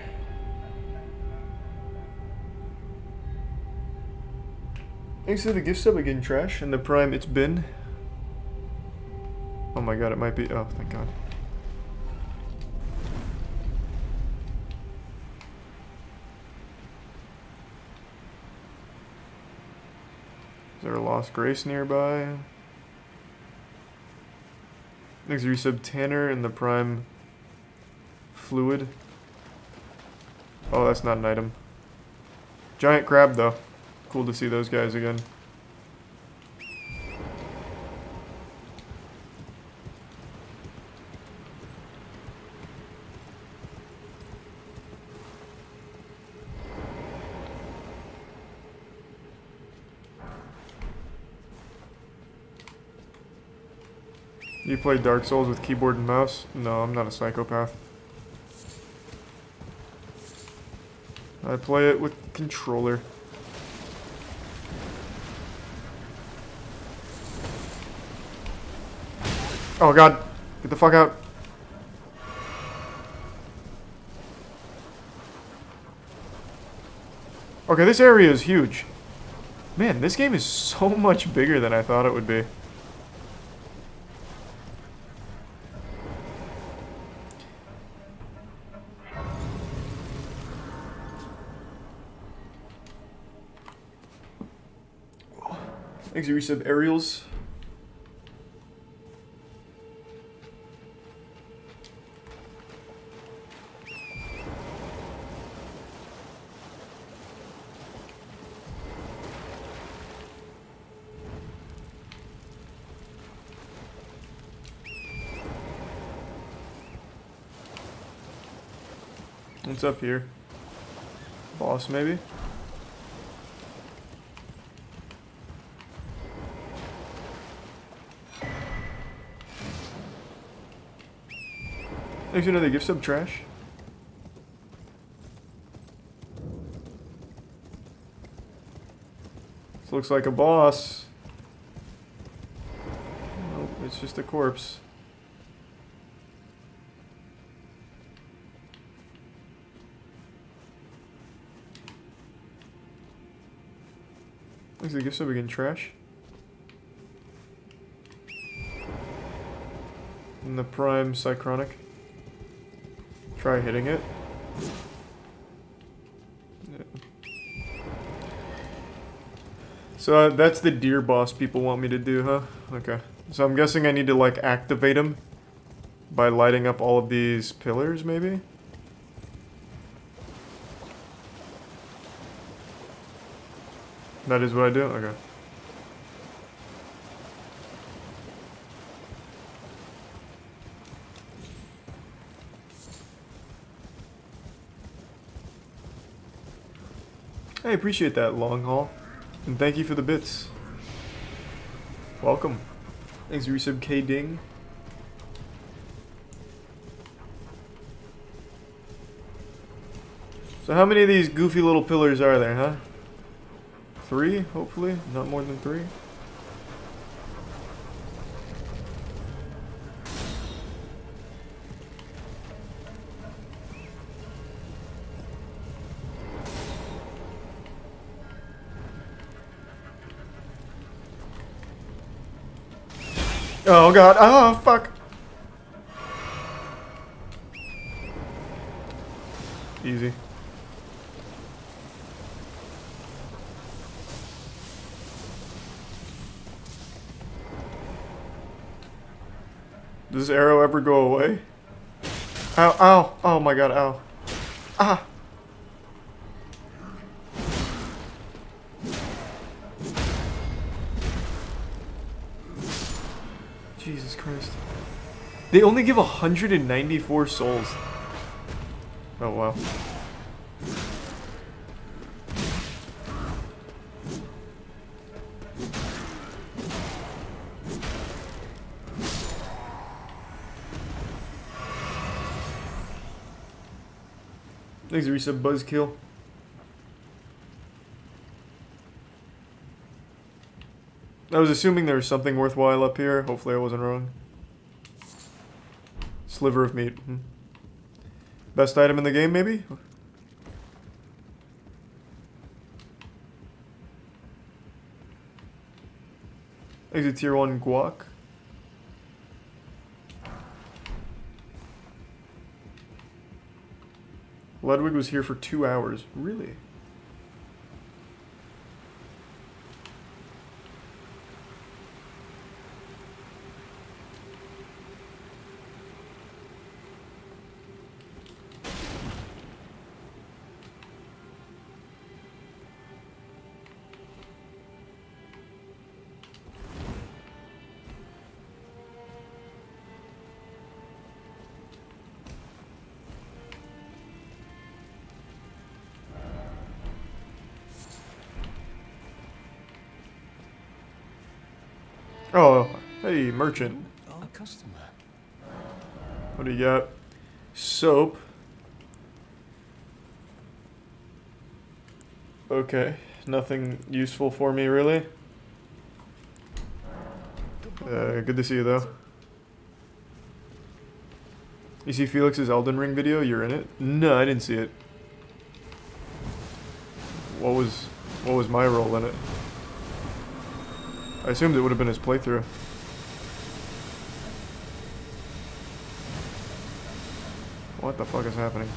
Thanks to the gift sub again, Trash, and the Prime it's been. Oh my god, it might be. Oh, thank god. Lost Grace nearby? To resub Tanner and the Prime Fluid. Oh, that's not an item. Giant crab, though. Cool to see those guys again. Play Dark Souls with keyboard and mouse? No, I'm not a psychopath. I play it with controller. Oh god, get the fuck out. Okay, this area is huge. Man, this game is so much bigger than I thought it would be. You resub aerials. What's up here? Boss, maybe? Know they give some trash. This looks like a boss. Nope, it's just a corpse. Looks like a gift sub again, trash. And the prime cychronic. Try hitting it. So uh, that's the deer boss people want me to do, huh? Okay. So I'm guessing I need to like activate him by lighting up all of these pillars, maybe? That is what I do? Okay. Appreciate that, long haul. And thank you for the bits. Welcome. Thanks, Resub K Ding. So how many of these goofy little pillars are there, huh? Three, hopefully? Not more than three? God, oh fuck! Easy. Does this arrow ever go away? Ow, ow, oh my god, ow. Ah! They only give 194 souls. Oh wow. Thanks, Risa Buzzkill. I was assuming there was something worthwhile up here. Hopefully I wasn't wrong. Sliver of meat. Hmm. Best item in the game, maybe? Exit tier 1 guac. Ludwig was here for two hours. Really? Merchant. A customer. What do you got? Soap. Okay, nothing useful for me really. Uh, good to see you though. You see Felix's Elden Ring video? You're in it? No, I didn't see it. What was what was my role in it? I assumed it would have been his playthrough. What the fuck is happening?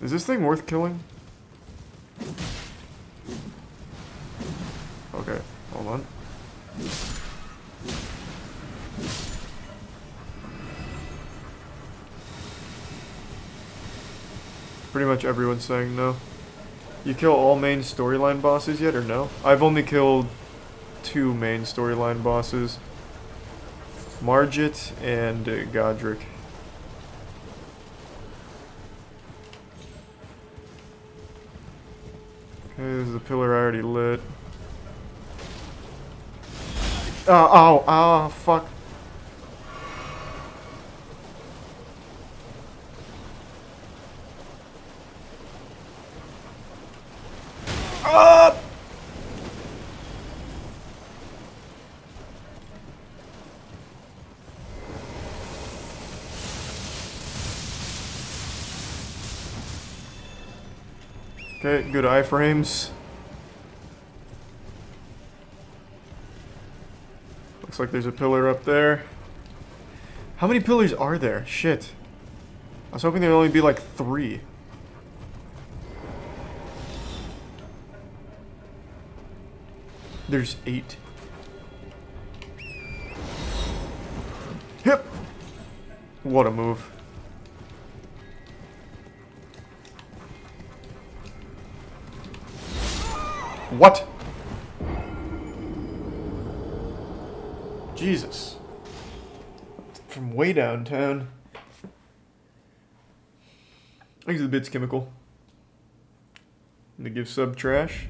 Is this thing worth killing? Everyone's saying no. You kill all main storyline bosses yet or no? I've only killed two main storyline bosses. Margit and uh, Godrick. Okay, this is a pillar I already lit. Oh, oh, oh, fuck. Good iframes. Looks like there's a pillar up there. How many pillars are there? Shit. I was hoping there'd only be like three. There's eight. Hip! What a move. What? Jesus. From way downtown. I think the bit's chemical. And they give sub trash.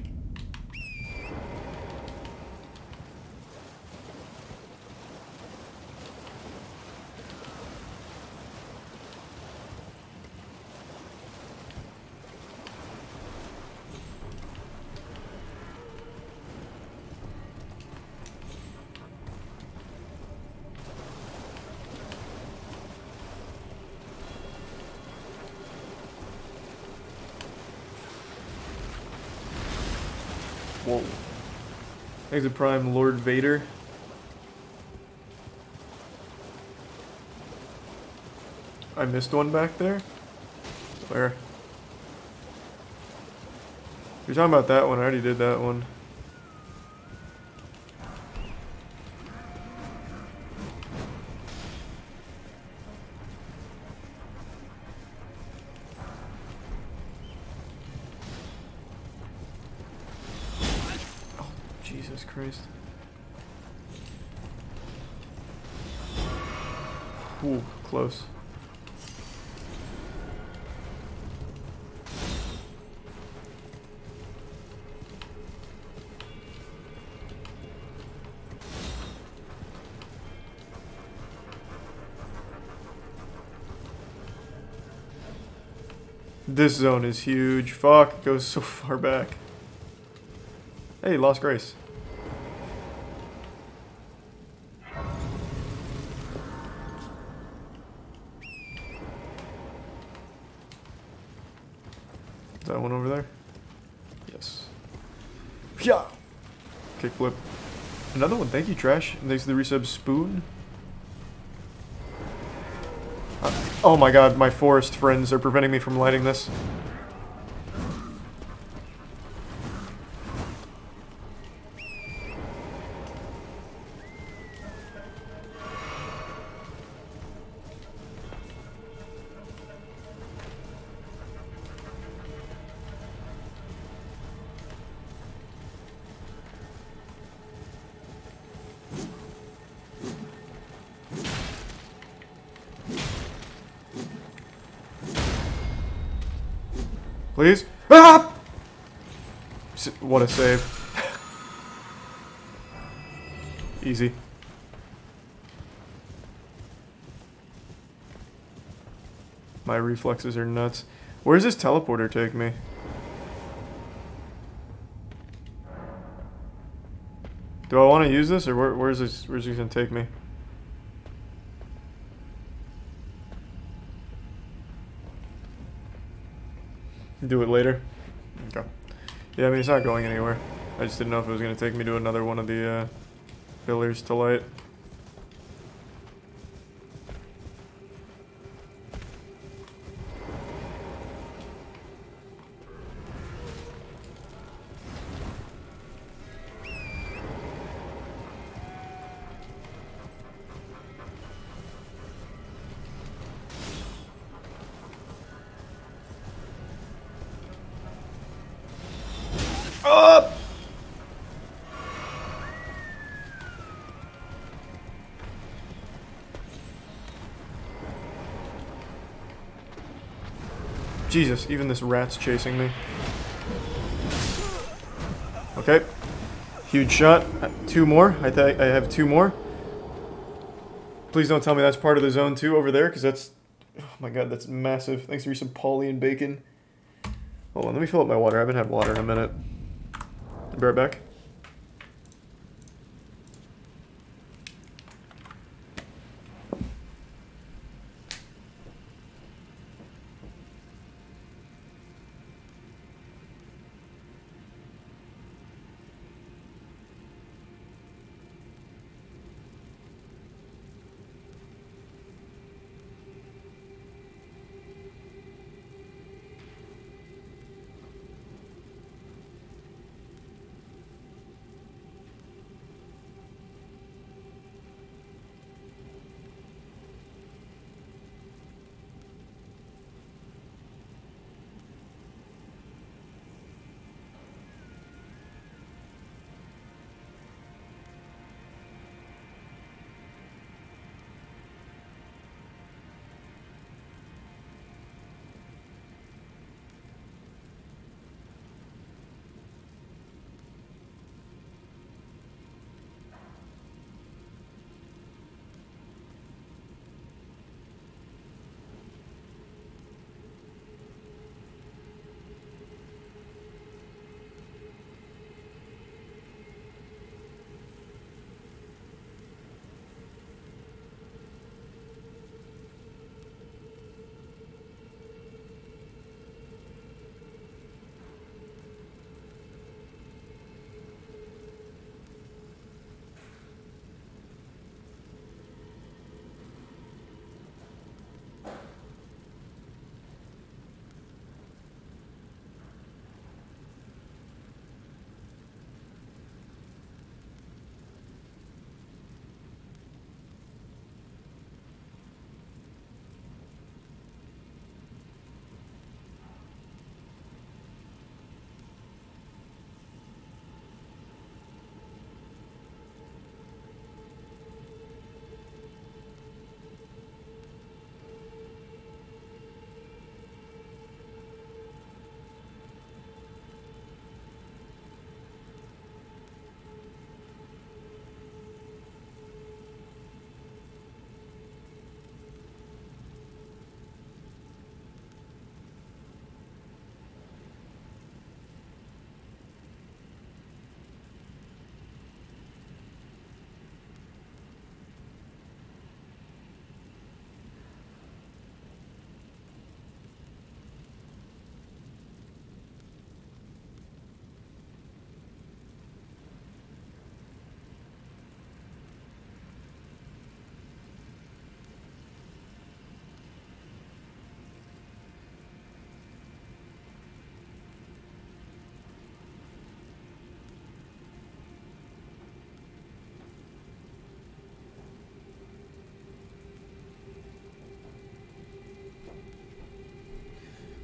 Exit Prime Lord Vader. I missed one back there? Where? You're talking about that one, I already did that one. This zone is huge. Fuck, it goes so far back. Hey, Lost Grace. Is that one over there? Yes. Yeah. Kickflip. Another one. Thank you, Trash. Thanks to the resub Spoon. Oh my god, my forest friends are preventing me from lighting this. Save. Easy. My reflexes are nuts. Where does this teleporter take me? Do I want to use this, or where, where's this? Where's this gonna take me? Do it later. Yeah, I mean it's not going anywhere. I just didn't know if it was gonna take me to another one of the uh, pillars to light. Jesus, even this rat's chasing me. Okay. Huge shot. Uh, Two more. I I have two more. Please don't tell me that's part of the zone two over there, because that's... Oh my god, that's massive. Thanks for some Polly and bacon. Hold on, let me fill up my water. I haven't had water in a minute. Be right back.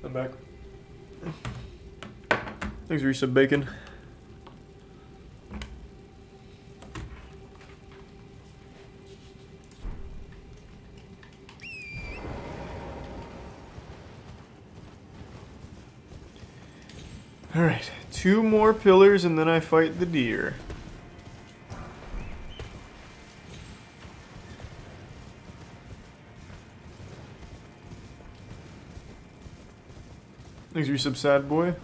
I'm back. Thanks for sub bacon. Alright, two more pillars and then I fight the deer. You sub sad boy.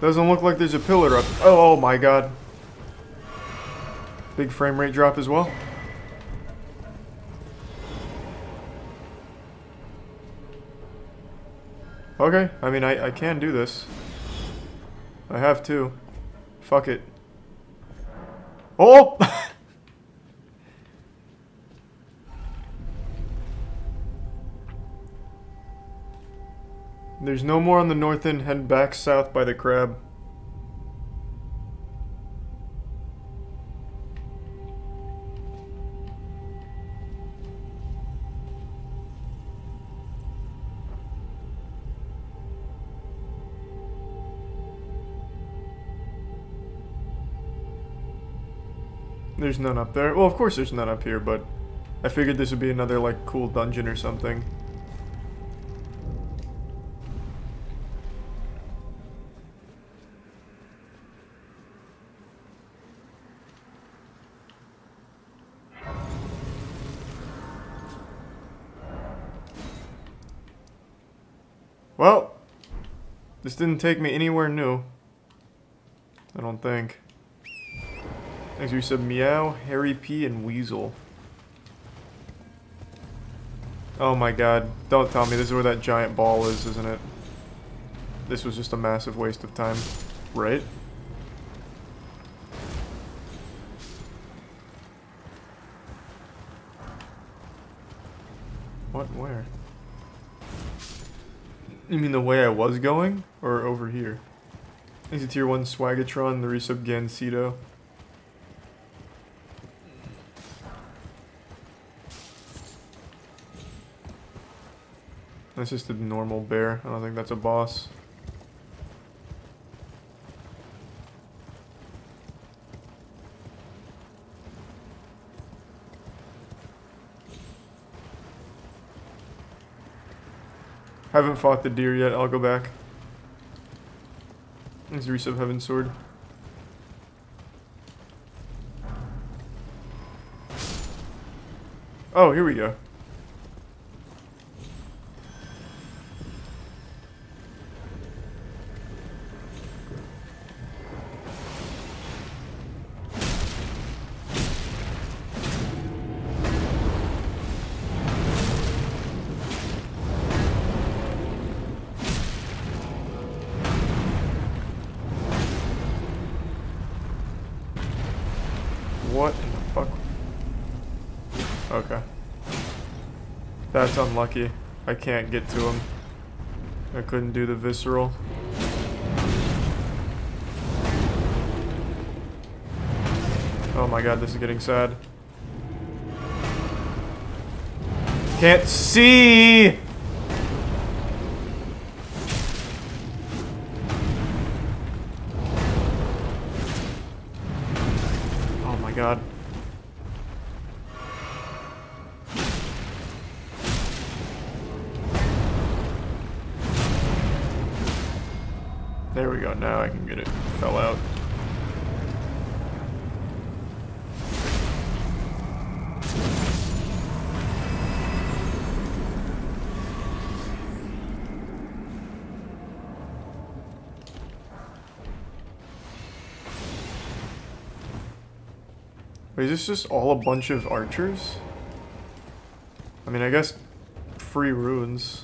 Doesn't look like there's a pillar up. Oh, oh my god. Big frame rate drop as well. Okay, I mean, I, I can do this. I have to. Fuck it. Oh! There's no more on the north end. Head back south by the crab. There's none up there. Well, of course there's none up here, but I figured this would be another, like, cool dungeon or something. Well, this didn't take me anywhere new. I don't think. Thanks we said Meow, Harry P, and Weasel. Oh my god. Don't tell me this is where that giant ball is, isn't it? This was just a massive waste of time. Right? What? Where? You mean the way I was going? Or over here? To tier 1 Swagatron, the resub Gansito. That's just a normal bear. I don't think that's a boss. Haven't fought the deer yet. I'll go back. There's Resub Heaven Sword. Oh, here we go. That's unlucky. I can't get to him. I couldn't do the visceral. Oh my god, this is getting sad. Can't see! This just all a bunch of archers? I mean, I guess free runes.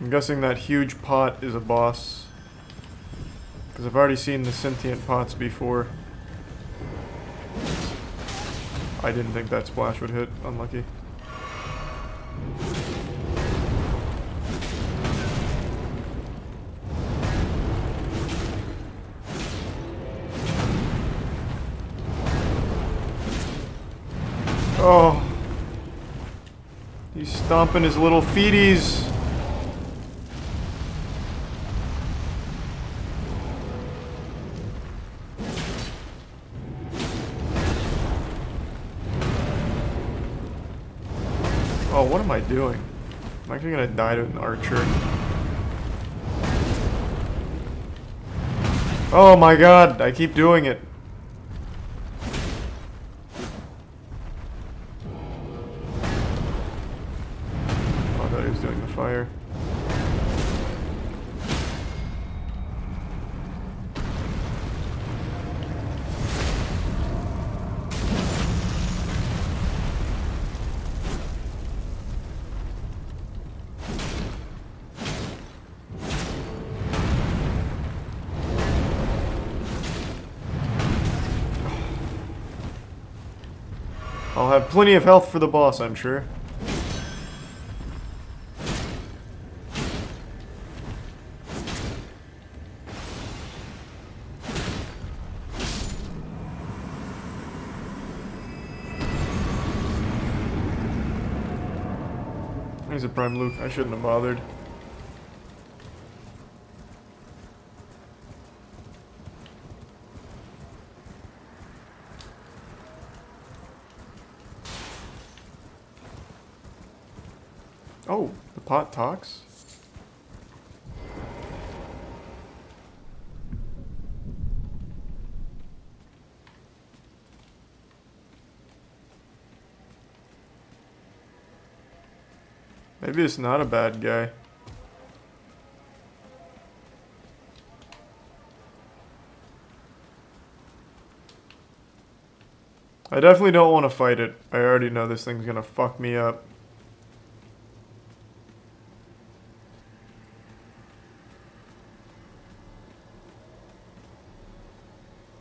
I'm guessing that huge pot is a boss. Because I've already seen the sentient pots before. I didn't think that splash would hit. Unlucky. Stomping his little feeties. Oh, what am I doing? I'm actually gonna die to an archer. Oh my god, I keep doing it. Plenty of health for the boss, I'm sure. He's a prime Luke. I shouldn't have bothered. Oh, the pot talks? Maybe it's not a bad guy. I definitely don't want to fight it. I already know this thing's gonna fuck me up.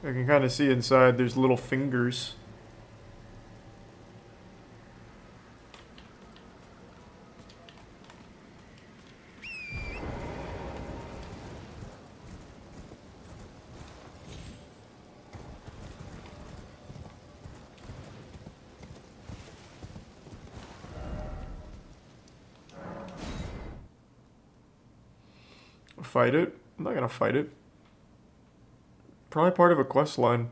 I can kind of see inside there's little fingers. Fight it? I'm not gonna fight it. Probably part of a quest line.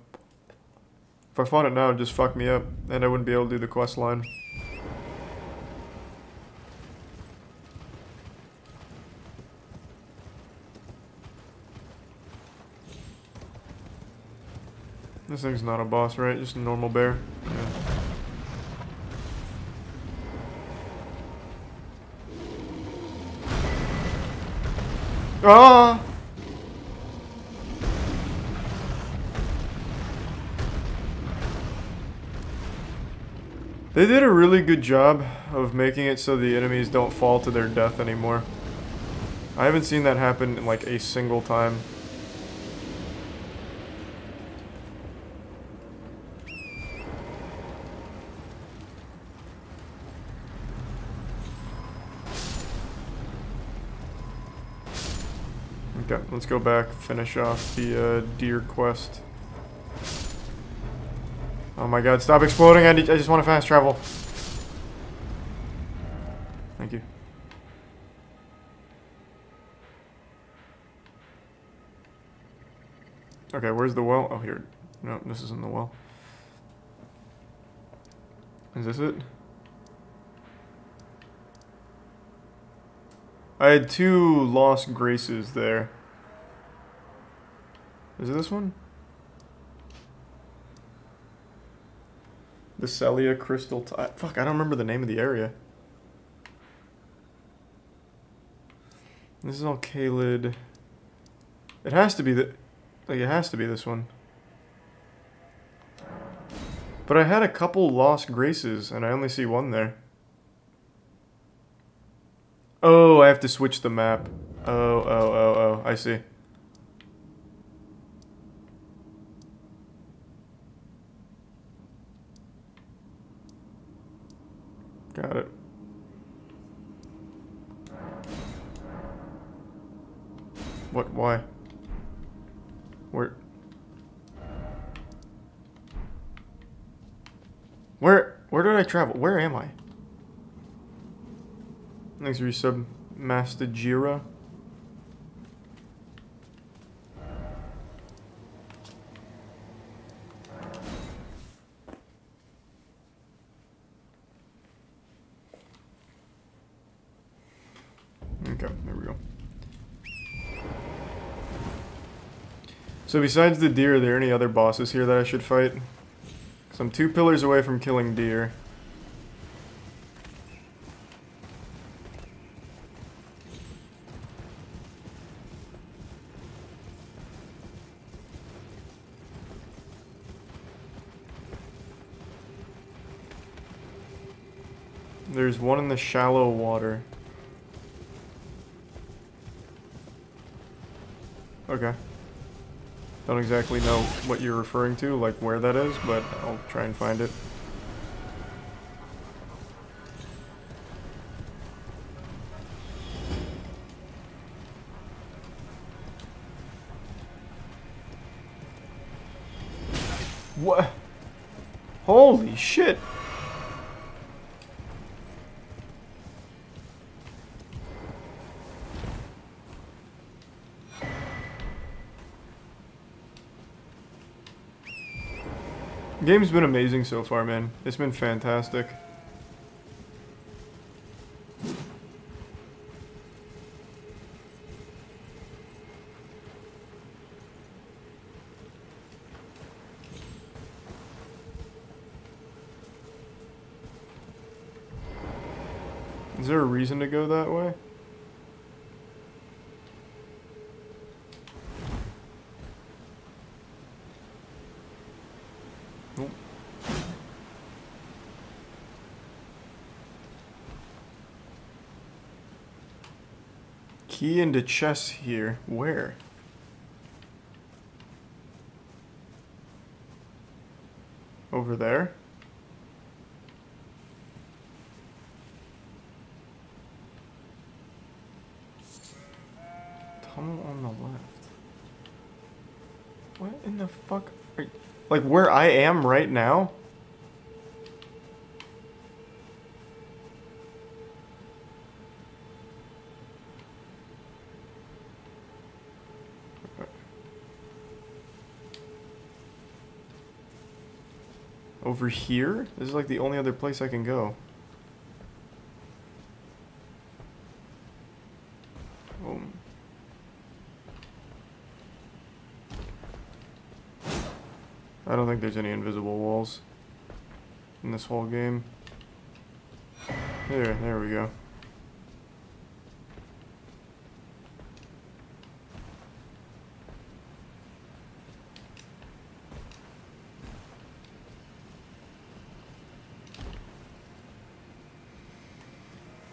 If I fought it now, it'd just fuck me up, and I wouldn't be able to do the quest line. This thing's not a boss, right? Just a normal bear. Ah! They did a really good job of making it so the enemies don't fall to their death anymore. I haven't seen that happen in like a single time. Okay, let's go back, finish off the uh, deer quest. Oh my god, stop exploding, I, need, I just want to fast travel. Thank you. Okay, where's the well? Oh, here. No, this isn't the well. Is this it? I had two lost graces there. Is it this one? The Sellia Crystal. T fuck, I don't remember the name of the area. This is all Caelid. It has to be the. Like, it has to be this one. But I had a couple lost graces, and I only see one there. Oh, I have to switch the map. Oh, oh, oh, oh, I see. It. What, why? Where? Where? Where did I travel? Where am I? Thanks for your sub, Mastajira. Okay, there we go. So besides the deer, are there any other bosses here that I should fight? Because I'm two pillars away from killing deer. There's one in the shallow water. Okay. Don't exactly know what you're referring to, like where that is, but I'll try and find it. What? Holy shit! Game's been amazing so far, man. It's been fantastic. Is there a reason to go that way? Nope. Key into chess here. Where? Over there? Tunnel on the left. What in the fuck? Like where I am right now? Over here? This is like the only other place I can go. I don't think there's any invisible walls in this whole game. There, there we go.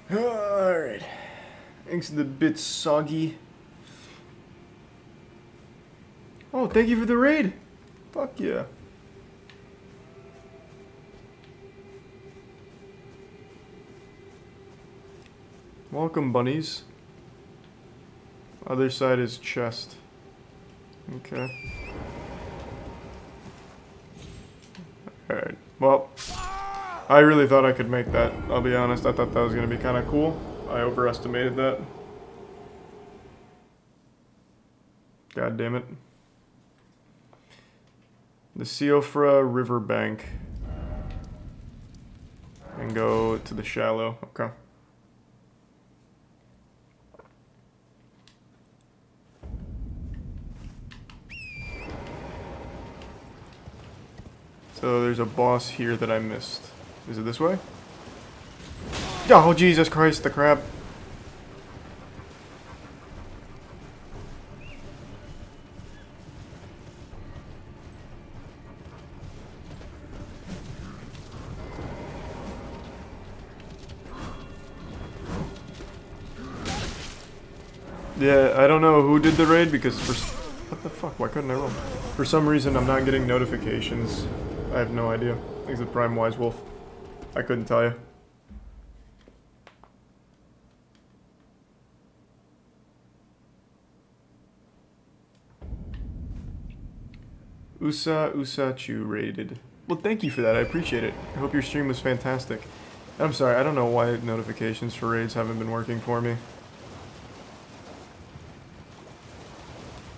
Alright. Thanks a bit soggy. Oh, thank you for the raid. Fuck yeah. Welcome, bunnies. Other side is chest. Okay. Alright. Well, I really thought I could make that. I'll be honest. I thought that was going to be kind of cool. I overestimated that. God damn it. The Siofra riverbank. And go to the shallow. Okay. So there's a boss here that I missed. Is it this way? Oh, Jesus Christ, the crab. Yeah, I don't know who did the raid because for... What the fuck? Why couldn't I roll? For some reason, I'm not getting notifications. I have no idea. A Prime Wise Wolf. I couldn't tell you. Usa Usachu raided. Well, thank you for that. I appreciate it. I hope your stream was fantastic. I'm sorry, I don't know why notifications for raids haven't been working for me.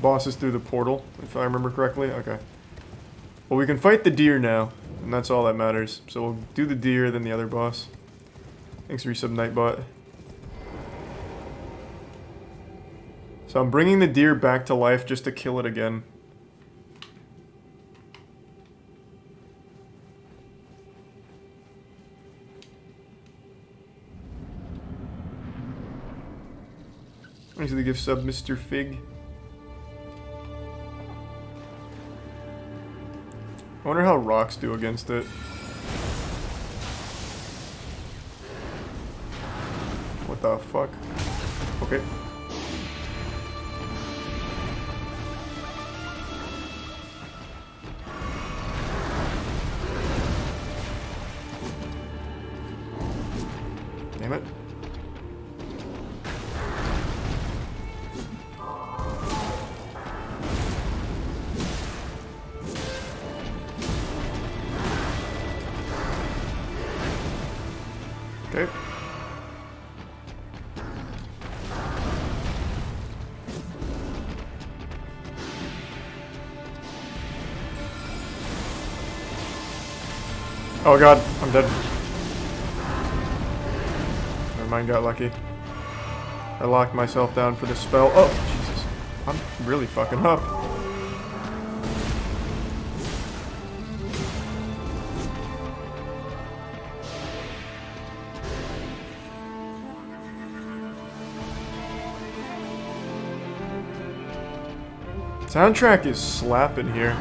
Boss is through the portal, if I remember correctly. Okay. Well, we can fight the deer now, and that's all that matters. So we'll do the deer, then the other boss. Thanks, for Resub Nightbot. So I'm bringing the deer back to life just to kill it again. The gift sub, Mr. Fig. I wonder how rocks do against it. What the fuck? Okay. Oh god, I'm dead. Never mind, got lucky. I locked myself down for the spell. Oh, Jesus. I'm really fucking up. Soundtrack is slapping here.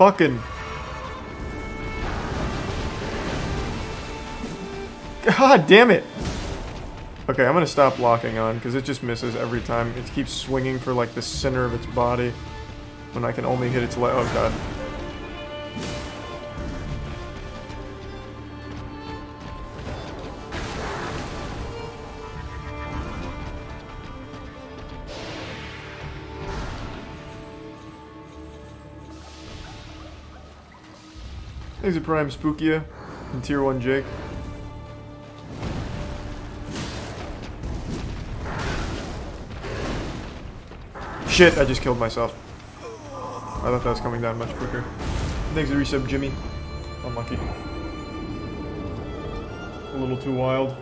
It's bucking. God damn it! Okay, I'm gonna stop locking on, because it just misses every time. It keeps swinging for, like, the center of its body, when I can only hit its leg. Oh, God. Thanks to Prime Spookia and Tier 1 Jake. Shit, I just killed myself. I thought that was coming down much quicker. Thanks to resub Jimmy. Unlucky. A little too wild.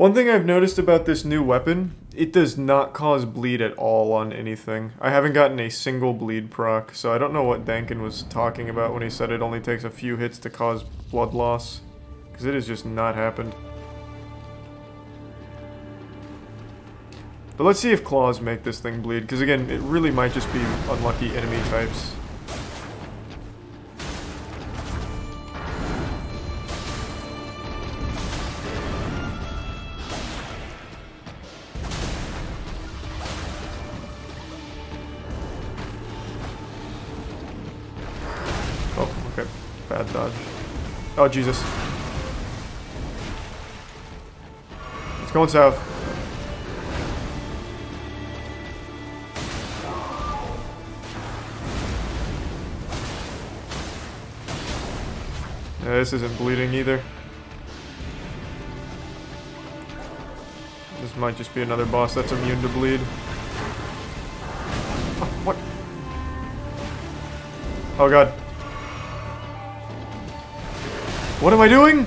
One thing I've noticed about this new weapon, it does not cause bleed at all on anything. I haven't gotten a single bleed proc, so I don't know what Dankin was talking about when he said it only takes a few hits to cause blood loss. Because it has just not happened. But let's see if claws make this thing bleed, because again, it really might just be unlucky enemy types. Jesus. It's going south. Yeah, this isn't bleeding either. This might just be another boss that's immune to bleed. Oh, what? Oh god. What am I doing?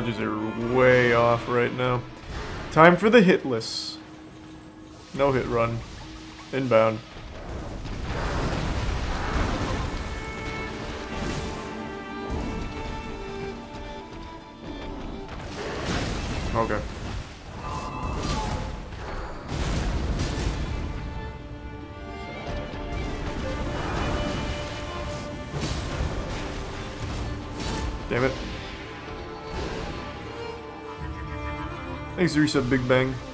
Dodges are way off right now. Time for the hitless. No hit run. Inbound. Thanks, Reset Big Bang.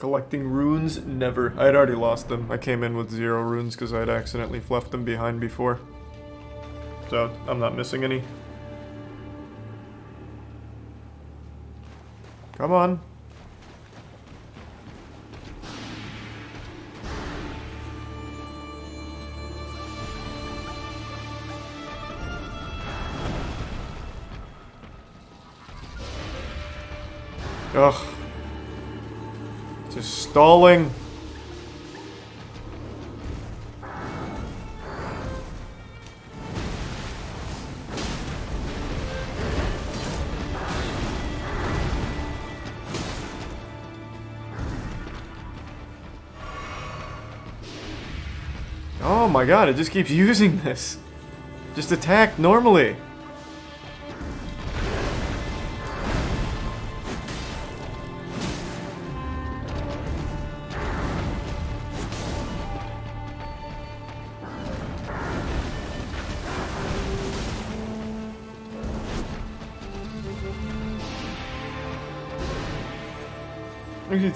Collecting runes? Never. I had already lost them. I came in with zero runes because I had accidentally left them behind before. So, I'm not missing any. Come on. Ugh. Stalling. Oh my god, it just keeps using this. Just attack normally.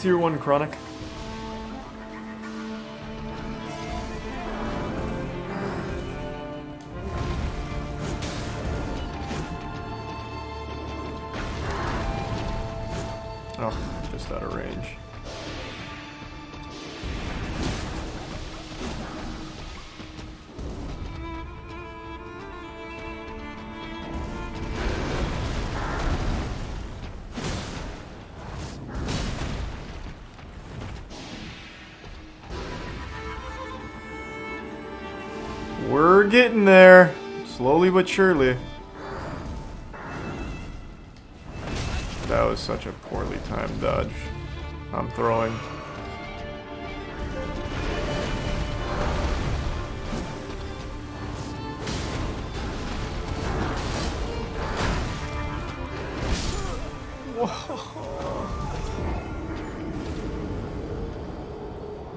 Tier 1 chronic. But surely. That was such a poorly timed dodge. I'm throwing. Whoa.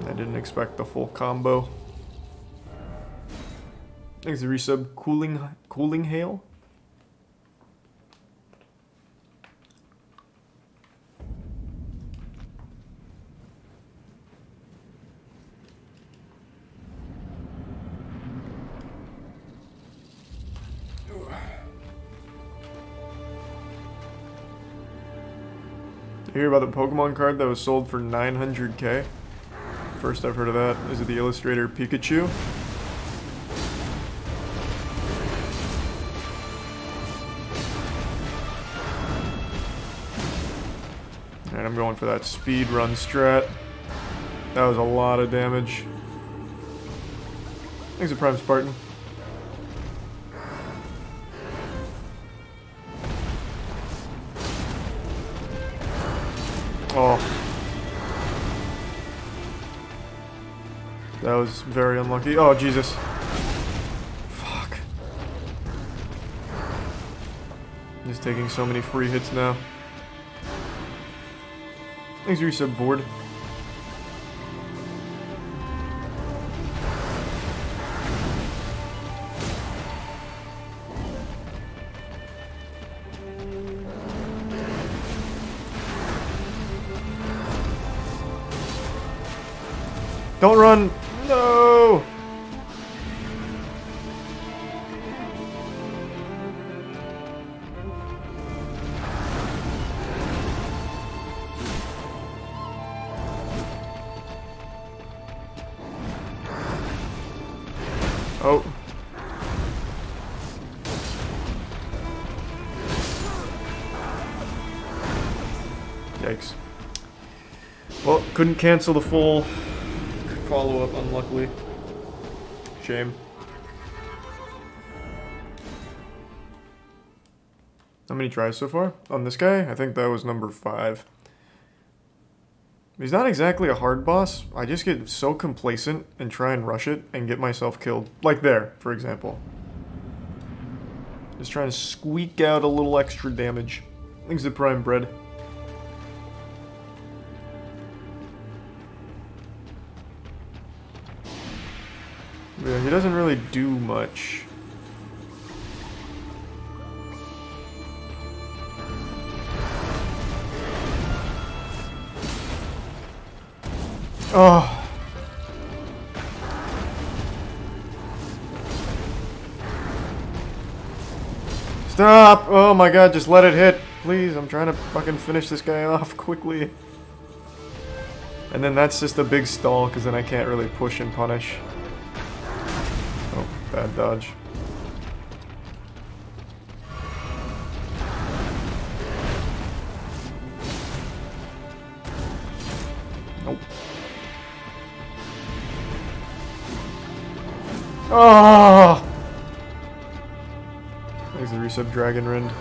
I didn't expect the full combo. Thanks, resub. Cooling, cooling hail. Hear about the Pokemon card that was sold for 900k? First I've heard of that. Is it the illustrator Pikachu? Going for that speed run strat. That was a lot of damage. Thanks a Prime Spartan. Oh. That was very unlucky. Oh, Jesus. Fuck. He's taking so many free hits now. Thanks, resub board. Don't run! Couldn't cancel the full follow-up, unluckily. Shame. How many tries so far? On this guy? I think that was number five. He's not exactly a hard boss. I just get so complacent and try and rush it and get myself killed. Like there, for example. Just trying to squeak out a little extra damage. Things the prime bread. Do much. Oh. Stop! Oh my god, just let it hit. Please, I'm trying to fucking finish this guy off quickly. And then that's just a big stall, because then I can't really push and punish. Bad dodge. Nope. Ah! Oh! There's the reset Dragon Rend.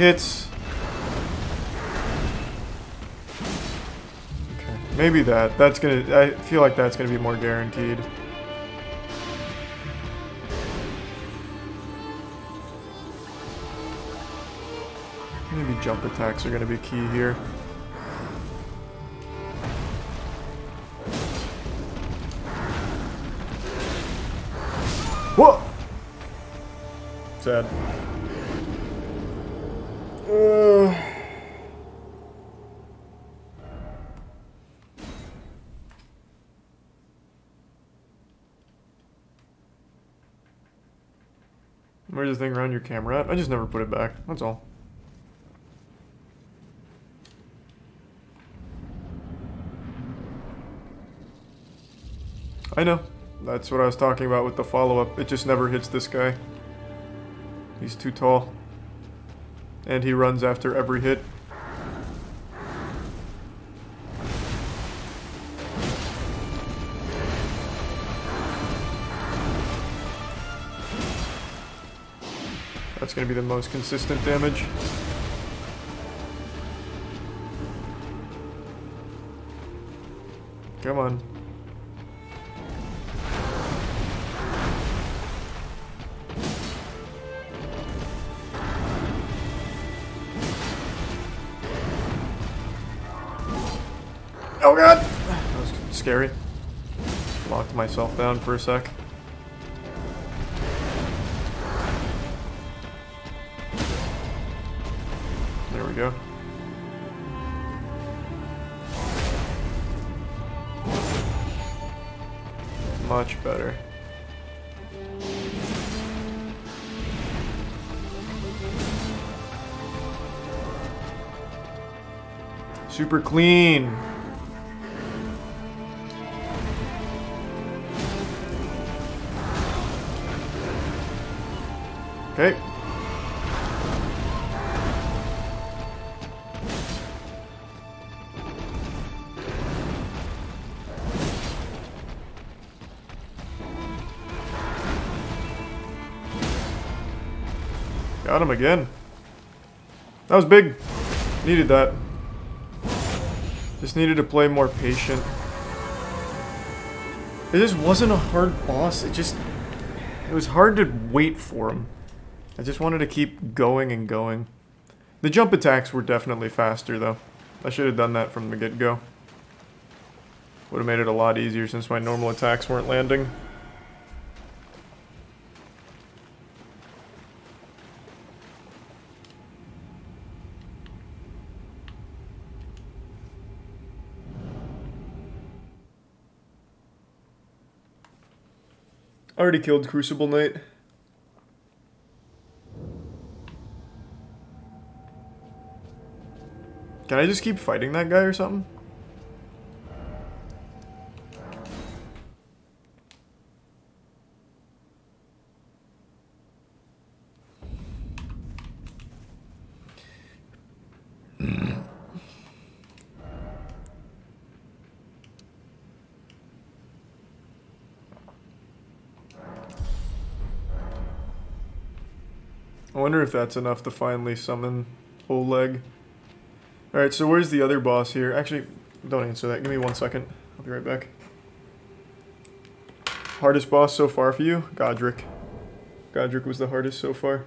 Hits. Okay, maybe that. That's gonna. I feel like that's gonna be more guaranteed. Maybe jump attacks are gonna be key here. The thing around your camera at? I just never put it back. That's all. I know. That's what I was talking about with the follow-up. It just never hits this guy. He's too tall. And he runs after every hit. That's going to be the most consistent damage. Come on. Oh god! That was scary. Locked myself down for a sec. Much better. Super clean. Him again. That was big. Needed that. Just needed to play more patient. It just wasn't a hard boss. It just... It was hard to wait for him. I just wanted to keep going and going. The jump attacks were definitely faster, though. I should have done that from the get-go. Would have made it a lot easier since my normal attacks weren't landing. Already killed Crucible Knight. Can I just keep fighting that guy or something? If that's enough to finally summon Oleg. Alright, so where's the other boss here? Actually, don't answer that. Give me one second. I'll be right back. Hardest boss so far for you? Godrick. Godrick was the hardest so far.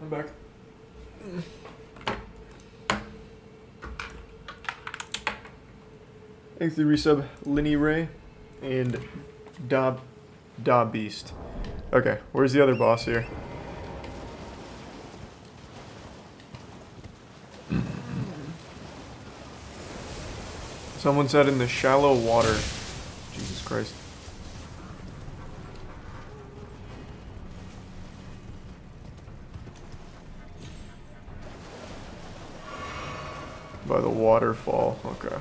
I'm back. Thanks to resub, Linny Ray and Dob, Dob Beast. Okay, where's the other boss here? Someone said in the shallow water. Jesus Christ. Waterfall, okay.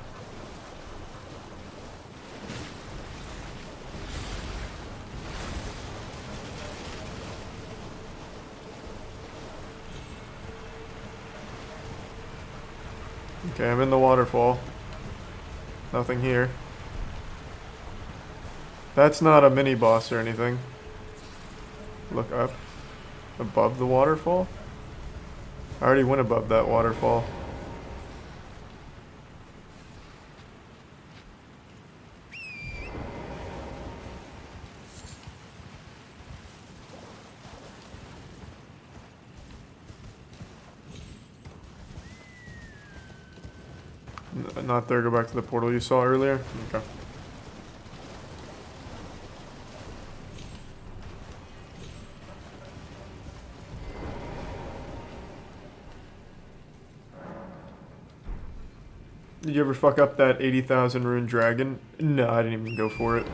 Okay, I'm in the waterfall. Nothing here. That's not a mini boss or anything. Look up. Above the waterfall? I already went above that waterfall. There, go back to the portal you saw earlier? Okay. Did you ever fuck up that 80,000 rune dragon? No, I didn't even go for it.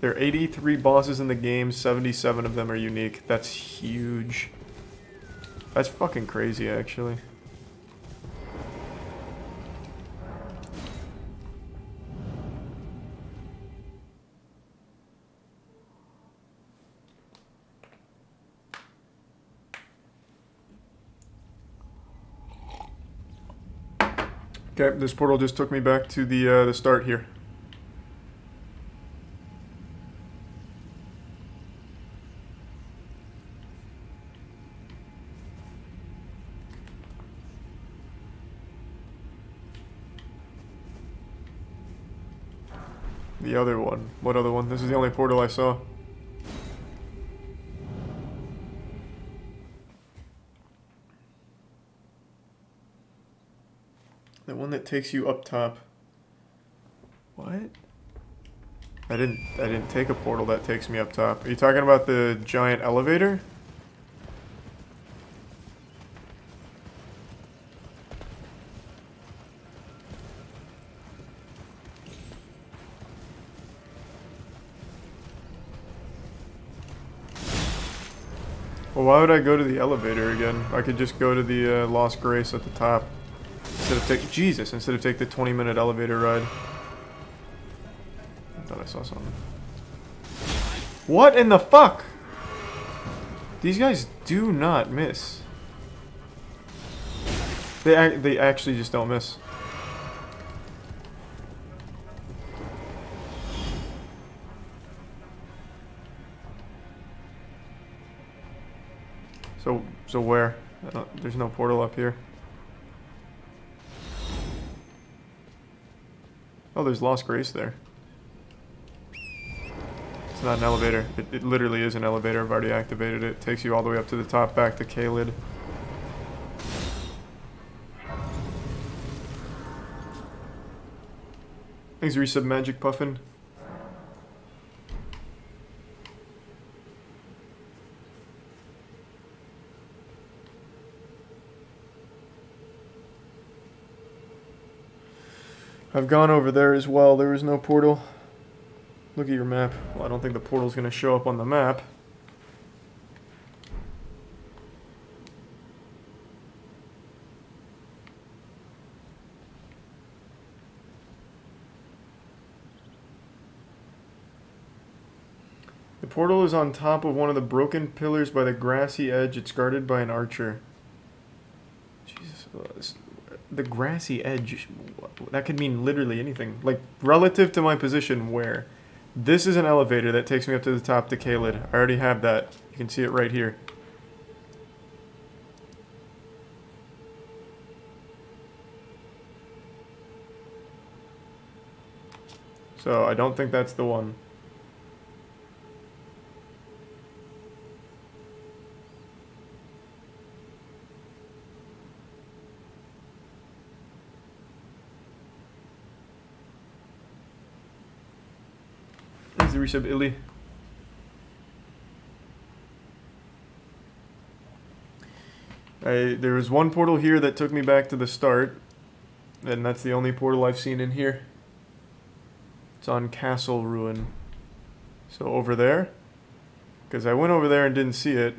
There are 83 bosses in the game, 77 of them are unique. That's huge. That's fucking crazy, actually. Okay, this portal just took me back to the uh, the start here. This is the only portal I saw. The one that takes you up top. What? I didn't I didn't take a portal that takes me up top. Are you talking about the giant elevator? I go to the elevator again? I could just go to the uh, Lost Grace at the top. Instead of take Jesus, instead of take the 20 minute elevator ride. I thought I saw something. What in the fuck? These guys do not miss. They ac they actually just don't miss. So where? Uh, there's no portal up here. Oh, there's Lost Grace there. It's not an elevator. It, it literally is an elevator. I've already activated it. Takes you all the way up to the top, back to Caelid. Thanks, Resub Magic Puffin. I've gone over there as well. There is no portal. Look at your map. Well, I don't think the portal's going to show up on the map. The portal is on top of one of the broken pillars by the grassy edge. It's guarded by an archer. Jesus. Oh, The grassy edge. That could mean literally anything. Like, relative to my position, where? This is an elevator that takes me up to the top to Caelid. I already have that. You can see it right here. So, I don't think that's the one. The Illy. I, there was one portal here that took me back to the start, and that's the only portal I've seen in here. It's on Castle Ruin. So over there, because I went over there and didn't see it.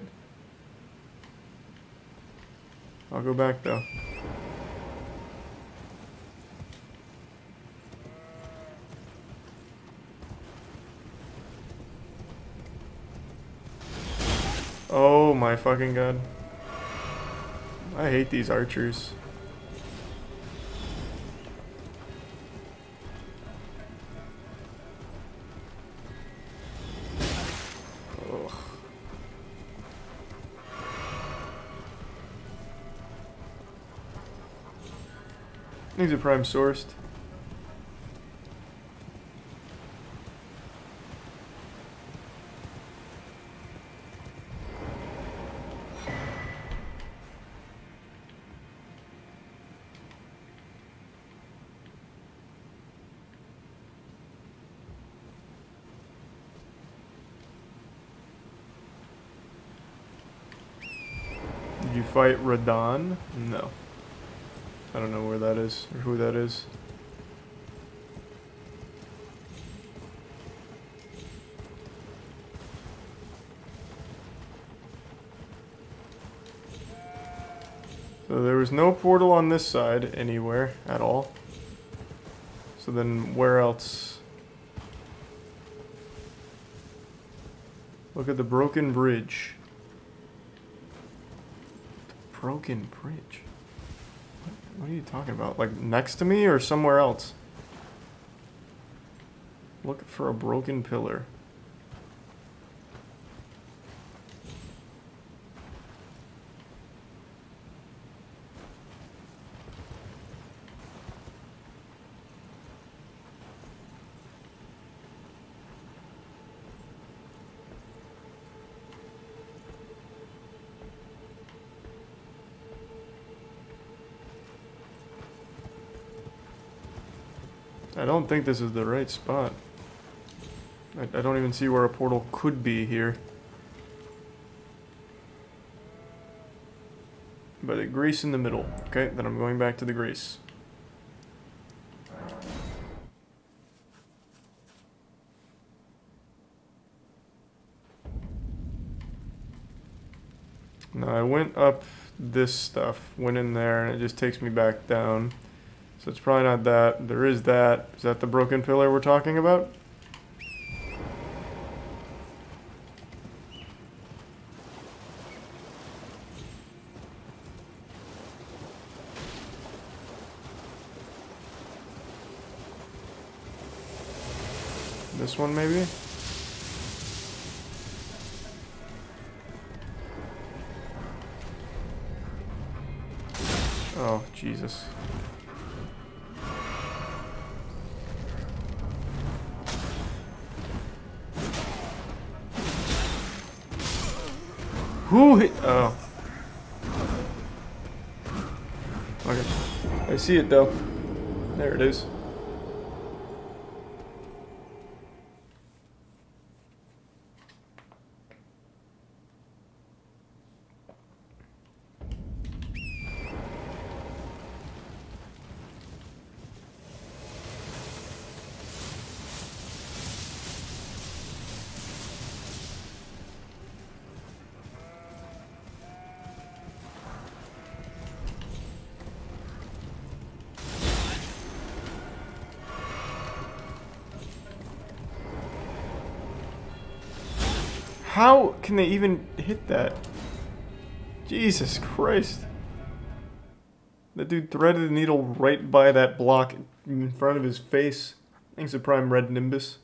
I'll go back though. Oh my fucking god. I hate these archers. These are prime sourced. Fight Radahn? No. I don't know where that is or who that is. So there was no portal on this side anywhere at all. So then where else? Look at the broken bridge. Broken bridge. What, what are you talking about? Like next to me or somewhere else? Look for a broken pillar. Don't think this is the right spot. I, I don't even see where a portal could be here. But a grease in the middle. Okay, then I'm going back to the grease. Now I went up this stuff, went in there, and it just takes me back down. So it's probably not that. There is that. Is that the broken pillar we're talking about? Okay. How can they even hit that? Jesus Christ. That dude threaded the needle right by that block in front of his face. Thanks to Prime Red Nimbus.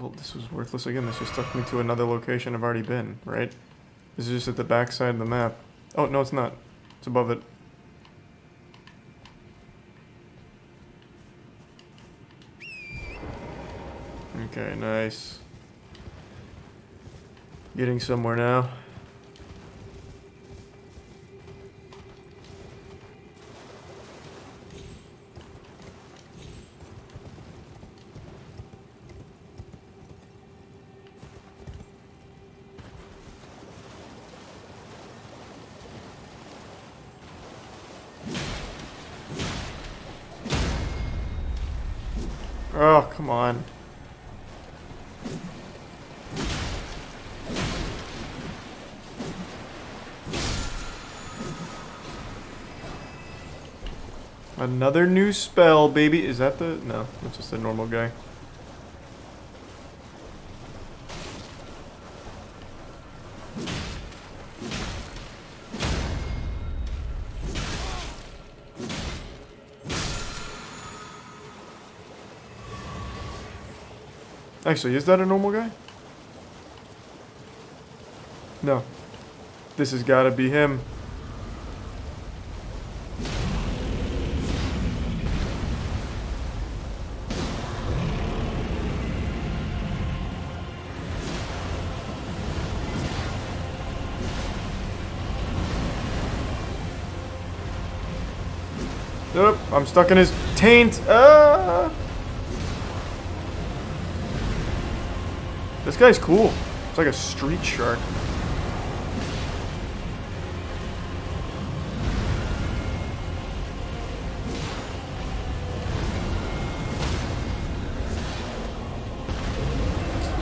Well, this was worthless again. This just took me to another location I've already been, right? This is just at the back side of the map. Oh, no, it's not. It's above it. Okay, nice. Getting somewhere now. Another new spell, baby. Is that the... No, that's just a normal guy. Actually, is that a normal guy? No. This has got to be him. I'm stuck in his taint. Ah! This guy's cool. It's like a street shark.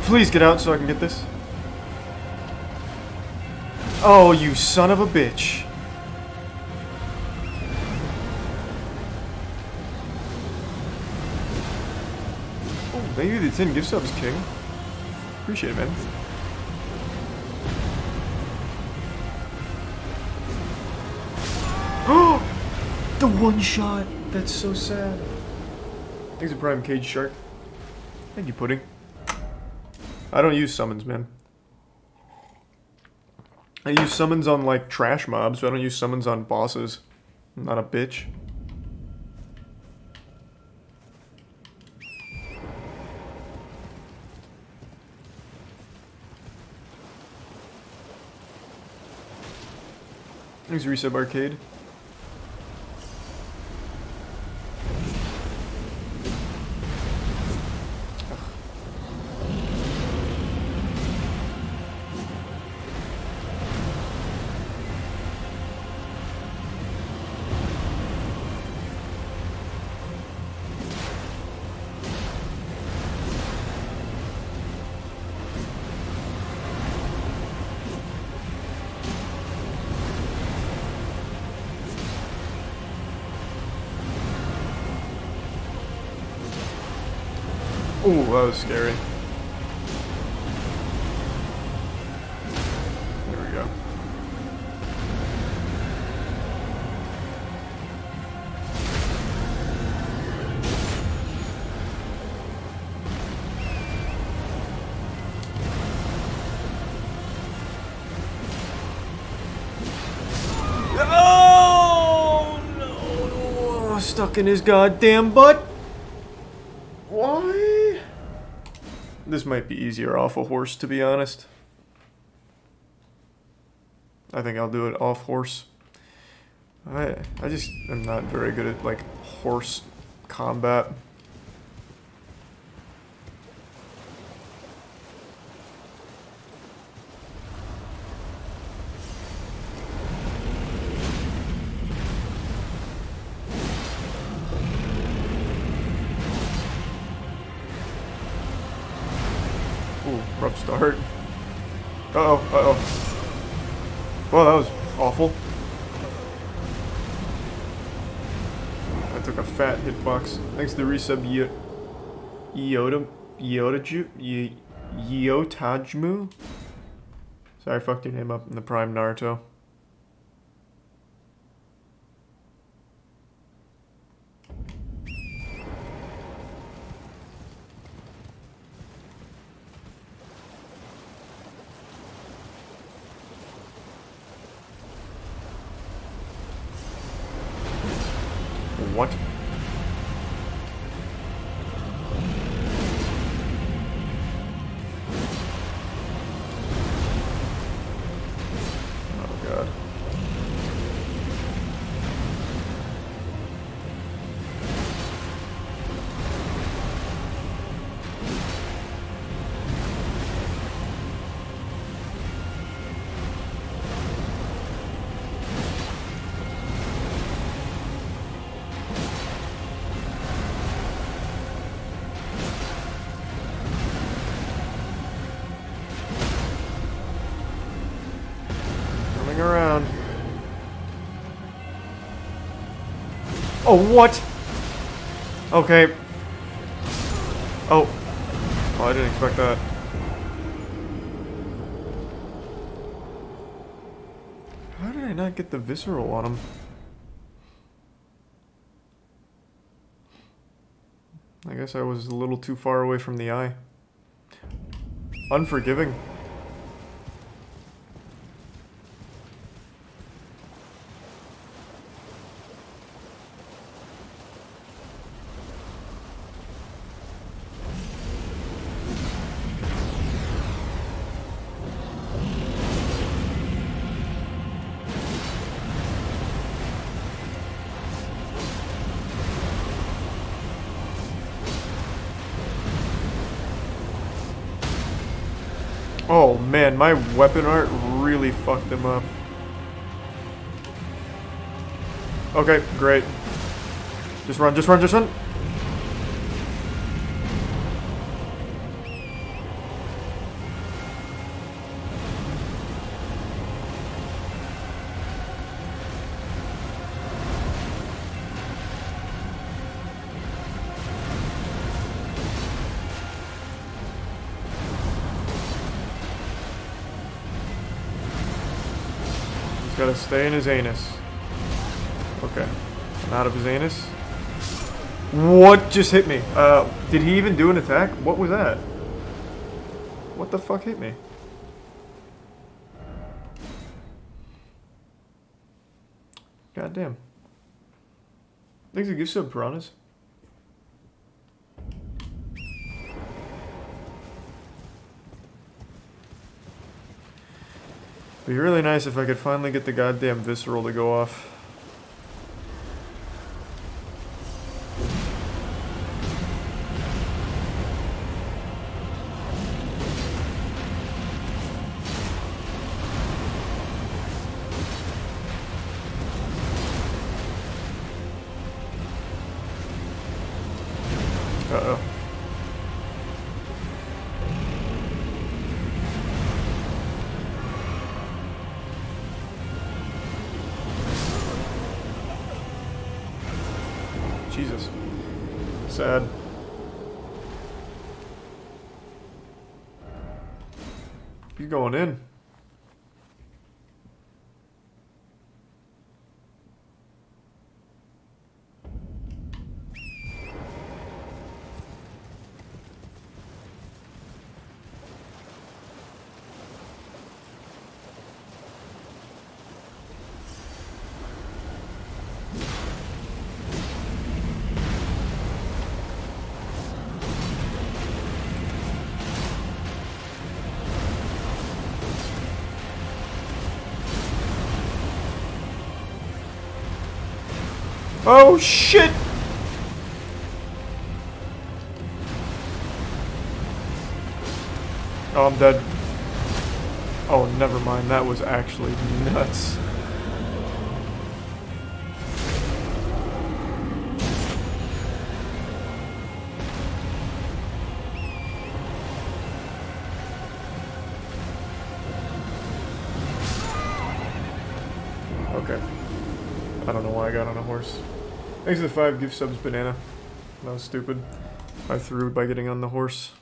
Please get out so I can get this. Oh, you son of a bitch. 10 gift subs, King. Appreciate it, man. The one shot! That's so sad. Thanks a prime cage shark. Thank you, Pudding. I don't use summons, man. I use summons on, like, trash mobs, but I don't use summons on bosses. I'm not a bitch. Thanks, Resub Arcade. That was scary. There we go. Oh no! Oh, stuck in his goddamn butt. Why? This might be easier off a horse, to be honest. I think I'll do it off horse. I I just am not very good at like horse combat. Fat. Thanks to the resub Yo Yoda Yotaju Ye Yotajmu. Sorry, I fucked your name up in the Prime Naruto. Oh, what? Okay. Oh. Oh, I didn't expect that. How did I not get the visceral on him? I guess I was a little too far away from the eye. Unforgiving. Weapon art really fucked him up. Okay, great. Just run, just run, just run. Stay in his anus. Okay. I'm out of his anus. What just hit me? Uh, did he even do an attack? What was that? What the fuck hit me? God damn. Thanks a gift sub, piranhas. Would be really nice if I could finally get the goddamn visceral to go off. Oh shit! Oh, I'm dead. Oh, never mind. That was actually nuts. Thanks to the five gift subs, banana. That was stupid. I threw by getting on the horse.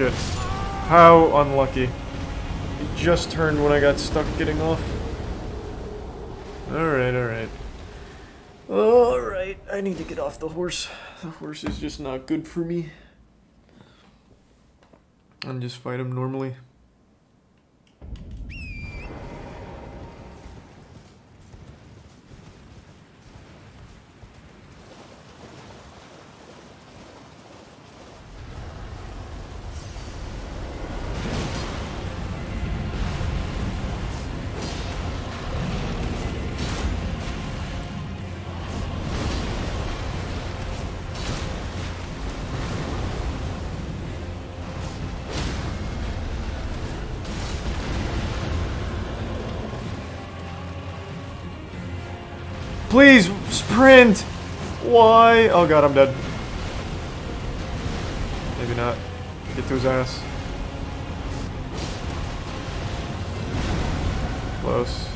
Shit. How unlucky. He just turned when I got stuck getting off. Alright, alright. Alright, I need to get off the horse. The horse is just not good for me. And just fight him normally. Please, sprint! Why? Oh god, I'm dead. Maybe not. Get to his ass. Close.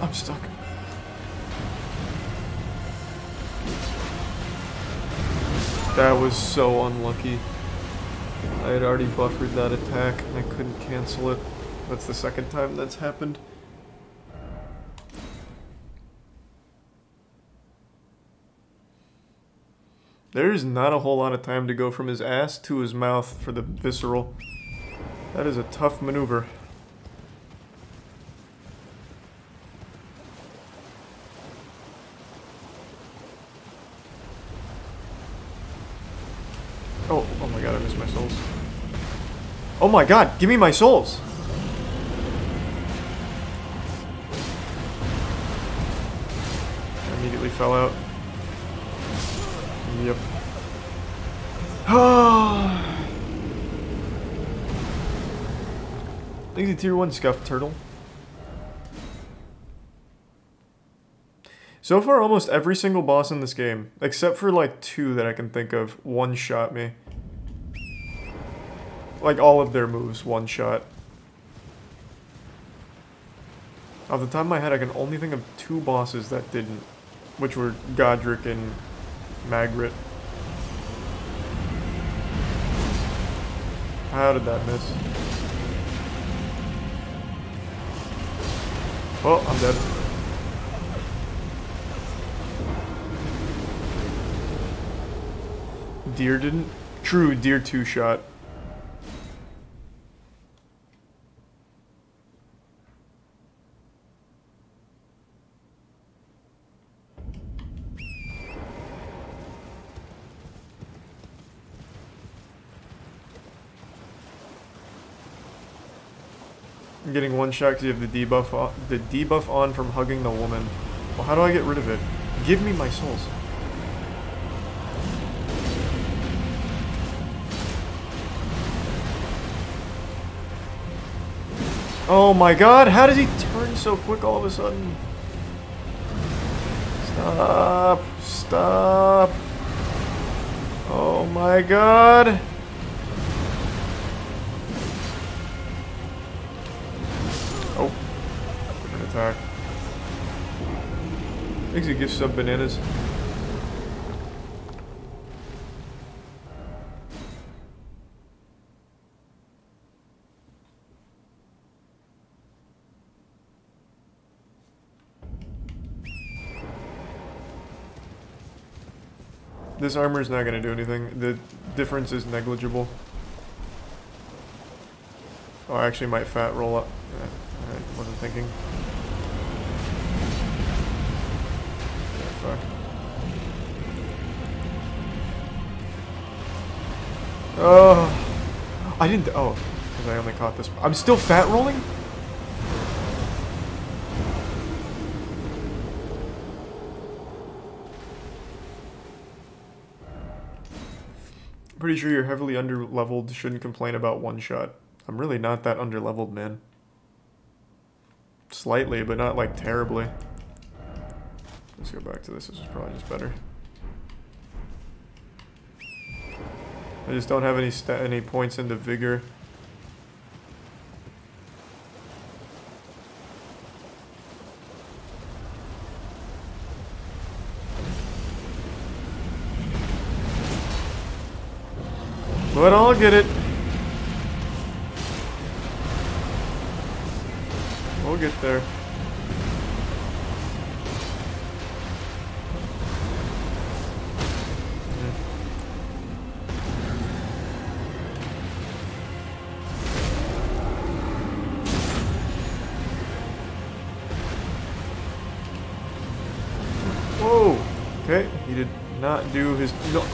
I'm stuck. That was so unlucky. Had already buffered that attack and I couldn't cancel it. That's the second time that's happened. There's not a whole lot of time to go from his ass to his mouth for the visceral. That is a tough maneuver. Oh, oh my god, I missed my souls. Oh my god, give me my souls! I immediately fell out. Yep. Thanks to tier 1 scuff turtle. So far, almost every single boss in this game, except for like two that I can think of, one-shot me. Like all of their moves, one-shot. Off the top of my head, I can only think of two bosses that didn't, which were Godrick and Margit. How did that miss? Oh, I'm dead. Deer didn't? True, deer two shot. Because you have the debuff on, the debuff on from hugging the woman. Well, how do I get rid of it? Give me my souls. Oh my god, how does he turn so quick all of a sudden? Stop, stop. Oh my god. Makes you give sub bananas. This armor is not going to do anything. The difference is negligible. Oh, I actually might fat roll up. Yeah, I wasn't thinking. Fuck. Oh, I didn't. Oh, because I only caught this. I'm still fat rolling. Pretty sure you're heavily under-leveled, shouldn't complain about one shot. I'm really not that under-leveled, man. Slightly, but not like terribly. Let's go back to this, this is probably just better. I just don't have any any points into vigor. But I'll get it. We'll get there. Do his... No.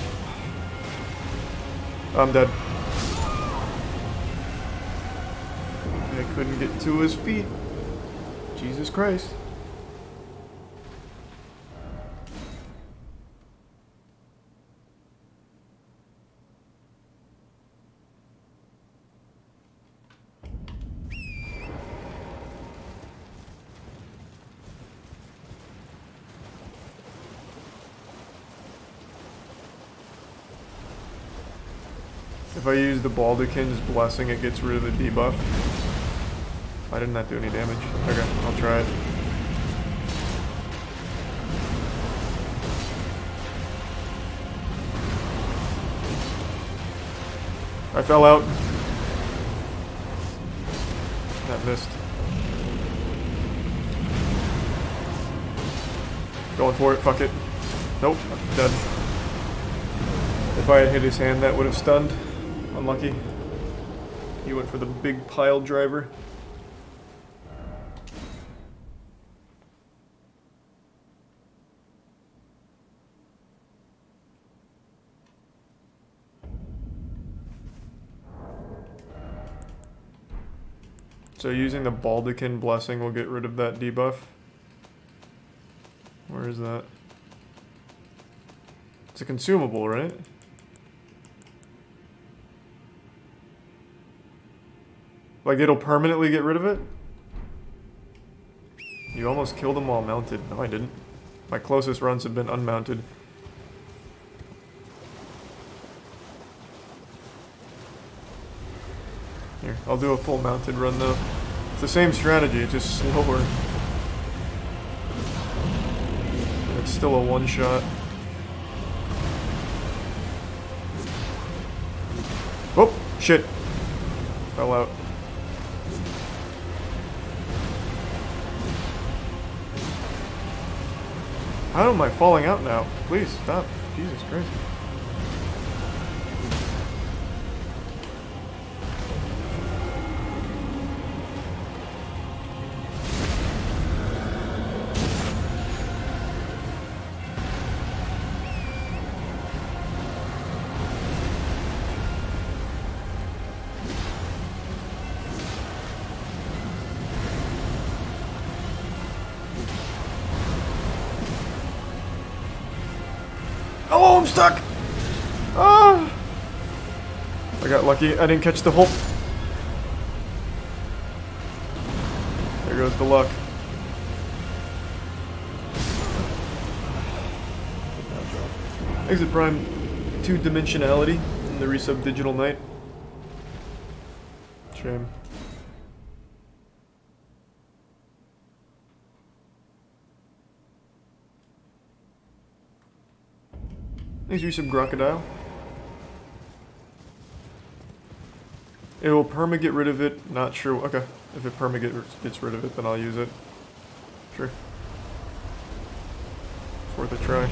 I'm dead. I couldn't get to his feet. Jesus Christ. If I use the Baldachin's Blessing, it gets rid of the debuff. I did not do any damage. Okay, I'll try it. I fell out. That missed. Going for it, fuck it. Nope, I'm dead. If I had hit his hand, that would have stunned. Unlucky. He went for the big pile driver. So using the Baldachin Blessing will get rid of that debuff. Where is that? It's a consumable, right? Like it'll permanently get rid of it? You almost killed them while mounted. No, I didn't. My closest runs have been unmounted. Here, I'll do a full mounted run though. It's the same strategy, just slower. It's still a one shot. Oh, shit. Fell out. How am I falling out now? Please stop. Jesus Christ. Lucky. I didn't catch the hole. There goes the luck. Exit Prime, two dimensionality in the resub Digital Knight. Shame. Thanks some crocodile. It will perma get rid of it. Not sure. Okay. If it perma get, gets rid of it, then I'll use it. Sure. It's worth a try.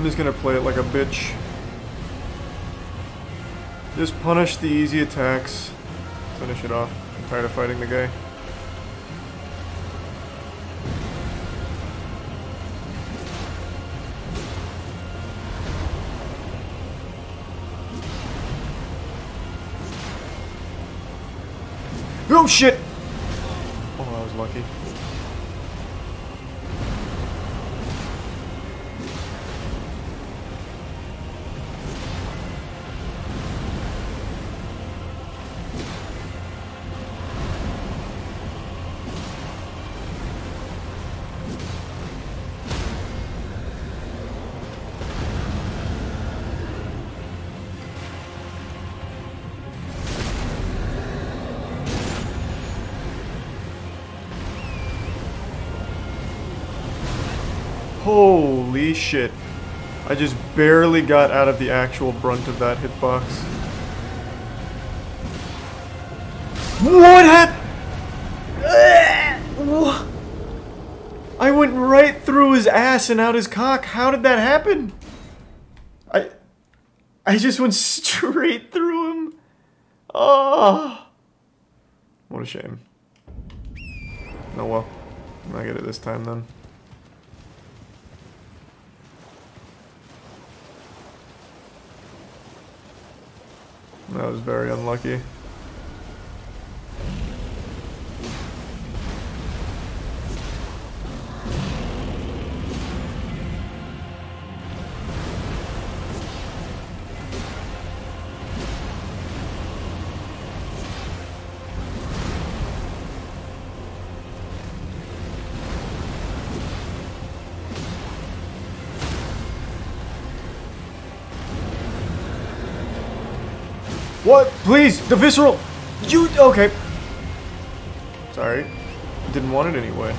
I'm just gonna play it like a bitch. Just punish the easy attacks. Finish it off. I'm tired of fighting the guy. Oh shit! Barely got out of the actual brunt of that hitbox. What happened? I went right through his ass and out his cock. How did that happen? I I just went straight through him. Oh. What a shame. Oh well. I get it this time then. That was Please, the visceral. You okay? Sorry, didn't want it anyway.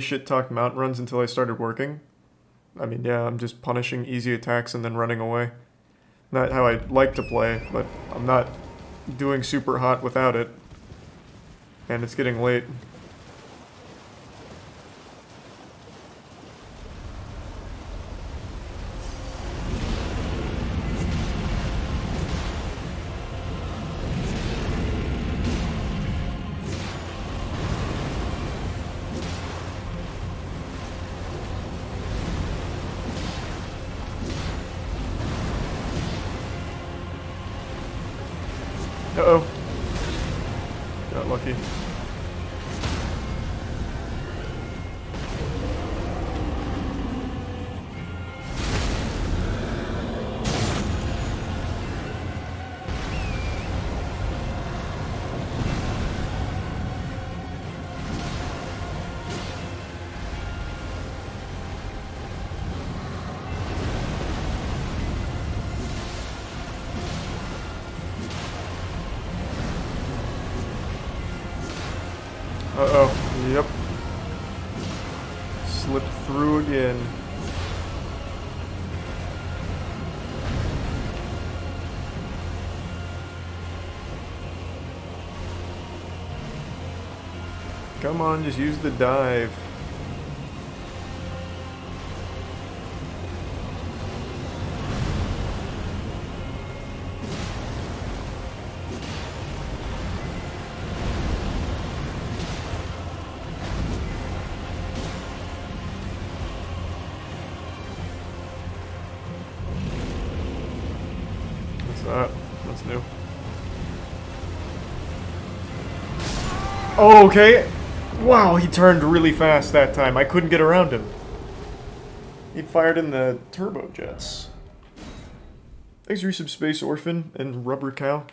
Shit talked mount runs until I started working. I mean, yeah, I'm just punishing easy attacks and then running away. Not how I like to play, but I'm not doing super hot without it. And it's getting late. Just use the dive. What's that? That's new. Oh, okay. Wow, he turned really fast that time. I couldn't get around him. He fired in the turbojets. Thanks, Resub Space Orphan and Rubber Cow.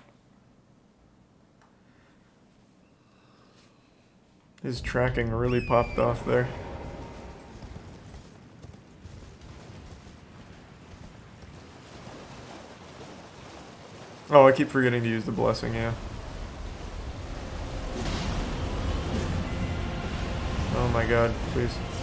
His tracking really popped off there. Oh, I keep forgetting to use the blessing, yeah. My god, please.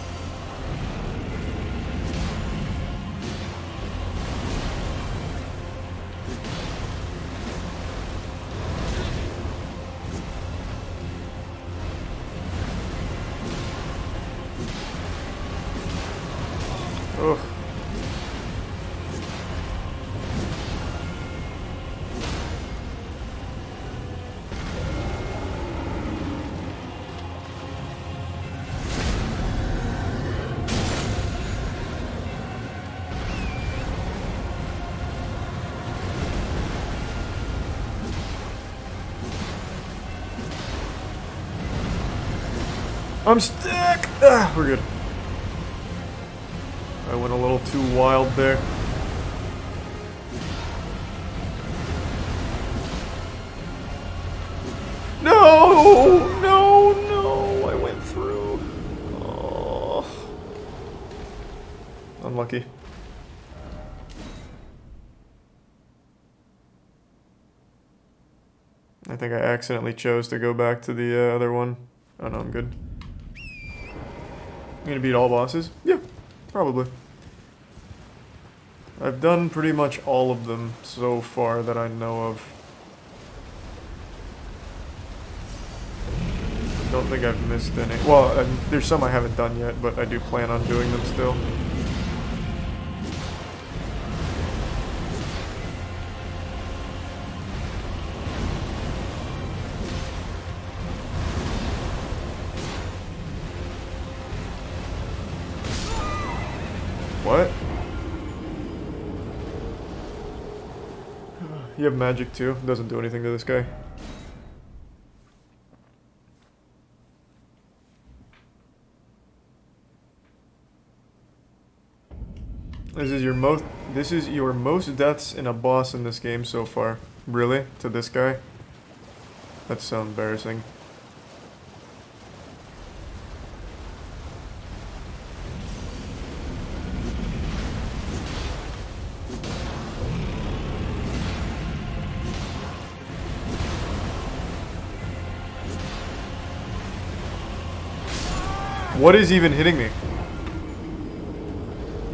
I'm stuck! Ah, we're good. I went a little too wild there. No! No, no! I went through. Oh. Unlucky. I think I accidentally chose to go back to the uh, other one. Oh no, I'm good. I'm gonna beat all bosses? Yeah, probably. I've done pretty much all of them so far that I know of. Don't think I've missed any. Well, there's some I haven't done yet, but I do plan on doing them still. Have magic too. Doesn't do anything to this guy. This is your most this is your most deaths in a boss in this game so far. Really? To this guy? That's so embarrassing. What is even hitting me?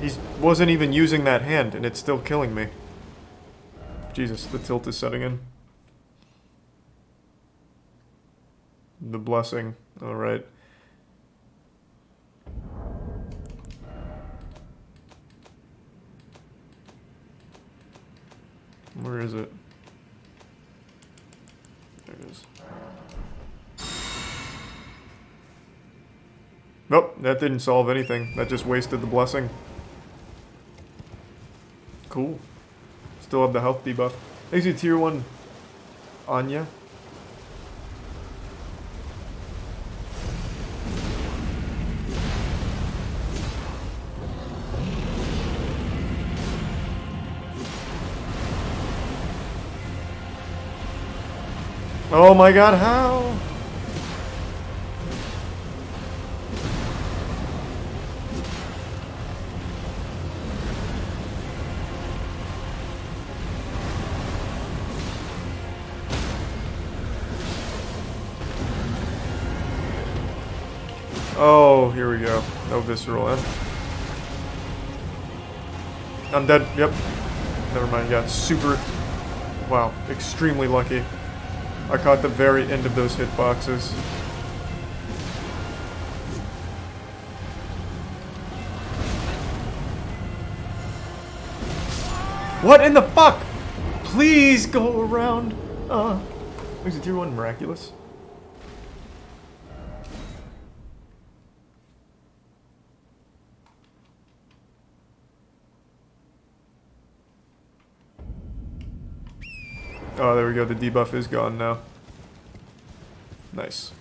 He wasn't even using that hand, and it's still killing me. Jesus, the tilt is setting in. The blessing. Alright. Where is it? There it is. Nope, that didn't solve anything. That just wasted the blessing. Cool. Still have the health debuff. Makes you tier 1 Anya. Oh my god, how? Visceral end. I'm dead. Yep. Never mind. Yeah, super. Wow, extremely lucky. I caught the very end of those hitboxes. What in the fuck? Please go around. Uh, makes it tier one miraculous. Oh, there we go. The debuff is gone now. Nice.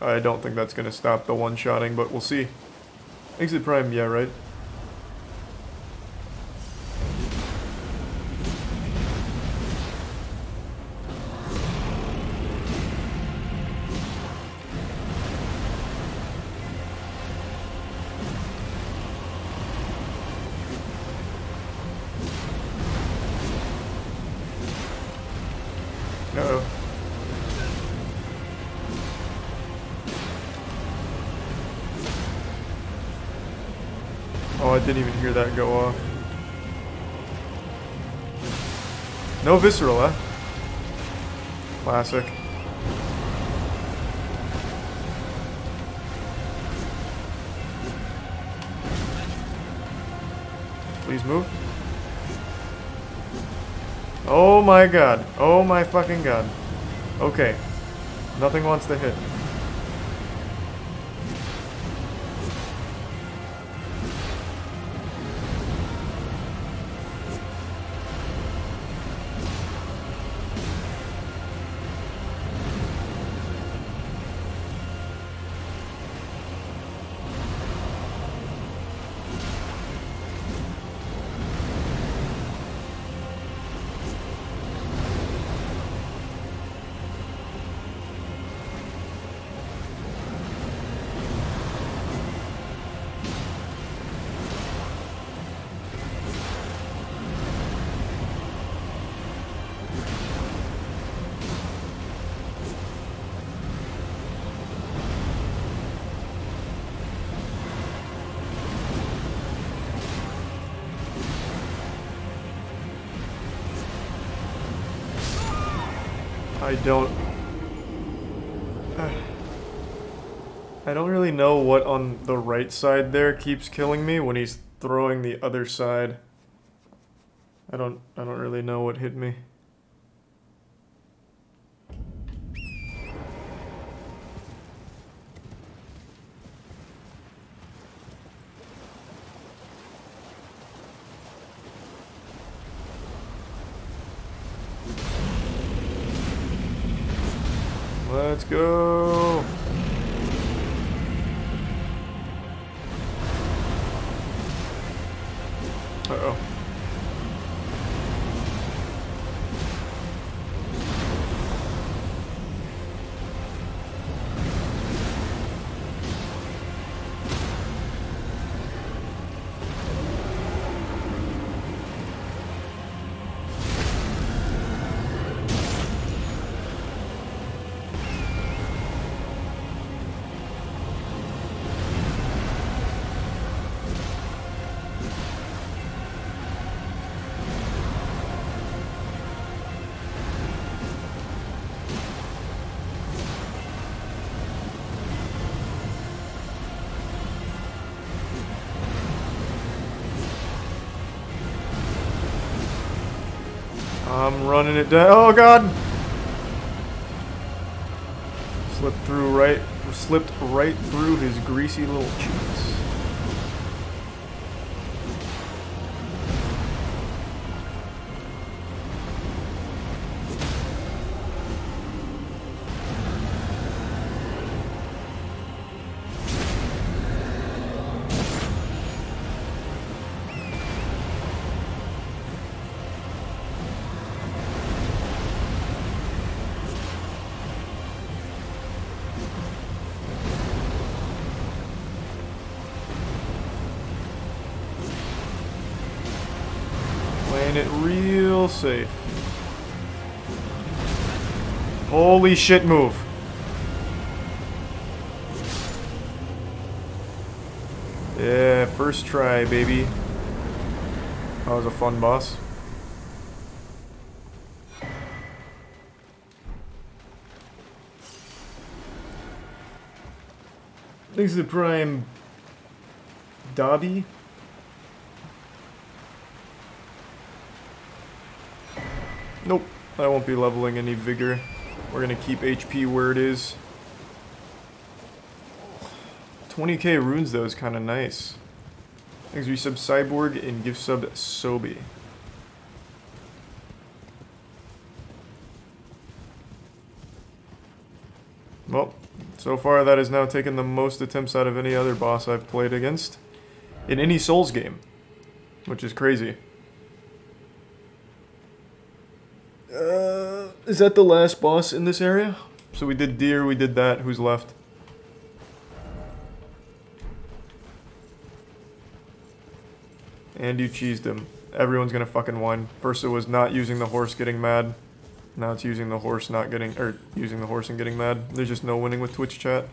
I don't think that's going to stop the one-shotting, but we'll see. Exit Prime, yeah, right? Hear that go off. No visceral, huh? Classic. Please move. Oh my god. Oh my fucking god. Okay. Nothing wants to hit. I don't... I don't really know what on the right side there keeps killing me when he's throwing the other side. I don't I don't really know what hit me. Running it down. Oh god! Slipped through right, slipped right through his greasy little cheeks. Shit move. Yeah, first try, baby. That was a fun boss. Thanks to the Prime Dobby. Nope, I won't be leveling any vigor. We're gonna keep HP where it is. 20k runes though is kind of nice. Thanks we sub Cyborg and give sub Sobi. Well, so far that has now taken the most attempts out of any other boss I've played against in any Souls game, which is crazy. Uh, is that the last boss in this area? So we did deer, we did that. Who's left? And you cheesed him. Everyone's gonna fucking whine. First it was not using the horse getting mad. Now it's using the horse not getting, or using the horse and getting mad. There's just no winning with Twitch chat.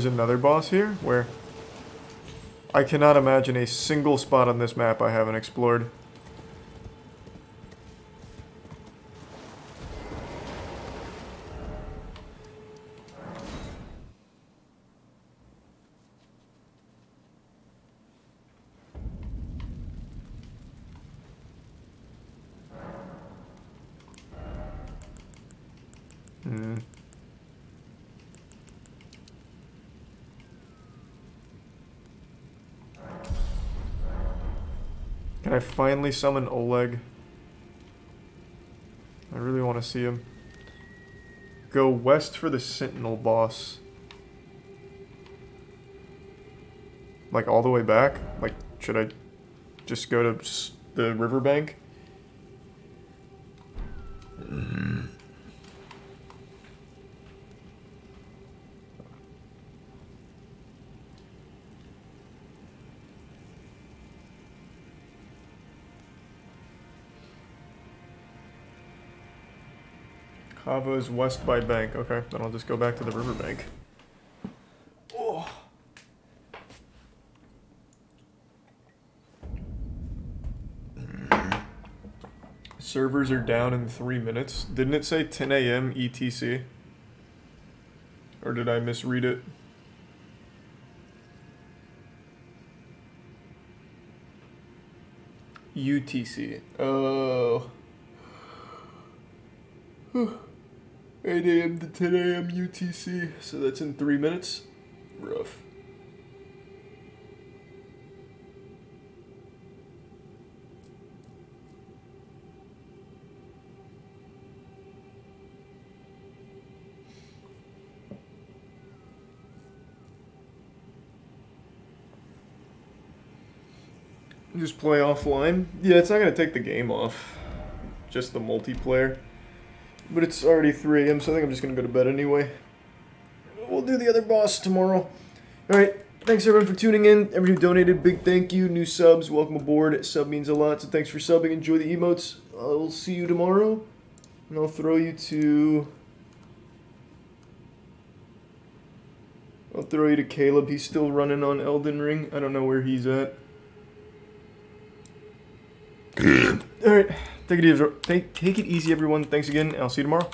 There's another boss here where I cannot imagine a single spot on this map I haven't explored. I finally summon Oleg? I really want to see him. Go west for the Sentinel boss. Like all the way back? Like, should I just go to the riverbank? Kava is west by bank. Okay, then I'll just go back to the riverbank. Oh. Servers are down in three minutes. Didn't it say 10 a.m. ETC? Or did I misread it? UTC. Oh. 8 a.m. to 10 a.m. UTC. So that's in three minutes. Rough. Just play offline. Yeah, it's not gonna take the game off. Just the multiplayer. But it's already 3 a.m., so I think I'm just gonna go to bed anyway. We'll do the other boss tomorrow. Alright, thanks everyone for tuning in. Everyone who donated, big thank you. New subs, welcome aboard. Sub means a lot, so thanks for subbing. Enjoy the emotes. I'll see you tomorrow. And I'll throw you to... I'll throw you to Caleb. He's still running on Elden Ring. I don't know where he's at. Alright, take it easy. Take, take it easy, everyone. Thanks again. And I'll see you tomorrow.